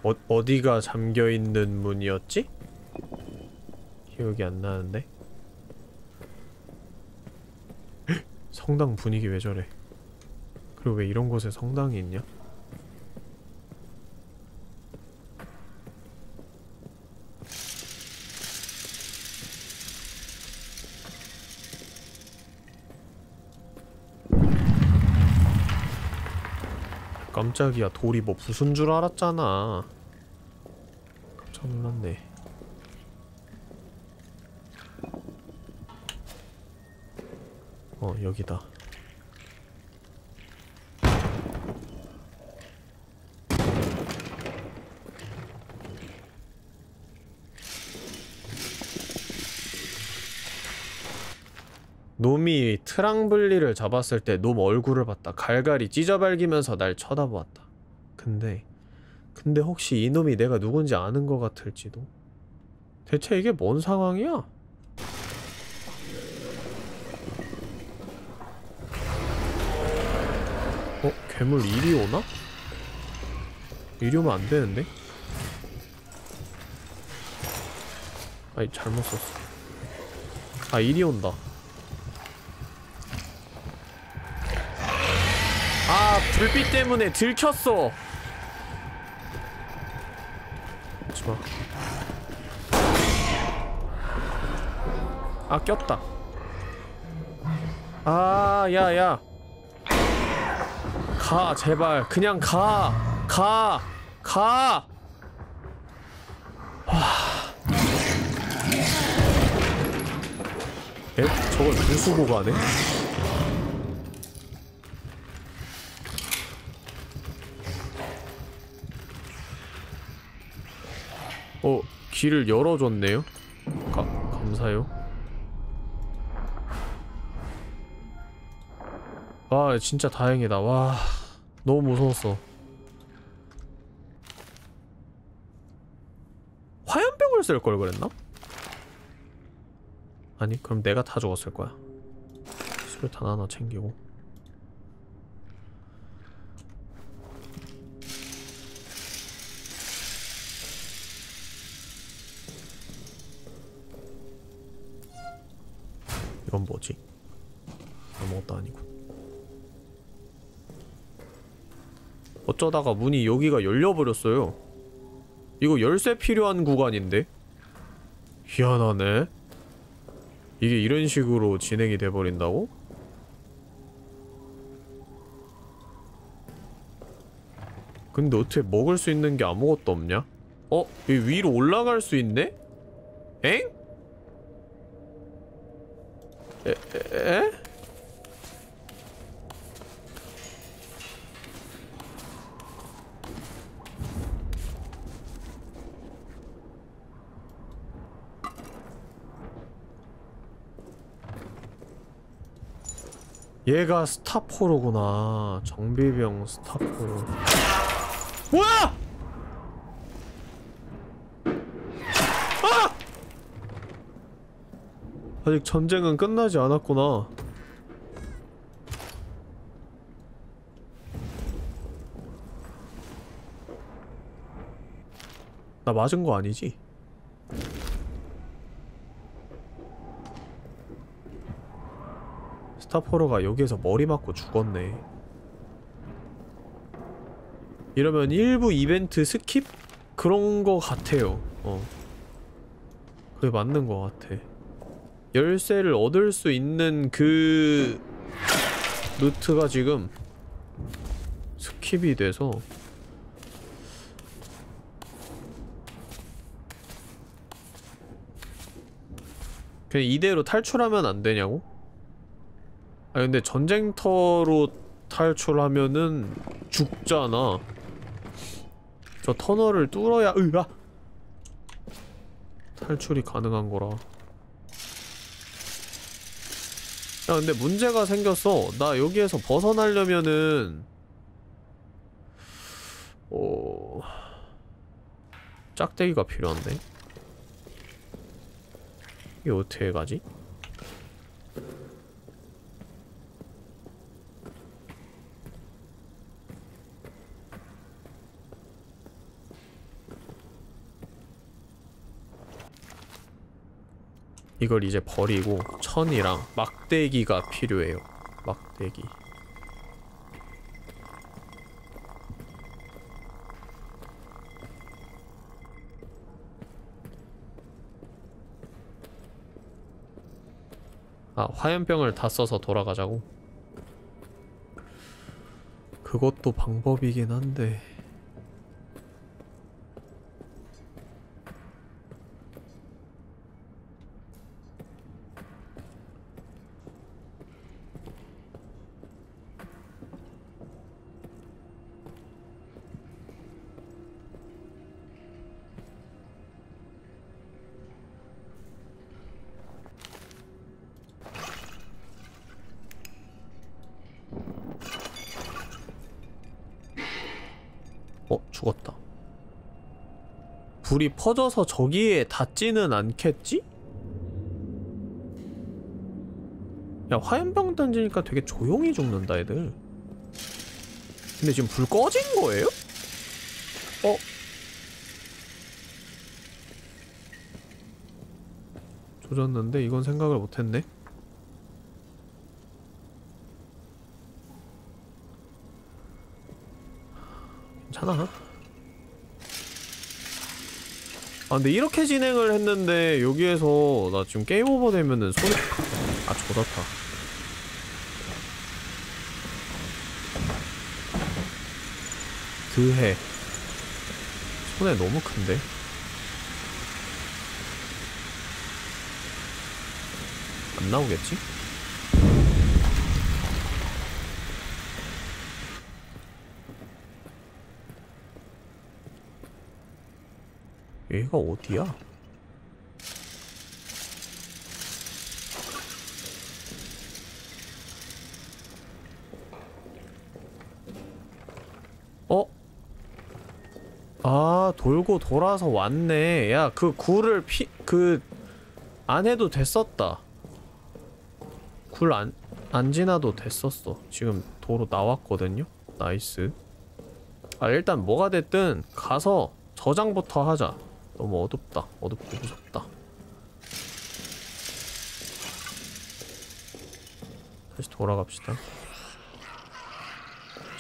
어, 어디가 잠겨있는 문이었지? 기억이 안 나는데 성당 분위기 왜 저래? 그리고 왜 이런 곳에 성당이 있냐? 깜짝이야 돌이 뭐 부순 줄 알았잖아 깜짝 놀랐네 어 여기다. 놈이 트랑블리를 잡았을 때 놈 얼굴을 봤다. 갈갈이 찢어발기면서 날 쳐다보았다. 근데 근데 혹시 이놈이 내가 누군지 아는 것 같을지도? 대체 이게 뭔 상황이야? 어? 괴물 이리 오나? 이리 오면 안 되는데? 아이 잘못 썼어. 아 이리 온다. 아 불빛 때문에 들켰어. 오지마. 아 꼈다. 아 야야 가 제발 그냥 가 가! 가! 에? 저걸 부수고 가네? 어, 길을 열어줬네요? 가, 감사해요. 와, 진짜 다행이다. 와, 너무 무서웠어. 화염병을 쓸 걸 그랬나? 아니, 그럼 내가 다 죽었을 거야. 수류탄 하나 챙기고. 어쩌다가 문이 여기가 열려버렸어요 이거 열쇠 필요한 구간인데? 희한하네 이게 이런 식으로 진행이 돼버린다고? 근데 어떻게 먹을 수 있는 게 아무것도 없냐? 어? 이 위로 올라갈 수 있네? 엥? 에? 에? 얘가 스타포로구나. 정비병 스타포로. 뭐야! 아! 아직 전쟁은 끝나지 않았구나. 나 맞은 거 아니지? 스타포로가 여기에서 머리 맞고 죽었네. 이러면 일부 이벤트 skip? 그런 거 같아요. 어. 그게 맞는 거 같아. 열쇠를 얻을 수 있는 그 루트가 지금 skip이 돼서 그냥 이대로 탈출하면 안 되냐고? 아 근데 전쟁터로 탈출하면은 죽잖아. 저 터널을 뚫어야 으아! 탈출이 가능한 거라. 야 근데 문제가 생겼어. 나 여기에서 벗어나려면은 어... 짝대기가 필요한데? 이게 어떻게 가지? 이걸 이제 버리고 천이랑 막대기가 필요해요. 막대기. 아, 화염병을 다 써서 돌아가자고? 그것도 방법이긴 한데... 불이 퍼져서 저기에 닿지는 않겠지? 야, 화염병 던지니까 되게 조용히 죽는다, 애들. 근데 지금 불 꺼진 거예요? 어? 조졌는데 이건 생각을 못했네. 괜찮아. 아 근데 이렇게 진행을 했는데 여기에서 나 지금 게임 오버 되면은 손이 아 조졌다. 드해. 손에 너무 큰데? 안 나오겠지? 얘가 어디야? 어? 아, 돌고 돌아서 왔네. 야, 그 굴을 피, 그, 안 해도 됐었다. 굴 안, 안 지나도 됐었어. 지금 도로 나왔거든요? nice. 아, 일단 뭐가 됐든 가서 저장부터 하자. 너무 어둡다. 어둡고 무섭다. 다시 돌아갑시다.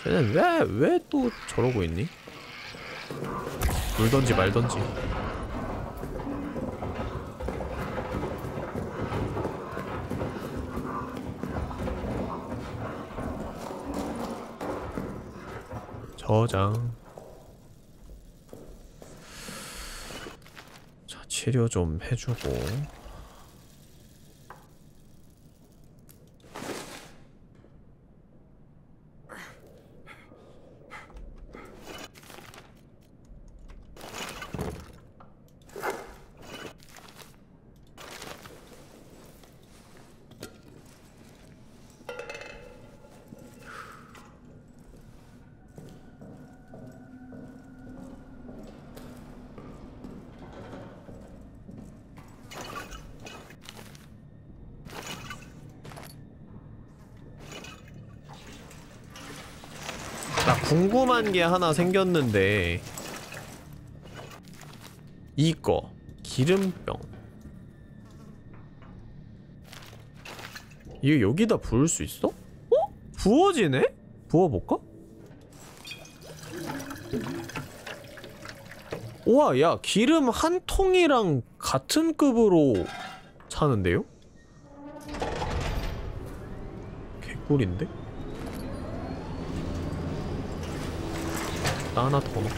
쟤는 왜, 왜 또 저러고 있니? 물던지 말던지. 저장. 자, 치료 좀 해주고. 궁금한 게 하나 생겼는데 이거 기름병 이거 여기다 부을 수 있어? 어? 부어지네? 부어볼까? 우와 야 기름 한 통이랑 같은 급으로 차는데요? 개꿀인데? 나 하나 더 넣어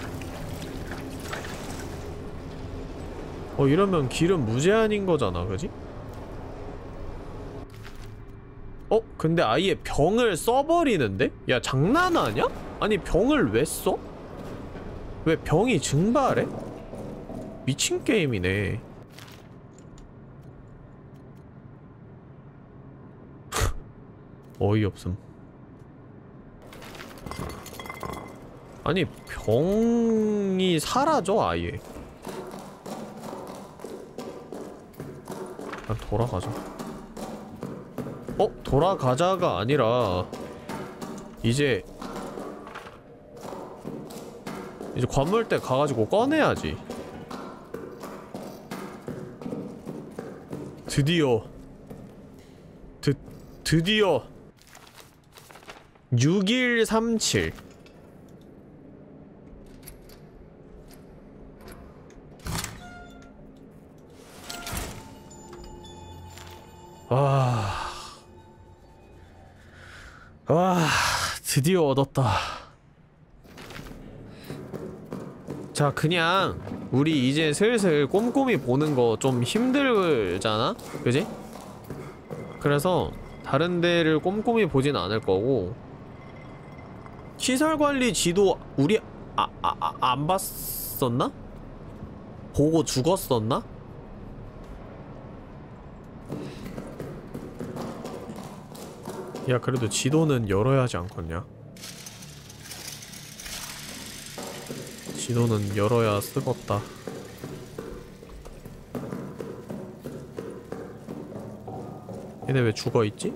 어 이러면 기름 무제한인 거잖아 그지? 어? 근데 아예 병을 써버리는데? 야 장난하냐? 아니 병을 왜 써? 왜 병이 증발해? 미친 게임이네 *laughs* 어이없음 아니 병이 사라져 아예. 그냥 돌아가자. 어? 돌아가자가 아니라 이제 이제 관물대 가가지고 꺼내야지. 드디어. 드, 드디어. 6137 드디어 얻었다 자 그냥 우리 이제 슬슬 꼼꼼히 보는 거 좀 힘들잖아? 그지? 그래서 다른 데를 꼼꼼히 보진 않을 거고 시설관리 지도 우리 아, 아, 아, 안 봤었나? 보고 죽었었나? 야 그래도 지도는 열어야 하지 않겠냐? 지도는 열어야 쓰겄다 얘네 왜 죽어있지?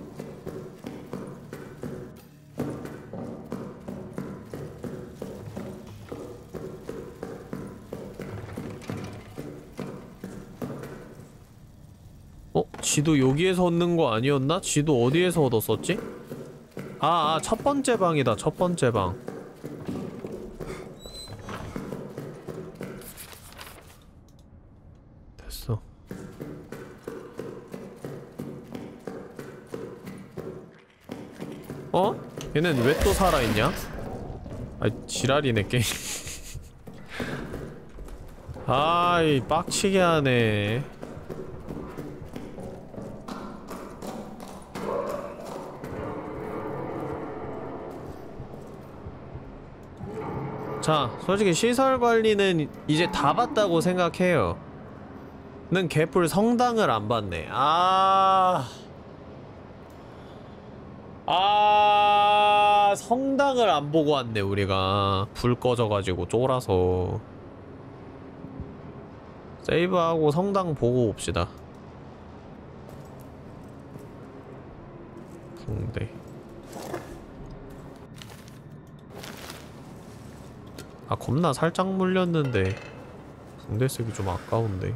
지도 여기에서 얻는 거 아니었나? 지도 어디에서 얻었었지? 아, 아, 첫 번째 방이다, 첫 번째 방. 됐어. 어? 얘는 왜 또 살아있냐? 아, 지랄이네, 게임. *laughs* 아이, 빡치게 하네. 자, 솔직히 시설 관리는 이제 다 봤다고 생각해요. 는 개뿔 성당을 안 봤네. 아. 아, 성당을 안 보고 왔네, 우리가. 불 꺼져가지고 쫄아서. 세이브하고 성당 보고 옵시다. 붕대. 아 겁나 살짝 물렸는데 붕대 쓰기 좀 아까운데.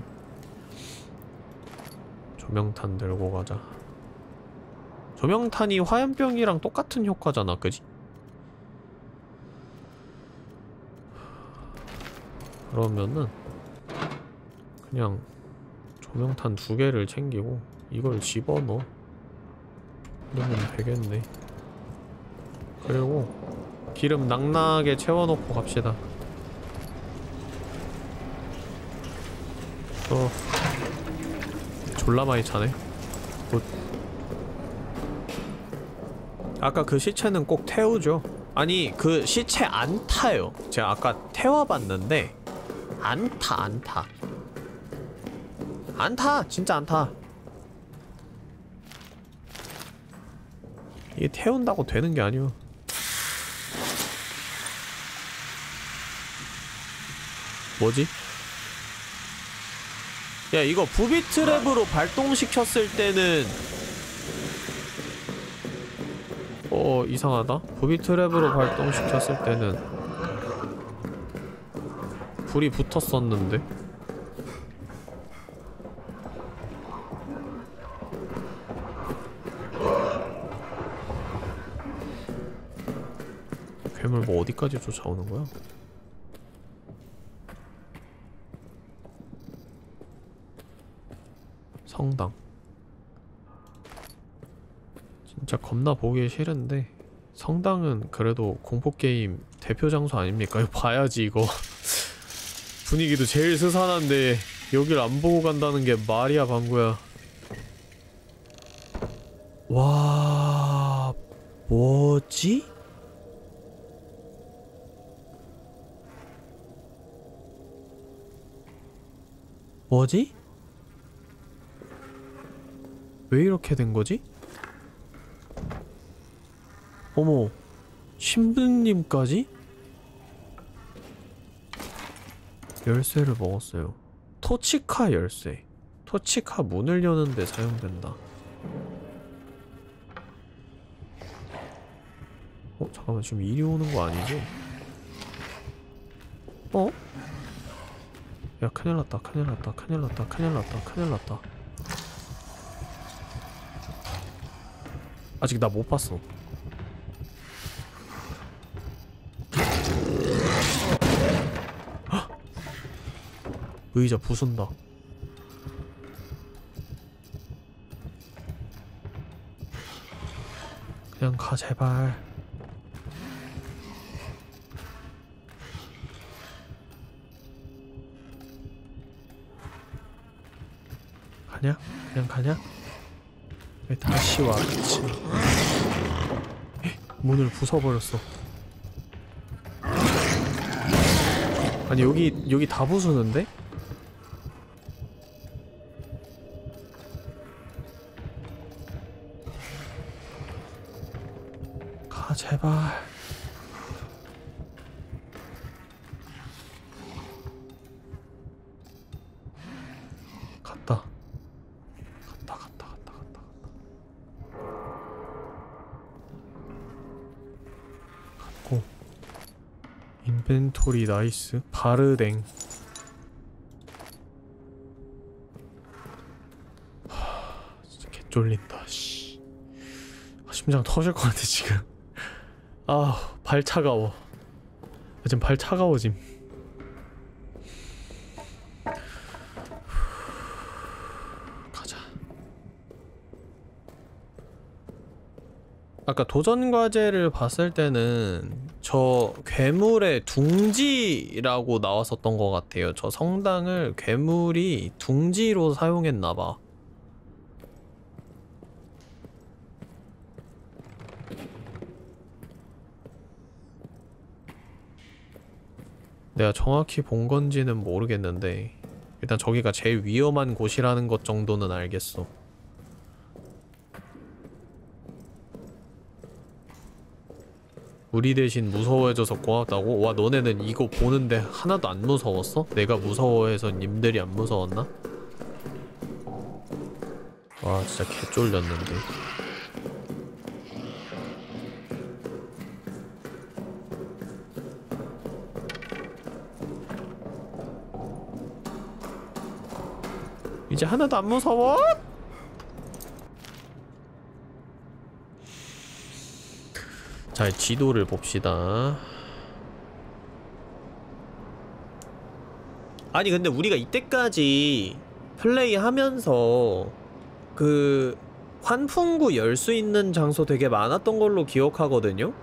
조명탄 들고 가자. 조명탄이 화염병이랑 똑같은 효과잖아 그지? 그러면은 그냥 조명탄 두 개를 챙기고 이걸 집어넣어. 그러면 되겠네. 그리고 기름 낭낭하게 채워놓고 갑시다. 어. 졸라 많이 차네. good. 아까 그 시체는 꼭 태우죠. 아니 그 시체 안 타요. 제가 아까 태워봤는데 안 타 안타. 안 타 진짜 안타. 이게 태운다고 되는 게 아니오 뭐지? 야 이거 부비 트랩으로 발동시켰을 때는 어 이상하다 부비 트랩으로 발동시켰을 때는 불이 붙었었는데 괴물 뭐 어디까지 쫓아오는 거야? 성당 진짜 겁나 보기 싫은데 성당은 그래도 공포게임 대표 장소 아닙니까? 이거 봐야지 이거 *laughs* 분위기도 제일 스산한데 여길 안 보고 간다는 게 말이야 방구야 와... 뭐지? 뭐지? 왜 이렇게 된 거지? 어머, 신부님까지? 열쇠를 먹었어요. 토치카 열쇠. 토치카 문을 여는데 사용된다. 어, 잠깐만, 지금 이리 오는 거 아니지? 어? 야, 큰일 났다, 큰일 났다, 큰일 났다, 큰일 났다, 큰일 났다. 아직 나 못 봤어. 헉! 의자 부순다. 그냥 가 제발. 가냐? 그냥 가냐? 왜 다시? 에? 문을 부숴버렸어. 아니 여기 여기 다 부수는데? nice? 바르댕. 하 진짜 개쫄린다 씨. 아, 심장 터질 것 같아 지금. *laughs* 아 발 차가워. 아, 지금 발 차가워짐 가자 아까 도전 과제를 봤을 때는 저 괴물의 둥지라고 나왔었던 것 같아요. 저 성당을 괴물이 둥지로 사용했나봐. 내가 정확히 본 건지는 모르겠는데 일단 저기가 제일 위험한 곳이라는 것 정도는 알겠어. 우리 대신 무서워해줘서 고맙다고? 와 너네는 이거 보는데 하나도 안 무서웠어? 내가 무서워해서 님들이 안 무서웠나? 와 진짜 개쫄렸는데 이제 하나도 안 무서워? 자, 지도를 봅시다. 아니 근데 우리가 이때까지 플레이하면서 그 환풍구 열 수 있는 장소 되게 많았던 걸로 기억하거든요.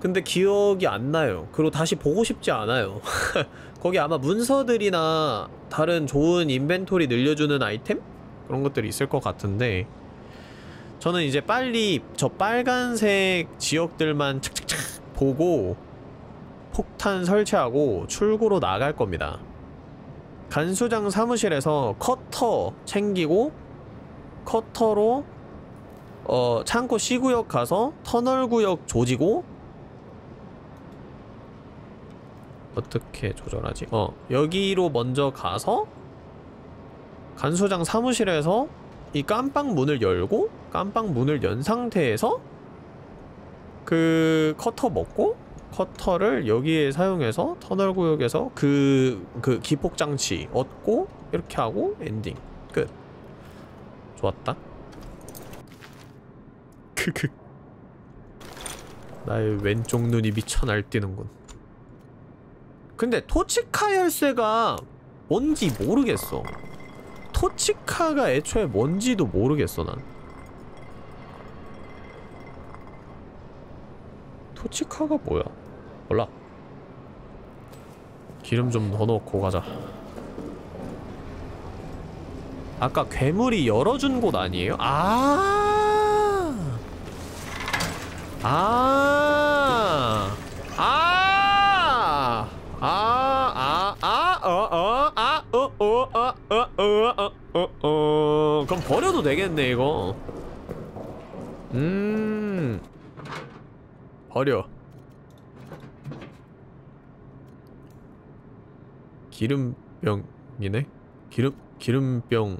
근데 기억이 안 나요. 그리고 다시 보고 싶지 않아요. *laughs* 거기 아마 문서들이나 다른 좋은 인벤토리 늘려주는 아이템? 그런 것들이 있을 것 같은데 저는 이제 빨리 저 빨간색 지역들만 착착착 보고 폭탄 설치하고 출구로 나갈 겁니다. 간수장 사무실에서 커터 챙기고 커터로 어 창고 C구역 가서 터널 구역 조지고 어떻게 조절하지? 어 여기로 먼저 가서 간수장 사무실에서 이 깜빡 문을 열고 깜빡 문을 연 상태에서 그 커터 먹고 커터를 여기에 사용해서 터널 구역에서 그, 그 기폭 장치 얻고 이렇게 하고 엔딩. 끝. 좋았다. 크크. 나의 왼쪽 눈이 미쳐 날뛰는군. 근데 토치카 열쇠가 뭔지 모르겠어 토치카가 애초에 뭔지도 모르겠어 난. 토치카가 뭐야? 몰라. 기름 좀 더 넣고 가자. 아까 괴물이 열어준 곳 아니에요? 아! 아, 아, 아, 아, 아, 어, 어, 아, 어, 어, 어, 어, 어, 어, 어. 그럼 버려도 되겠네, 이거. 음. 버려. 기름병이네? 기름, 기름병.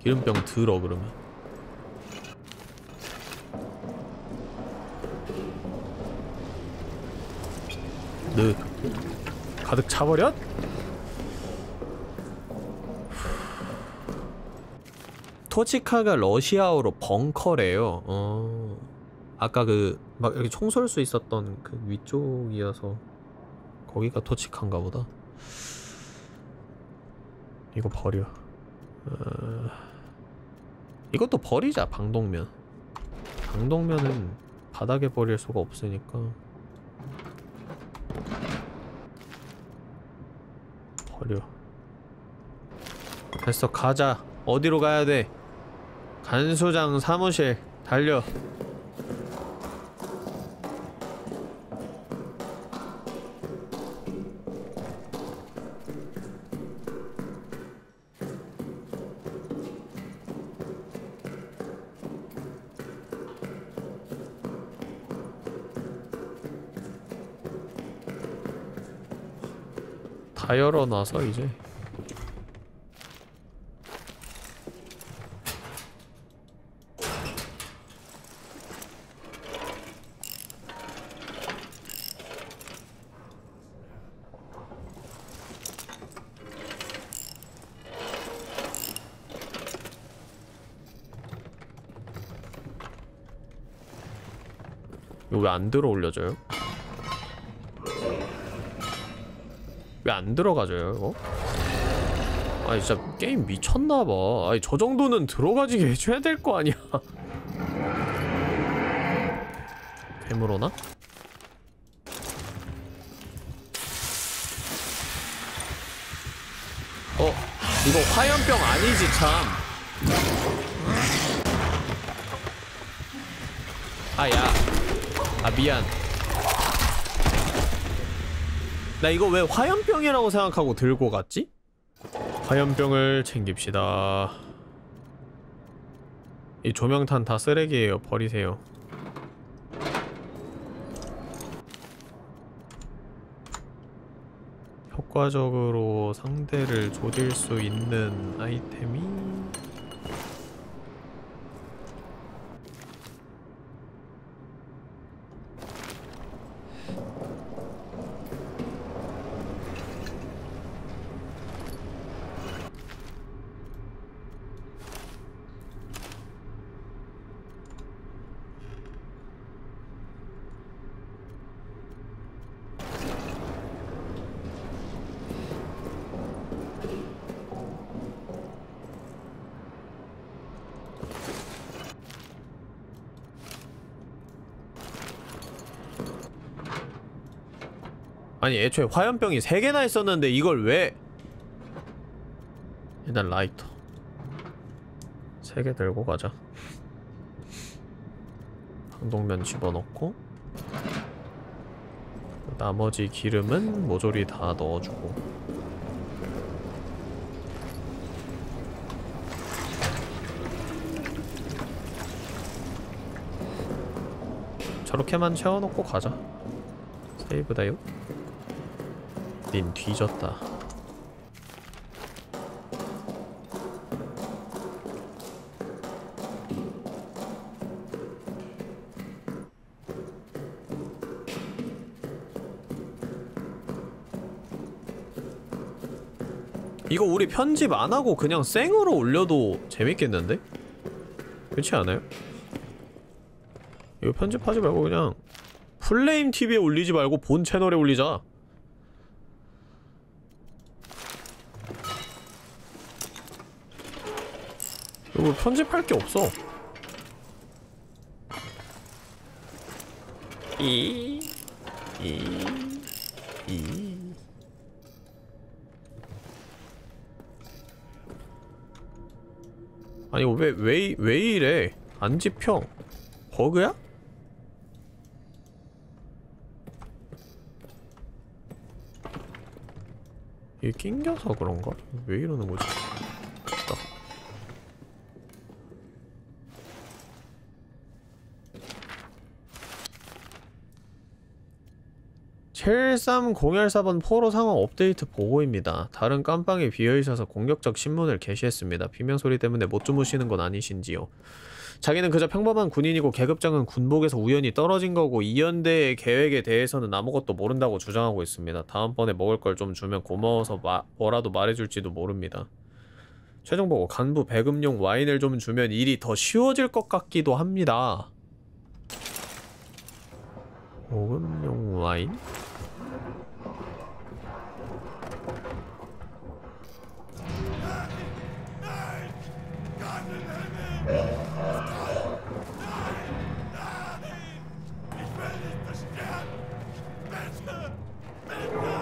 기름병 들어, 그러면. 느. 가득 차버렸? 토치카가 러시아어로 벙커래요. 어. 아까 그막 이렇게 총쏠 수 있었던 그 위쪽이어서 거기가 토치카인가 보다. 이거 버려. 어... 이것도 버리자 방독면. 방독면은 바닥에 버릴 수가 없으니까. 버려. 됐어 가자. 어디로 가야 돼? 간소장 사무실 달려 다 열어놔서 이제 이거 왜 안 들어 올려져요? 왜 안 들어가져요 이거? 아니 진짜 게임 미쳤나봐. 아니 저 정도는 들어가지게 *laughs* 해줘야 될 거 아니야. 괴물 오나? 어 이거 화염병 아니지 참. 아야. 아 미안 나 이거 왜 화염병이라고 생각하고 들고 갔지? 화염병을 챙깁시다. 이 조명탄 다 쓰레기예요. 버리세요. 효과적으로 상대를 조질 수 있는 아이템이 아니 애초에 화염병이 3개나 있었는데 이걸 왜? 일단 라이터. 3개 들고 가자. 항동면 집어넣고. 나머지 기름은 모조리 다 넣어주고. 저렇게만 채워놓고 가자. 세이브다요 닌 뒤졌다 이거 우리 편집 안하고 그냥 생으로 올려도 재밌겠는데? 그렇지 않아요? 이거 편집하지 말고 그냥 플레임 TV에 올리지 말고 본 채널에 올리자 편집할 게 없어. 이, 이, 이. 아니 왜 왜 왜 이래? 안 집혀? 버그야? 이게 낑겨서 그런가? 왜 이러는 거지? 됐다. (7301) 4번 포로 상황 업데이트 보고입니다. 다른 깜빵이 비어있어서 공격적 신문을 게시했습니다. 비명소리 때문에 못 주무시는 건 아니신지요? 자기는 그저 평범한 군인이고 계급장은 군복에서 우연히 떨어진 거고 이연대의 계획에 대해서는 아무것도 모른다고 주장하고 있습니다. 다음번에 먹을 걸 좀 주면 고마워서 마, 뭐라도 말해줄지도 모릅니다. 최종 보고 간부 배급용 와인을 좀 주면 일이 더 쉬워질 것 같기도 합니다. 보급용 와인?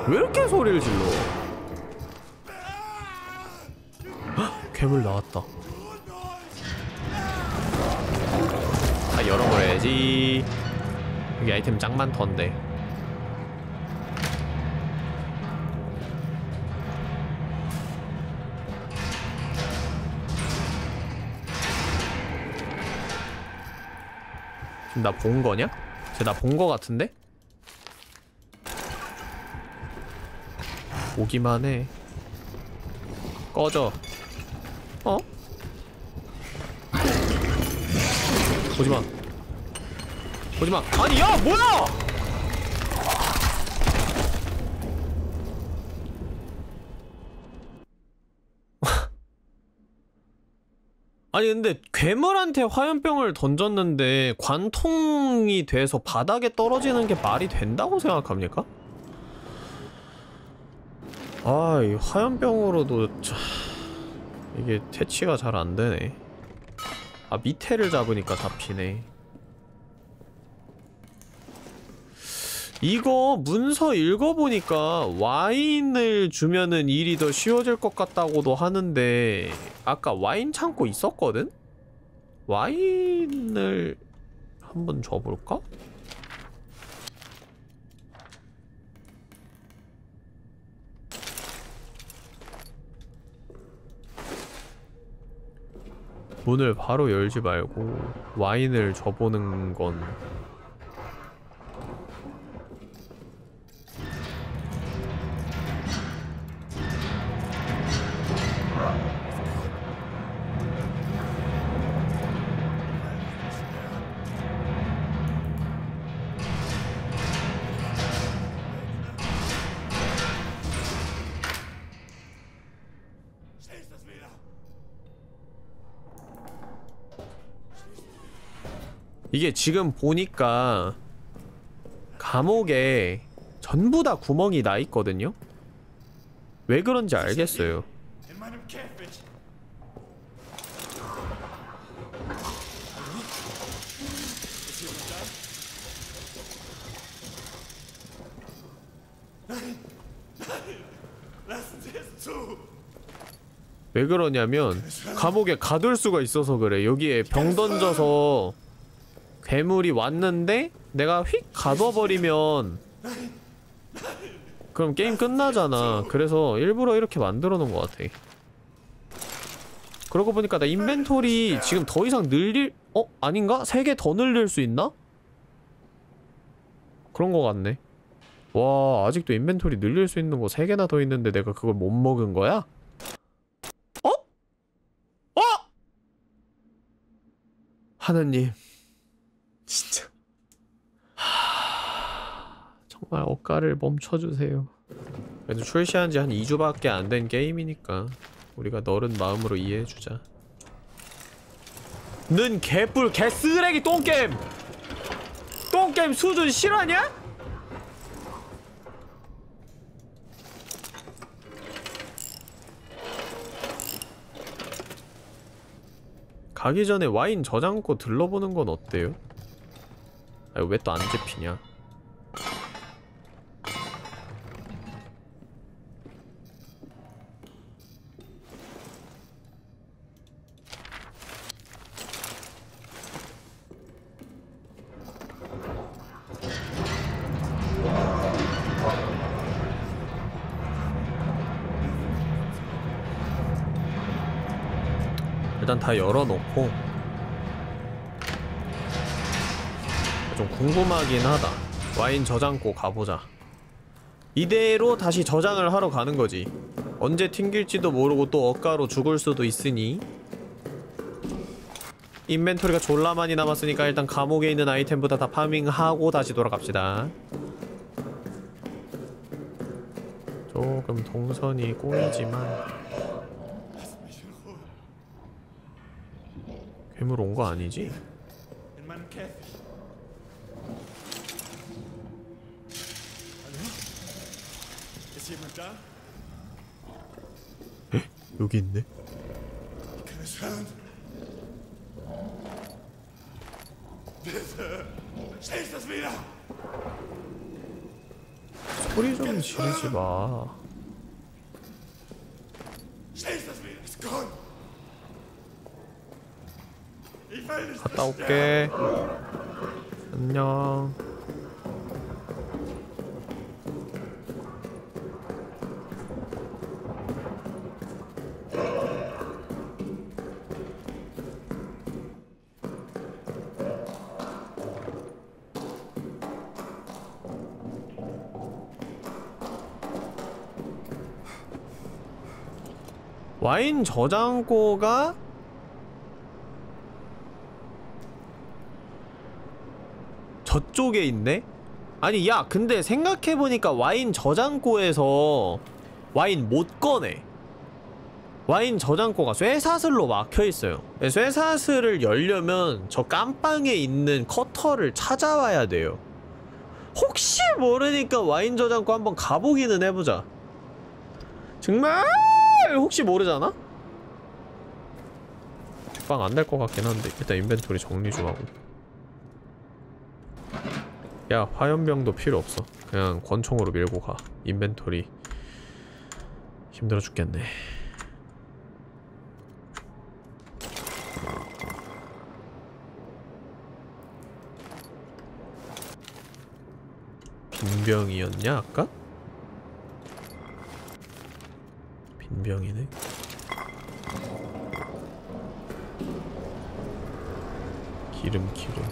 왜 이렇게 소리를 질러? 헉, 괴물 나왔다. 다 열어버려야지. 여기 아이템 짱 많던데. 나 본 거냐? 쟤 나 본 거 같은데? 오기만 해. 꺼져. 어? 보지마. 보지마. 아니, 야! 뭐야! 아니 근데 괴물한테 화염병을 던졌는데 관통이 돼서 바닥에 떨어지는 게 말이 된다고 생각합니까? 아, 이 화염병으로도 차... 이게 퇴치가 잘 안 되네. 아, 밑에를 잡으니까 잡히네. 이거 문서 읽어보니까 와인을 주면은 일이 더 쉬워질 것 같다고도 하는데 아까 와인 창고 있었거든? 와인을 한번 줘볼까? 문을 바로 열지 말고 와인을 줘보는 건 이게 지금 보니까 감옥에 전부 다 구멍이 나 있거든요? 왜 그런지 알겠어요. 왜 그러냐면 감옥에 가둘 수가 있어서 그래. 여기에 병 던져서 괴물이 왔는데 내가 휙 가둬버리면 그럼 게임 끝나잖아. 그래서 일부러 이렇게 만들어 놓은 것 같아. 그러고 보니까 나 inventory 지금 더 이상 늘릴 어? 아닌가? 세 개 더 늘릴 수 있나? 그런 거 같네. 와 아직도 inventory 늘릴 수 있는 거 세 개나 더 있는데 내가 그걸 못 먹은 거야? 어? 어? 하느님 진짜 하... 정말 억가를 멈춰주세요 그래도 출시한 지 한 2주밖에 안 된 게임이니까 우리가 너른 마음으로 이해해주자 는 개뿔 개쓰레기 똥게임 똥게임 수준 실화냐? 가기 전에 와인 저장고 들러보는 건 어때요? 아, 왜 또 안 잡히냐? 일단 다 열어놓고 궁금하긴 하다. 와인 저장고 가보자. 이대로 다시 저장을 하러 가는 거지. 언제 튕길지도 모르고 또 억까로 죽을 수도 있으니. inventory가 졸라 많이 남았으니까 일단 감옥에 있는 아이템부터 다 farming하고 다시 돌아갑시다. 조금 동선이 꼬이지만. 괴물 온 거 아니지? Da? 여기 있네! 소리 좀 지르지 마 갔다 올게 안녕 와인 저장고가 저쪽에 있네? 아니 야 근데 생각해보니까 와인 저장고에서 와인 못 꺼내. 와인 저장고가 쇠사슬로 막혀있어요. 쇠사슬을 열려면 저 깜빵에 있는 커터를 찾아와야 돼요. 혹시 모르니까 와인 저장고 한번 가보기는 해보자. 정말 혹시 모르잖아? 빵안될것 같긴 한데 일단 인벤토리 정리 좀 하고 야 화염병도 필요 없어 그냥 권총으로 밀고 가 인벤토리 힘들어 죽겠네 빈병이었냐 아까? 빈병이네 기름 기름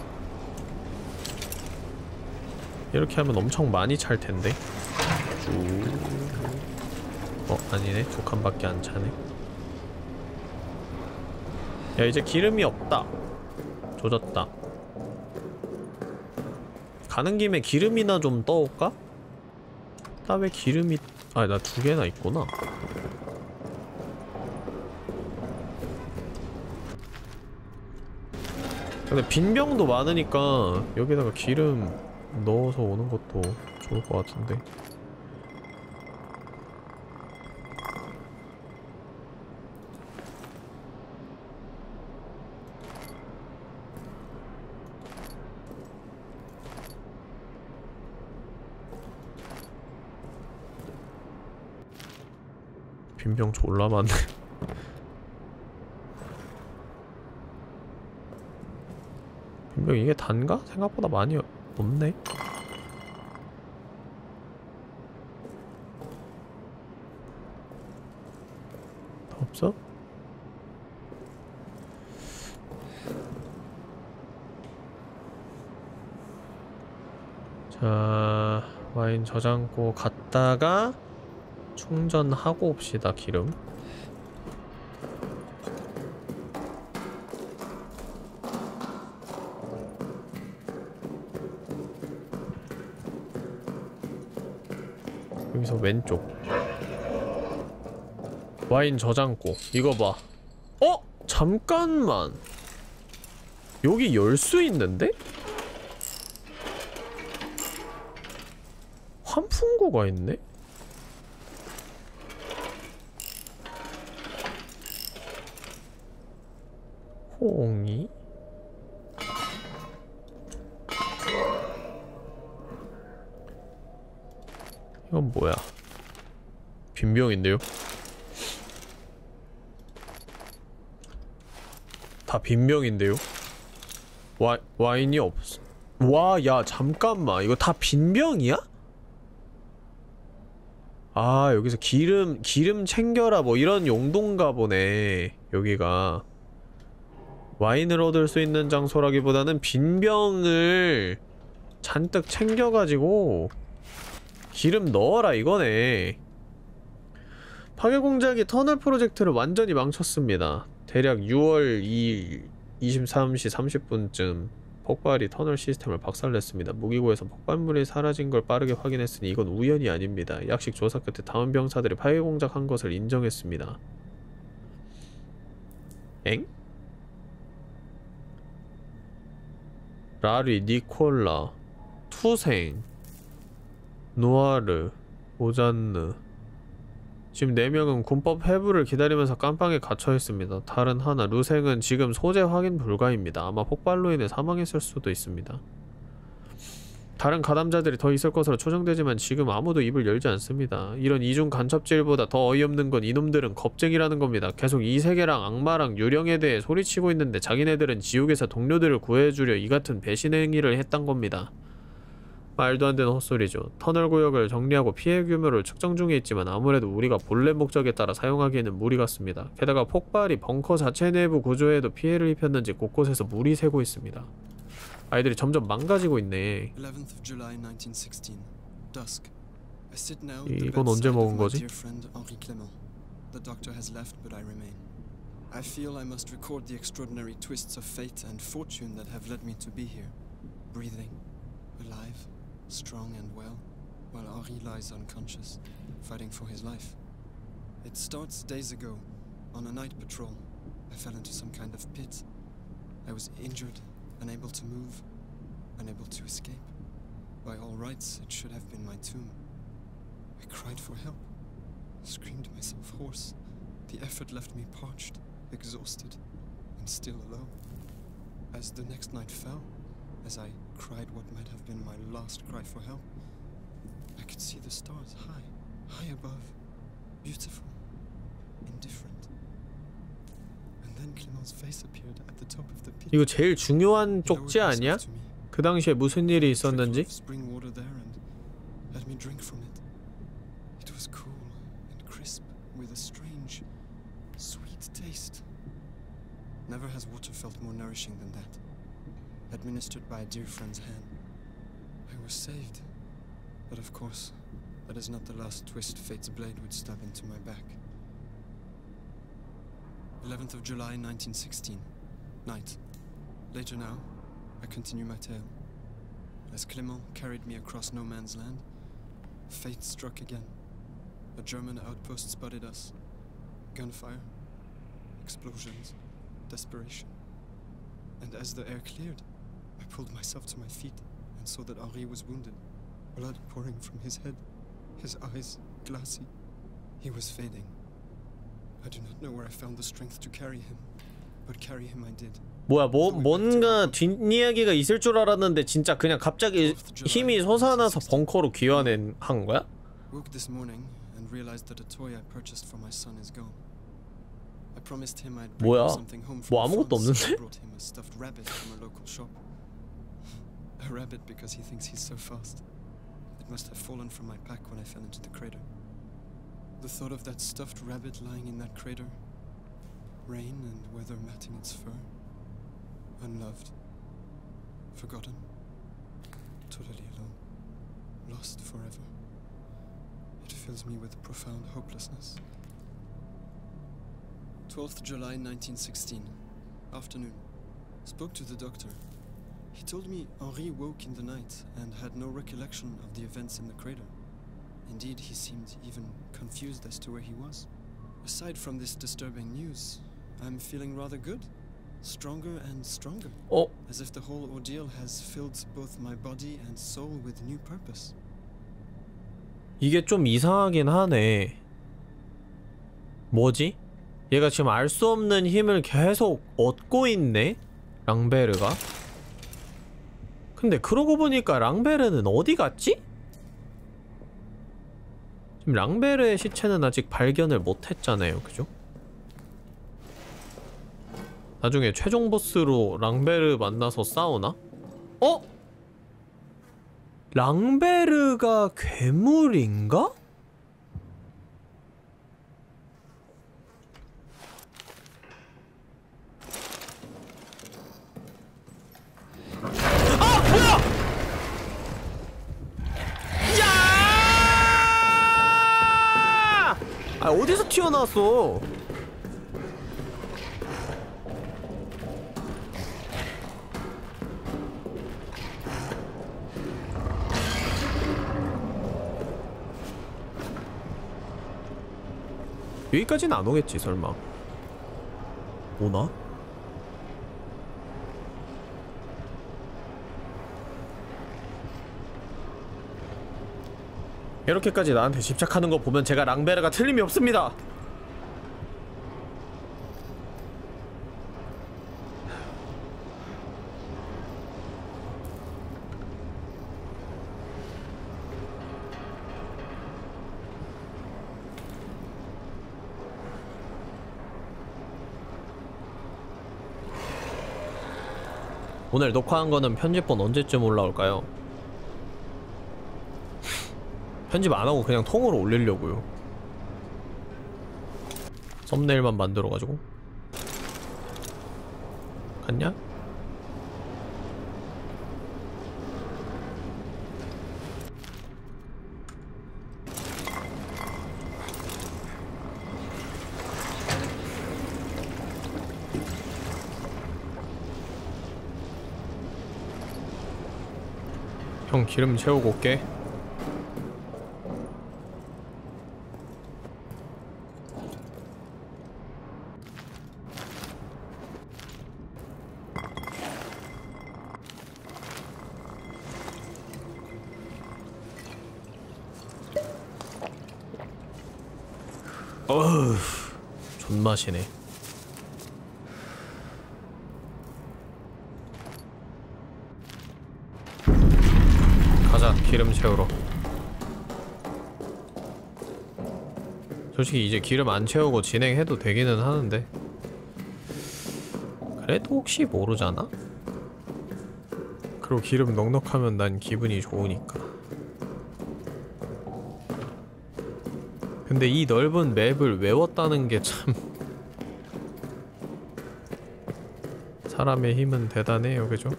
이렇게 하면 엄청 많이 찰 텐데. 쭉. 어, 아니네. 두 칸밖에 안 차네. 야, 이제 기름이 없다. 조졌다. 가는 김에 기름이나 좀 떠올까? 나 왜 기름이... 아, 나 두 개나 있구나. 근데 빈병도 많으니까 여기다가 기름 넣어서 오는 것도 좋을 것 같은데. 빈병 졸라 많네 *laughs* 빈병 이게 단가? 생각보다 많이 없네 더 없어? 자 와인 저장고 갔다가 충전하고 옵시다 기름 왼쪽 와인 저장고 이거 봐 어? 잠깐만 여기 열 수 있는데? 환풍구가 있네? 홍이? 이건 뭐야? 빈병인데요? 다 빈병인데요? 와, 와인이 없어. 와, 야, 잠깐만. 이거 다 빈병이야? 아, 여기서 기름, 기름 챙겨라, 뭐 이런 용도인가 보네. 여기가. 와인을 얻을 수 있는 장소라기보다는 빈병을 잔뜩 챙겨가지고 기름 넣어라 이거네. 파괴공작이 터널 프로젝트를 완전히 망쳤습니다. 대략 6월 2일 23시 30분쯤 폭발이 터널 시스템을 박살냈습니다. 무기고에서 폭발물이 사라진 걸 빠르게 확인했으니 이건 우연이 아닙니다. 약식 조사 끝에 다음 병사들이 파괴공작한 것을 인정했습니다. 엥? 라리, 니콜라, 투생, 노아르, 오잔느 지금 4명은 군법 회부를 기다리면서 깜빵에 갇혀 있습니다. 다른 하나, 루생은 지금 소재 확인 불가입니다. 아마 폭발로 인해 사망했을 수도 있습니다. 다른 가담자들이 더 있을 것으로 추정되지만 지금 아무도 입을 열지 않습니다. 이런 이중 간첩질보다 더 어이없는 건 이놈들은 겁쟁이라는 겁니다. 계속 이 세계랑 악마랑 유령에 대해 소리치고 있는데 자기네들은 지옥에서 동료들을 구해주려 이 같은 배신 행위를 했단 겁니다. 말도 안 되는 헛소리죠. 터널 구역을 정리하고 피해 규모를 측정 중에 있지만 아무래도 우리가 본래 목적에 따라 사용하기에는 무리 같습니다. 게다가 폭발이 벙커 자체 내부 구조에도 피해를 입혔는지 곳곳에서 물이 새고 있습니다. 아이들이 점점 망가지고 있네. 11th of July 1916. Dusk. I sit now 이- at the 이건 언제 먹은 거지? The doctor has left, but I remain. I feel I must record the extraordinary twists of fate and fortune that have led me to be here, breathing, alive, strong and well, while Henri lies unconscious, fighting for his life. It starts days ago, on a night patrol. I fell into some kind of pit. I was injured, unable to move, unable to escape. By all rights, it should have been my tomb. I cried for help, screamed myself hoarse. The effort left me parched, exhausted, and still alone. As the next night fell, as I cried what might have been my last cry for help, I could see the stars high, high above, beautiful, indifferent. And then Clément's face appeared at the top of the pit. 이거 제일 중요한 He lowered 쪽지 아니야? himself to me. 그 당시에 무슨 일이 있었는지? Trickled spring water there and let me drink from it. It was cool and crisp with a strange, sweet taste. Never has water felt more nourishing than that. Administered by a dear friend's hand. I was saved. But of course, that is not the last twist fate's blade would stab into my back. 11th of July 1916. Night. Later now, I continue my tale. As Clement carried me across no man's land, fate struck again. A German outpost spotted us. Gunfire, explosions, desperation. And as the air cleared, pulled myself to my feet and saw that Henri was wounded, blood pouring from his head, his eyes glassy. He was fading. I do not know where I found the strength to carry him, but carry him I did. 뭐야 뭐 뭔가 뒷이야기가 있을 줄 알았는데 진짜 그냥 갑자기 힘이 솟아나서 벙커로 귀환한 한 거야? Woke this morning and realized that a toy I purchased for my son is gone. I promised him I'd bring 뭐야? something home 뭐 from 아무것도 so I 없는데? brought him a stuffed rabbit from a local shop. A rabbit because he thinks he's so fast. It must have fallen from my pack when I fell into the crater. The thought of that stuffed rabbit lying in that crater, rain and weather matting its fur, unloved, forgotten, totally alone, lost forever. It fills me with profound hopelessness. 12th July 1916. Afternoon. Spoke to the doctor. He told me Henri woke in the night and had no recollection of the events in the crater. Indeed, he seemed even confused as to where he was. Aside from this disturbing news, I'm feeling rather good. Stronger and stronger. 어? As if the whole ordeal has filled both my body and soul with new purpose. 이게 좀 이상하긴 하네. 뭐지? 얘가 지금 알 수 없는 힘을 계속 얻고 있네? 랑베르가? 근데 그러고 보니까 랑베르는 어디 갔지? 지금 랑베르의 시체는 아직 발견을 못했잖아요, 그죠? 나중에 최종 보스로 랑베르 만나서 싸우나? 어? 랑베르가 괴물인가? 아, 어디서 튀어나왔어? 여기까지는 안 오겠지 설마 오나? 이렇게까지 나한테 집착하는 거 보면 제가 랑베르가 틀림이 없습니다 오늘 녹화한 거는 편집본 언제쯤 올라올까요? 편집 안 하고 그냥 통으로 올리려고요. 썸네일만 만들어가지고. 갔냐? 형 기름 채우고 올게. 어휴, 존 맛이네. 가자, 기름 채우러. 솔직히 이제 기름 안 채우고 진행해도 되기는 하는데. 그래도 혹시 모르잖아? 그리고 기름 넉넉하면 난 기분이 좋으니까. 근데 이 넓은 맵을 외웠다는 게 참 사람의 힘은 대단해요 그죠?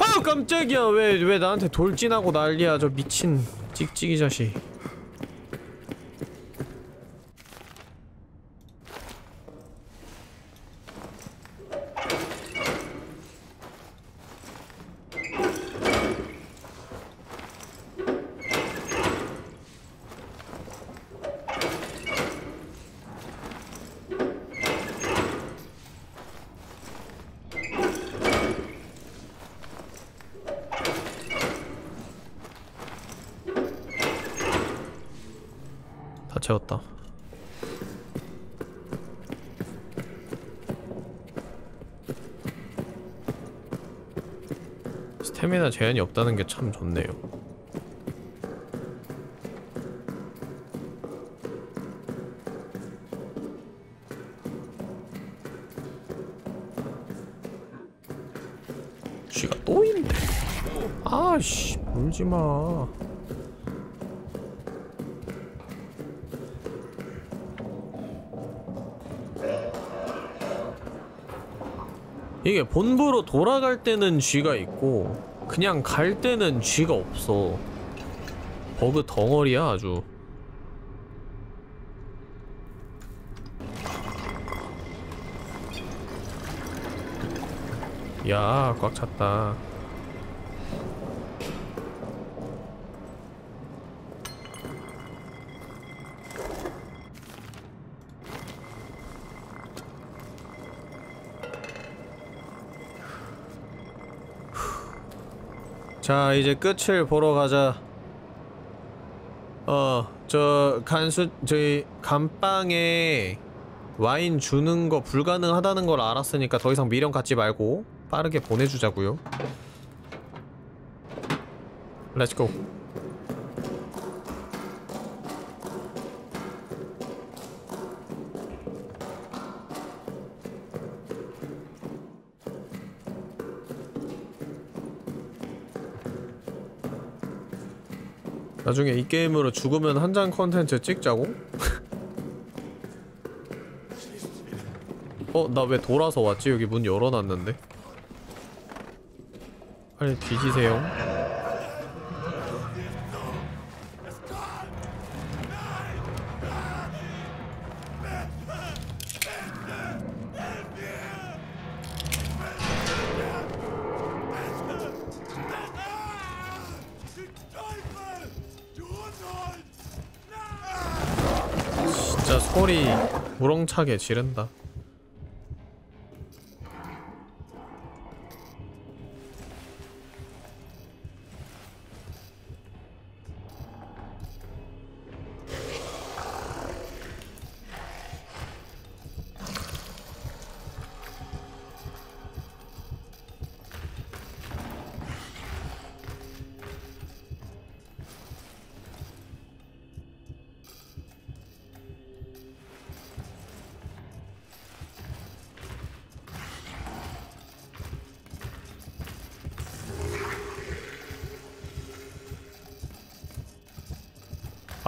아 깜짝이야 왜 왜 나한테 돌진하고 난리야 저 미친 찍찍이 자식 다 채웠다 스태미나 제한이 없다는 게 참 좋네요. 쥐가 또 있네. 아씨 울지마. 이게 본부로 돌아갈 때는 쥐가 있고 그냥 갈 때는 쥐가 없어. 버그 덩어리야 아주. 야 꽉 찼다 자 이제 끝을 보러 가자. 어 저 간수 저희 감방에 와인 주는 거 불가능하다는 걸 알았으니까 더 이상 미련 갖지 말고 빠르게 보내주자고요. let's go 나중에 이 게임으로 죽으면 한 장 컨텐츠 찍자고? 어? 나 왜 돌아서 왔지? 여기 문 열어놨는데 빨리 뒤지세요 차게 지른다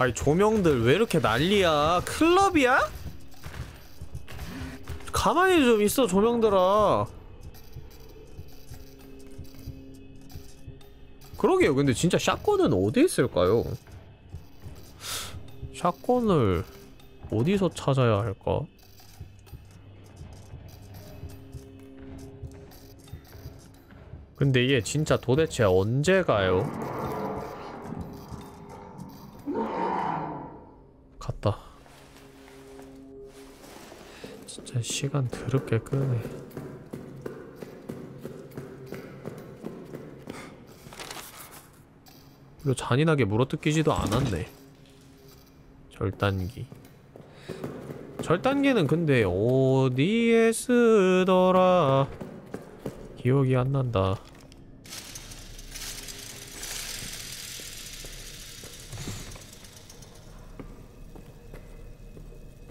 아니 조명들 왜 이렇게 난리야 클럽이야? 가만히 좀 있어 조명들아 그러게요 근데 진짜 샷건은 어디 있을까요? 샷건을 어디서 찾아야 할까? 근데 이게 진짜 도대체 언제 가요? 시간 더럽게 끄네. 그리고 잔인하게 물어뜯기지도 않았네. 절단기. 절단기는 근데 어디에 쓰더라? 기억이 안 난다.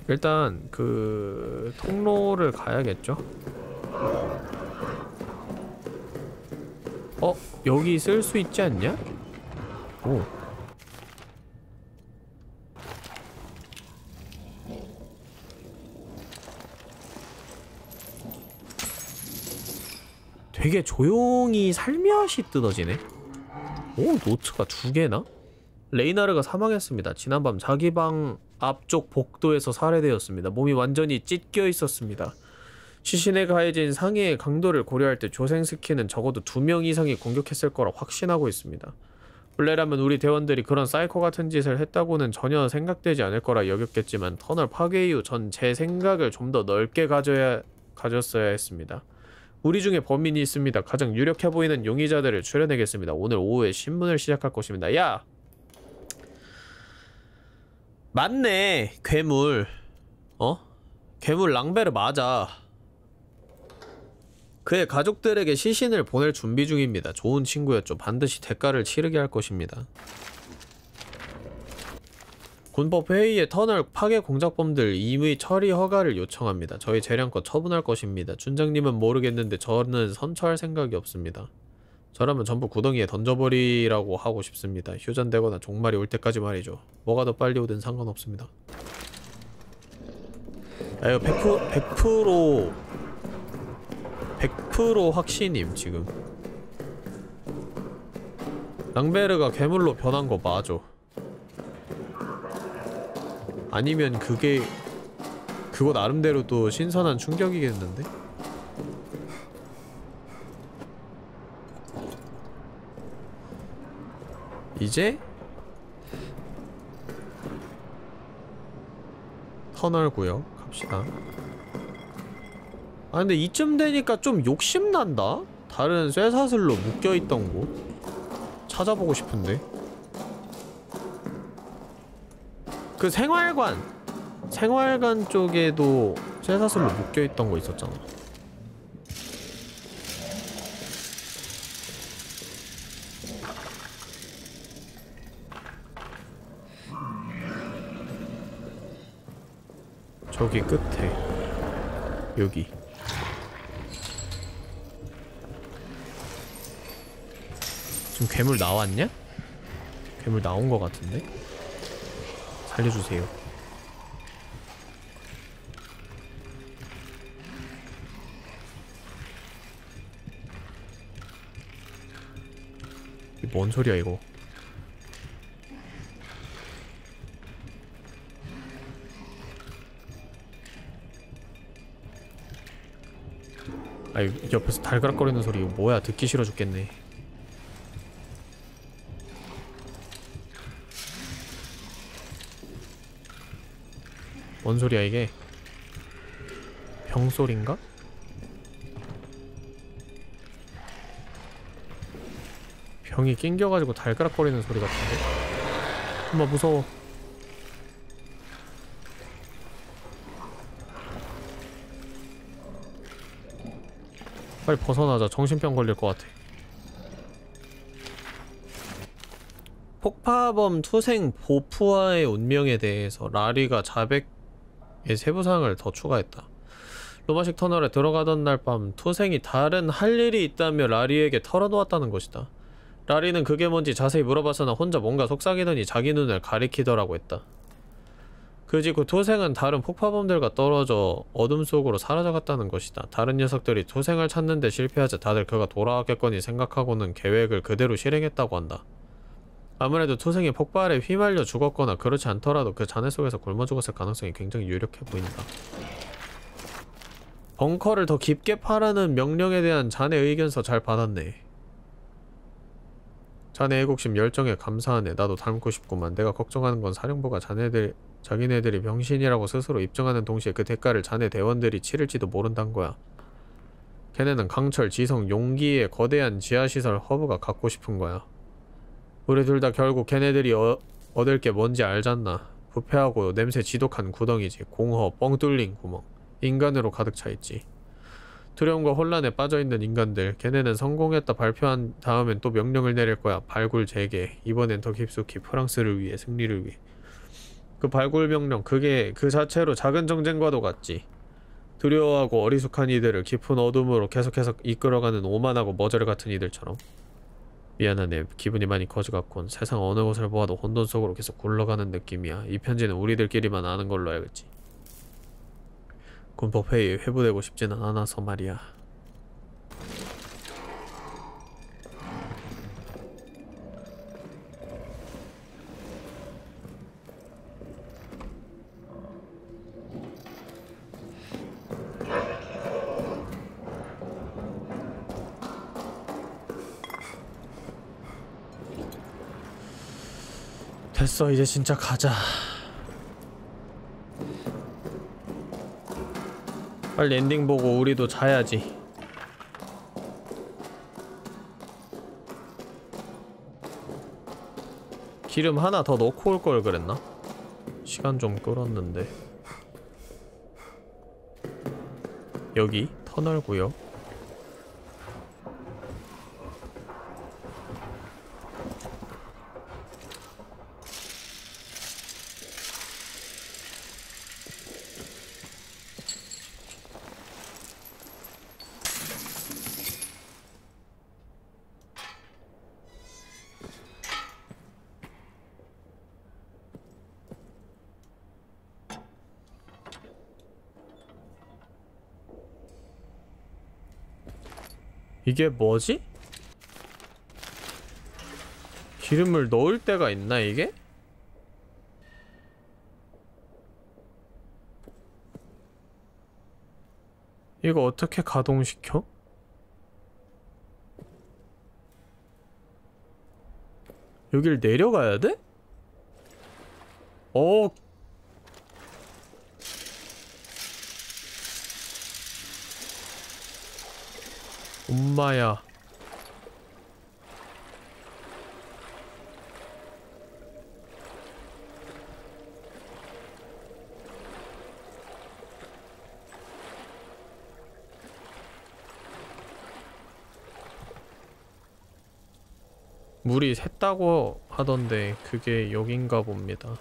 일단 그 통로를 가야겠죠? 어? 여기 쓸 수 있지 않냐? 오 되게 조용히 살며시 뜯어지네 오 노트가 두 개나? 레이나르가 사망했습니다. 지난밤 자기 방 앞쪽 복도에서 살해되었습니다. 몸이 완전히 찢겨 있었습니다. 시신에 가해진 상해의 강도를 고려할 때 조생 스키는 적어도 두 명 이상이 공격했을 거라 확신하고 있습니다. 원래라면 우리 대원들이 그런 사이코 같은 짓을 했다고는 전혀 생각되지 않을 거라 여겼겠지만 터널 파괴 이후 전 제 생각을 좀 더 넓게 가져야 가졌어야 했습니다. 우리 중에 범인이 있습니다. 가장 유력해 보이는 용의자들을 추려내겠습니다. 오늘 오후에 신문을 시작할 것입니다. 야! 맞네 괴물. 어? 괴물 랑베르 맞아. 그의 가족들에게 시신을 보낼 준비 중입니다. 좋은 친구였죠. 반드시 대가를 치르게 할 것입니다. 군법 회의에 터널 파괴 공작범들 임의 처리 허가를 요청합니다. 저희 재량껏 처분할 것입니다. 준장님은 모르겠는데 저는 선처할 생각이 없습니다 저라면 전부 구덩이에 던져버리라고 하고 싶습니다. 휴전되거나 종말이 올 때까지 말이죠. 뭐가 더 빨리 오든 상관없습니다. 야 이거 100%, 100% 100% 확신임 지금. 랑베르가 괴물로 변한 거 맞아. 아니면 그게 그거 나름대로 또 신선한 충격이겠는데? 이제 터널 구역 갑시다. 아 근데 이쯤 되니까 좀 욕심난다? 다른 쇠사슬로 묶여있던 곳 찾아보고 싶은데. 그 생활관. 생활관 쪽에도 쇠사슬로 묶여있던 거 있었잖아 저기 끝에 여기 지금 괴물 나왔냐? 괴물 나온 거 같은데? 살려주세요 뭔 소리야 이거 아이 옆에서 달가락거리는 소리 이거 뭐야? 듣기 싫어 죽겠네. 뭔 소리야 이게? 병소리인가? 병이 낑겨가지고 달가락거리는 소리 같은데? 엄마 무서워 빨리 벗어나자 정신병 걸릴 것 같아 폭파범 투생 보프와의 운명에 대해서 라리가 자백의 세부사항을 더 추가했다. 로마식 터널에 들어가던 날 밤 투생이 다른 할 일이 있다며 라리에게 털어놓았다는 것이다. 라리는 그게 뭔지 자세히 물어봤으나 혼자 뭔가 속삭이더니 자기 눈을 가리키더라고 했다. 그 직후 투생은 다른 폭파범들과 떨어져 어둠 속으로 사라져갔다는 것이다. 다른 녀석들이 투생을 찾는 데 실패하자 다들 그가 돌아왔겠거니 생각하고는 계획을 그대로 실행했다고 한다. 아무래도 투생이 폭발에 휘말려 죽었거나 그렇지 않더라도 그 잔해 속에서 굶어 죽었을 가능성이 굉장히 유력해 보인다. 벙커를 더 깊게 파라는 명령에 대한 자네 의견서 잘 받았네. 자네 애국심 열정에 감사하네. 나도 닮고 싶구만. 내가 걱정하는 건 사령부가 자네들 자기네들이 병신이라고 스스로 입증하는 동시에 그 대가를 자네 대원들이 치를지도 모른단 거야. 걔네는 강철, 지성, 용기의 거대한 지하시설 허브가 갖고 싶은 거야. 우리 둘 다 결국 걔네들이 어, 얻을 게 뭔지 알잖나. 부패하고 냄새 지독한 구덩이지. 공허, 뻥 뚫린 구멍. 인간으로 가득 차 있지. 두려움과 혼란에 빠져있는 인간들. 걔네는 성공했다 발표한 다음엔 또 명령을 내릴 거야. 발굴 재개. 이번엔 더 깊숙이 프랑스를 위해 승리를 위해. 그 발굴 명령 그게 그 자체로 작은 정쟁과도 같지. 두려워하고 어리숙한 이들을 깊은 어둠으로 계속해서 이끌어가는 오만하고 머저리 같은 이들처럼. 미안하네. 기분이 많이 거지같군. 세상 어느 곳을 보아도 혼돈 속으로 계속 굴러가는 느낌이야. 이 편지는 우리들끼리만 아는 걸로 알겠지. 군법회의에 회부되고 싶지는 않아서 말이야. 됐어. 이제 진짜 가자. 빨리 엔딩 보고 우리도 자야지. 기름 하나 더 넣고 올 걸 그랬나? 시간 좀 끌었는데. 여기 터널 구역 이게 뭐지? 기름을 넣을 때가 있나 이게? 이거 어떻게 가동시켜? 여길 내려가야 돼? 어 엄마야. 물이 샜다고 하던데 그게 여긴가 봅니다.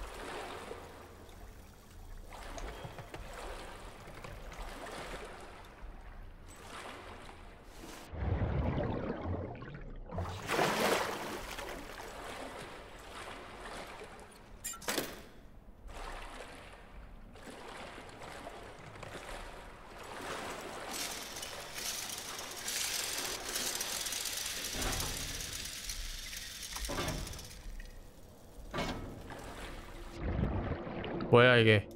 뭐야 이게?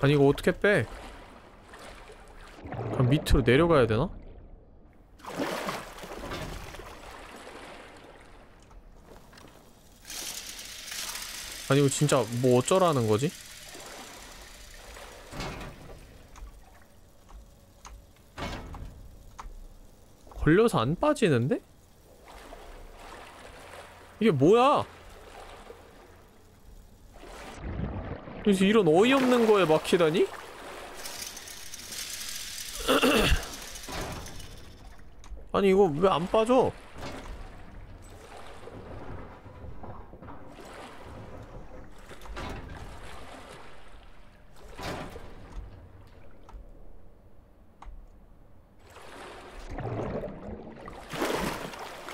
아니 이거 어떻게 빼? 그럼 밑으로 내려가야 되나? 아니 이거 진짜 뭐 어쩌라는 거지? 걸려서 안 빠지는데? 이게 뭐야? 그래서 이런 어이없는 거에 막히다니? *clears throat* 아니 이거 왜 안 빠져?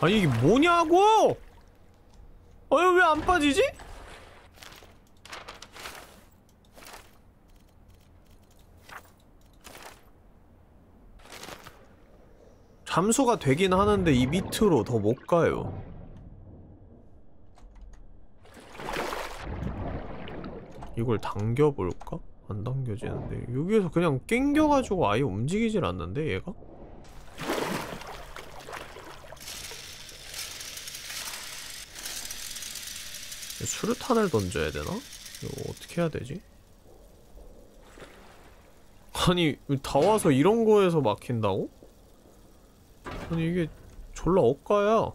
아니 이게 뭐냐고! 어, 왜안 빠지지? 잠수가 되긴 하는데 이 밑으로 더 못 가요. 이걸 당겨볼까? 안 당겨지는데 여기에서 그냥 낑겨가지고 아예 움직이질 않는데 얘가? 수류탄을 던져야 되나? 이거 어떻게 해야 되지? 아니 다 와서 이런 거에서 막힌다고? 아니 이게 졸라 억까야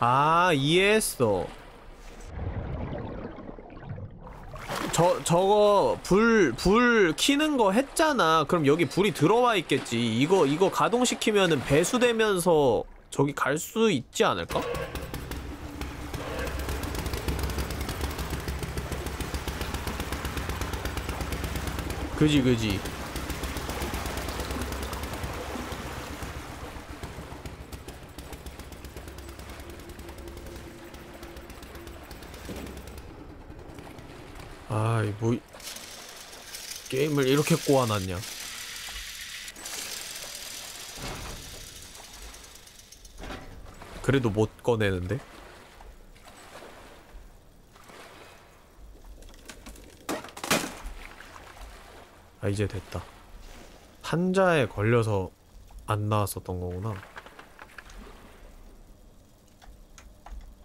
아 이해했어. 저 저거 불 불 키는 거 했잖아. 그럼 여기 불이 들어와 있겠지. 이거 이거 가동시키면은 배수되면서 저기 갈 수 있지 않을까? 그지 그지 뭐 이- 게임을 이렇게 꼬아놨냐? 그래도 못 꺼내는데? 아 이제 됐다. 한자에 걸려서 안 나왔었던 거구나.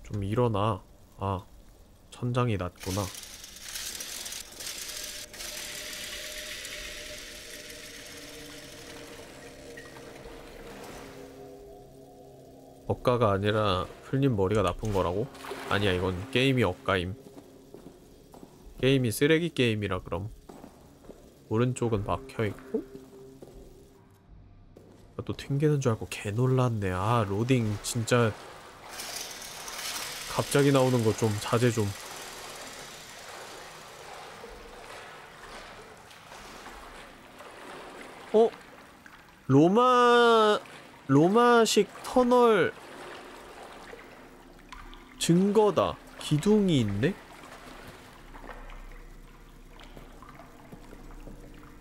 좀 일어나. 아 천장이 낮구나 억가가 아니라 풀님 머리가 나쁜 거라고? 아니야 이건 게임이 억가임. 게임이 쓰레기 게임이라 그럼. 오른쪽은 막혀있고. 아, 또 튕기는 줄 알고 개 놀랐네. 아 로딩 진짜 갑자기 나오는 거 좀 자제 좀. 어? 로마 로마식 터널 증거다. 기둥이 있네?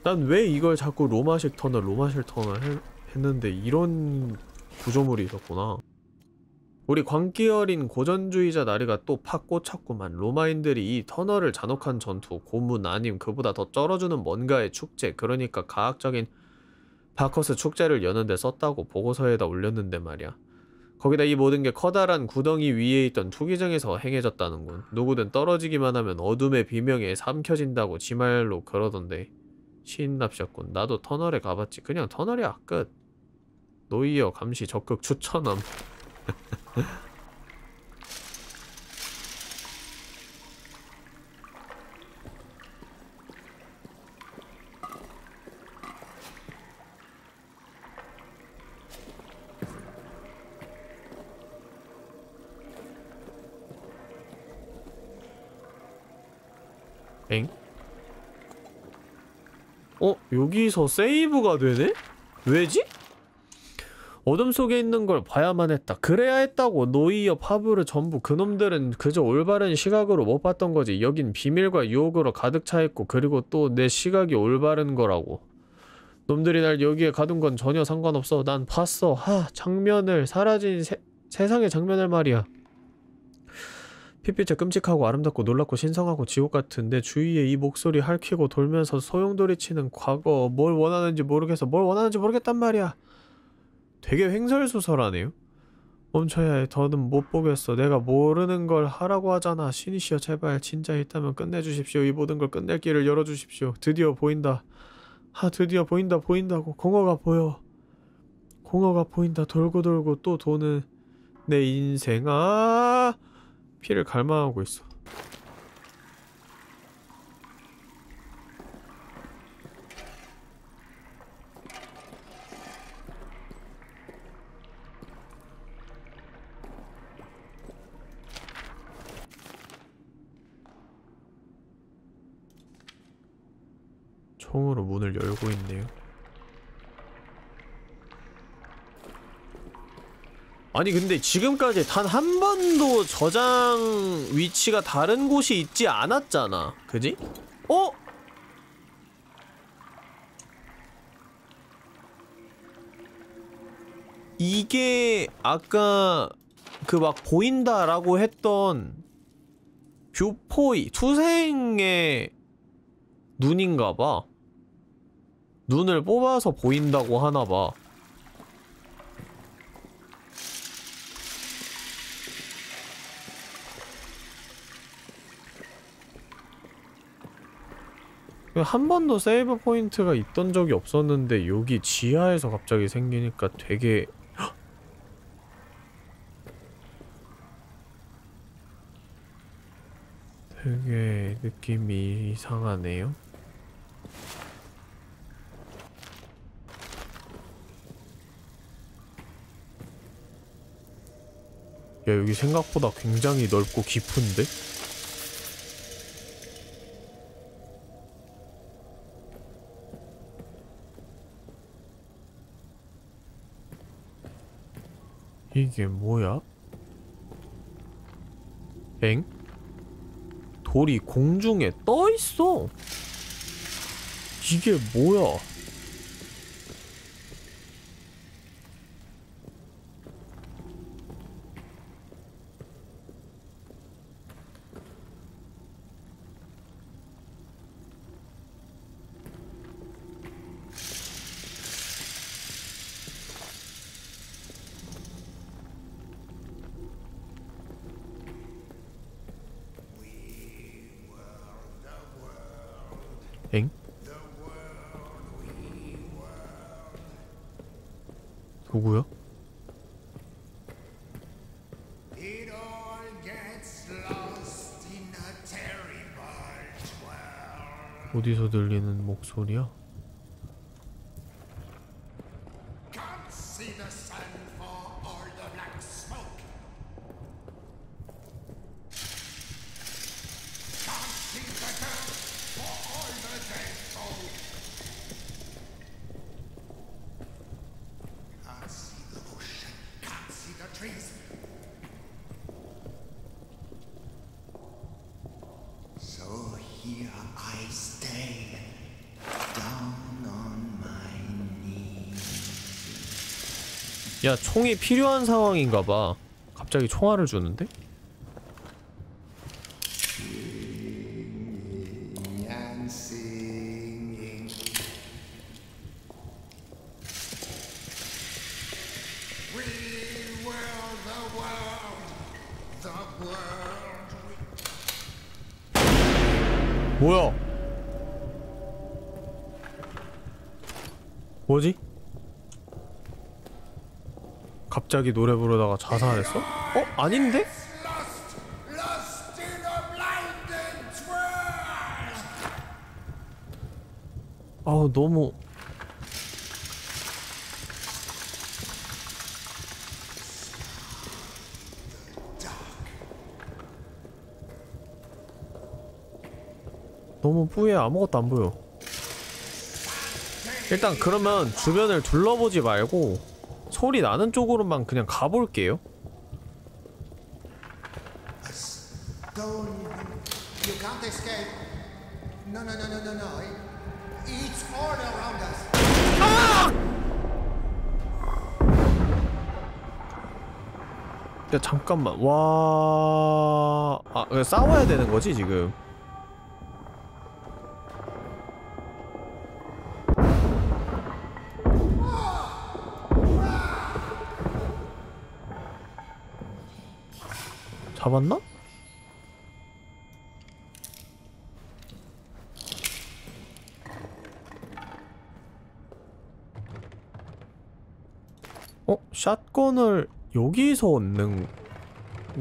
난 왜 이걸 자꾸 로마식 터널, 로마식 터널 해- 했는데 이런 구조물이 있었구나. 우리 광기 어린 고전주의자 나리가 또 팍 꽂혔구만. 로마인들이 이 터널을 잔혹한 전투, 고문 아님 그보다 더 쩔어주는 뭔가의 축제, 그러니까 가학적인 바커스 축제를 여는데 썼다고 보고서에다 올렸는데 말이야. 거기다 이 모든 게 커다란 구덩이 위에 있던 투기장에서 행해졌다는군. 누구든 떨어지기만 하면 어둠의 비명에 삼켜진다고 지 말로 그러던데. 시인납셨군. 나도 터널에 가봤지. 그냥 터널이야. 끝. 노이어 감시 적극 추천함. *laughs* 엥? 어? 여기서 세이브가 되네? 왜지? 어둠 속에 있는 걸 봐야만 했다. 그래야 했다고. 노이어, 파브르 전부 그놈들은 그저 올바른 시각으로 못 봤던 거지. 여긴 비밀과 유혹으로 가득 차 있고 그리고 또 내 시각이 올바른 거라고. 놈들이 날 여기에 가둔 건 전혀 상관없어. 난 봤어. 하, 장면을 사라진 세, 세상의 장면을 말이야. 핏빛에 끔찍하고 아름답고 놀랍고 신성하고 지옥 같은 내 주위에 이 목소리 핥히고 돌면서 소용돌이치는 과거 뭘 원하는지 모르겠어. 뭘 원하는지 모르겠단 말이야. 되게 횡설수설하네요. 멈춰야 해. 더는 못 보겠어. 내가 모르는 걸 하라고 하잖아. 신이시여 제발 진짜 있다면 끝내주십시오. 이 모든 걸 끝낼 길을 열어주십시오. 드디어 보인다. 하 드디어 보인다 보인다고. 공허가 보여. 공허가 보인다. 돌고 돌고 또 도는 내 인생 아 피를 갈망하고 있어. 총으로 문을 열고 있네요. 아니 근데 지금까지 단 한 번도 저장 위치가 다른 곳이 있지 않았잖아 그지? 어? 이게 아까 그 막 보인다라고 했던 뷰포이 투생의 눈인가봐 눈을 뽑아서 보인다고 하나봐 한 번도 세이브 포인트가 있던 적이 없었는데 여기 지하에서 갑자기 생기니까 되게 헉! *gasps* 되게 느낌이 이상하네요. 야 여기 생각보다 굉장히 넓고 깊은데? 이게 뭐야? 엥? 돌이 공중에 떠 있어. 이게 뭐야? 누구야? 어디서 들리는 목소리야? 야 총이 필요한 상황인가봐 갑자기 총알을 주는데? 갑자기 노래 부르다가 자살했어? 어? 아닌데? 아우 너무 너무 뿌예 아무것도 안 보여 일단 그러면 주변을 둘러보지 말고 소리 나는 쪽으로만 그냥 가볼게요. 야 잠깐만 와... 아 싸워야 되는 거지 지금 잡았나? 어? 샷건을 여기서 얻는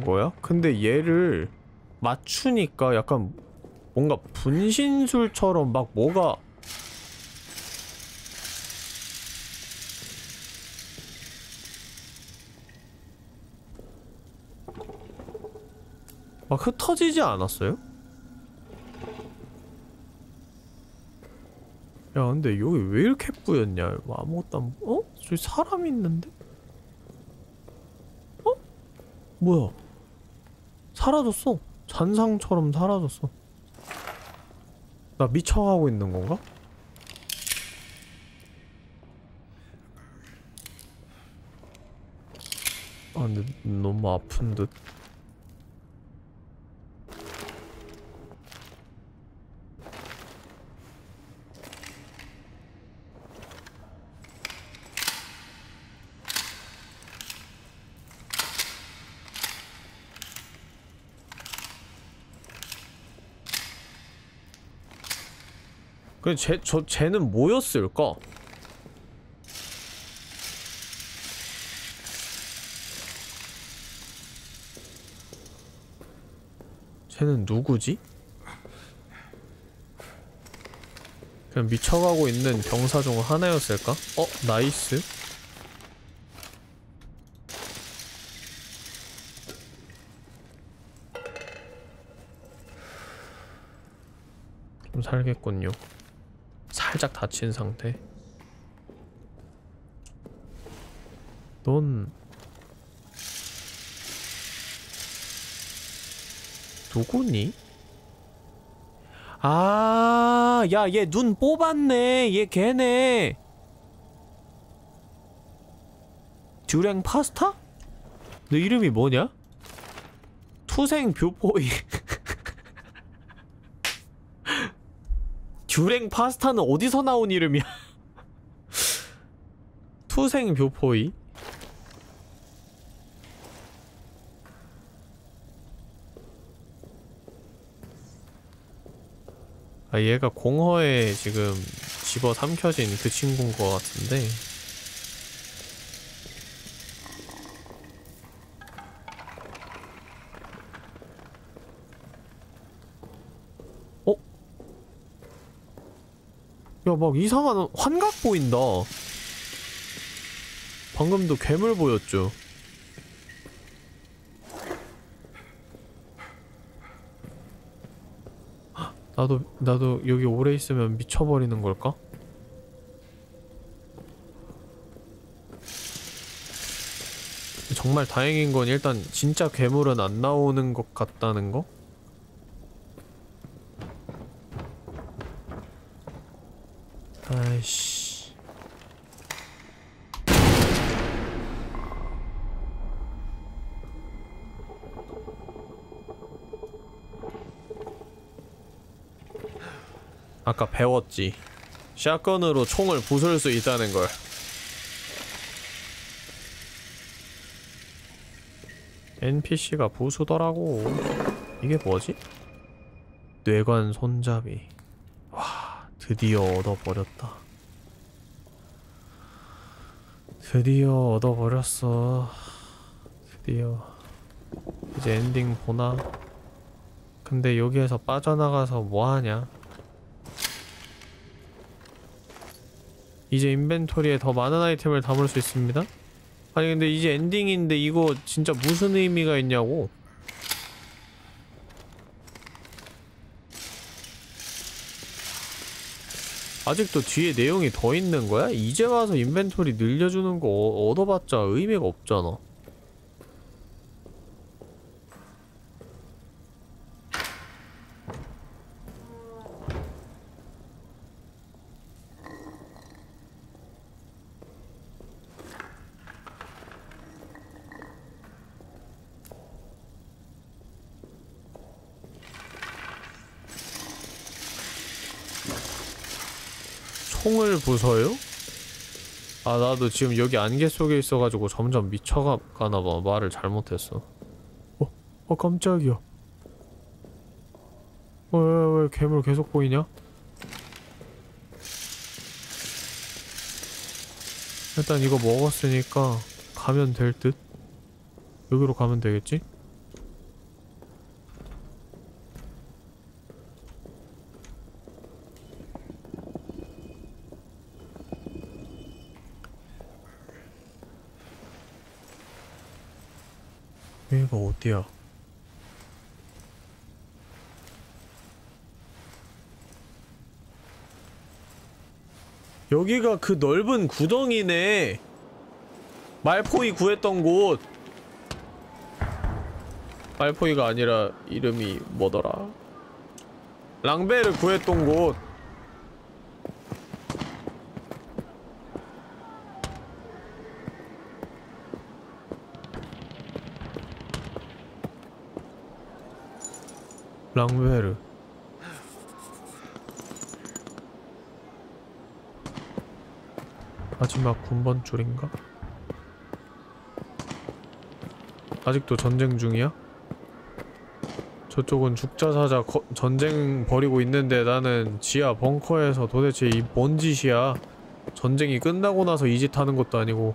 거야? 근데 얘를 맞추니까 약간 뭔가 분신술처럼 막 뭐가 막 흩어지지 않았어요? 야 근데 여기 왜 이렇게 뿌였냐 뭐 아무것도 안 어? 저기 사람 있는데? 어? 뭐야 사라졌어 잔상처럼 사라졌어 나 미쳐가고 있는 건가? 아 근데 너무 아픈 듯 근데 쟤, 저, 쟤는 뭐였을까? 쟤는 누구지? 그냥 미쳐가고 있는 병사 중 하나였을까? 어? 나이스? 좀 살겠군요 살짝 다친 상태 넌 누구니? 아, 야, 얘 눈 뽑았네. 얘 걔네. 듀랭 파스타? 너 이름이 뭐냐? 투생 뷰포이. *laughs* 듀랭 파스타는 어디서 나온 이름이야? *laughs* 투생 뷰포이. 아 얘가 공허에 지금 집어 삼켜진 그 친구인 것 같은데 막 이상한 환각 보인다 방금도 괴물 보였죠 나도 나도 여기 오래 있으면 미쳐버리는 걸까? 정말 다행인 건 일단 진짜 괴물은 안 나오는 것 같다는 거? 아이씨 아까 배웠지. 샷건으로 총을 부술 수 있다는 걸. NPC가 부수더라고. 이게 뭐지? 뇌관 손잡이 와 드디어 얻어버렸다 드디어 얻어버렸어 드디어 이제 엔딩 보나 근데 여기에서 빠져나가서 뭐하냐 이제 인벤토리에 더 많은 아이템을 담을 수 있습니다. 아니 근데 이제 엔딩인데 이거 진짜 무슨 의미가 있냐고? 아직도 뒤에 내용이 더 있는 거야? 이제 와서 인벤토리 늘려주는 거 어- 얻어봤자 의미가 없잖아 부숴요? 아 나도 지금 여기 안개 속에 있어가지고 점점 미쳐가나봐 말을 잘못했어 어? 어 깜짝이야 왜, 왜, 왜 괴물 계속 보이냐? 일단 이거 먹었으니까 가면 될 듯? 여기로 가면 되겠지? 여기가 어디야? 여기가 그 넓은 구덩이네. 말포이 구했던 곳. 말포이가 아니라 이름이 뭐더라? 랑베를 구했던 곳. 랑베르. 마지막 군번 줄인가? 아직도 전쟁 중이야? 저쪽은 죽자사자 거- 전쟁 벌이고 있는데 나는 지하 벙커에서 도대체 이 뭔 짓이야? 전쟁이 끝나고 나서 이 짓 하는 것도 아니고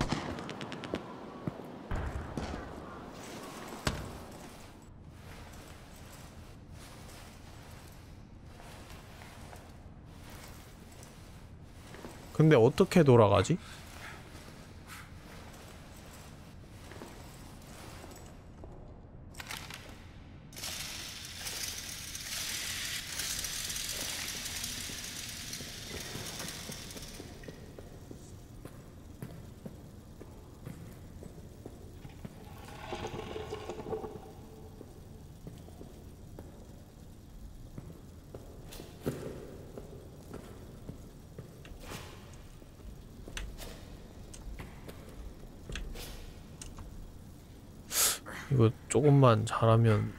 어떻게 돌아가지? 이거 조금만 잘하면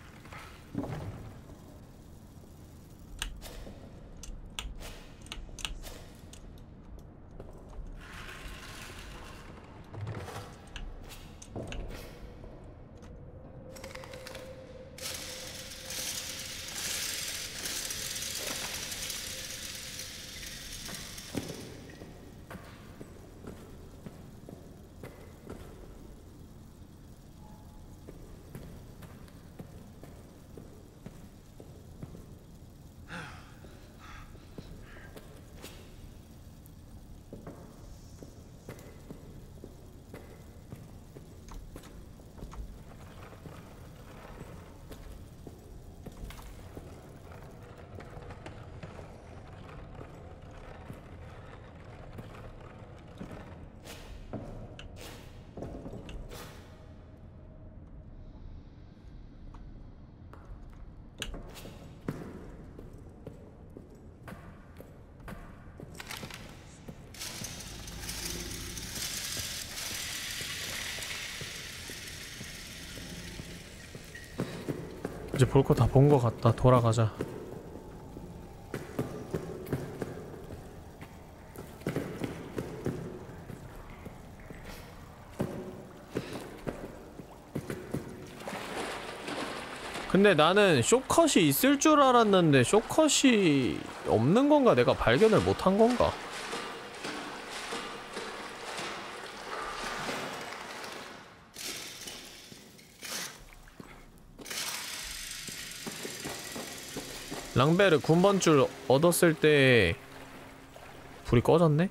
이제 볼 거 다 본 거 같다. 돌아가자. 근데 나는 쇼컷이 있을 줄 알았는데 쇼컷이 없는 건가 내가 발견을 못한 건가 랑베르 군번줄 얻었을 때 불이 꺼졌네?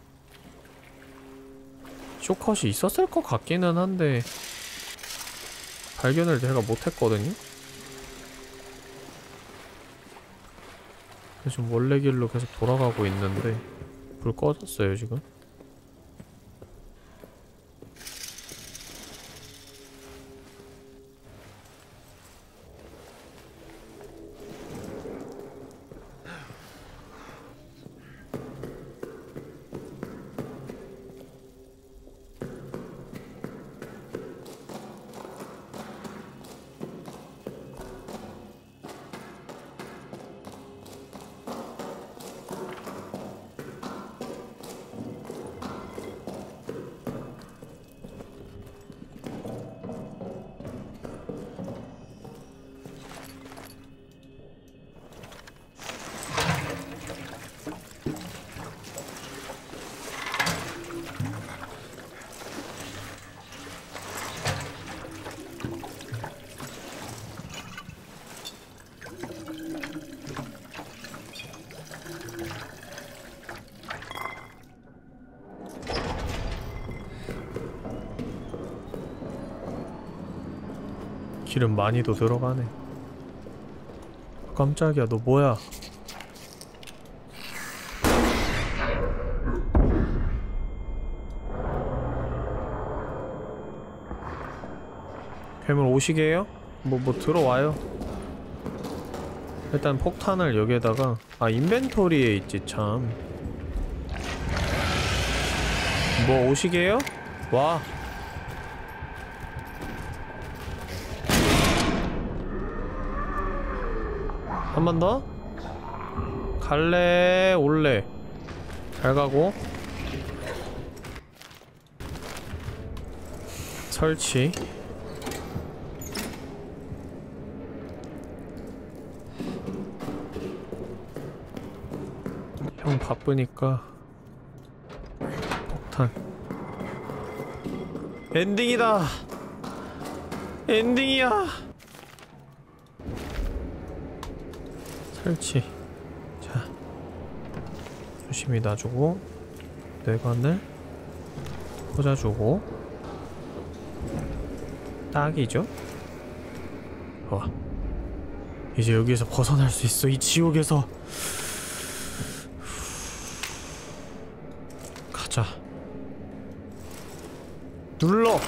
쇼컷이 있었을 것 같기는 한데 발견을 제가 못했거든요? 지금 원래 길로 계속 돌아가고 있는데 불 꺼졌어요 지금 기름 많이도 들어가네. 깜짝이야 너 뭐야? 괴물 오시게요? 뭐뭐 들어와요. 일단 폭탄을 여기에다가 아 인벤토리에 있지 참. 뭐 오시게요? 와 번 더? 갈래 올래? 잘 가고. 설치. 형 바쁘니까 폭탄. 엔딩이다. 엔딩이야 설치 자 조심히 놔주고 뇌관을 꽂아주고. 딱이죠? 와 이제 여기에서 벗어날 수 있어 이 지옥에서 가자 눌러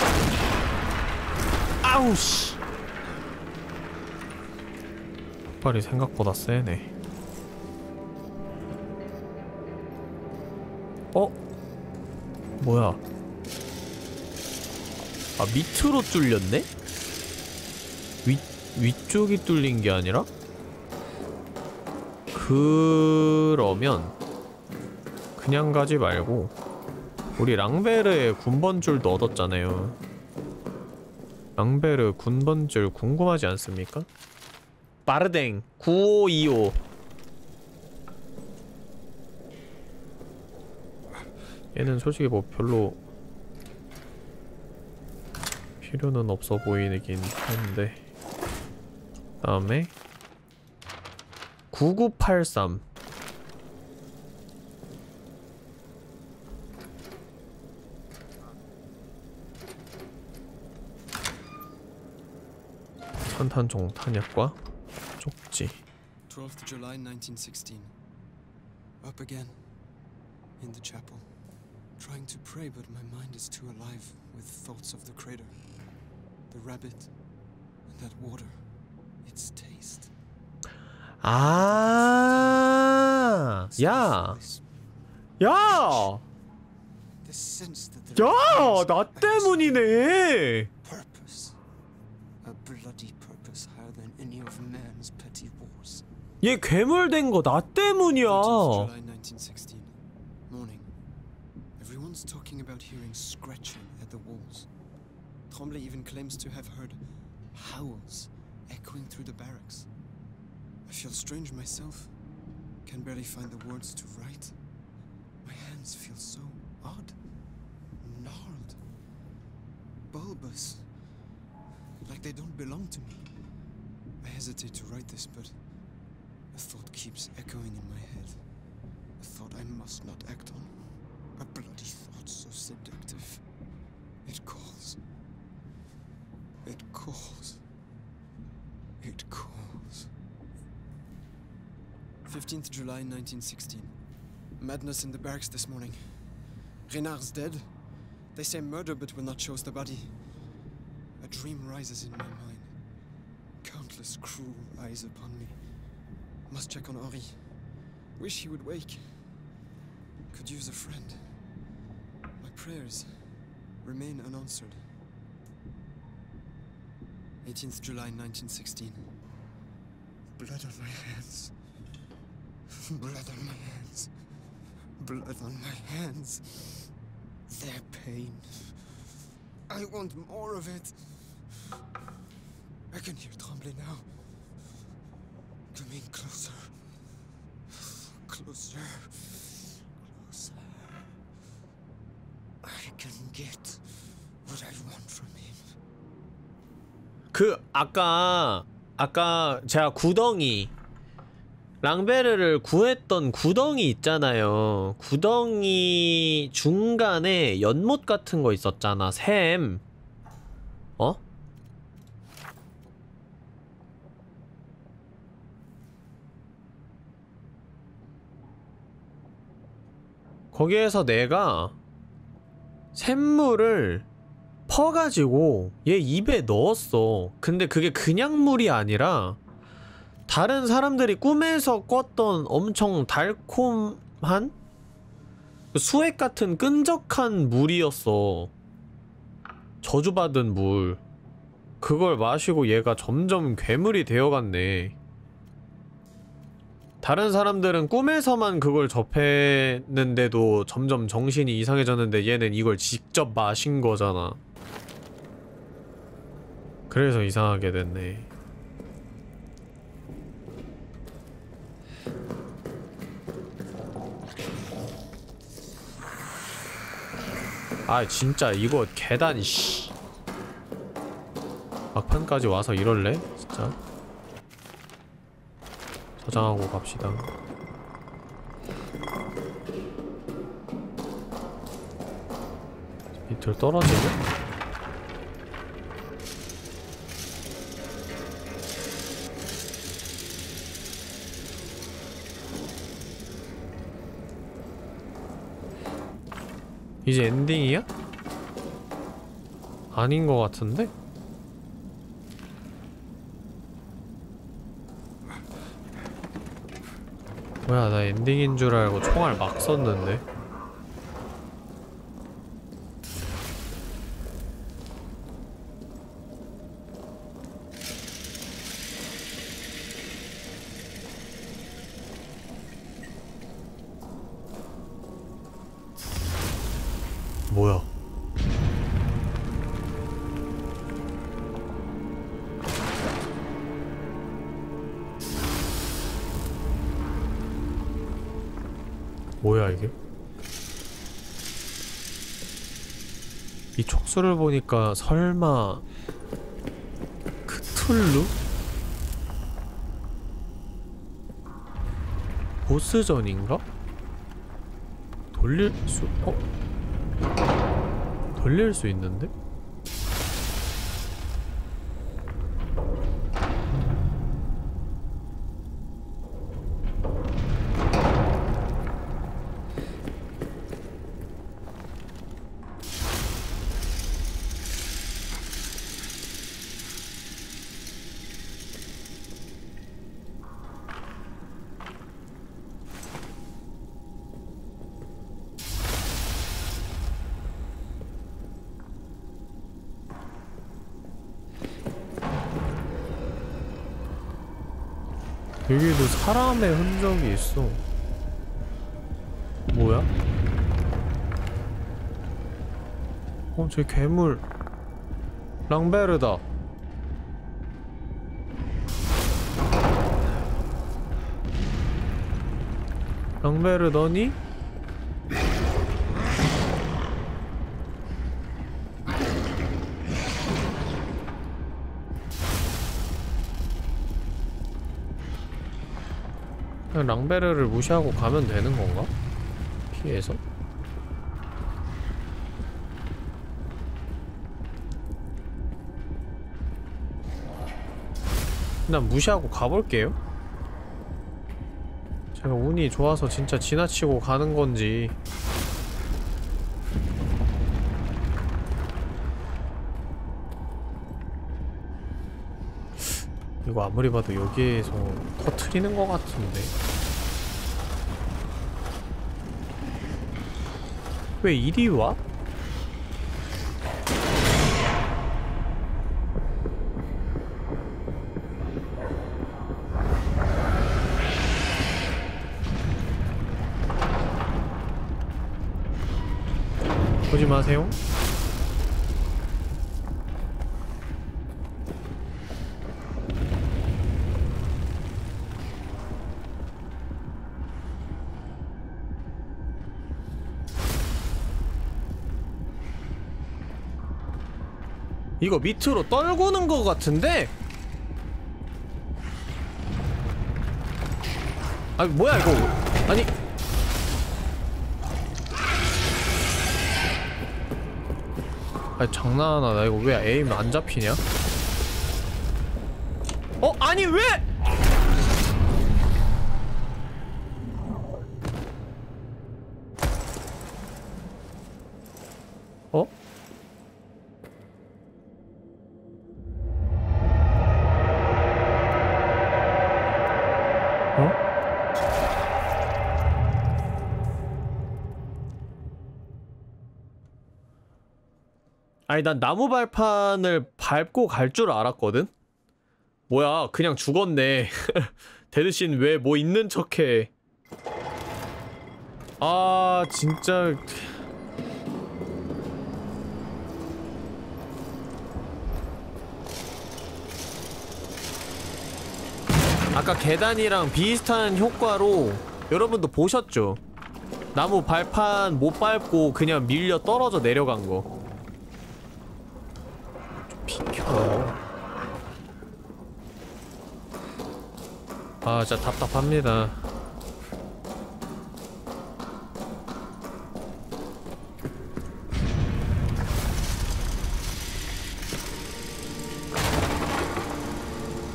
아우씨 폭발이 생각보다 세네 어? 뭐야 아 밑으로 뚫렸네? 위, 위쪽이 뚫린 게 아니라? 그러면 그냥 가지 말고 우리 랑베르의 군번줄도 얻었잖아요 랑베르 군번줄 궁금하지 않습니까? 빠르댕. 9525 얘는 솔직히 뭐 별로 필요는 없어 보이긴 한데. 다음에 9983 산탄종 탄약과 쪽지 12th July 1916. Up again. In the chapel. Trying to pray, but my mind is too alive with thoughts of the crater. The rabbit. And that water. Its taste. 아, 야, This, 야, this sense that there 야, is 나 a 때문이네. 얘 괴물된 거 나 14th 때문이야. July 1916. Morning. Everyone's talking about hearing scratching at the walls. Tremblay even claims to have heard howls echoing through the barracks. I feel strange myself. Can barely find the words to write. My hands feel so odd. Gnarled. Bulbous. Like they don't belong to me. I hesitate to write this, but a thought keeps echoing in my head. A thought I must not act on. A bloody thought so seductive. It calls. It calls. It calls. 15th July 1916. Madness in the barracks this morning. Renard's dead. They say murder but will not show us the body. A dream rises in my mind. Countless cruel eyes upon me. Must check on Henri. Wish he would wake. Could use a friend. My prayers remain unanswered. 18th July 1916. Blood on my hands. Blood on my hands. Blood on my hands. Their pain. I want more of it. I can hear Tremblay now. Coming closer. Closer. Closer. I can get what I want from him. 그 아까 아까 제가 구덩이 랑베르를 구했던 구덩이 있잖아요. 구덩이 중간에 연못 같은 거 있었잖아. 샘. 어? 거기에서 내가 샘물을 퍼가지고 얘 입에 넣었어. 근데 그게 그냥 물이 아니라 다른 사람들이 꿈에서 꿨던 엄청 달콤한 그 수액 같은 끈적한 물이었어. 저주받은 물. 그걸 마시고 얘가 점점 괴물이 되어갔네. 다른 사람들은 꿈에서만 그걸 접했는데도 점점 정신이 이상해졌는데 얘는 이걸 직접 마신 거잖아. 그래서 이상하게 됐네. 아 진짜 이거 계단 씨 막판까지 와서 이럴래? 진짜 저장하고 갑시다 밑으로 떨어지네? 이제 엔딩이야? 아닌 것 같은데? 뭐야 나 엔딩인 줄 알고 총알 막 썼는데? 뭐야 이게? 이 촉수를 보니까 설마 크툴루? 보스전인가? 돌릴 수... 어? 돌릴 수 있는데? 여기도 사람의 흔적이 있어. 뭐야? 어, 저 괴물. 랑베르다. 랑베르더니? 랑베르를 무시하고 가면 되는 건가? 피해서? 난 무시하고 가볼게요. 제가 운이 좋아서 진짜 지나치고 가는 건지 이거 아무리 봐도 여기에서 터트리는 것 같은데 왜 이리 와? 보지 마세요. 이거 밑으로 떨구는 거 같은데? 아니 뭐야 이거 아니 아니 장난하나 나 이거 왜 에임 안 잡히냐? 어? 아니 왜? 아니 난 나무 발판을 밟고 갈 줄 알았거든? 뭐야 그냥 죽었네 *laughs* 데드신 왜 뭐 있는 척해 아 진짜 아까 계단이랑 비슷한 효과로 여러분도 보셨죠? 나무 발판 못 밟고 그냥 밀려 떨어져 내려간 거 좀 비켜 아 진짜 답답합니다.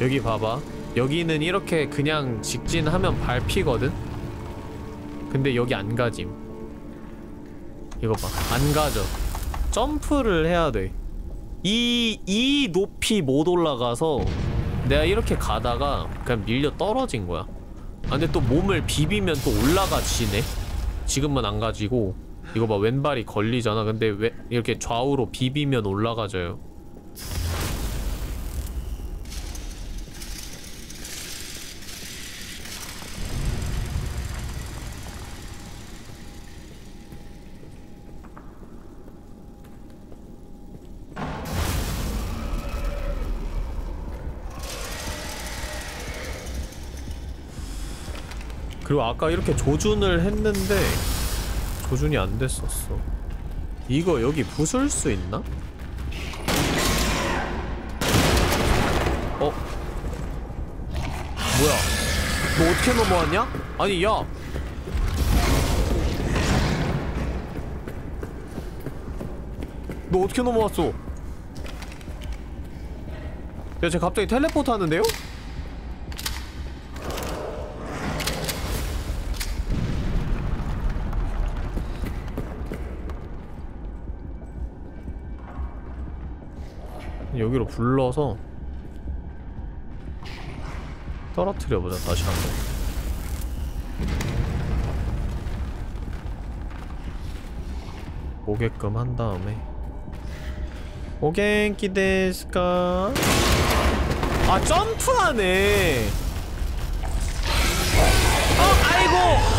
여기 봐봐. 여기는 이렇게 그냥 직진하면 밟히거든? 근데 여기 안 가짐. 이거 봐. 안 가져. 점프를 해야 돼이 이 높이 못 올라가서 내가 이렇게 가다가 그냥 밀려 떨어진 거야. 아 근데 또 몸을 비비면 또 올라가지네. 지금은 안 가지고. 이거 봐 왼발이 걸리잖아. 근데 왜 이렇게 좌우로 비비면 올라가져요 그리고 아까 이렇게 조준을 했는데 조준이 안 됐었어 이거 여기 부술 수 있나? 어? 뭐야 너 어떻게 넘어왔냐? 아니 야 너 어떻게 넘어왔어? 야, 쟤 갑자기 텔레포트 하는데요? 여기로 불러서 떨어뜨려 보자 다시 한번. 오게끔 한 다음에 오겐키 데스까? 아 점프하네. 어 아이고.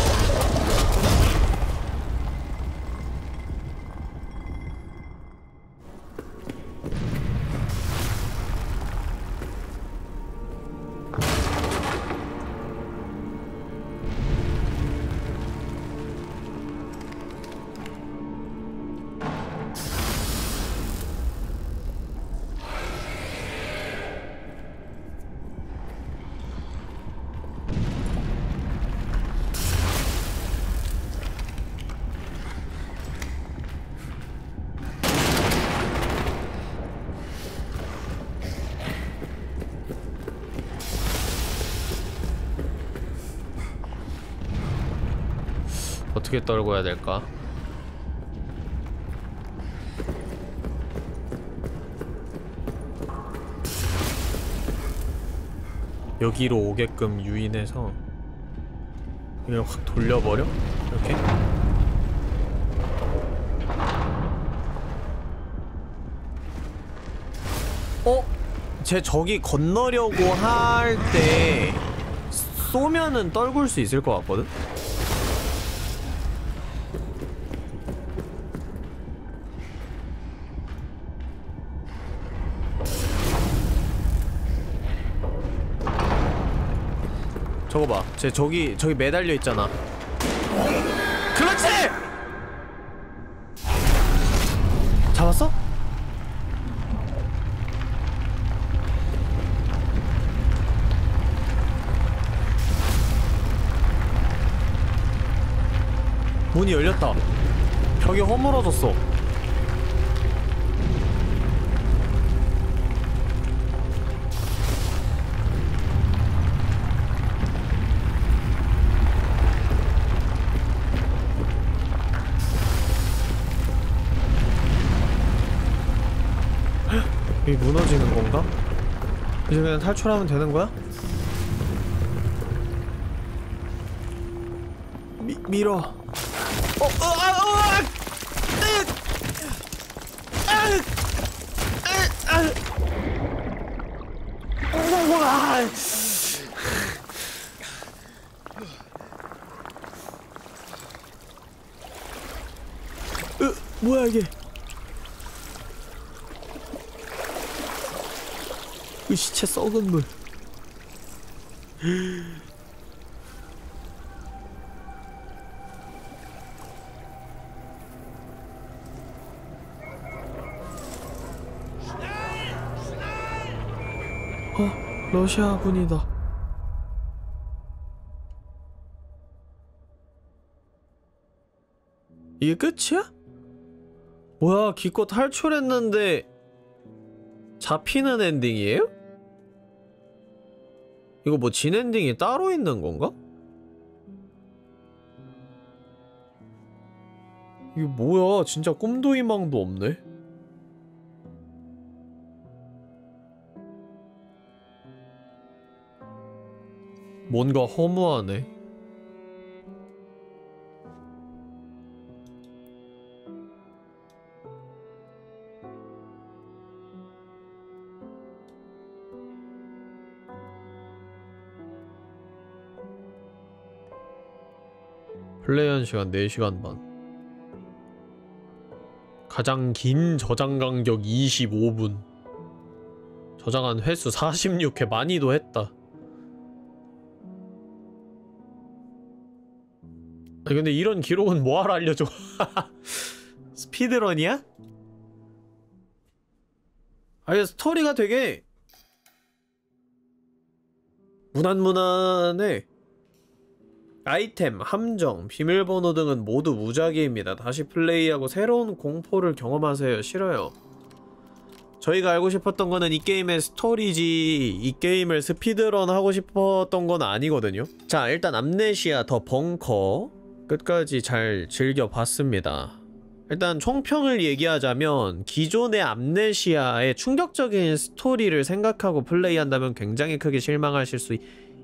어떻게 떨궈야 될까? 여기로 오게끔 유인해서 이걸 확 돌려버려? 이렇게? 어? 제 저기 건너려고 할 때 쏘면은 떨굴 수 있을 것 같거든? 쟤 저기 저기 매달려 있잖아. 그렇지! 잡았어? 문이 열렸다. 벽이 허물어졌어. 이게 무너지는 건가? 이제 그냥 탈출하면 되는 거야? 미, 밀어 아, 어, 아, 으, 아, 으, 아, 아, 우와. 으, 뭐야 이게? 그 시체 썩은 물. 어, 러시아 군이다. 이게 끝이야? 뭐야, 기껏 탈출했는데 잡히는 엔딩이에요? 이거 뭐 진 엔딩이 따로 있는 건가? 이게 뭐야 진짜 꿈도 희망도 없네 뭔가 허무하네. 플레이한 시간 4시간 반. 가장 긴 저장 간격 25분. 저장한 횟수 46회 많이도 했다 아니 근데 이런 기록은 뭐하러 알려줘 *laughs* 스피드런이야? 아니 스토리가 되게 무난무난해 아이템, 함정, 비밀번호 등은 모두 무작위입니다. 다시 플레이하고 새로운 공포를 경험하세요. 싫어요. 저희가 알고 싶었던 거는 이 게임의 스토리지 이 게임을 speedrun 하고 싶었던 건 아니거든요. 자 일단 암네시아 더 벙커 끝까지 잘 즐겨봤습니다. 일단 총평을 얘기하자면 기존의 암네시아의 충격적인 스토리를 생각하고 플레이한다면 굉장히 크게 실망하실 수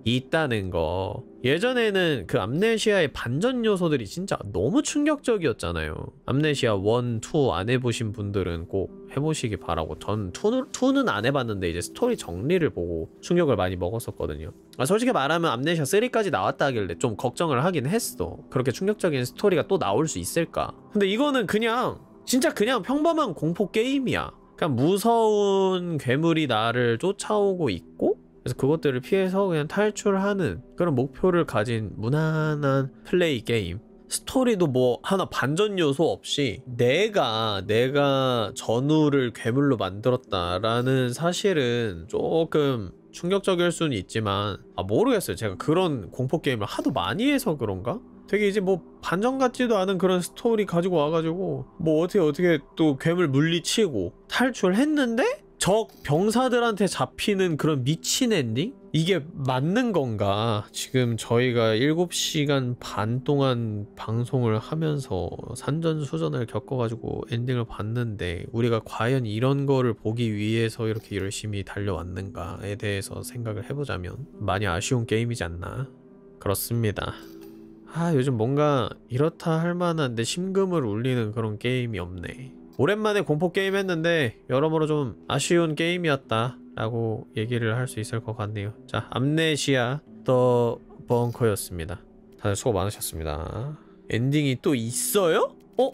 있... 있다는 거. 예전에는 그 암네시아의 반전 요소들이 진짜 너무 충격적이었잖아요. 암네시아 1, 2 안 해보신 분들은 꼭 해보시기 바라고. 전 2는, 2는 안 해봤는데 이제 스토리 정리를 보고 충격을 많이 먹었었거든요. 아, 솔직히 말하면 암네시아 3까지 나왔다 하길래 좀 걱정을 하긴 했어. 그렇게 충격적인 스토리가 또 나올 수 있을까? 근데 이거는 그냥 진짜 그냥 평범한 공포 게임이야. 그냥 무서운 괴물이 나를 쫓아오고 있고 그래서 그것들을 피해서 그냥 탈출하는 그런 목표를 가진 무난한 플레이 게임 스토리도 뭐 하나 반전 요소 없이 내가 내가 전우를 괴물로 만들었다라는 사실은 조금 충격적일 수는 있지만 아 모르겠어요 제가 그런 공포 게임을 하도 많이 해서 그런가? 되게 이제 뭐 반전 같지도 않은 그런 스토리 가지고 와가지고 뭐 어떻게 어떻게 또 괴물 물리치고 탈출했는데 적 병사들한테 잡히는 그런 미친 엔딩? 이게 맞는 건가? 지금 저희가 7시간 반 동안 방송을 하면서 산전수전을 겪어가지고 엔딩을 봤는데 우리가 과연 이런 거를 보기 위해서 이렇게 열심히 달려왔는가에 대해서 생각을 해보자면 많이 아쉬운 게임이지 않나? 그렇습니다. 아 요즘 뭔가 이렇다 할 만한 내 심금을 울리는 그런 게임이 없네. 오랜만에 공포 게임 했는데 여러모로 좀 아쉬운 게임이었다 라고 얘기를 할 수 있을 것 같네요 자 암네시아 더 벙커였습니다 다들 수고 많으셨습니다 엔딩이 또 있어요? 어?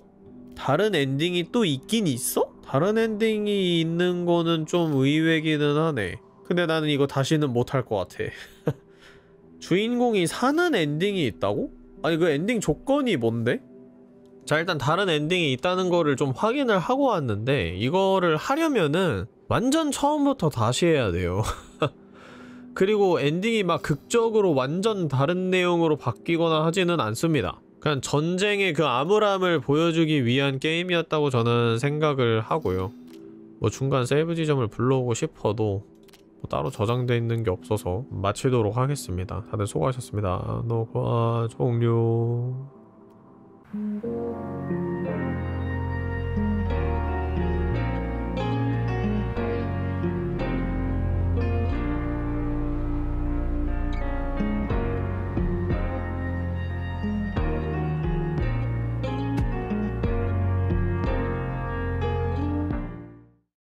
다른 엔딩이 또 있긴 있어? 다른 엔딩이 있는 거는 좀 의외기는 하네 근데 나는 이거 다시는 못할 것 같아 *laughs* 주인공이 사는 엔딩이 있다고? 아니 그 엔딩 조건이 뭔데? 자 일단 다른 엔딩이 있다는 거를 좀 확인을 하고 왔는데 이거를 하려면은 완전 처음부터 다시 해야 돼요. *laughs* 그리고 엔딩이 막 극적으로 완전 다른 내용으로 바뀌거나 하지는 않습니다. 그냥 전쟁의 그 암울함을 보여주기 위한 게임이었다고 저는 생각을 하고요. 뭐 중간 세이브 지점을 불러오고 싶어도 뭐 따로 저장돼 있는 게 없어서 마치도록 하겠습니다. 다들 수고하셨습니다. 녹화 종료 Thank you.